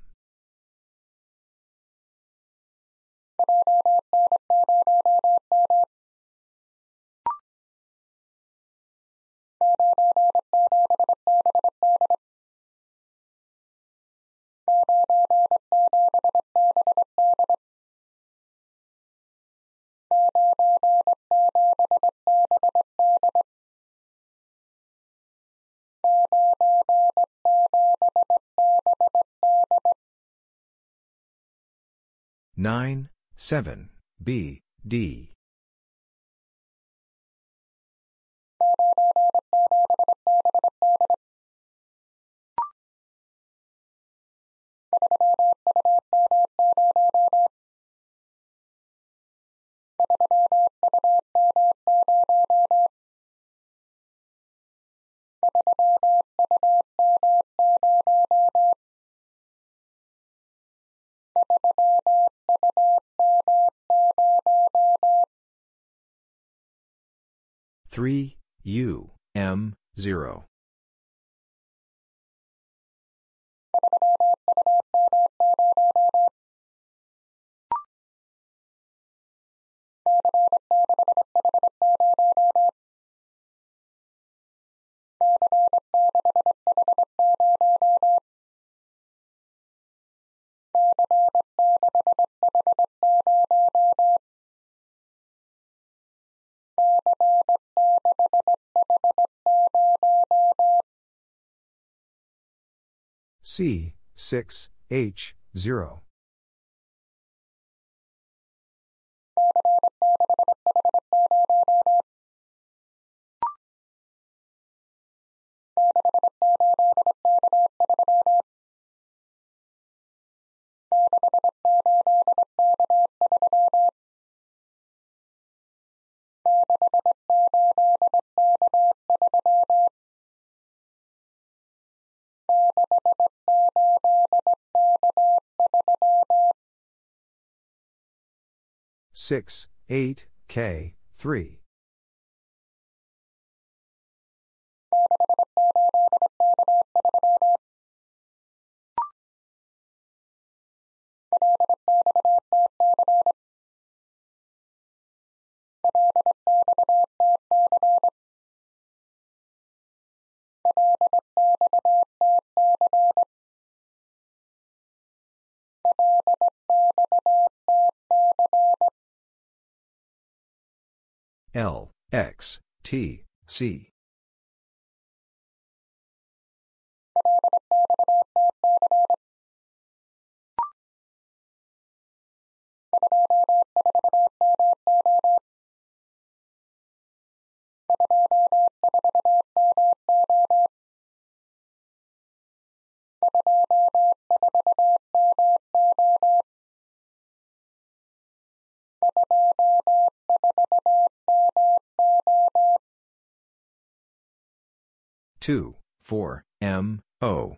Nine seven B D. Three U M zero. C, 6, H, 0. Six, eight, K, three. L, X, T, C. Two, four, M, O.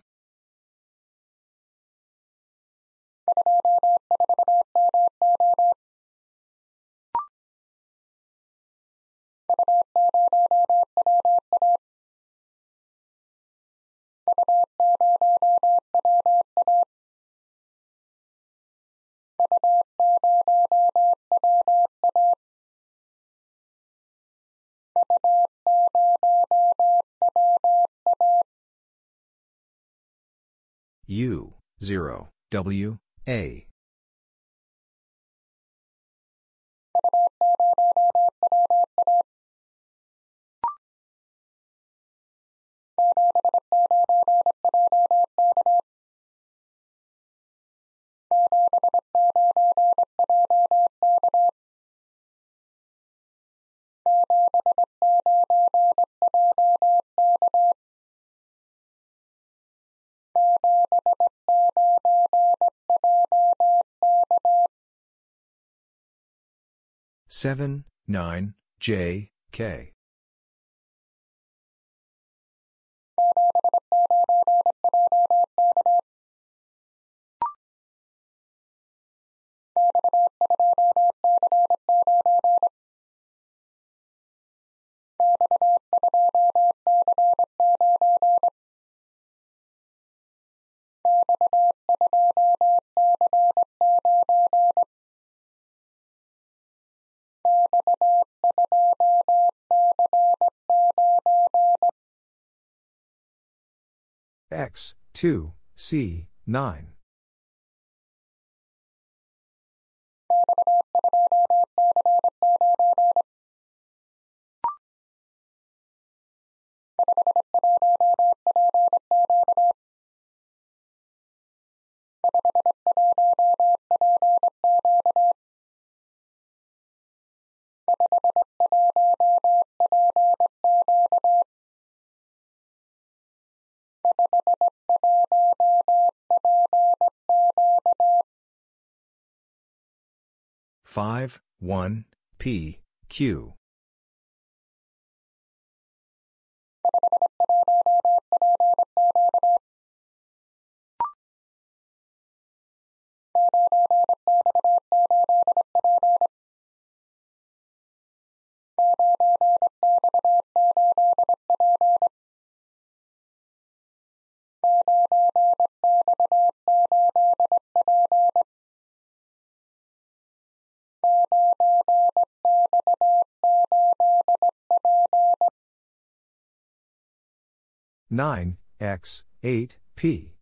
U, 0, W, A. Seven, nine, J, K. X, 2, C, 9. Five, one, P, Q. 9 X, 8, P.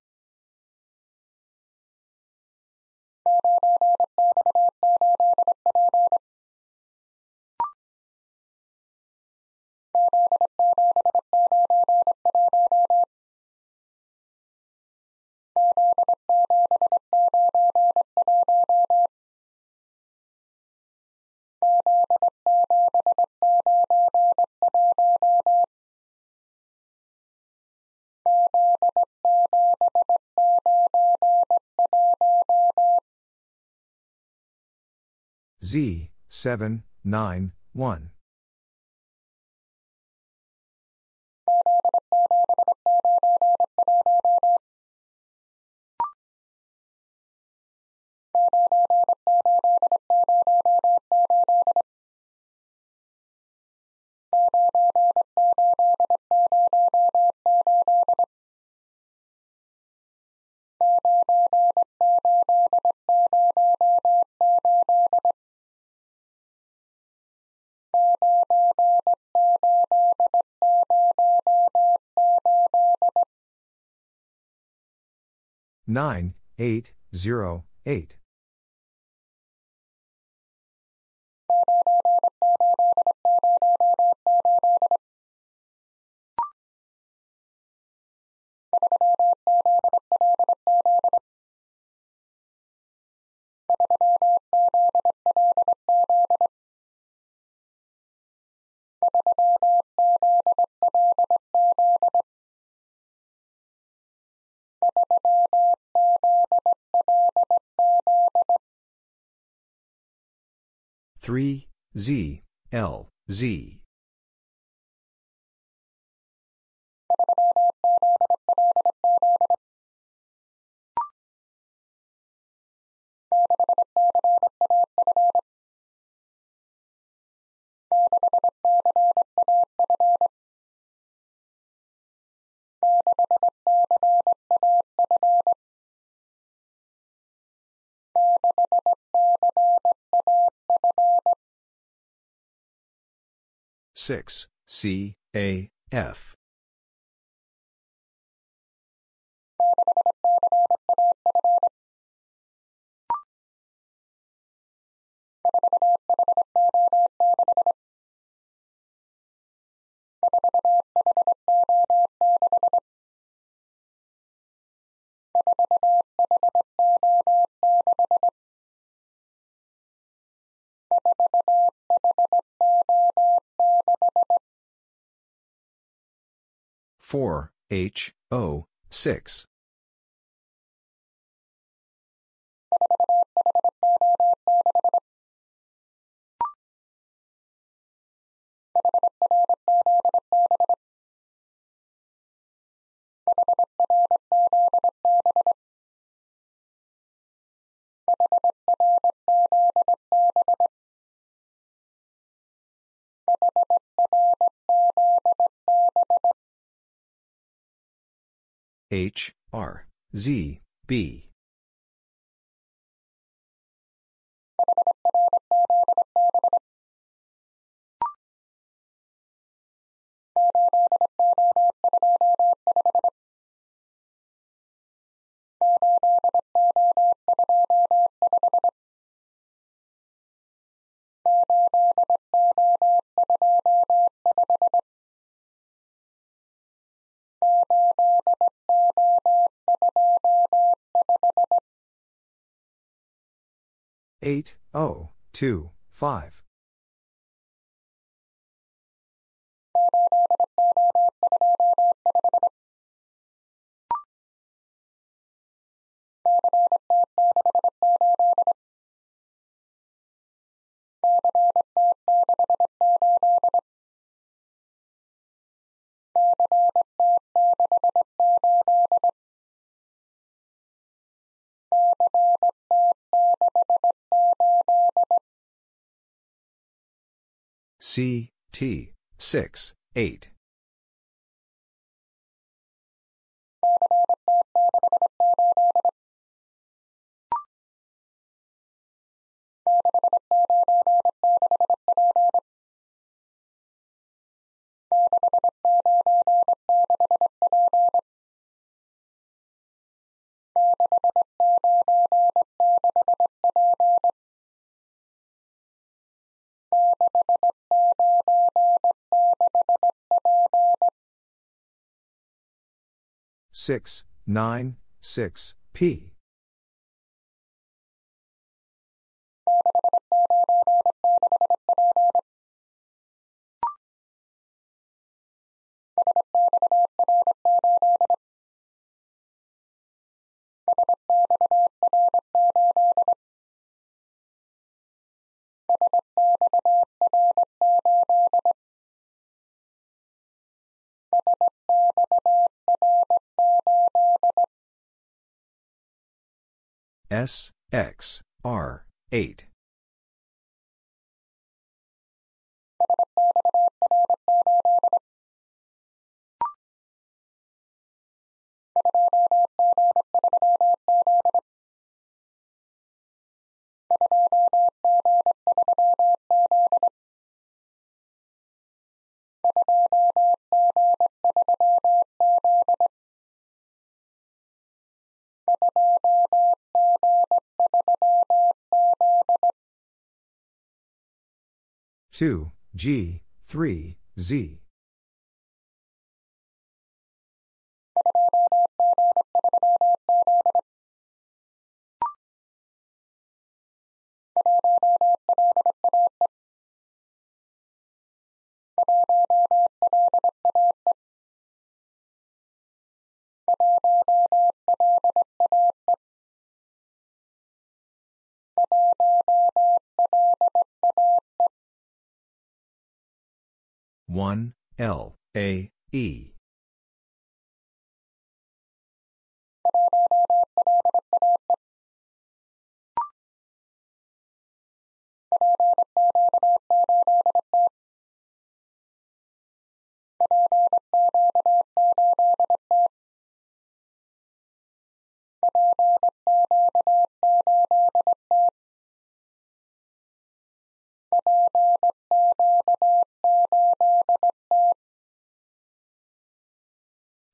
Z, 7, 9, 1. Nine, eight, zero, eight. Three Z L Z six. C. A. F four H O six H R Z B eight O two five C T six eight 6, 9, 6, p. S, X, R, 8. Two G three Z one L A E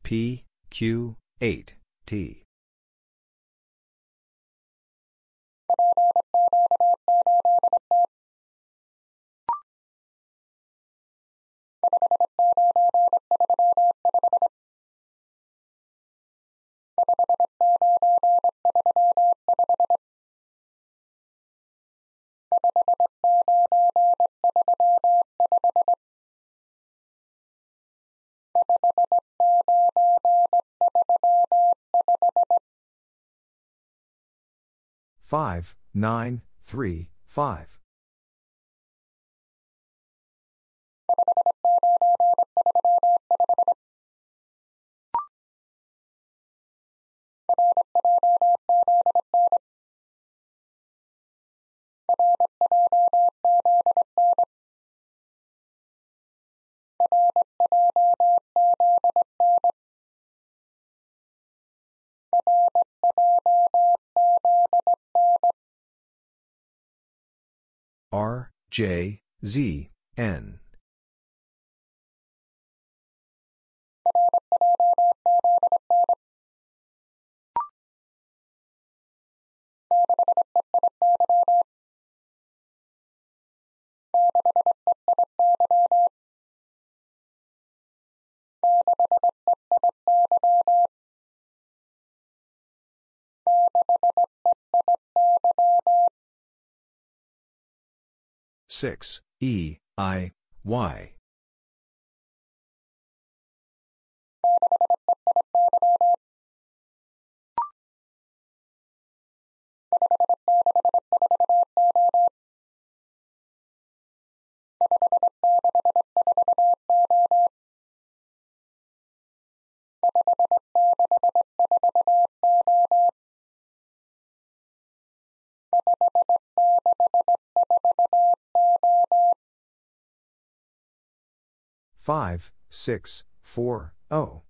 P Q 8 T Five, nine, three, five. R, J, Z, N. Six E I Y 5, 6, 4, 0.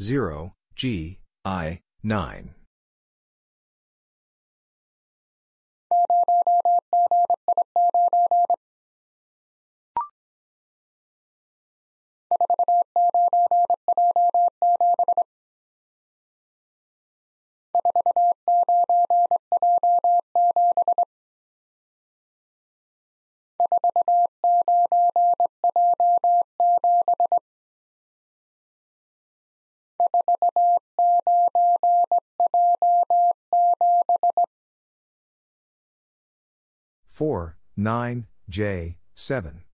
Zero G I nine. 4, 9, J, 7.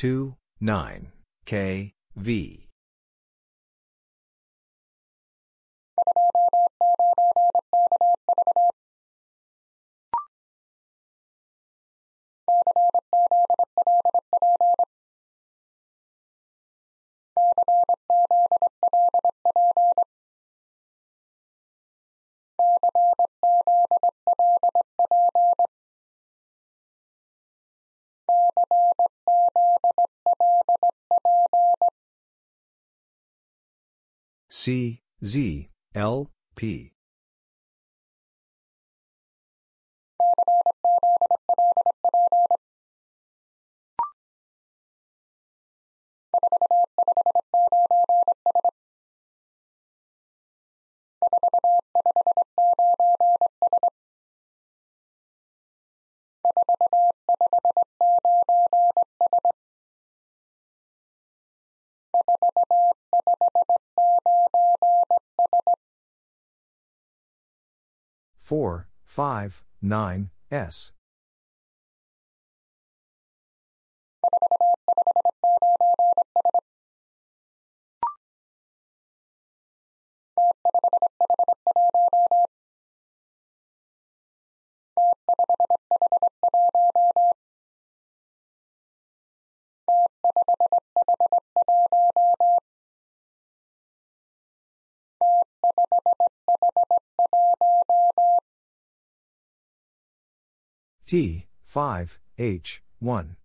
Two, nine, K, V. C, Z, L, P. Four, five, nine, S. T, 5, H, 1.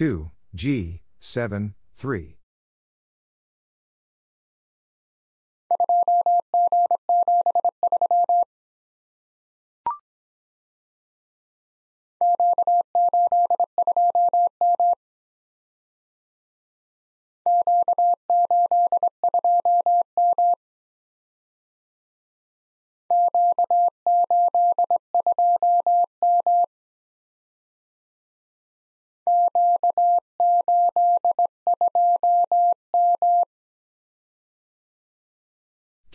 Two, G, 7, 3.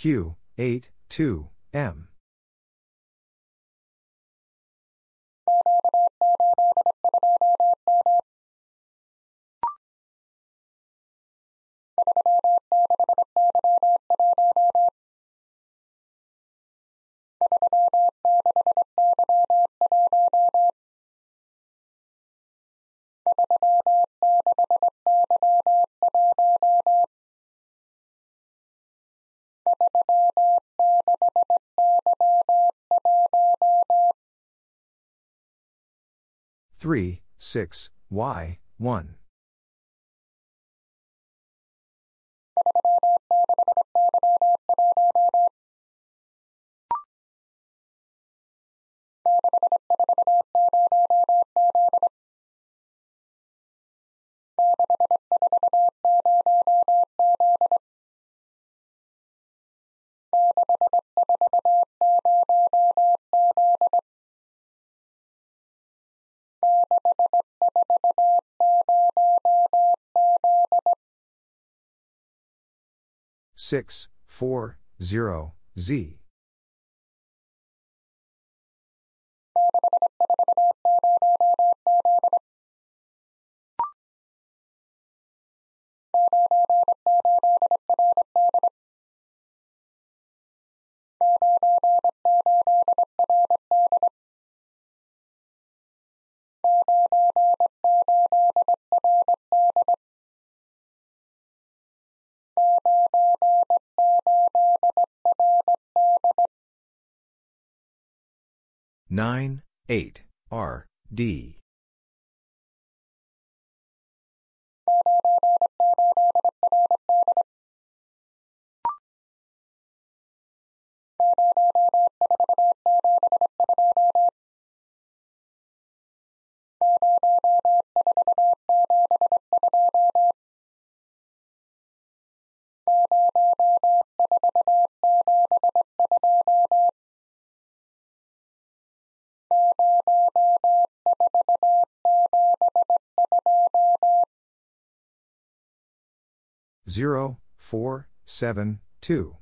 Q, 8, 2, M. Three, 6, y, 1. 6, 4, 0, Z. Nine, eight, R, D. Zero, four, seven, two.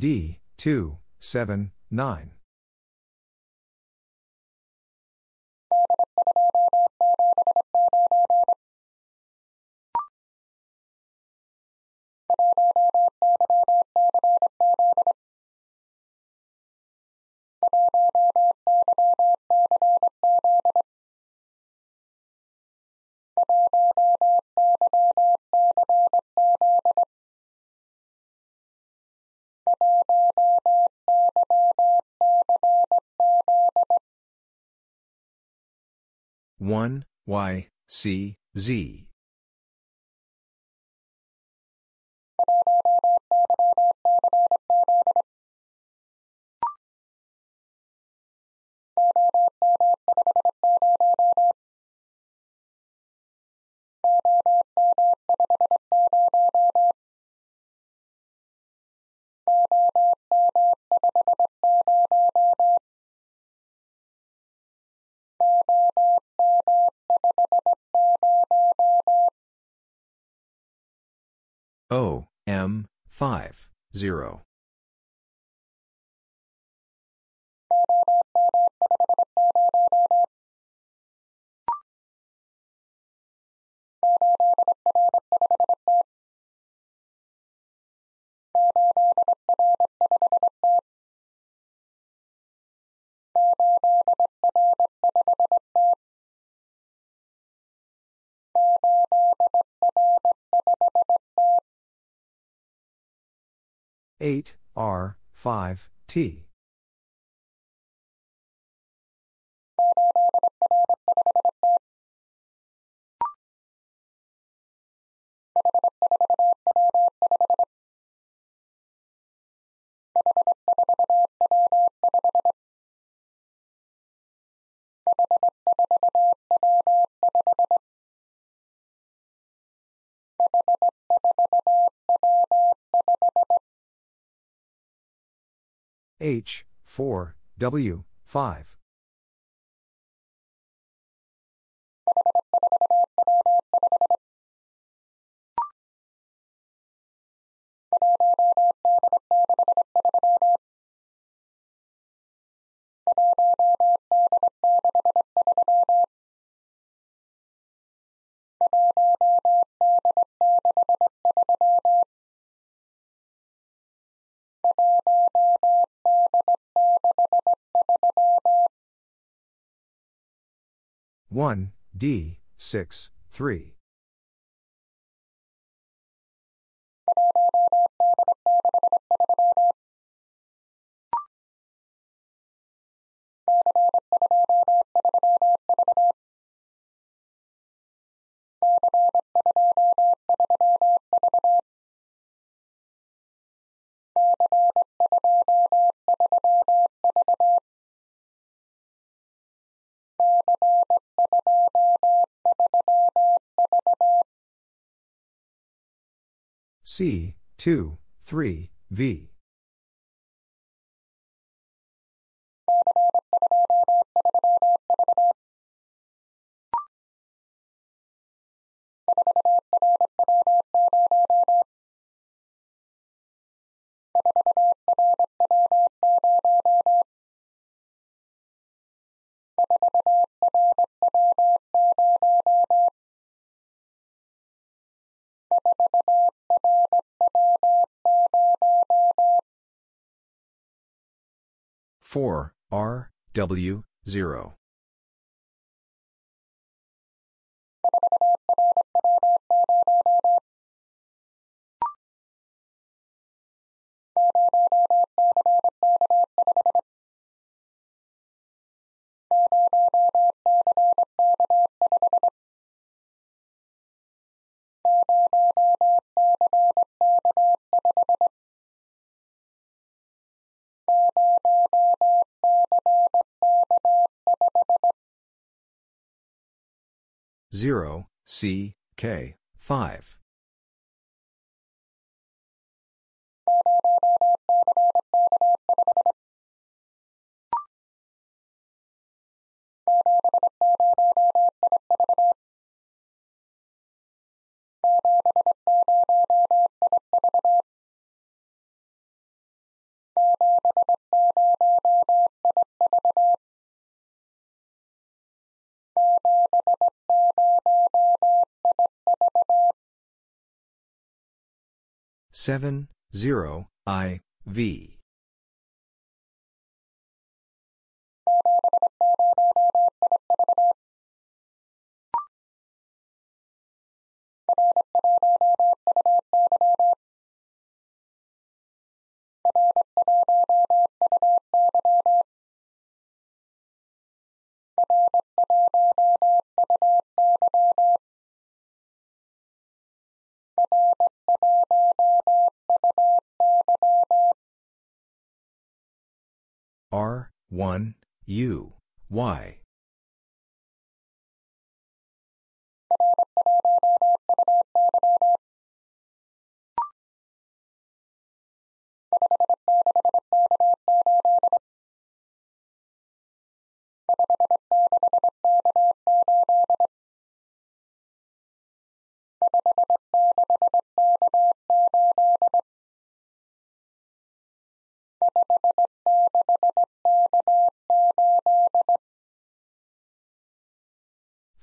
D, 2, 7, 9. One Y C Z O M 5 0. Eight R five T. H, 4, W, 5. One D, 6, 3. C, 2, 3, V. Four R W zero zero C K five seven zero I V R one U Y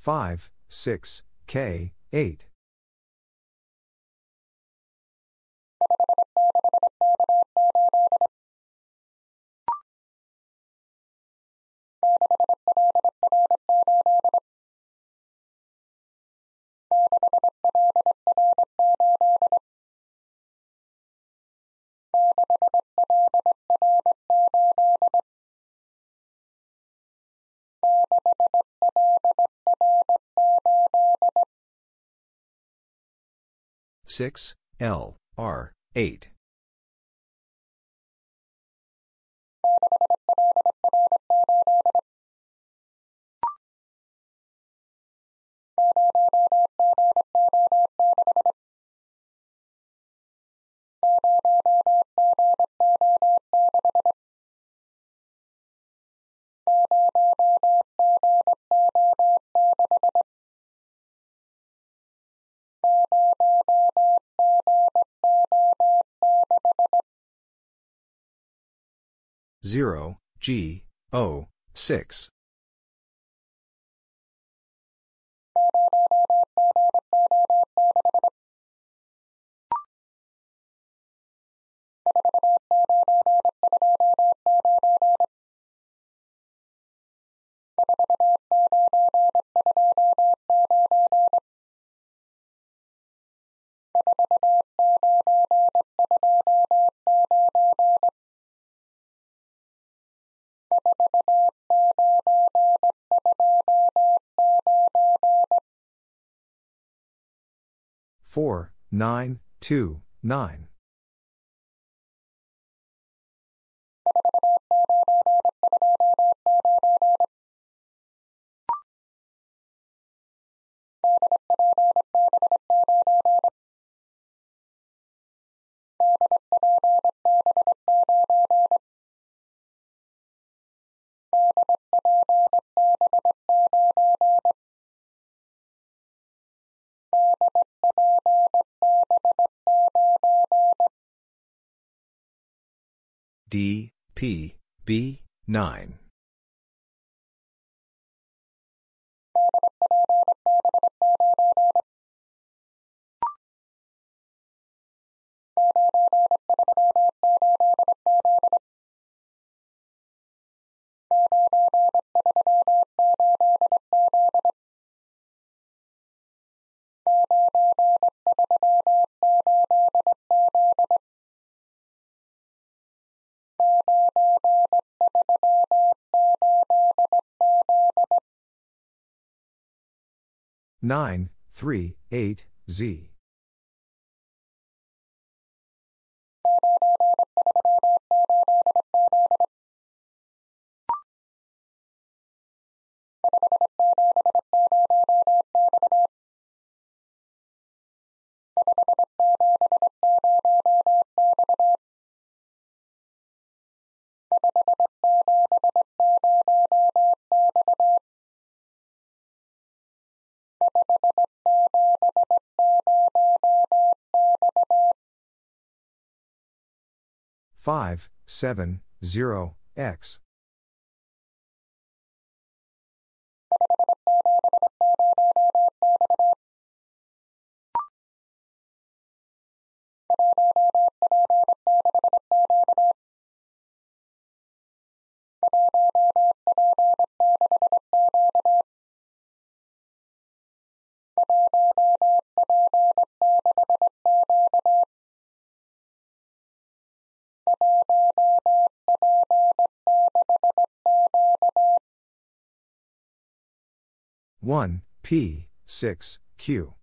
five six K eight six L R eight Zero G O six. Four, nine, two, nine. D, P, B, 9. Nine, three, eight, Z. Five, seven, zero, X. One, P, six, Q.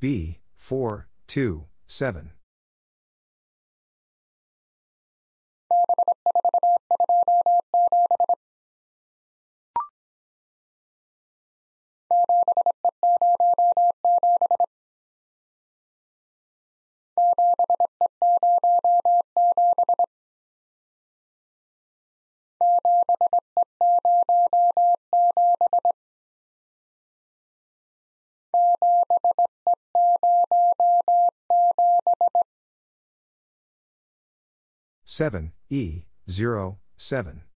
B, 4, 2, 7. Seven, E, zero, seven.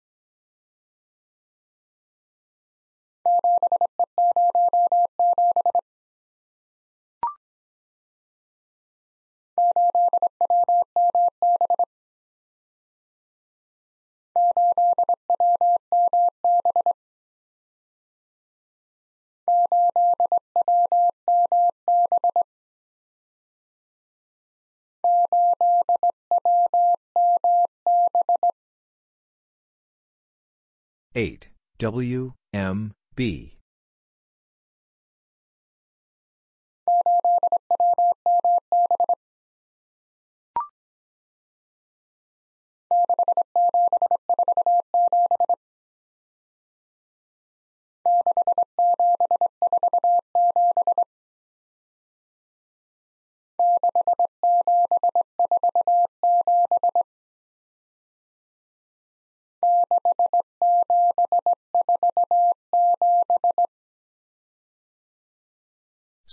Eight, W, M, B.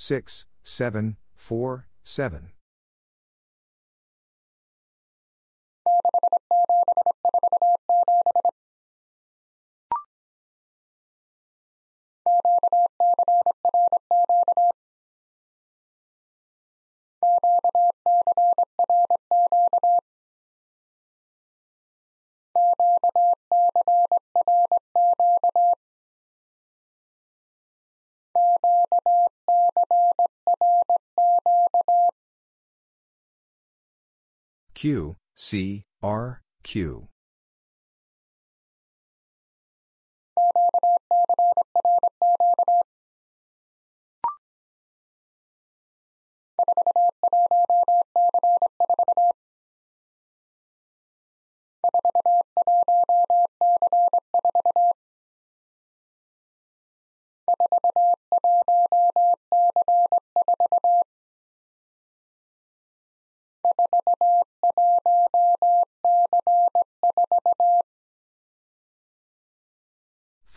Six, seven, four, seven. Q, C, R, Q.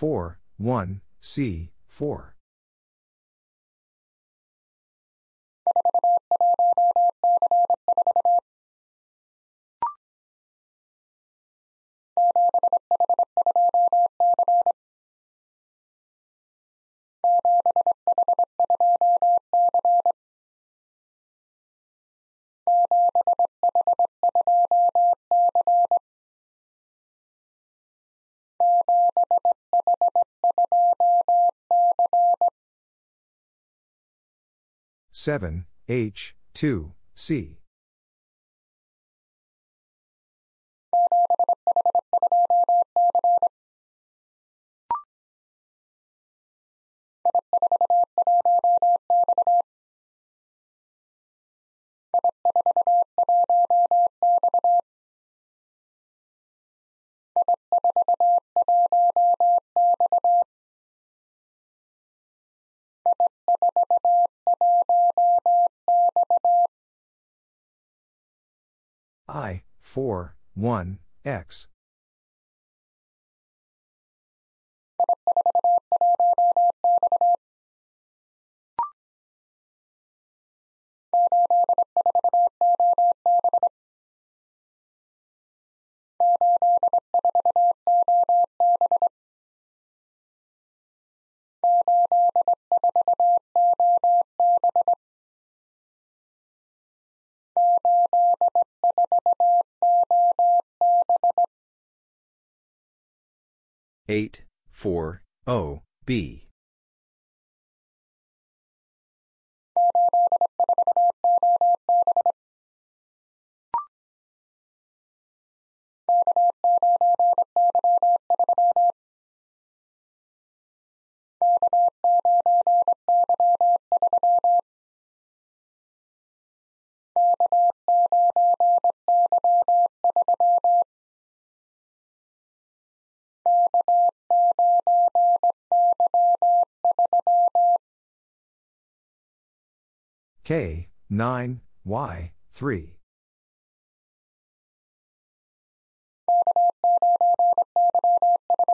Four, one, C, four. Seven, H, two, C. I, 4, 1, X. Eight, four, O, B. K, 9, Y, 3.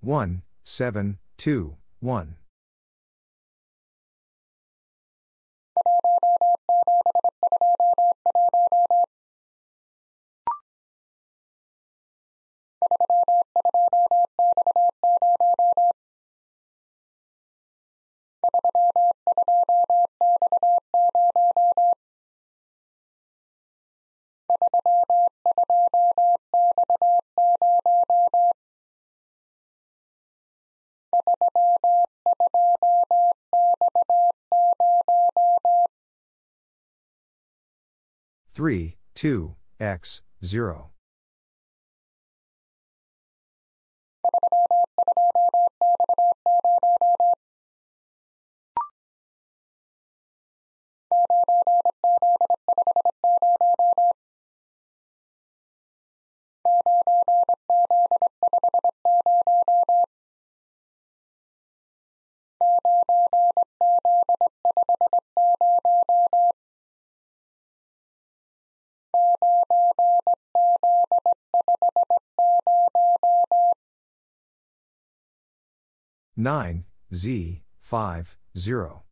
One, seven, two, one. Three, two, X, zero. 9, Z, 5, 0.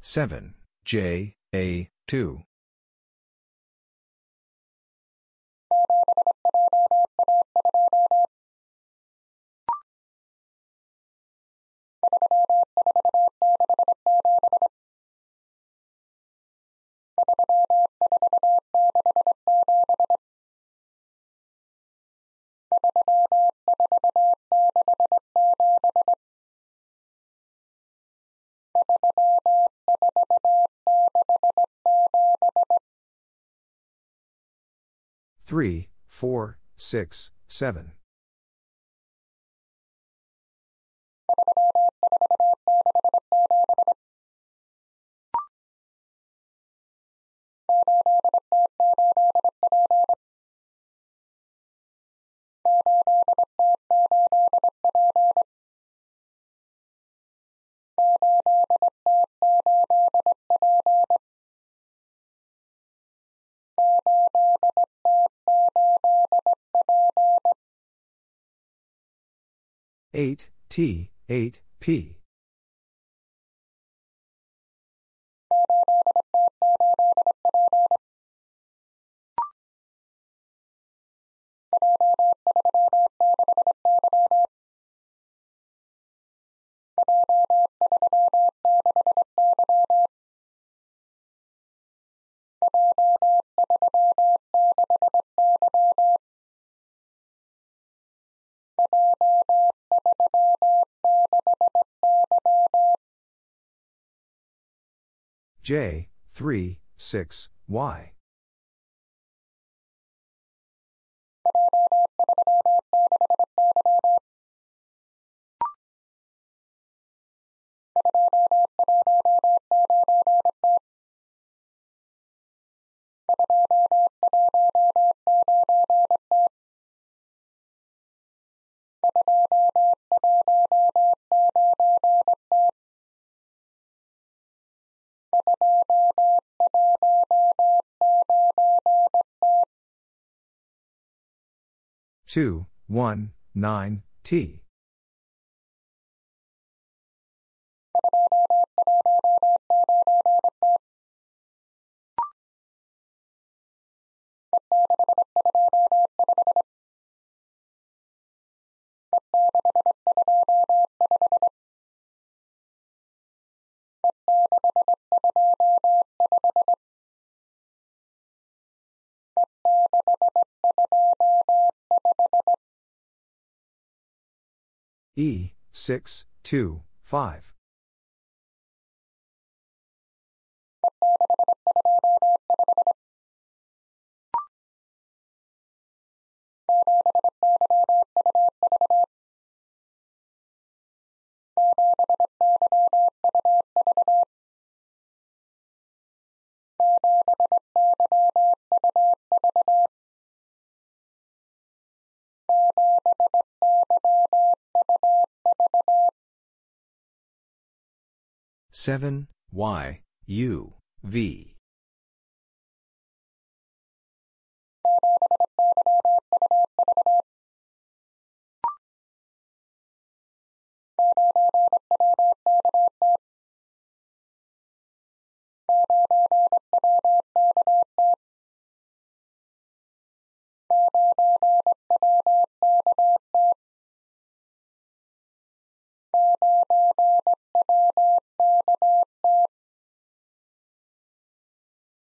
Seven. J. A. Two. Three, four, six, seven. Eight T eight P J three six Y two one nine T E six two five seven Y U V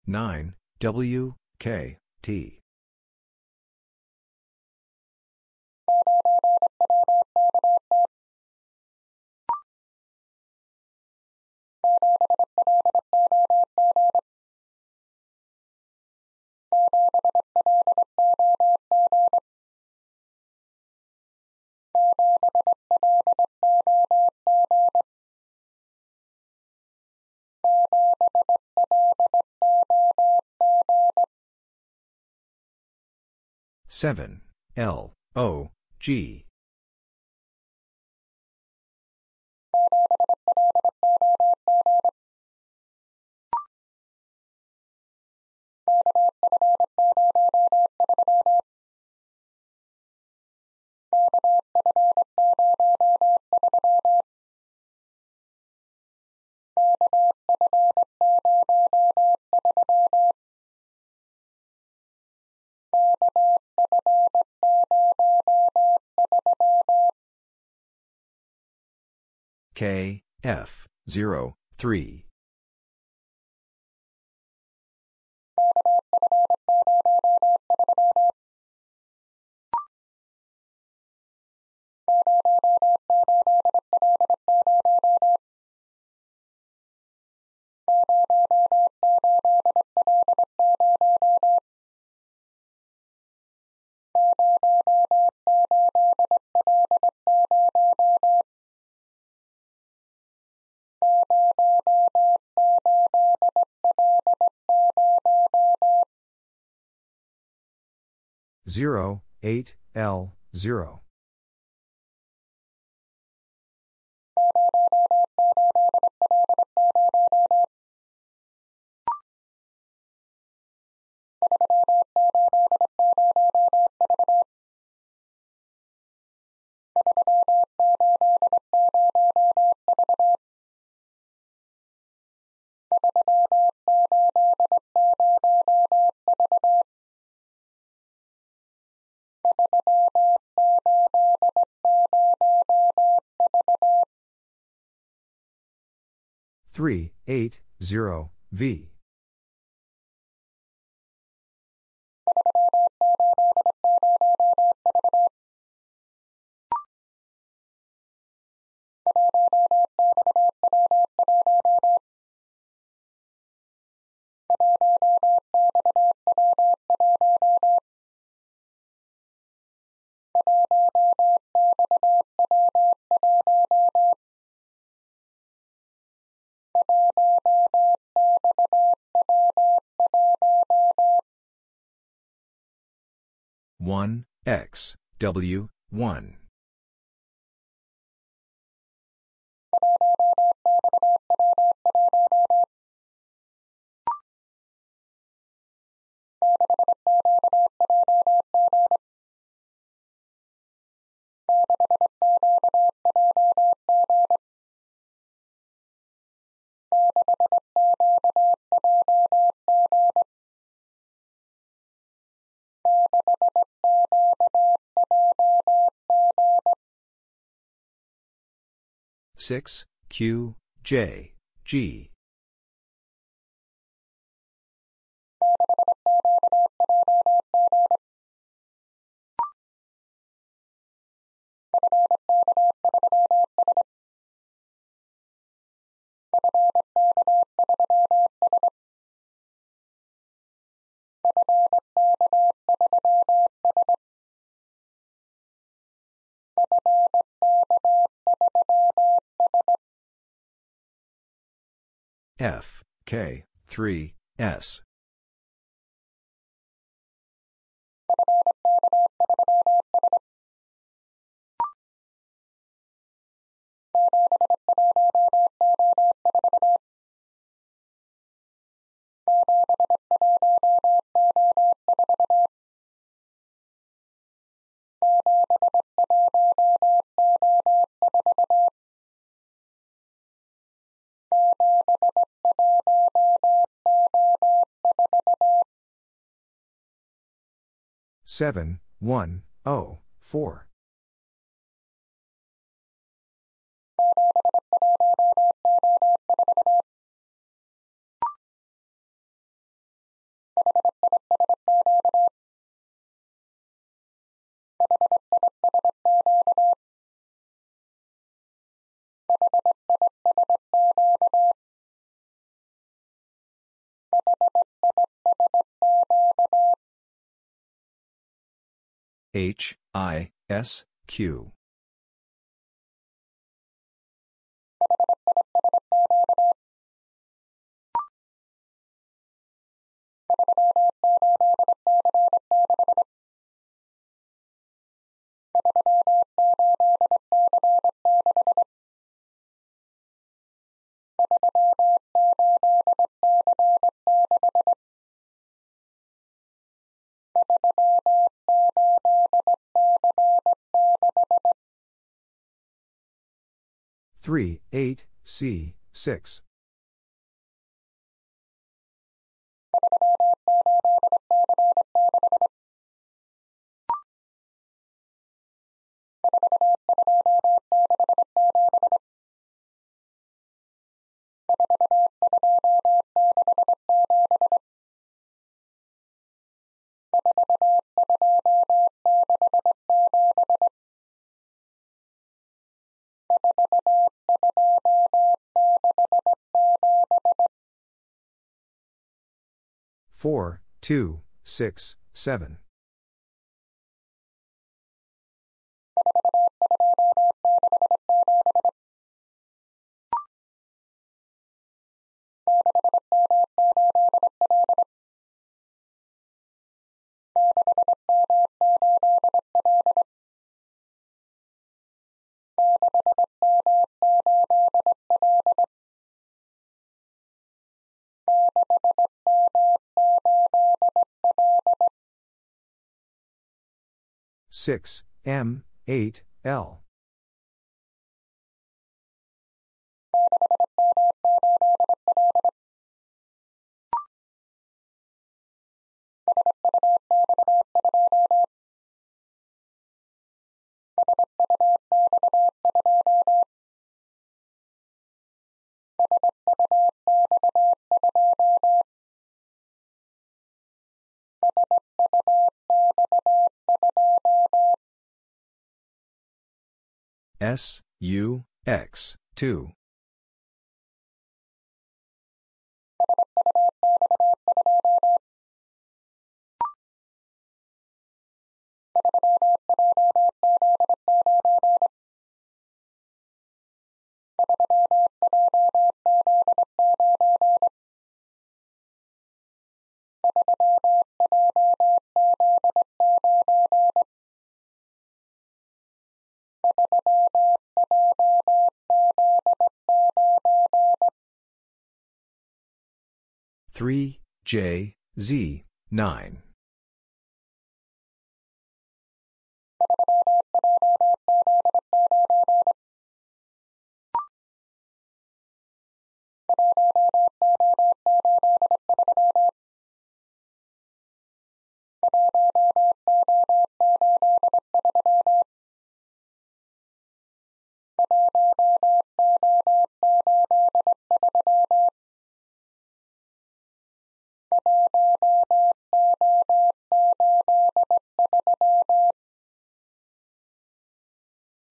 nine W K T seven. L. O. G. K, F, 0, 3. Zero, eight, L, zero. Three, eight, zero, V. One, X, W, one. Six, Q, J, G. F, K, 3, S. Seven, one, O, four. H, I, S, Q. Three, eight, C, six. Four, two, six, seven. Six M eight L S U X 2. Three J Z 9.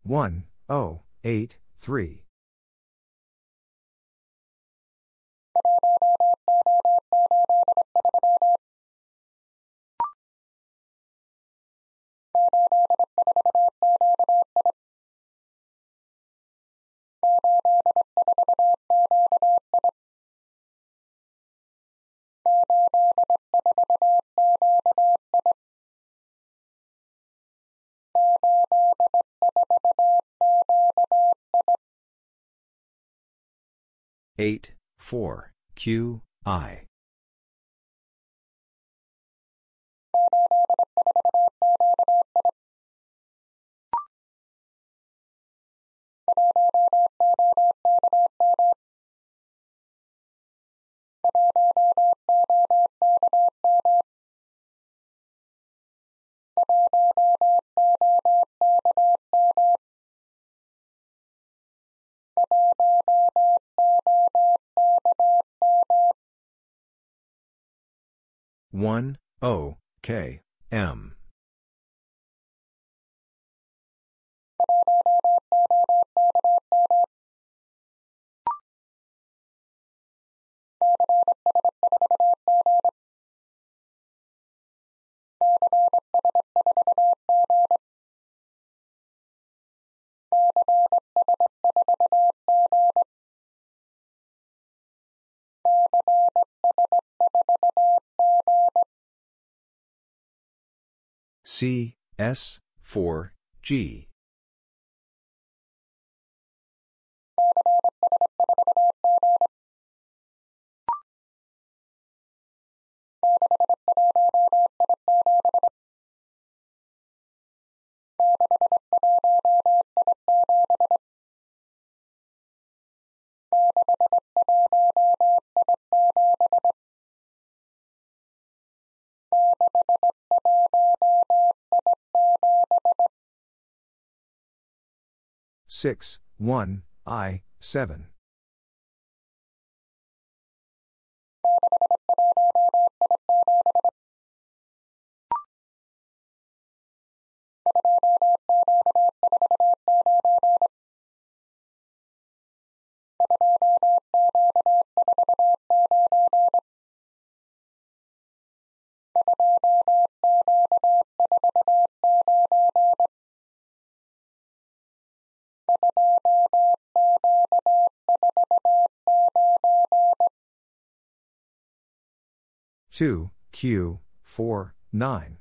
One O eight three. Eight four Q I. One O K M. C S 4 G. 6, 1, I, 7. Two, Q, four, nine.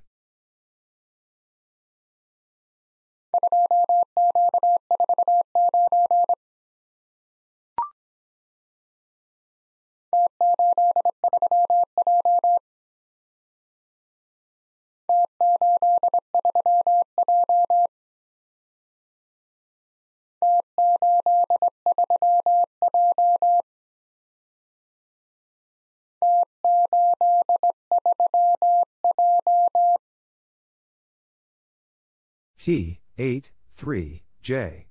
T, 8, 3, J.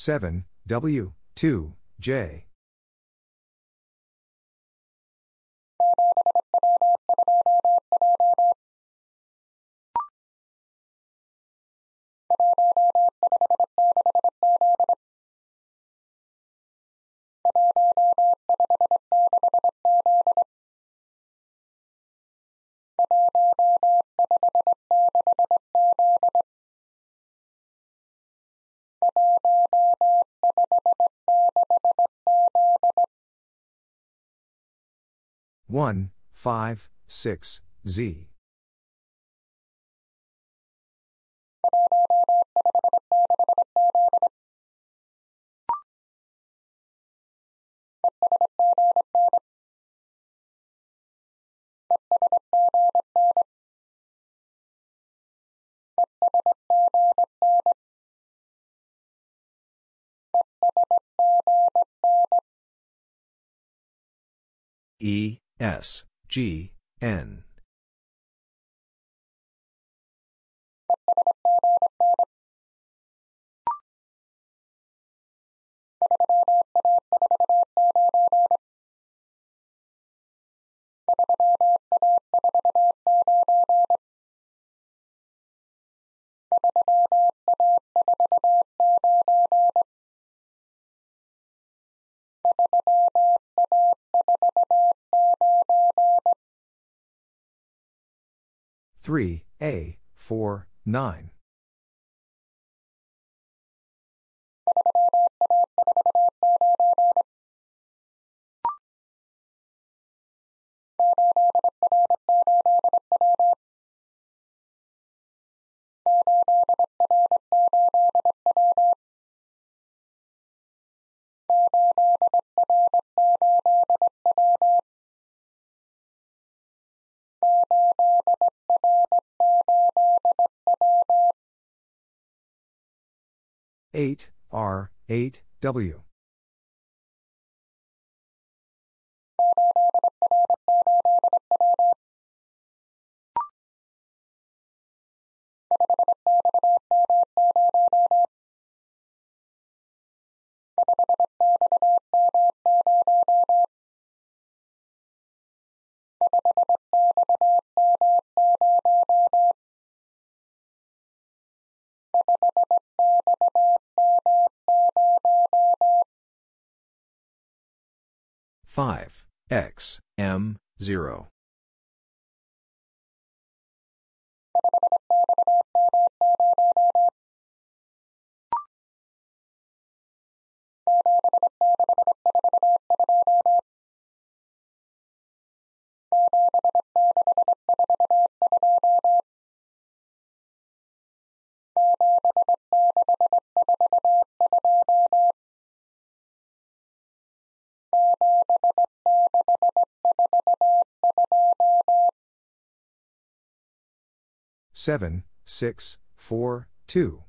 Seven, W, two, J. One, five, six, Z. E, S, G, N. Three, A, four, nine. Eight, R, eight, W. Five. X. M. Zero. Seven, six, four, two.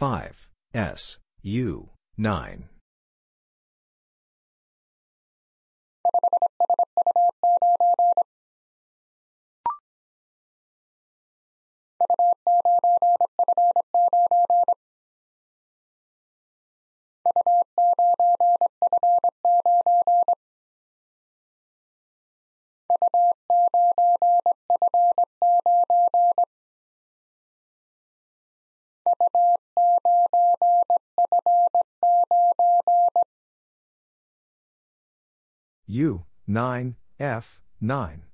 Five. S. U. Nine U 9 F 9.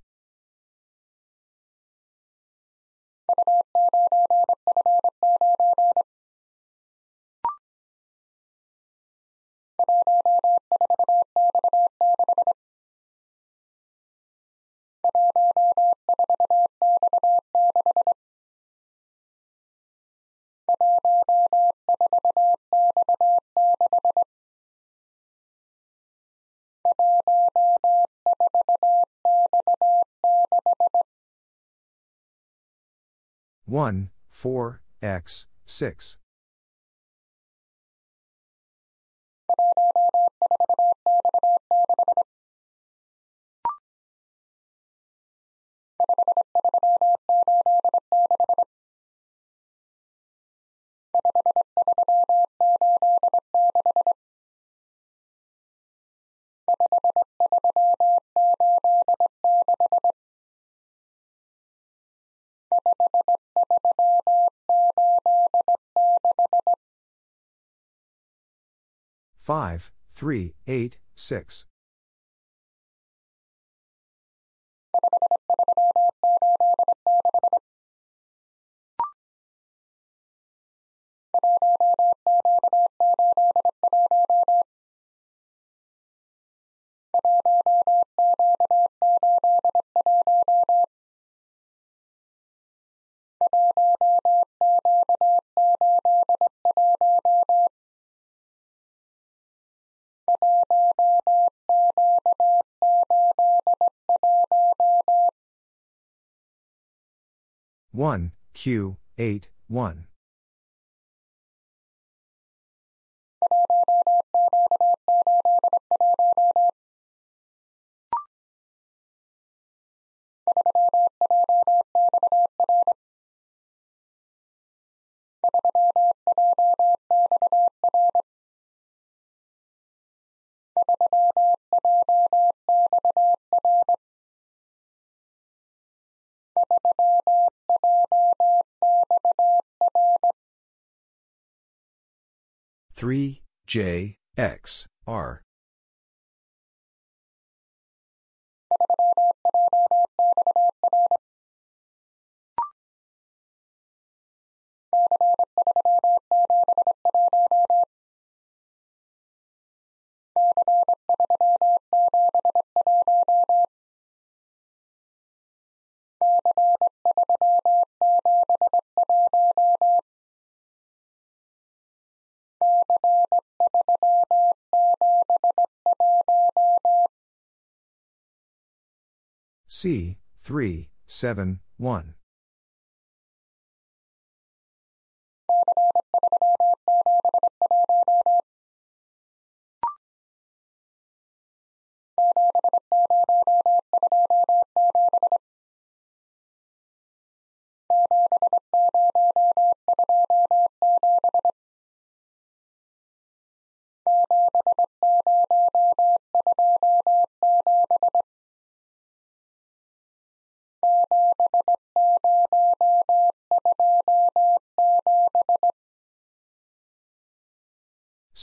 One, four, X, six. Five, three, eight, six. One, Q, eight, one. Three J X R. C, 3, 7, 1.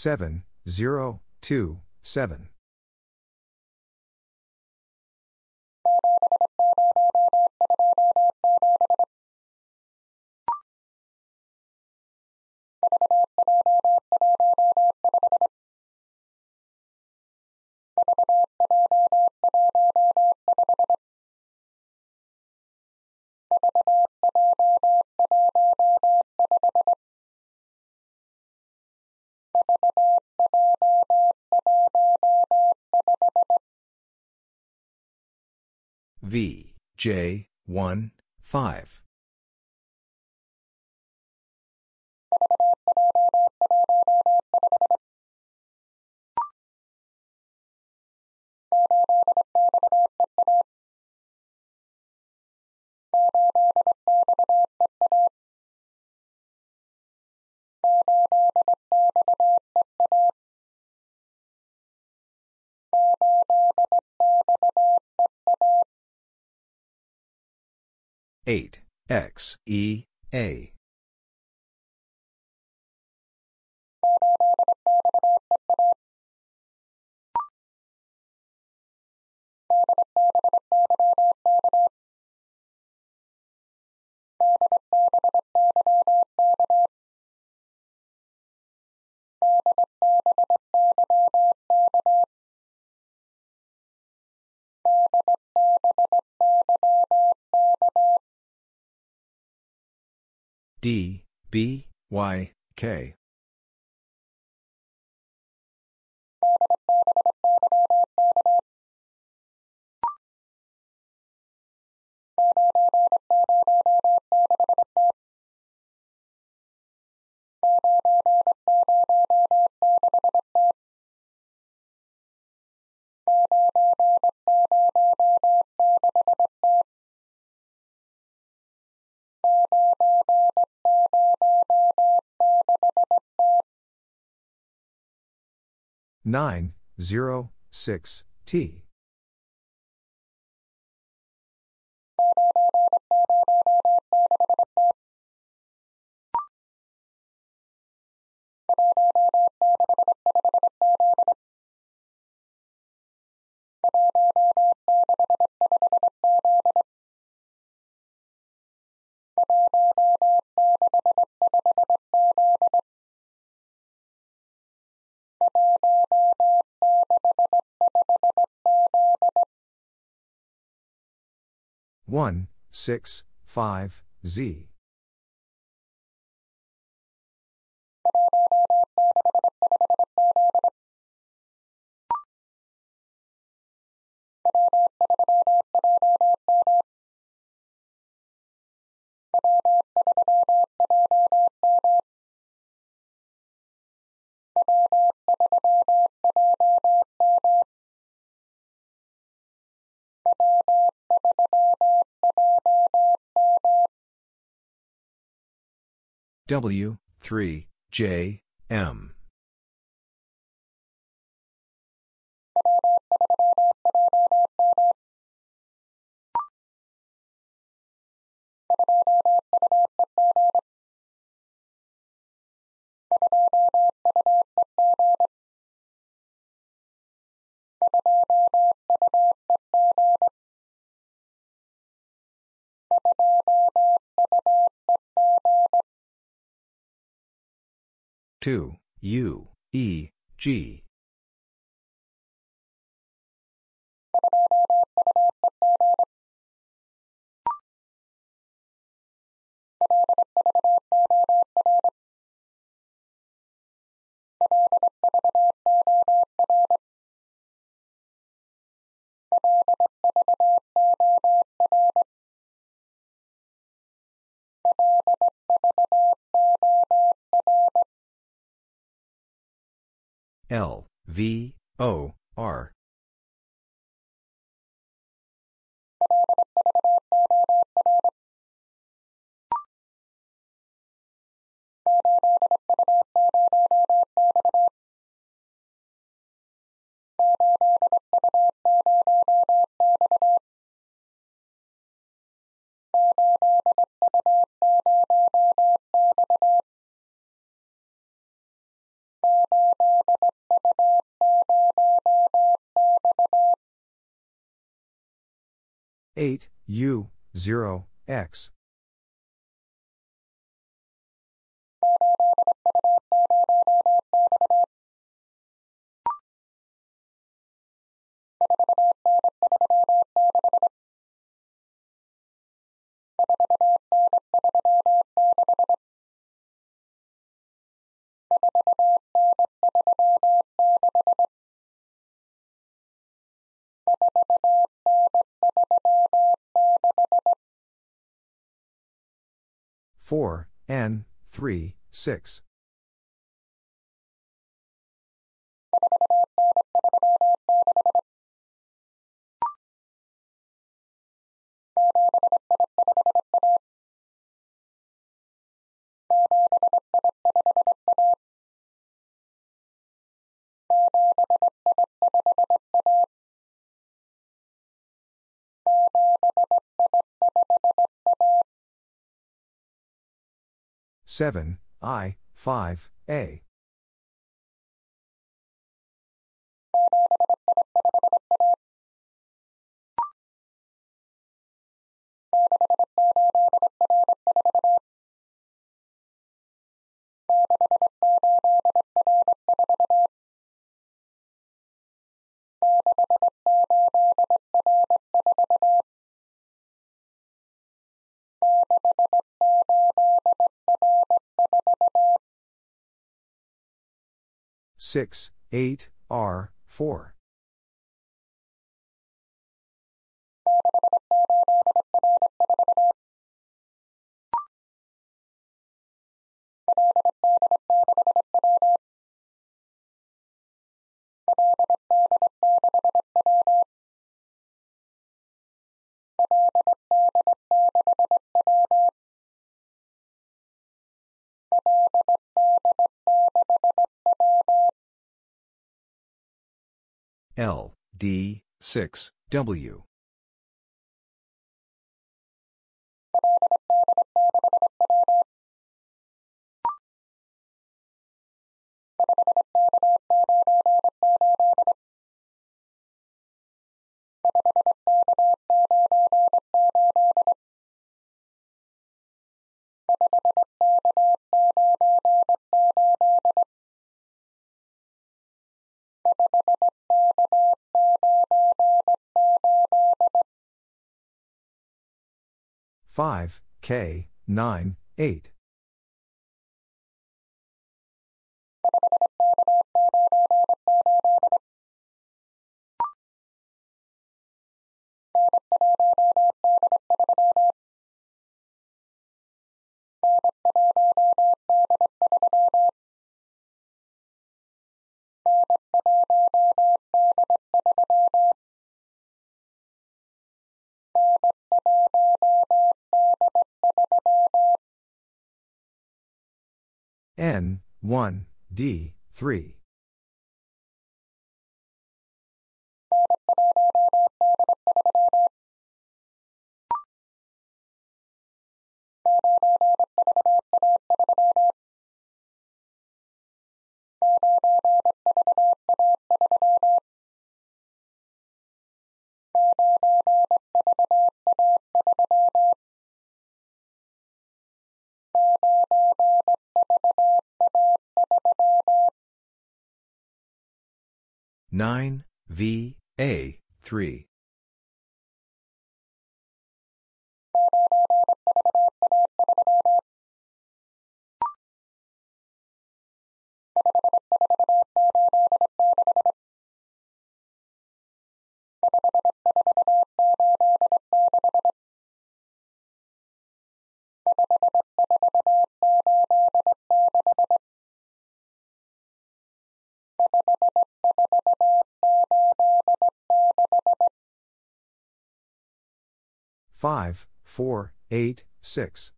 Seven, zero, two, seven. V, J, 1, 5. Eight. X. E. A D B Y K Nine zero six T one six five Z W, 3, J, M. Two U E G L V O R eight U zero X 4, N, 3, 6. Seven I five A six eight R four. L, D, 6, W. Five K nine eight. N, 1, D, 3. Nine V A three Five, four, eight, six.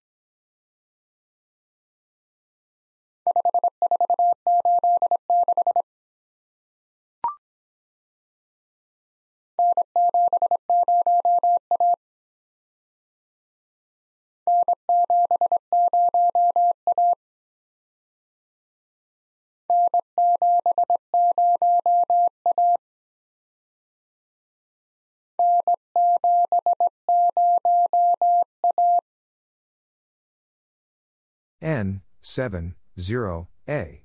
N, 7, 0, A.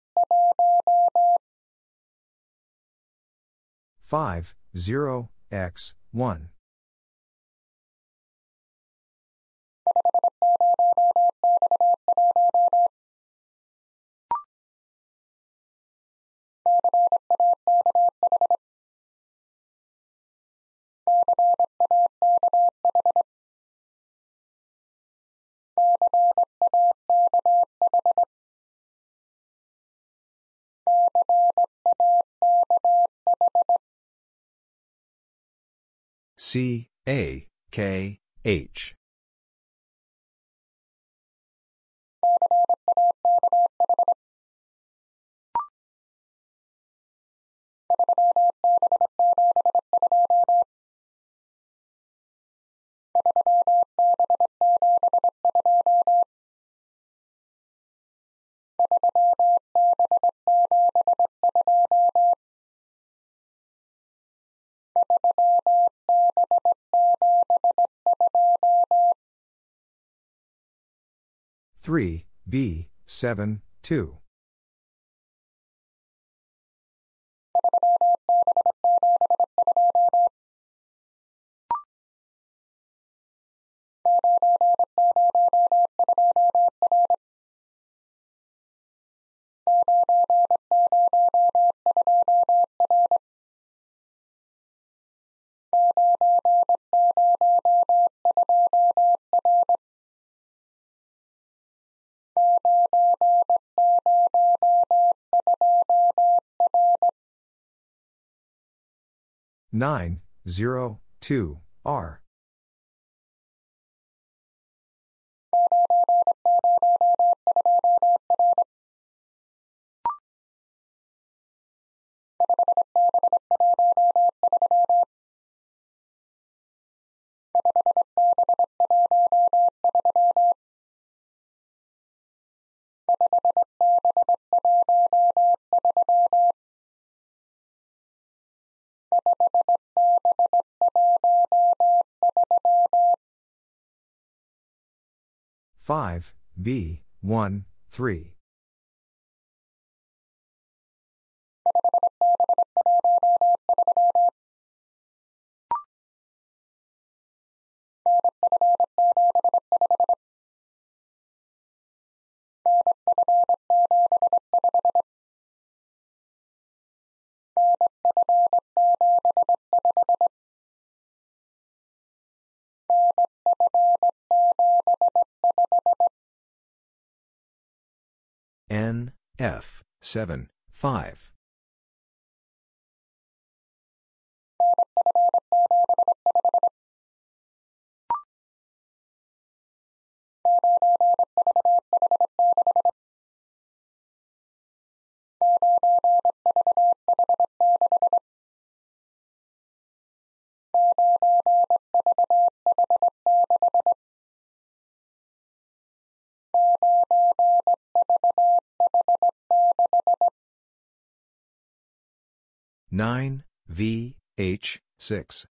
5, 0, x, 1. C, A, K, H. Three B seven two. Nine zero two R. 5, b, 1, 3. F, 7, 5. Nine V H six.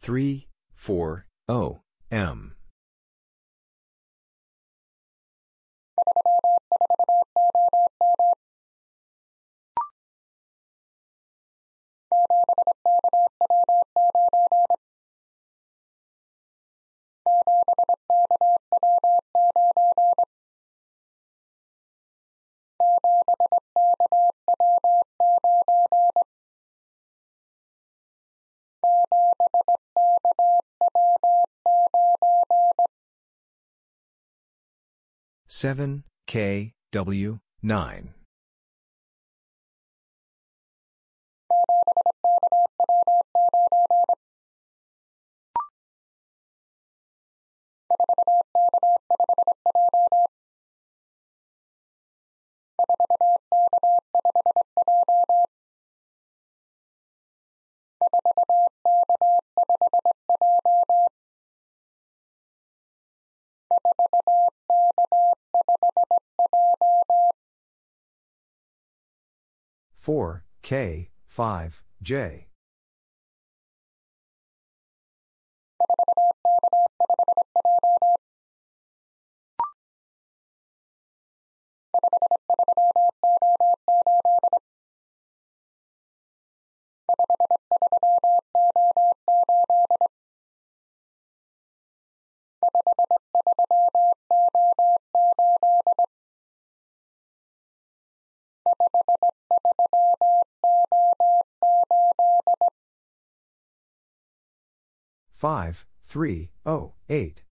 Three, four, O, M. Seven K W nine. 4, K, 5, J. Five, three, oh, eight.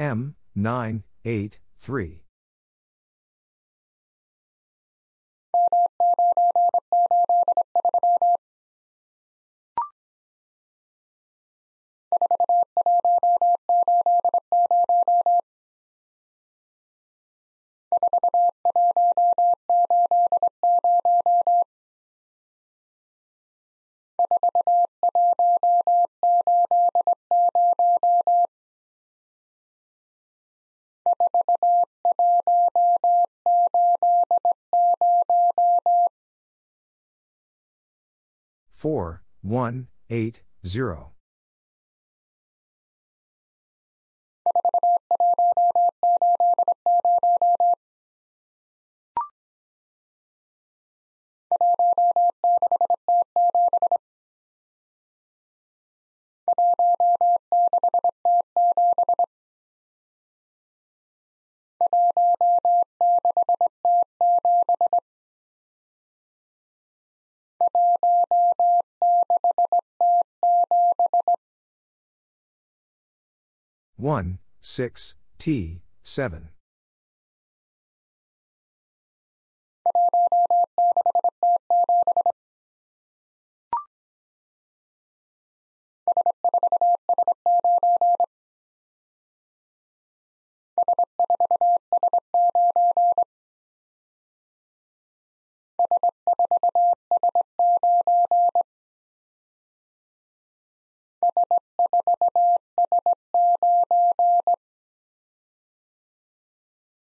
M, 9, 8, 3. Four, one, eight, zero. One, six, T, seven.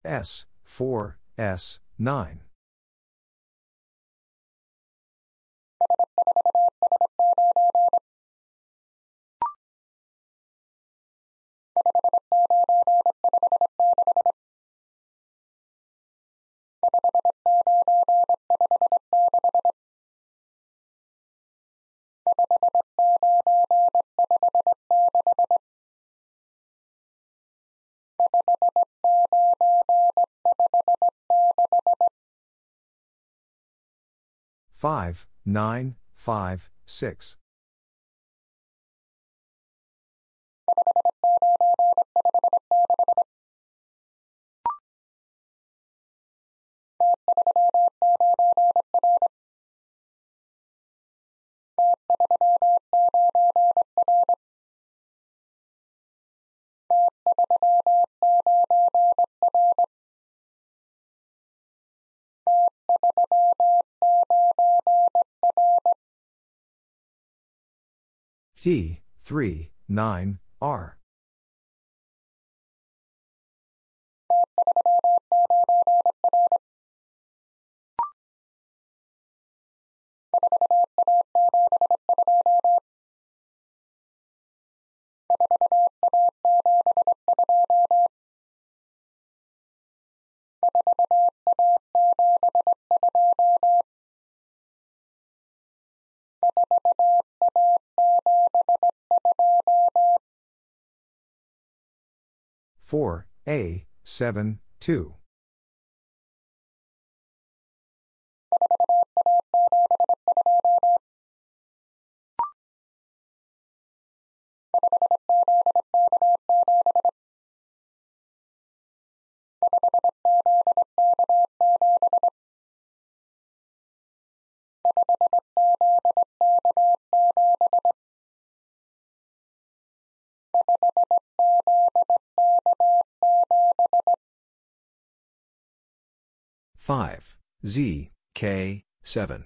S, 4, S, 9. Five, nine, five, six. T, 3, 9, R. Four, A, seven, two. 5, Z, K, 7.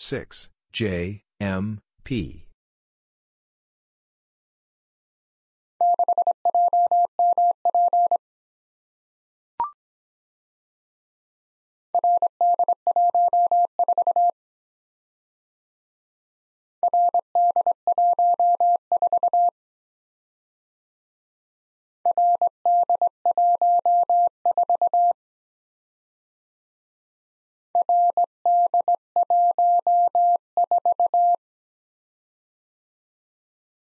Six J M P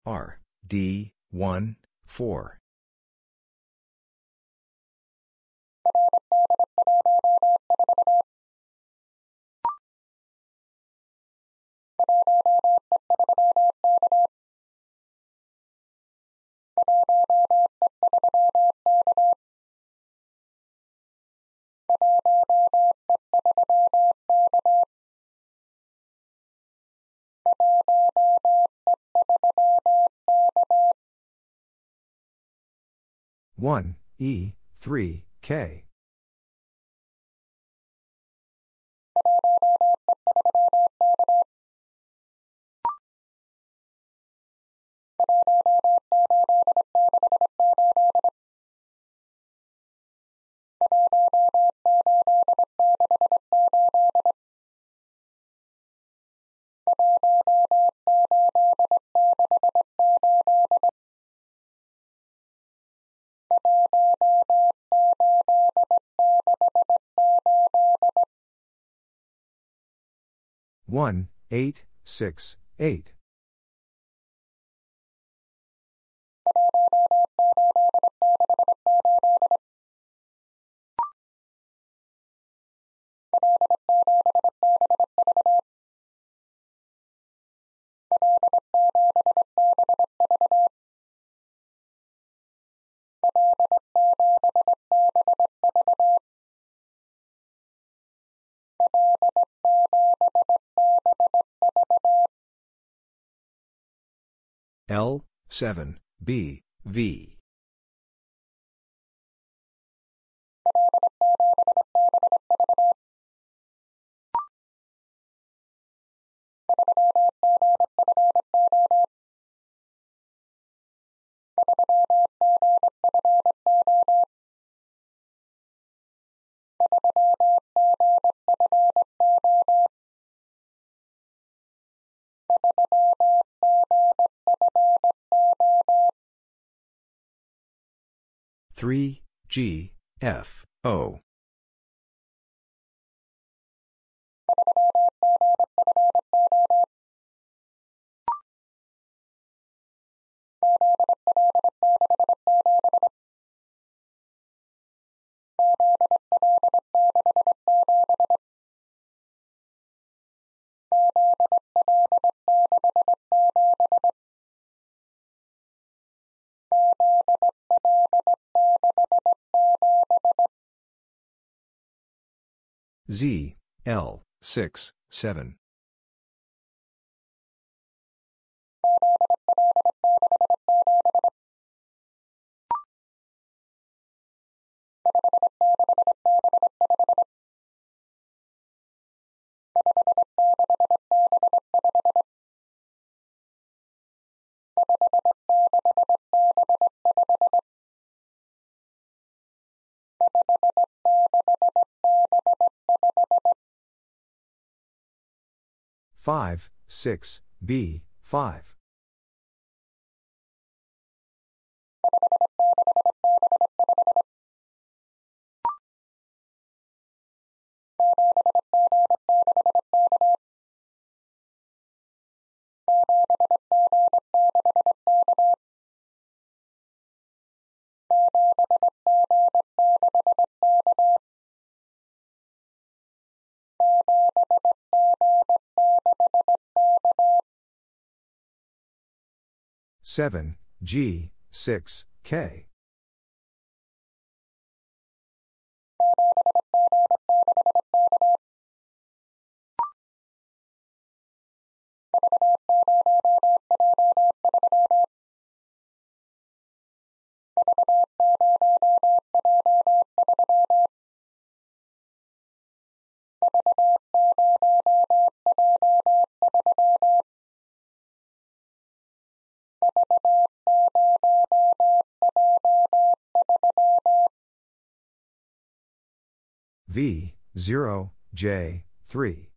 R D one four. 1, E, 3, K one eight six eight. L, 7, B, V. Three G F O Z, L, 6, 7. Five, six, B, five. 7, G, 6, K. V, 0, J, 3.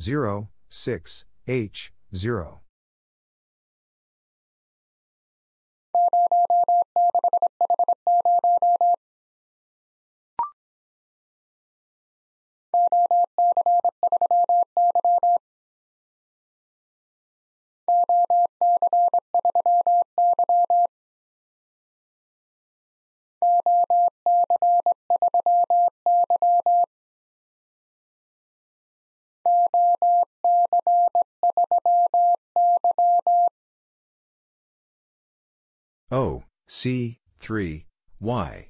Zero, six, H, zero. O, C, 3, Y.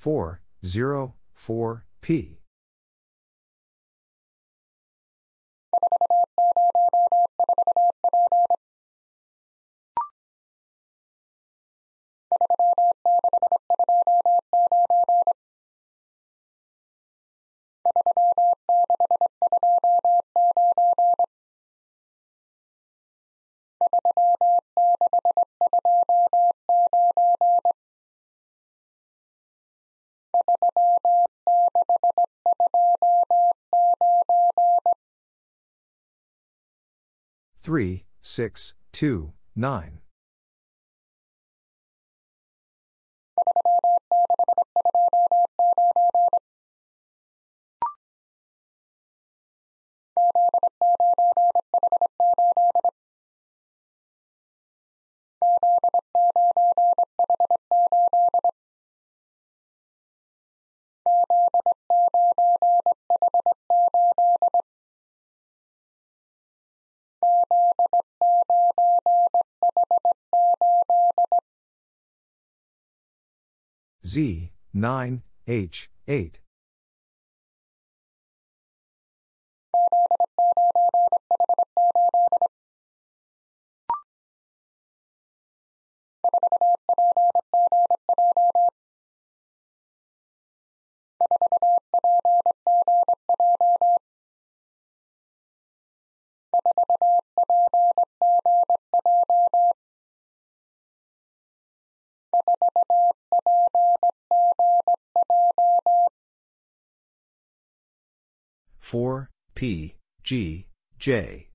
Four, zero, four, P. Three, six, two, nine. Z, 9, H, 8. Four, P, G, J.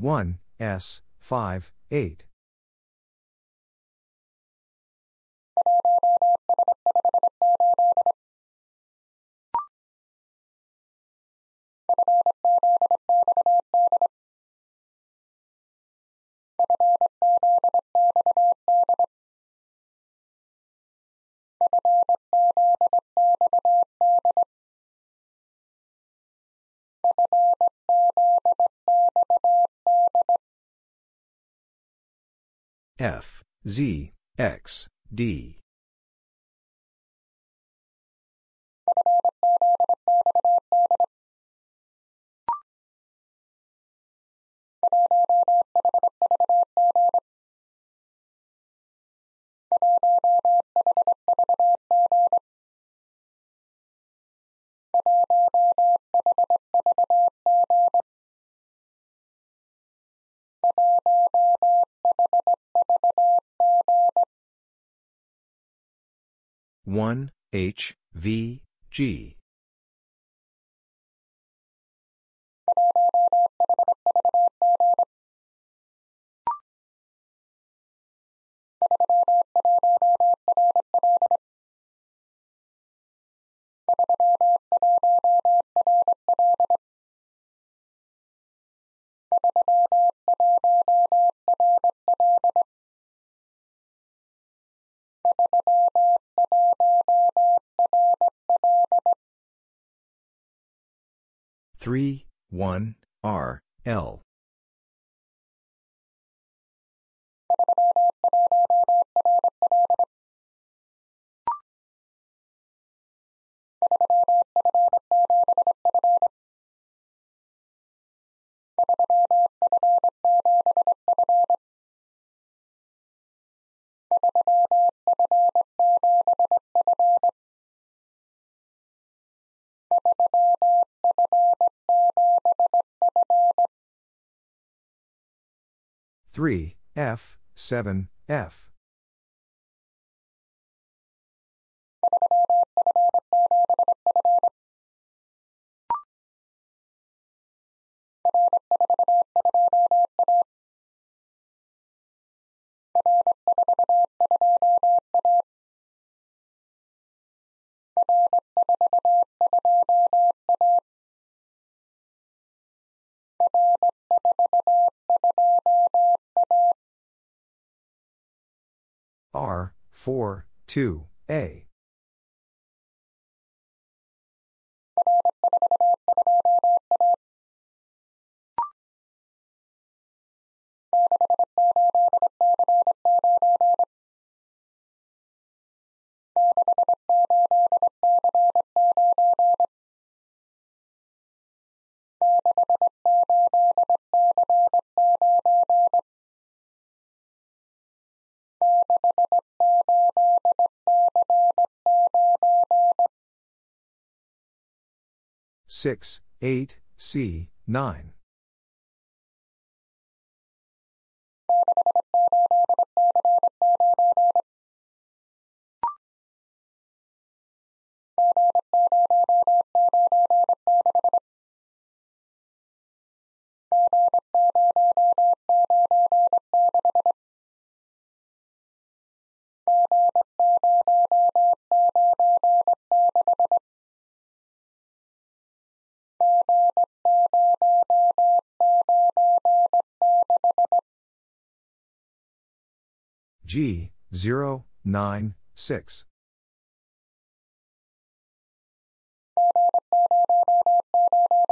One, S, 5, 8. F, Z, X, D. One H V G Three, one, R, L. Three, F, seven, F. R, 4, 2, A. Six, eight, C, nine. G, 0, 9, 6.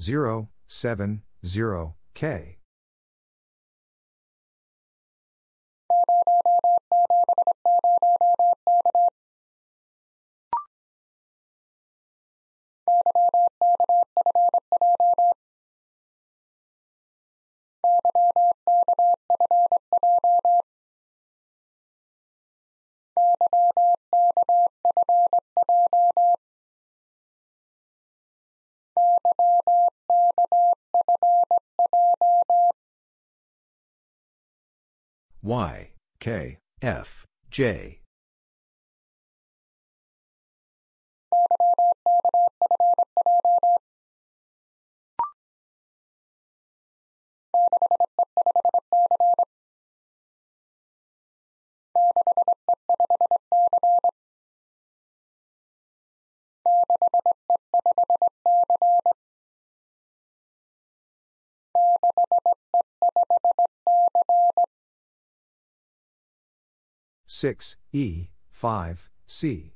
Zero, seven, zero, K. Y, K, F, J. 6, E, 5, C.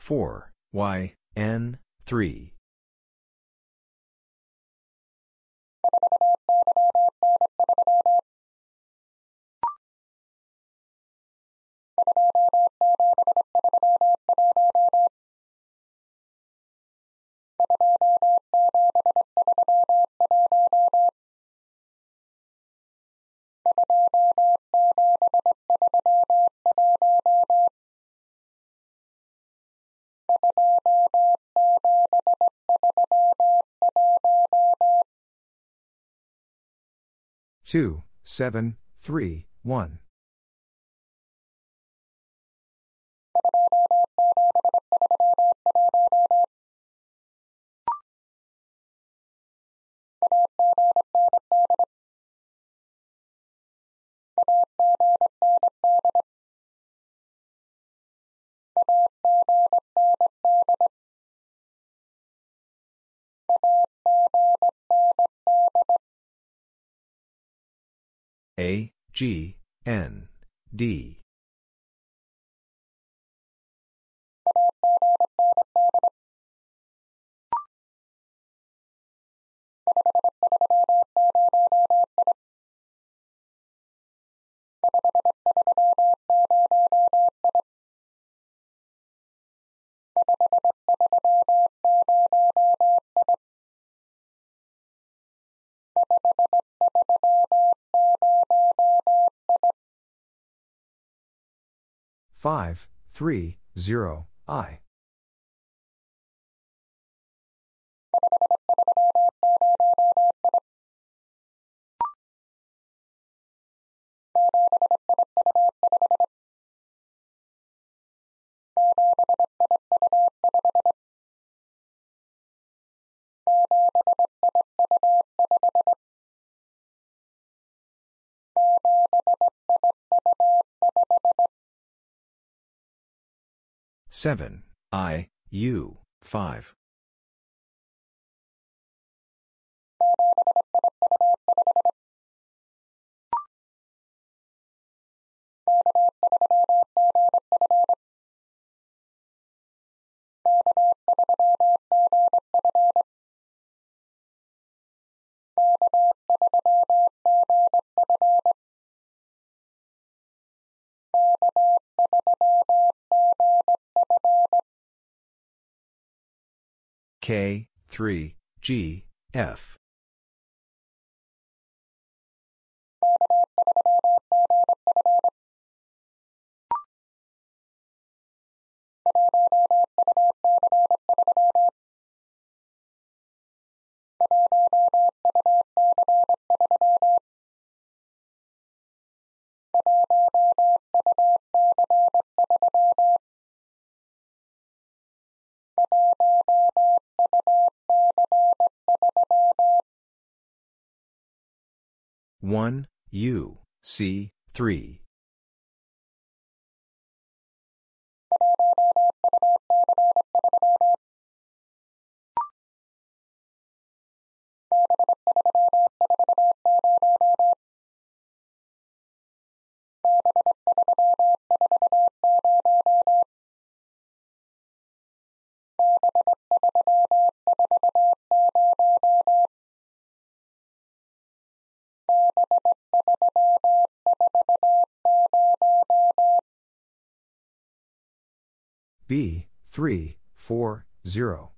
Four Y N three two seven three one. A, G, N, D. Five, three, zero, I. Seven, I, U, five. K, 3, G, F. One, U, C, three. B, 3, 4, 0.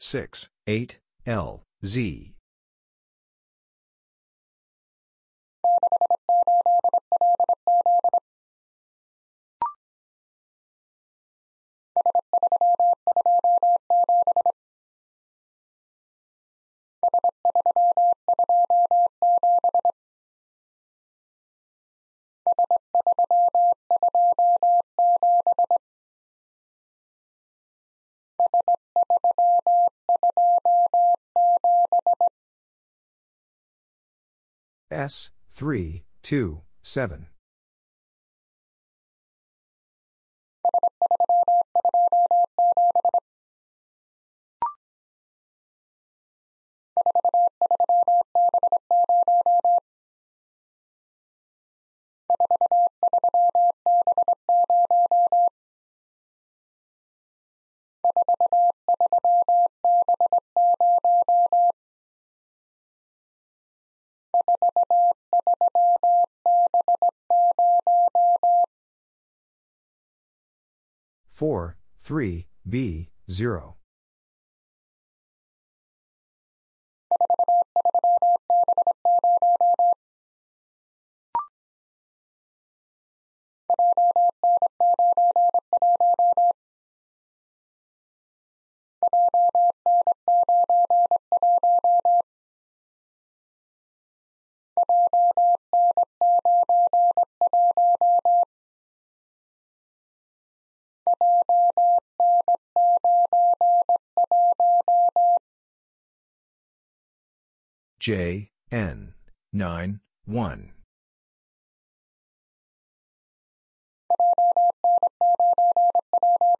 Six, eight, L, Z. S, 3, 2, 7. Four, three, B, zero. J, N, 9, 1.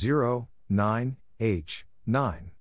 Zero, nine, H, nine.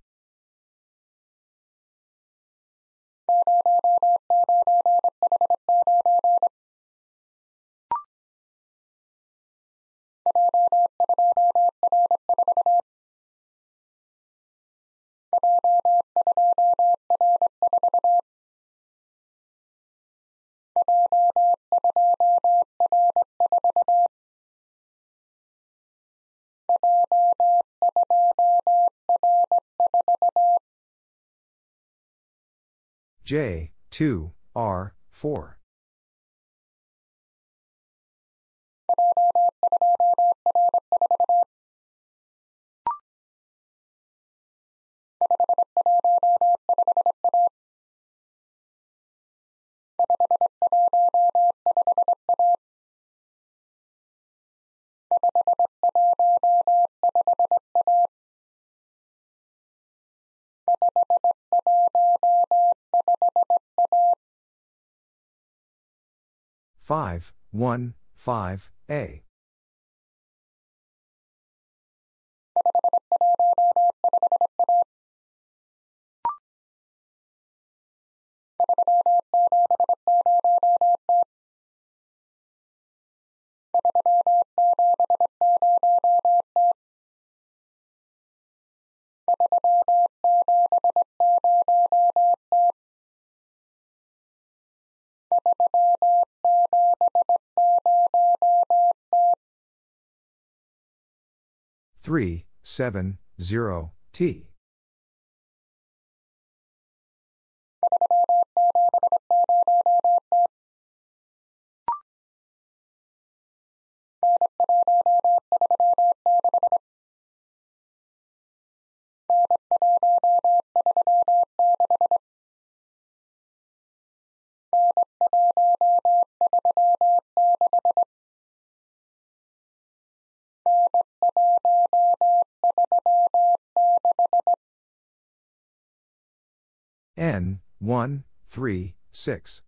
J, 2, R, 4. Five, one, five, A. Three, seven, zero, T. N, 1, 3, 6.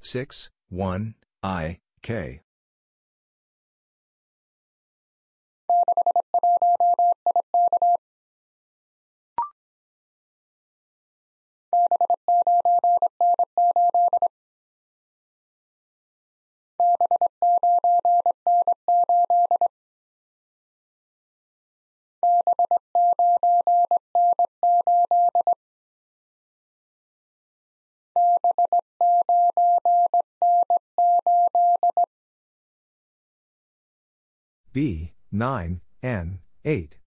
6, 1, I, K. B, 9, N, 8.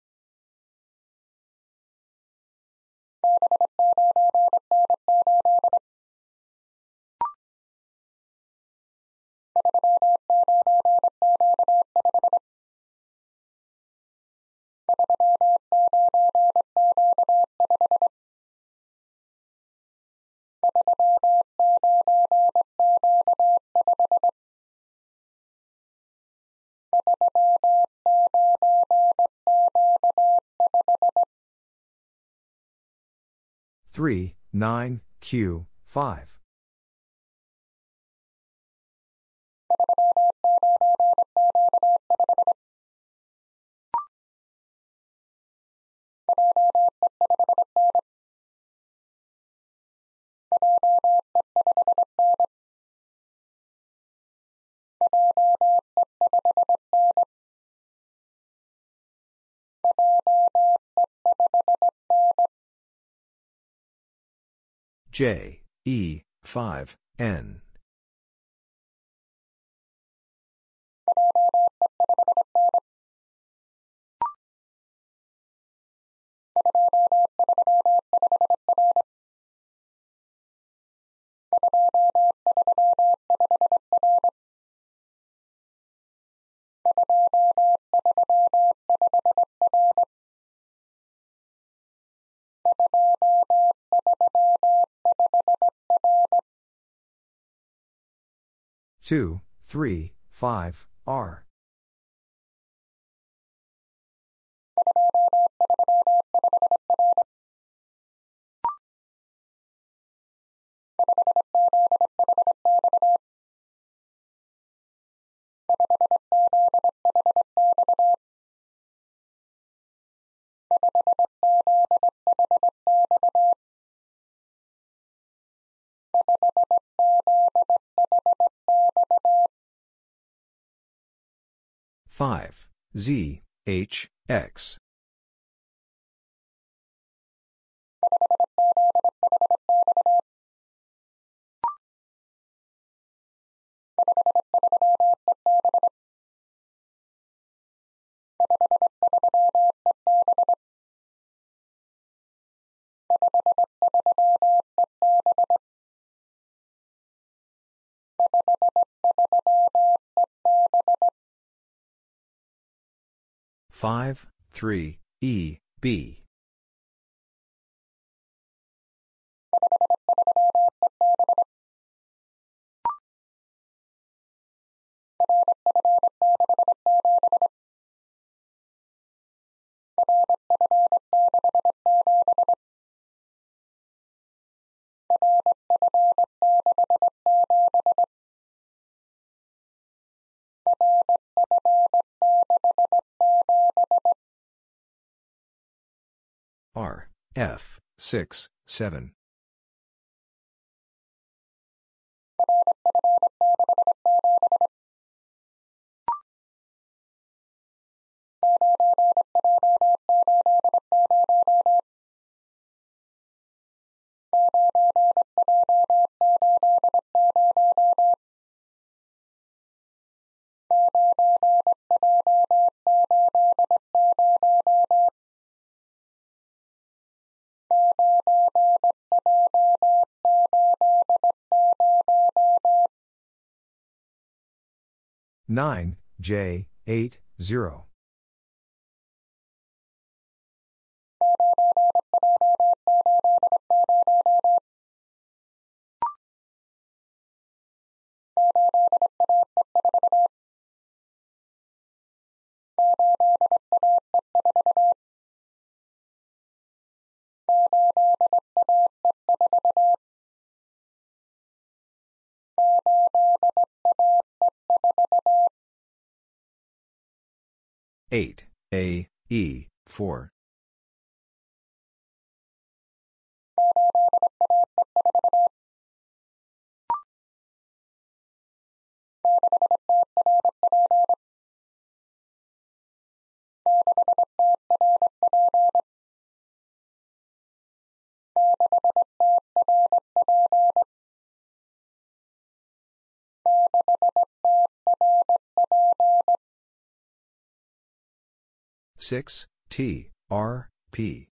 Three, nine, Q, five. J, E, 5, N. Two, three, five, R. Five, Z, H, X. Five, three, E, B. R, F, 6, 7. Nine, J, 8, 0. Eight. A E four. Six T R P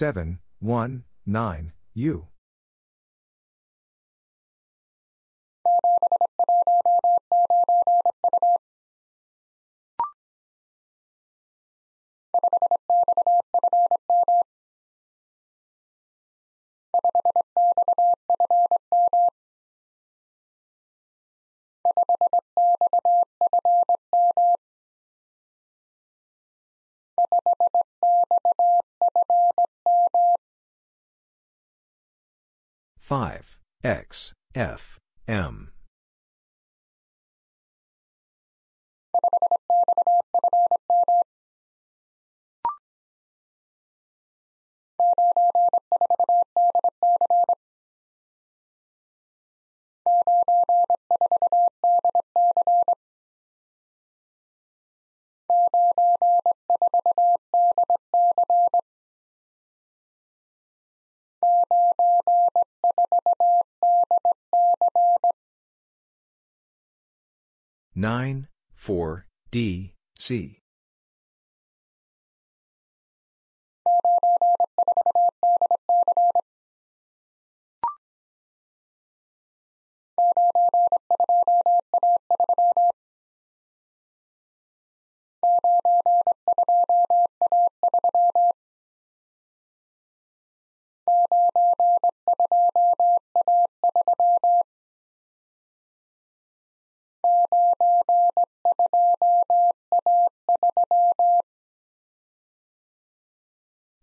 Seven, one, nine, U. Five. X. F. M Nine, four, D, C.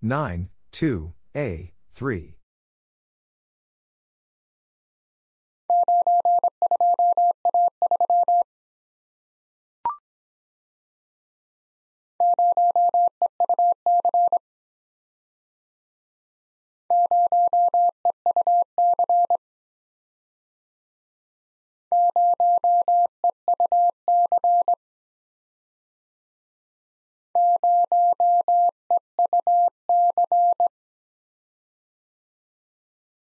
Nine, two, A, three.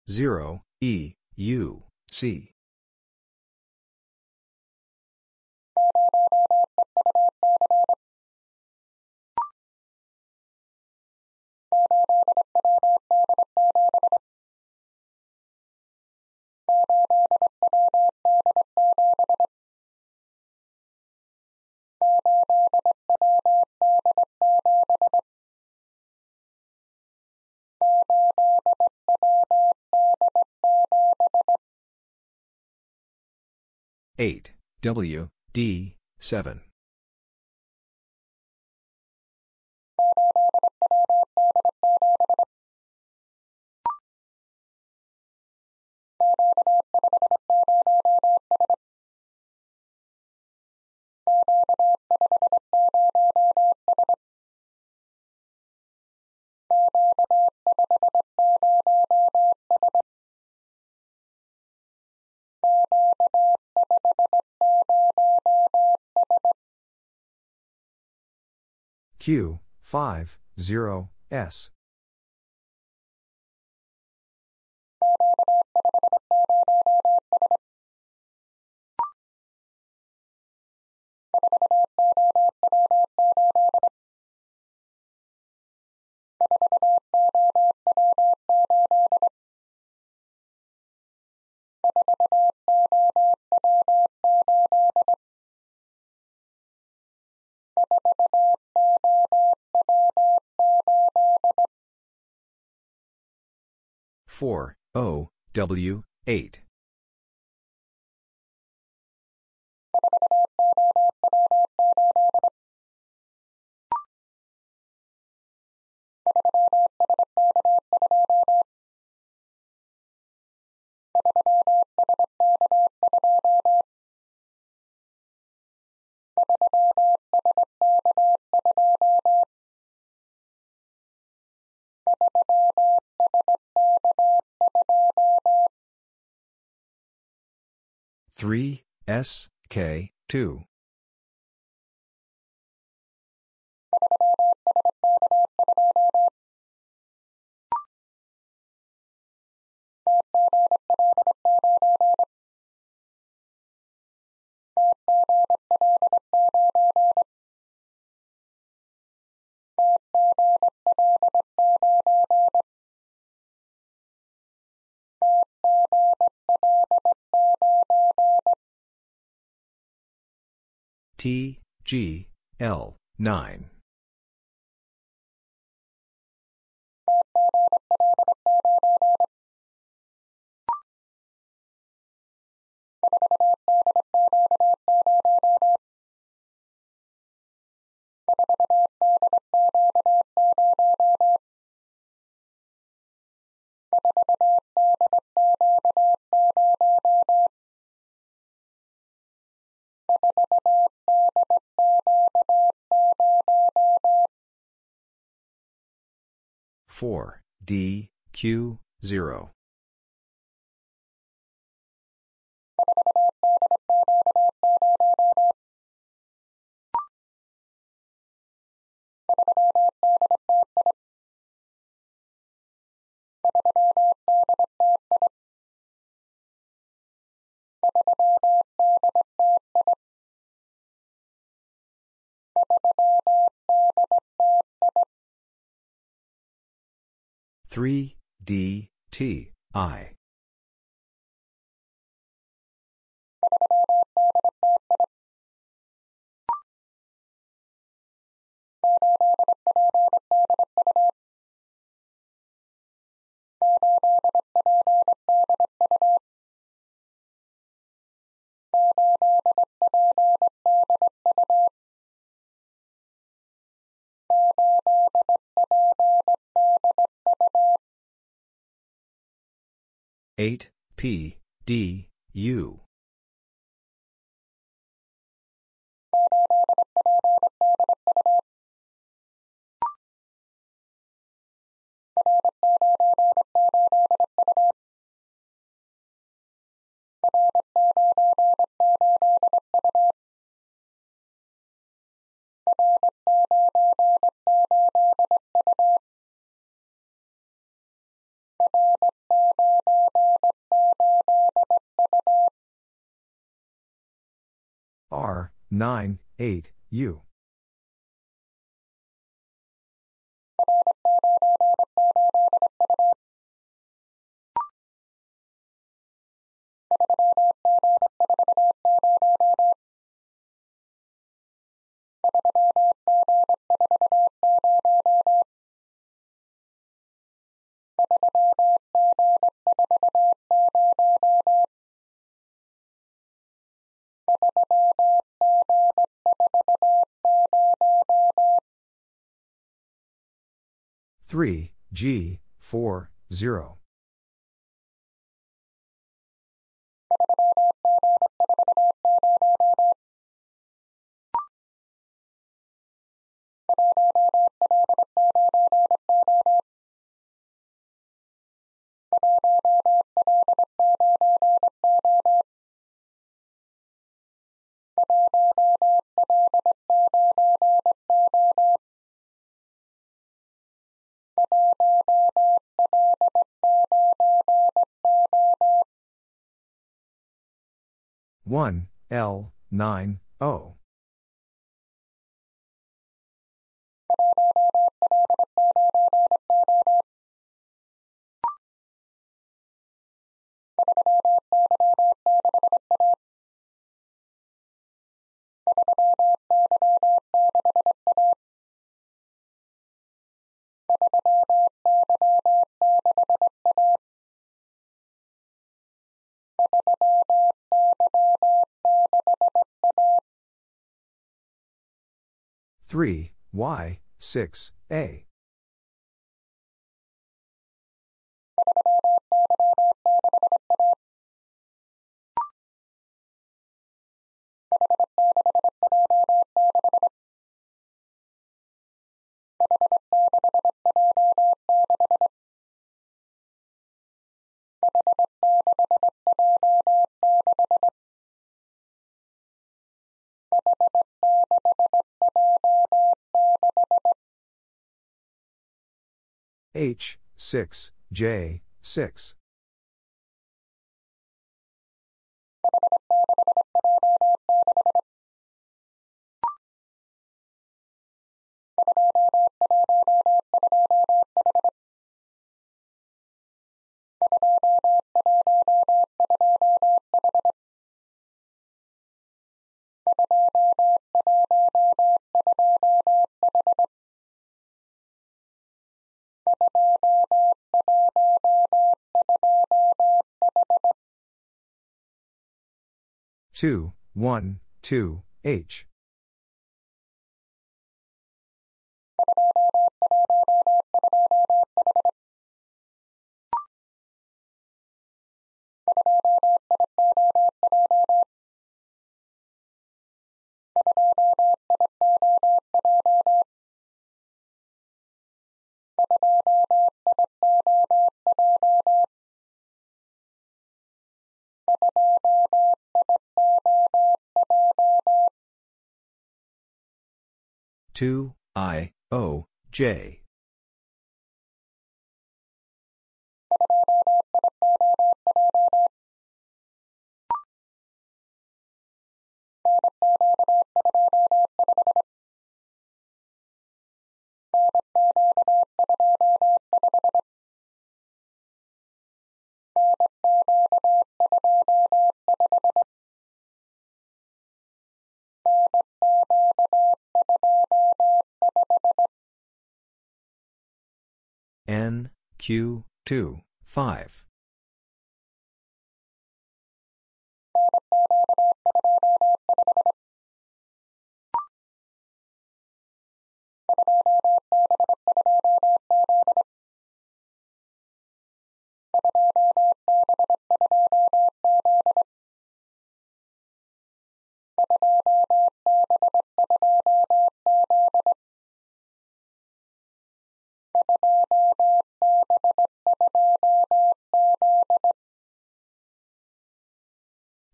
Zero, E, U, C. Eight, W, D, seven. Q, 5, 0, S. 4, O, W, 8. Three S K two T G L 9. Four. D. Q. 0. Three D T I. Eight P D U R 9 8 U. Three G 4 0. One L nine O. Three Y six A. H, 6, J, 6. Two, one, two, H. Two I O J. N, Q, 2, 5.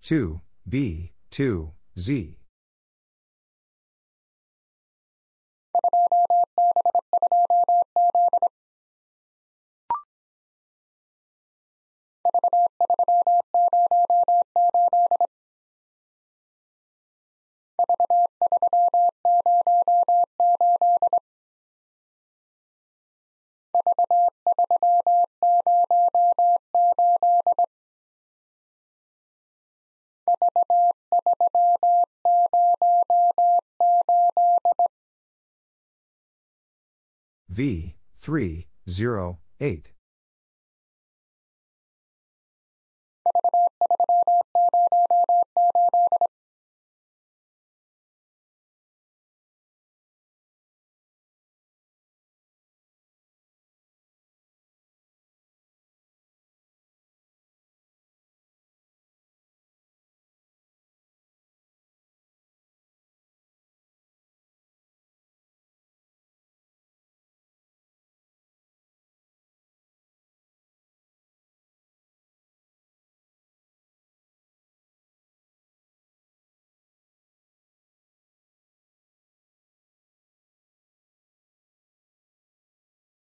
Two B two Z. V, 3, 0, 8.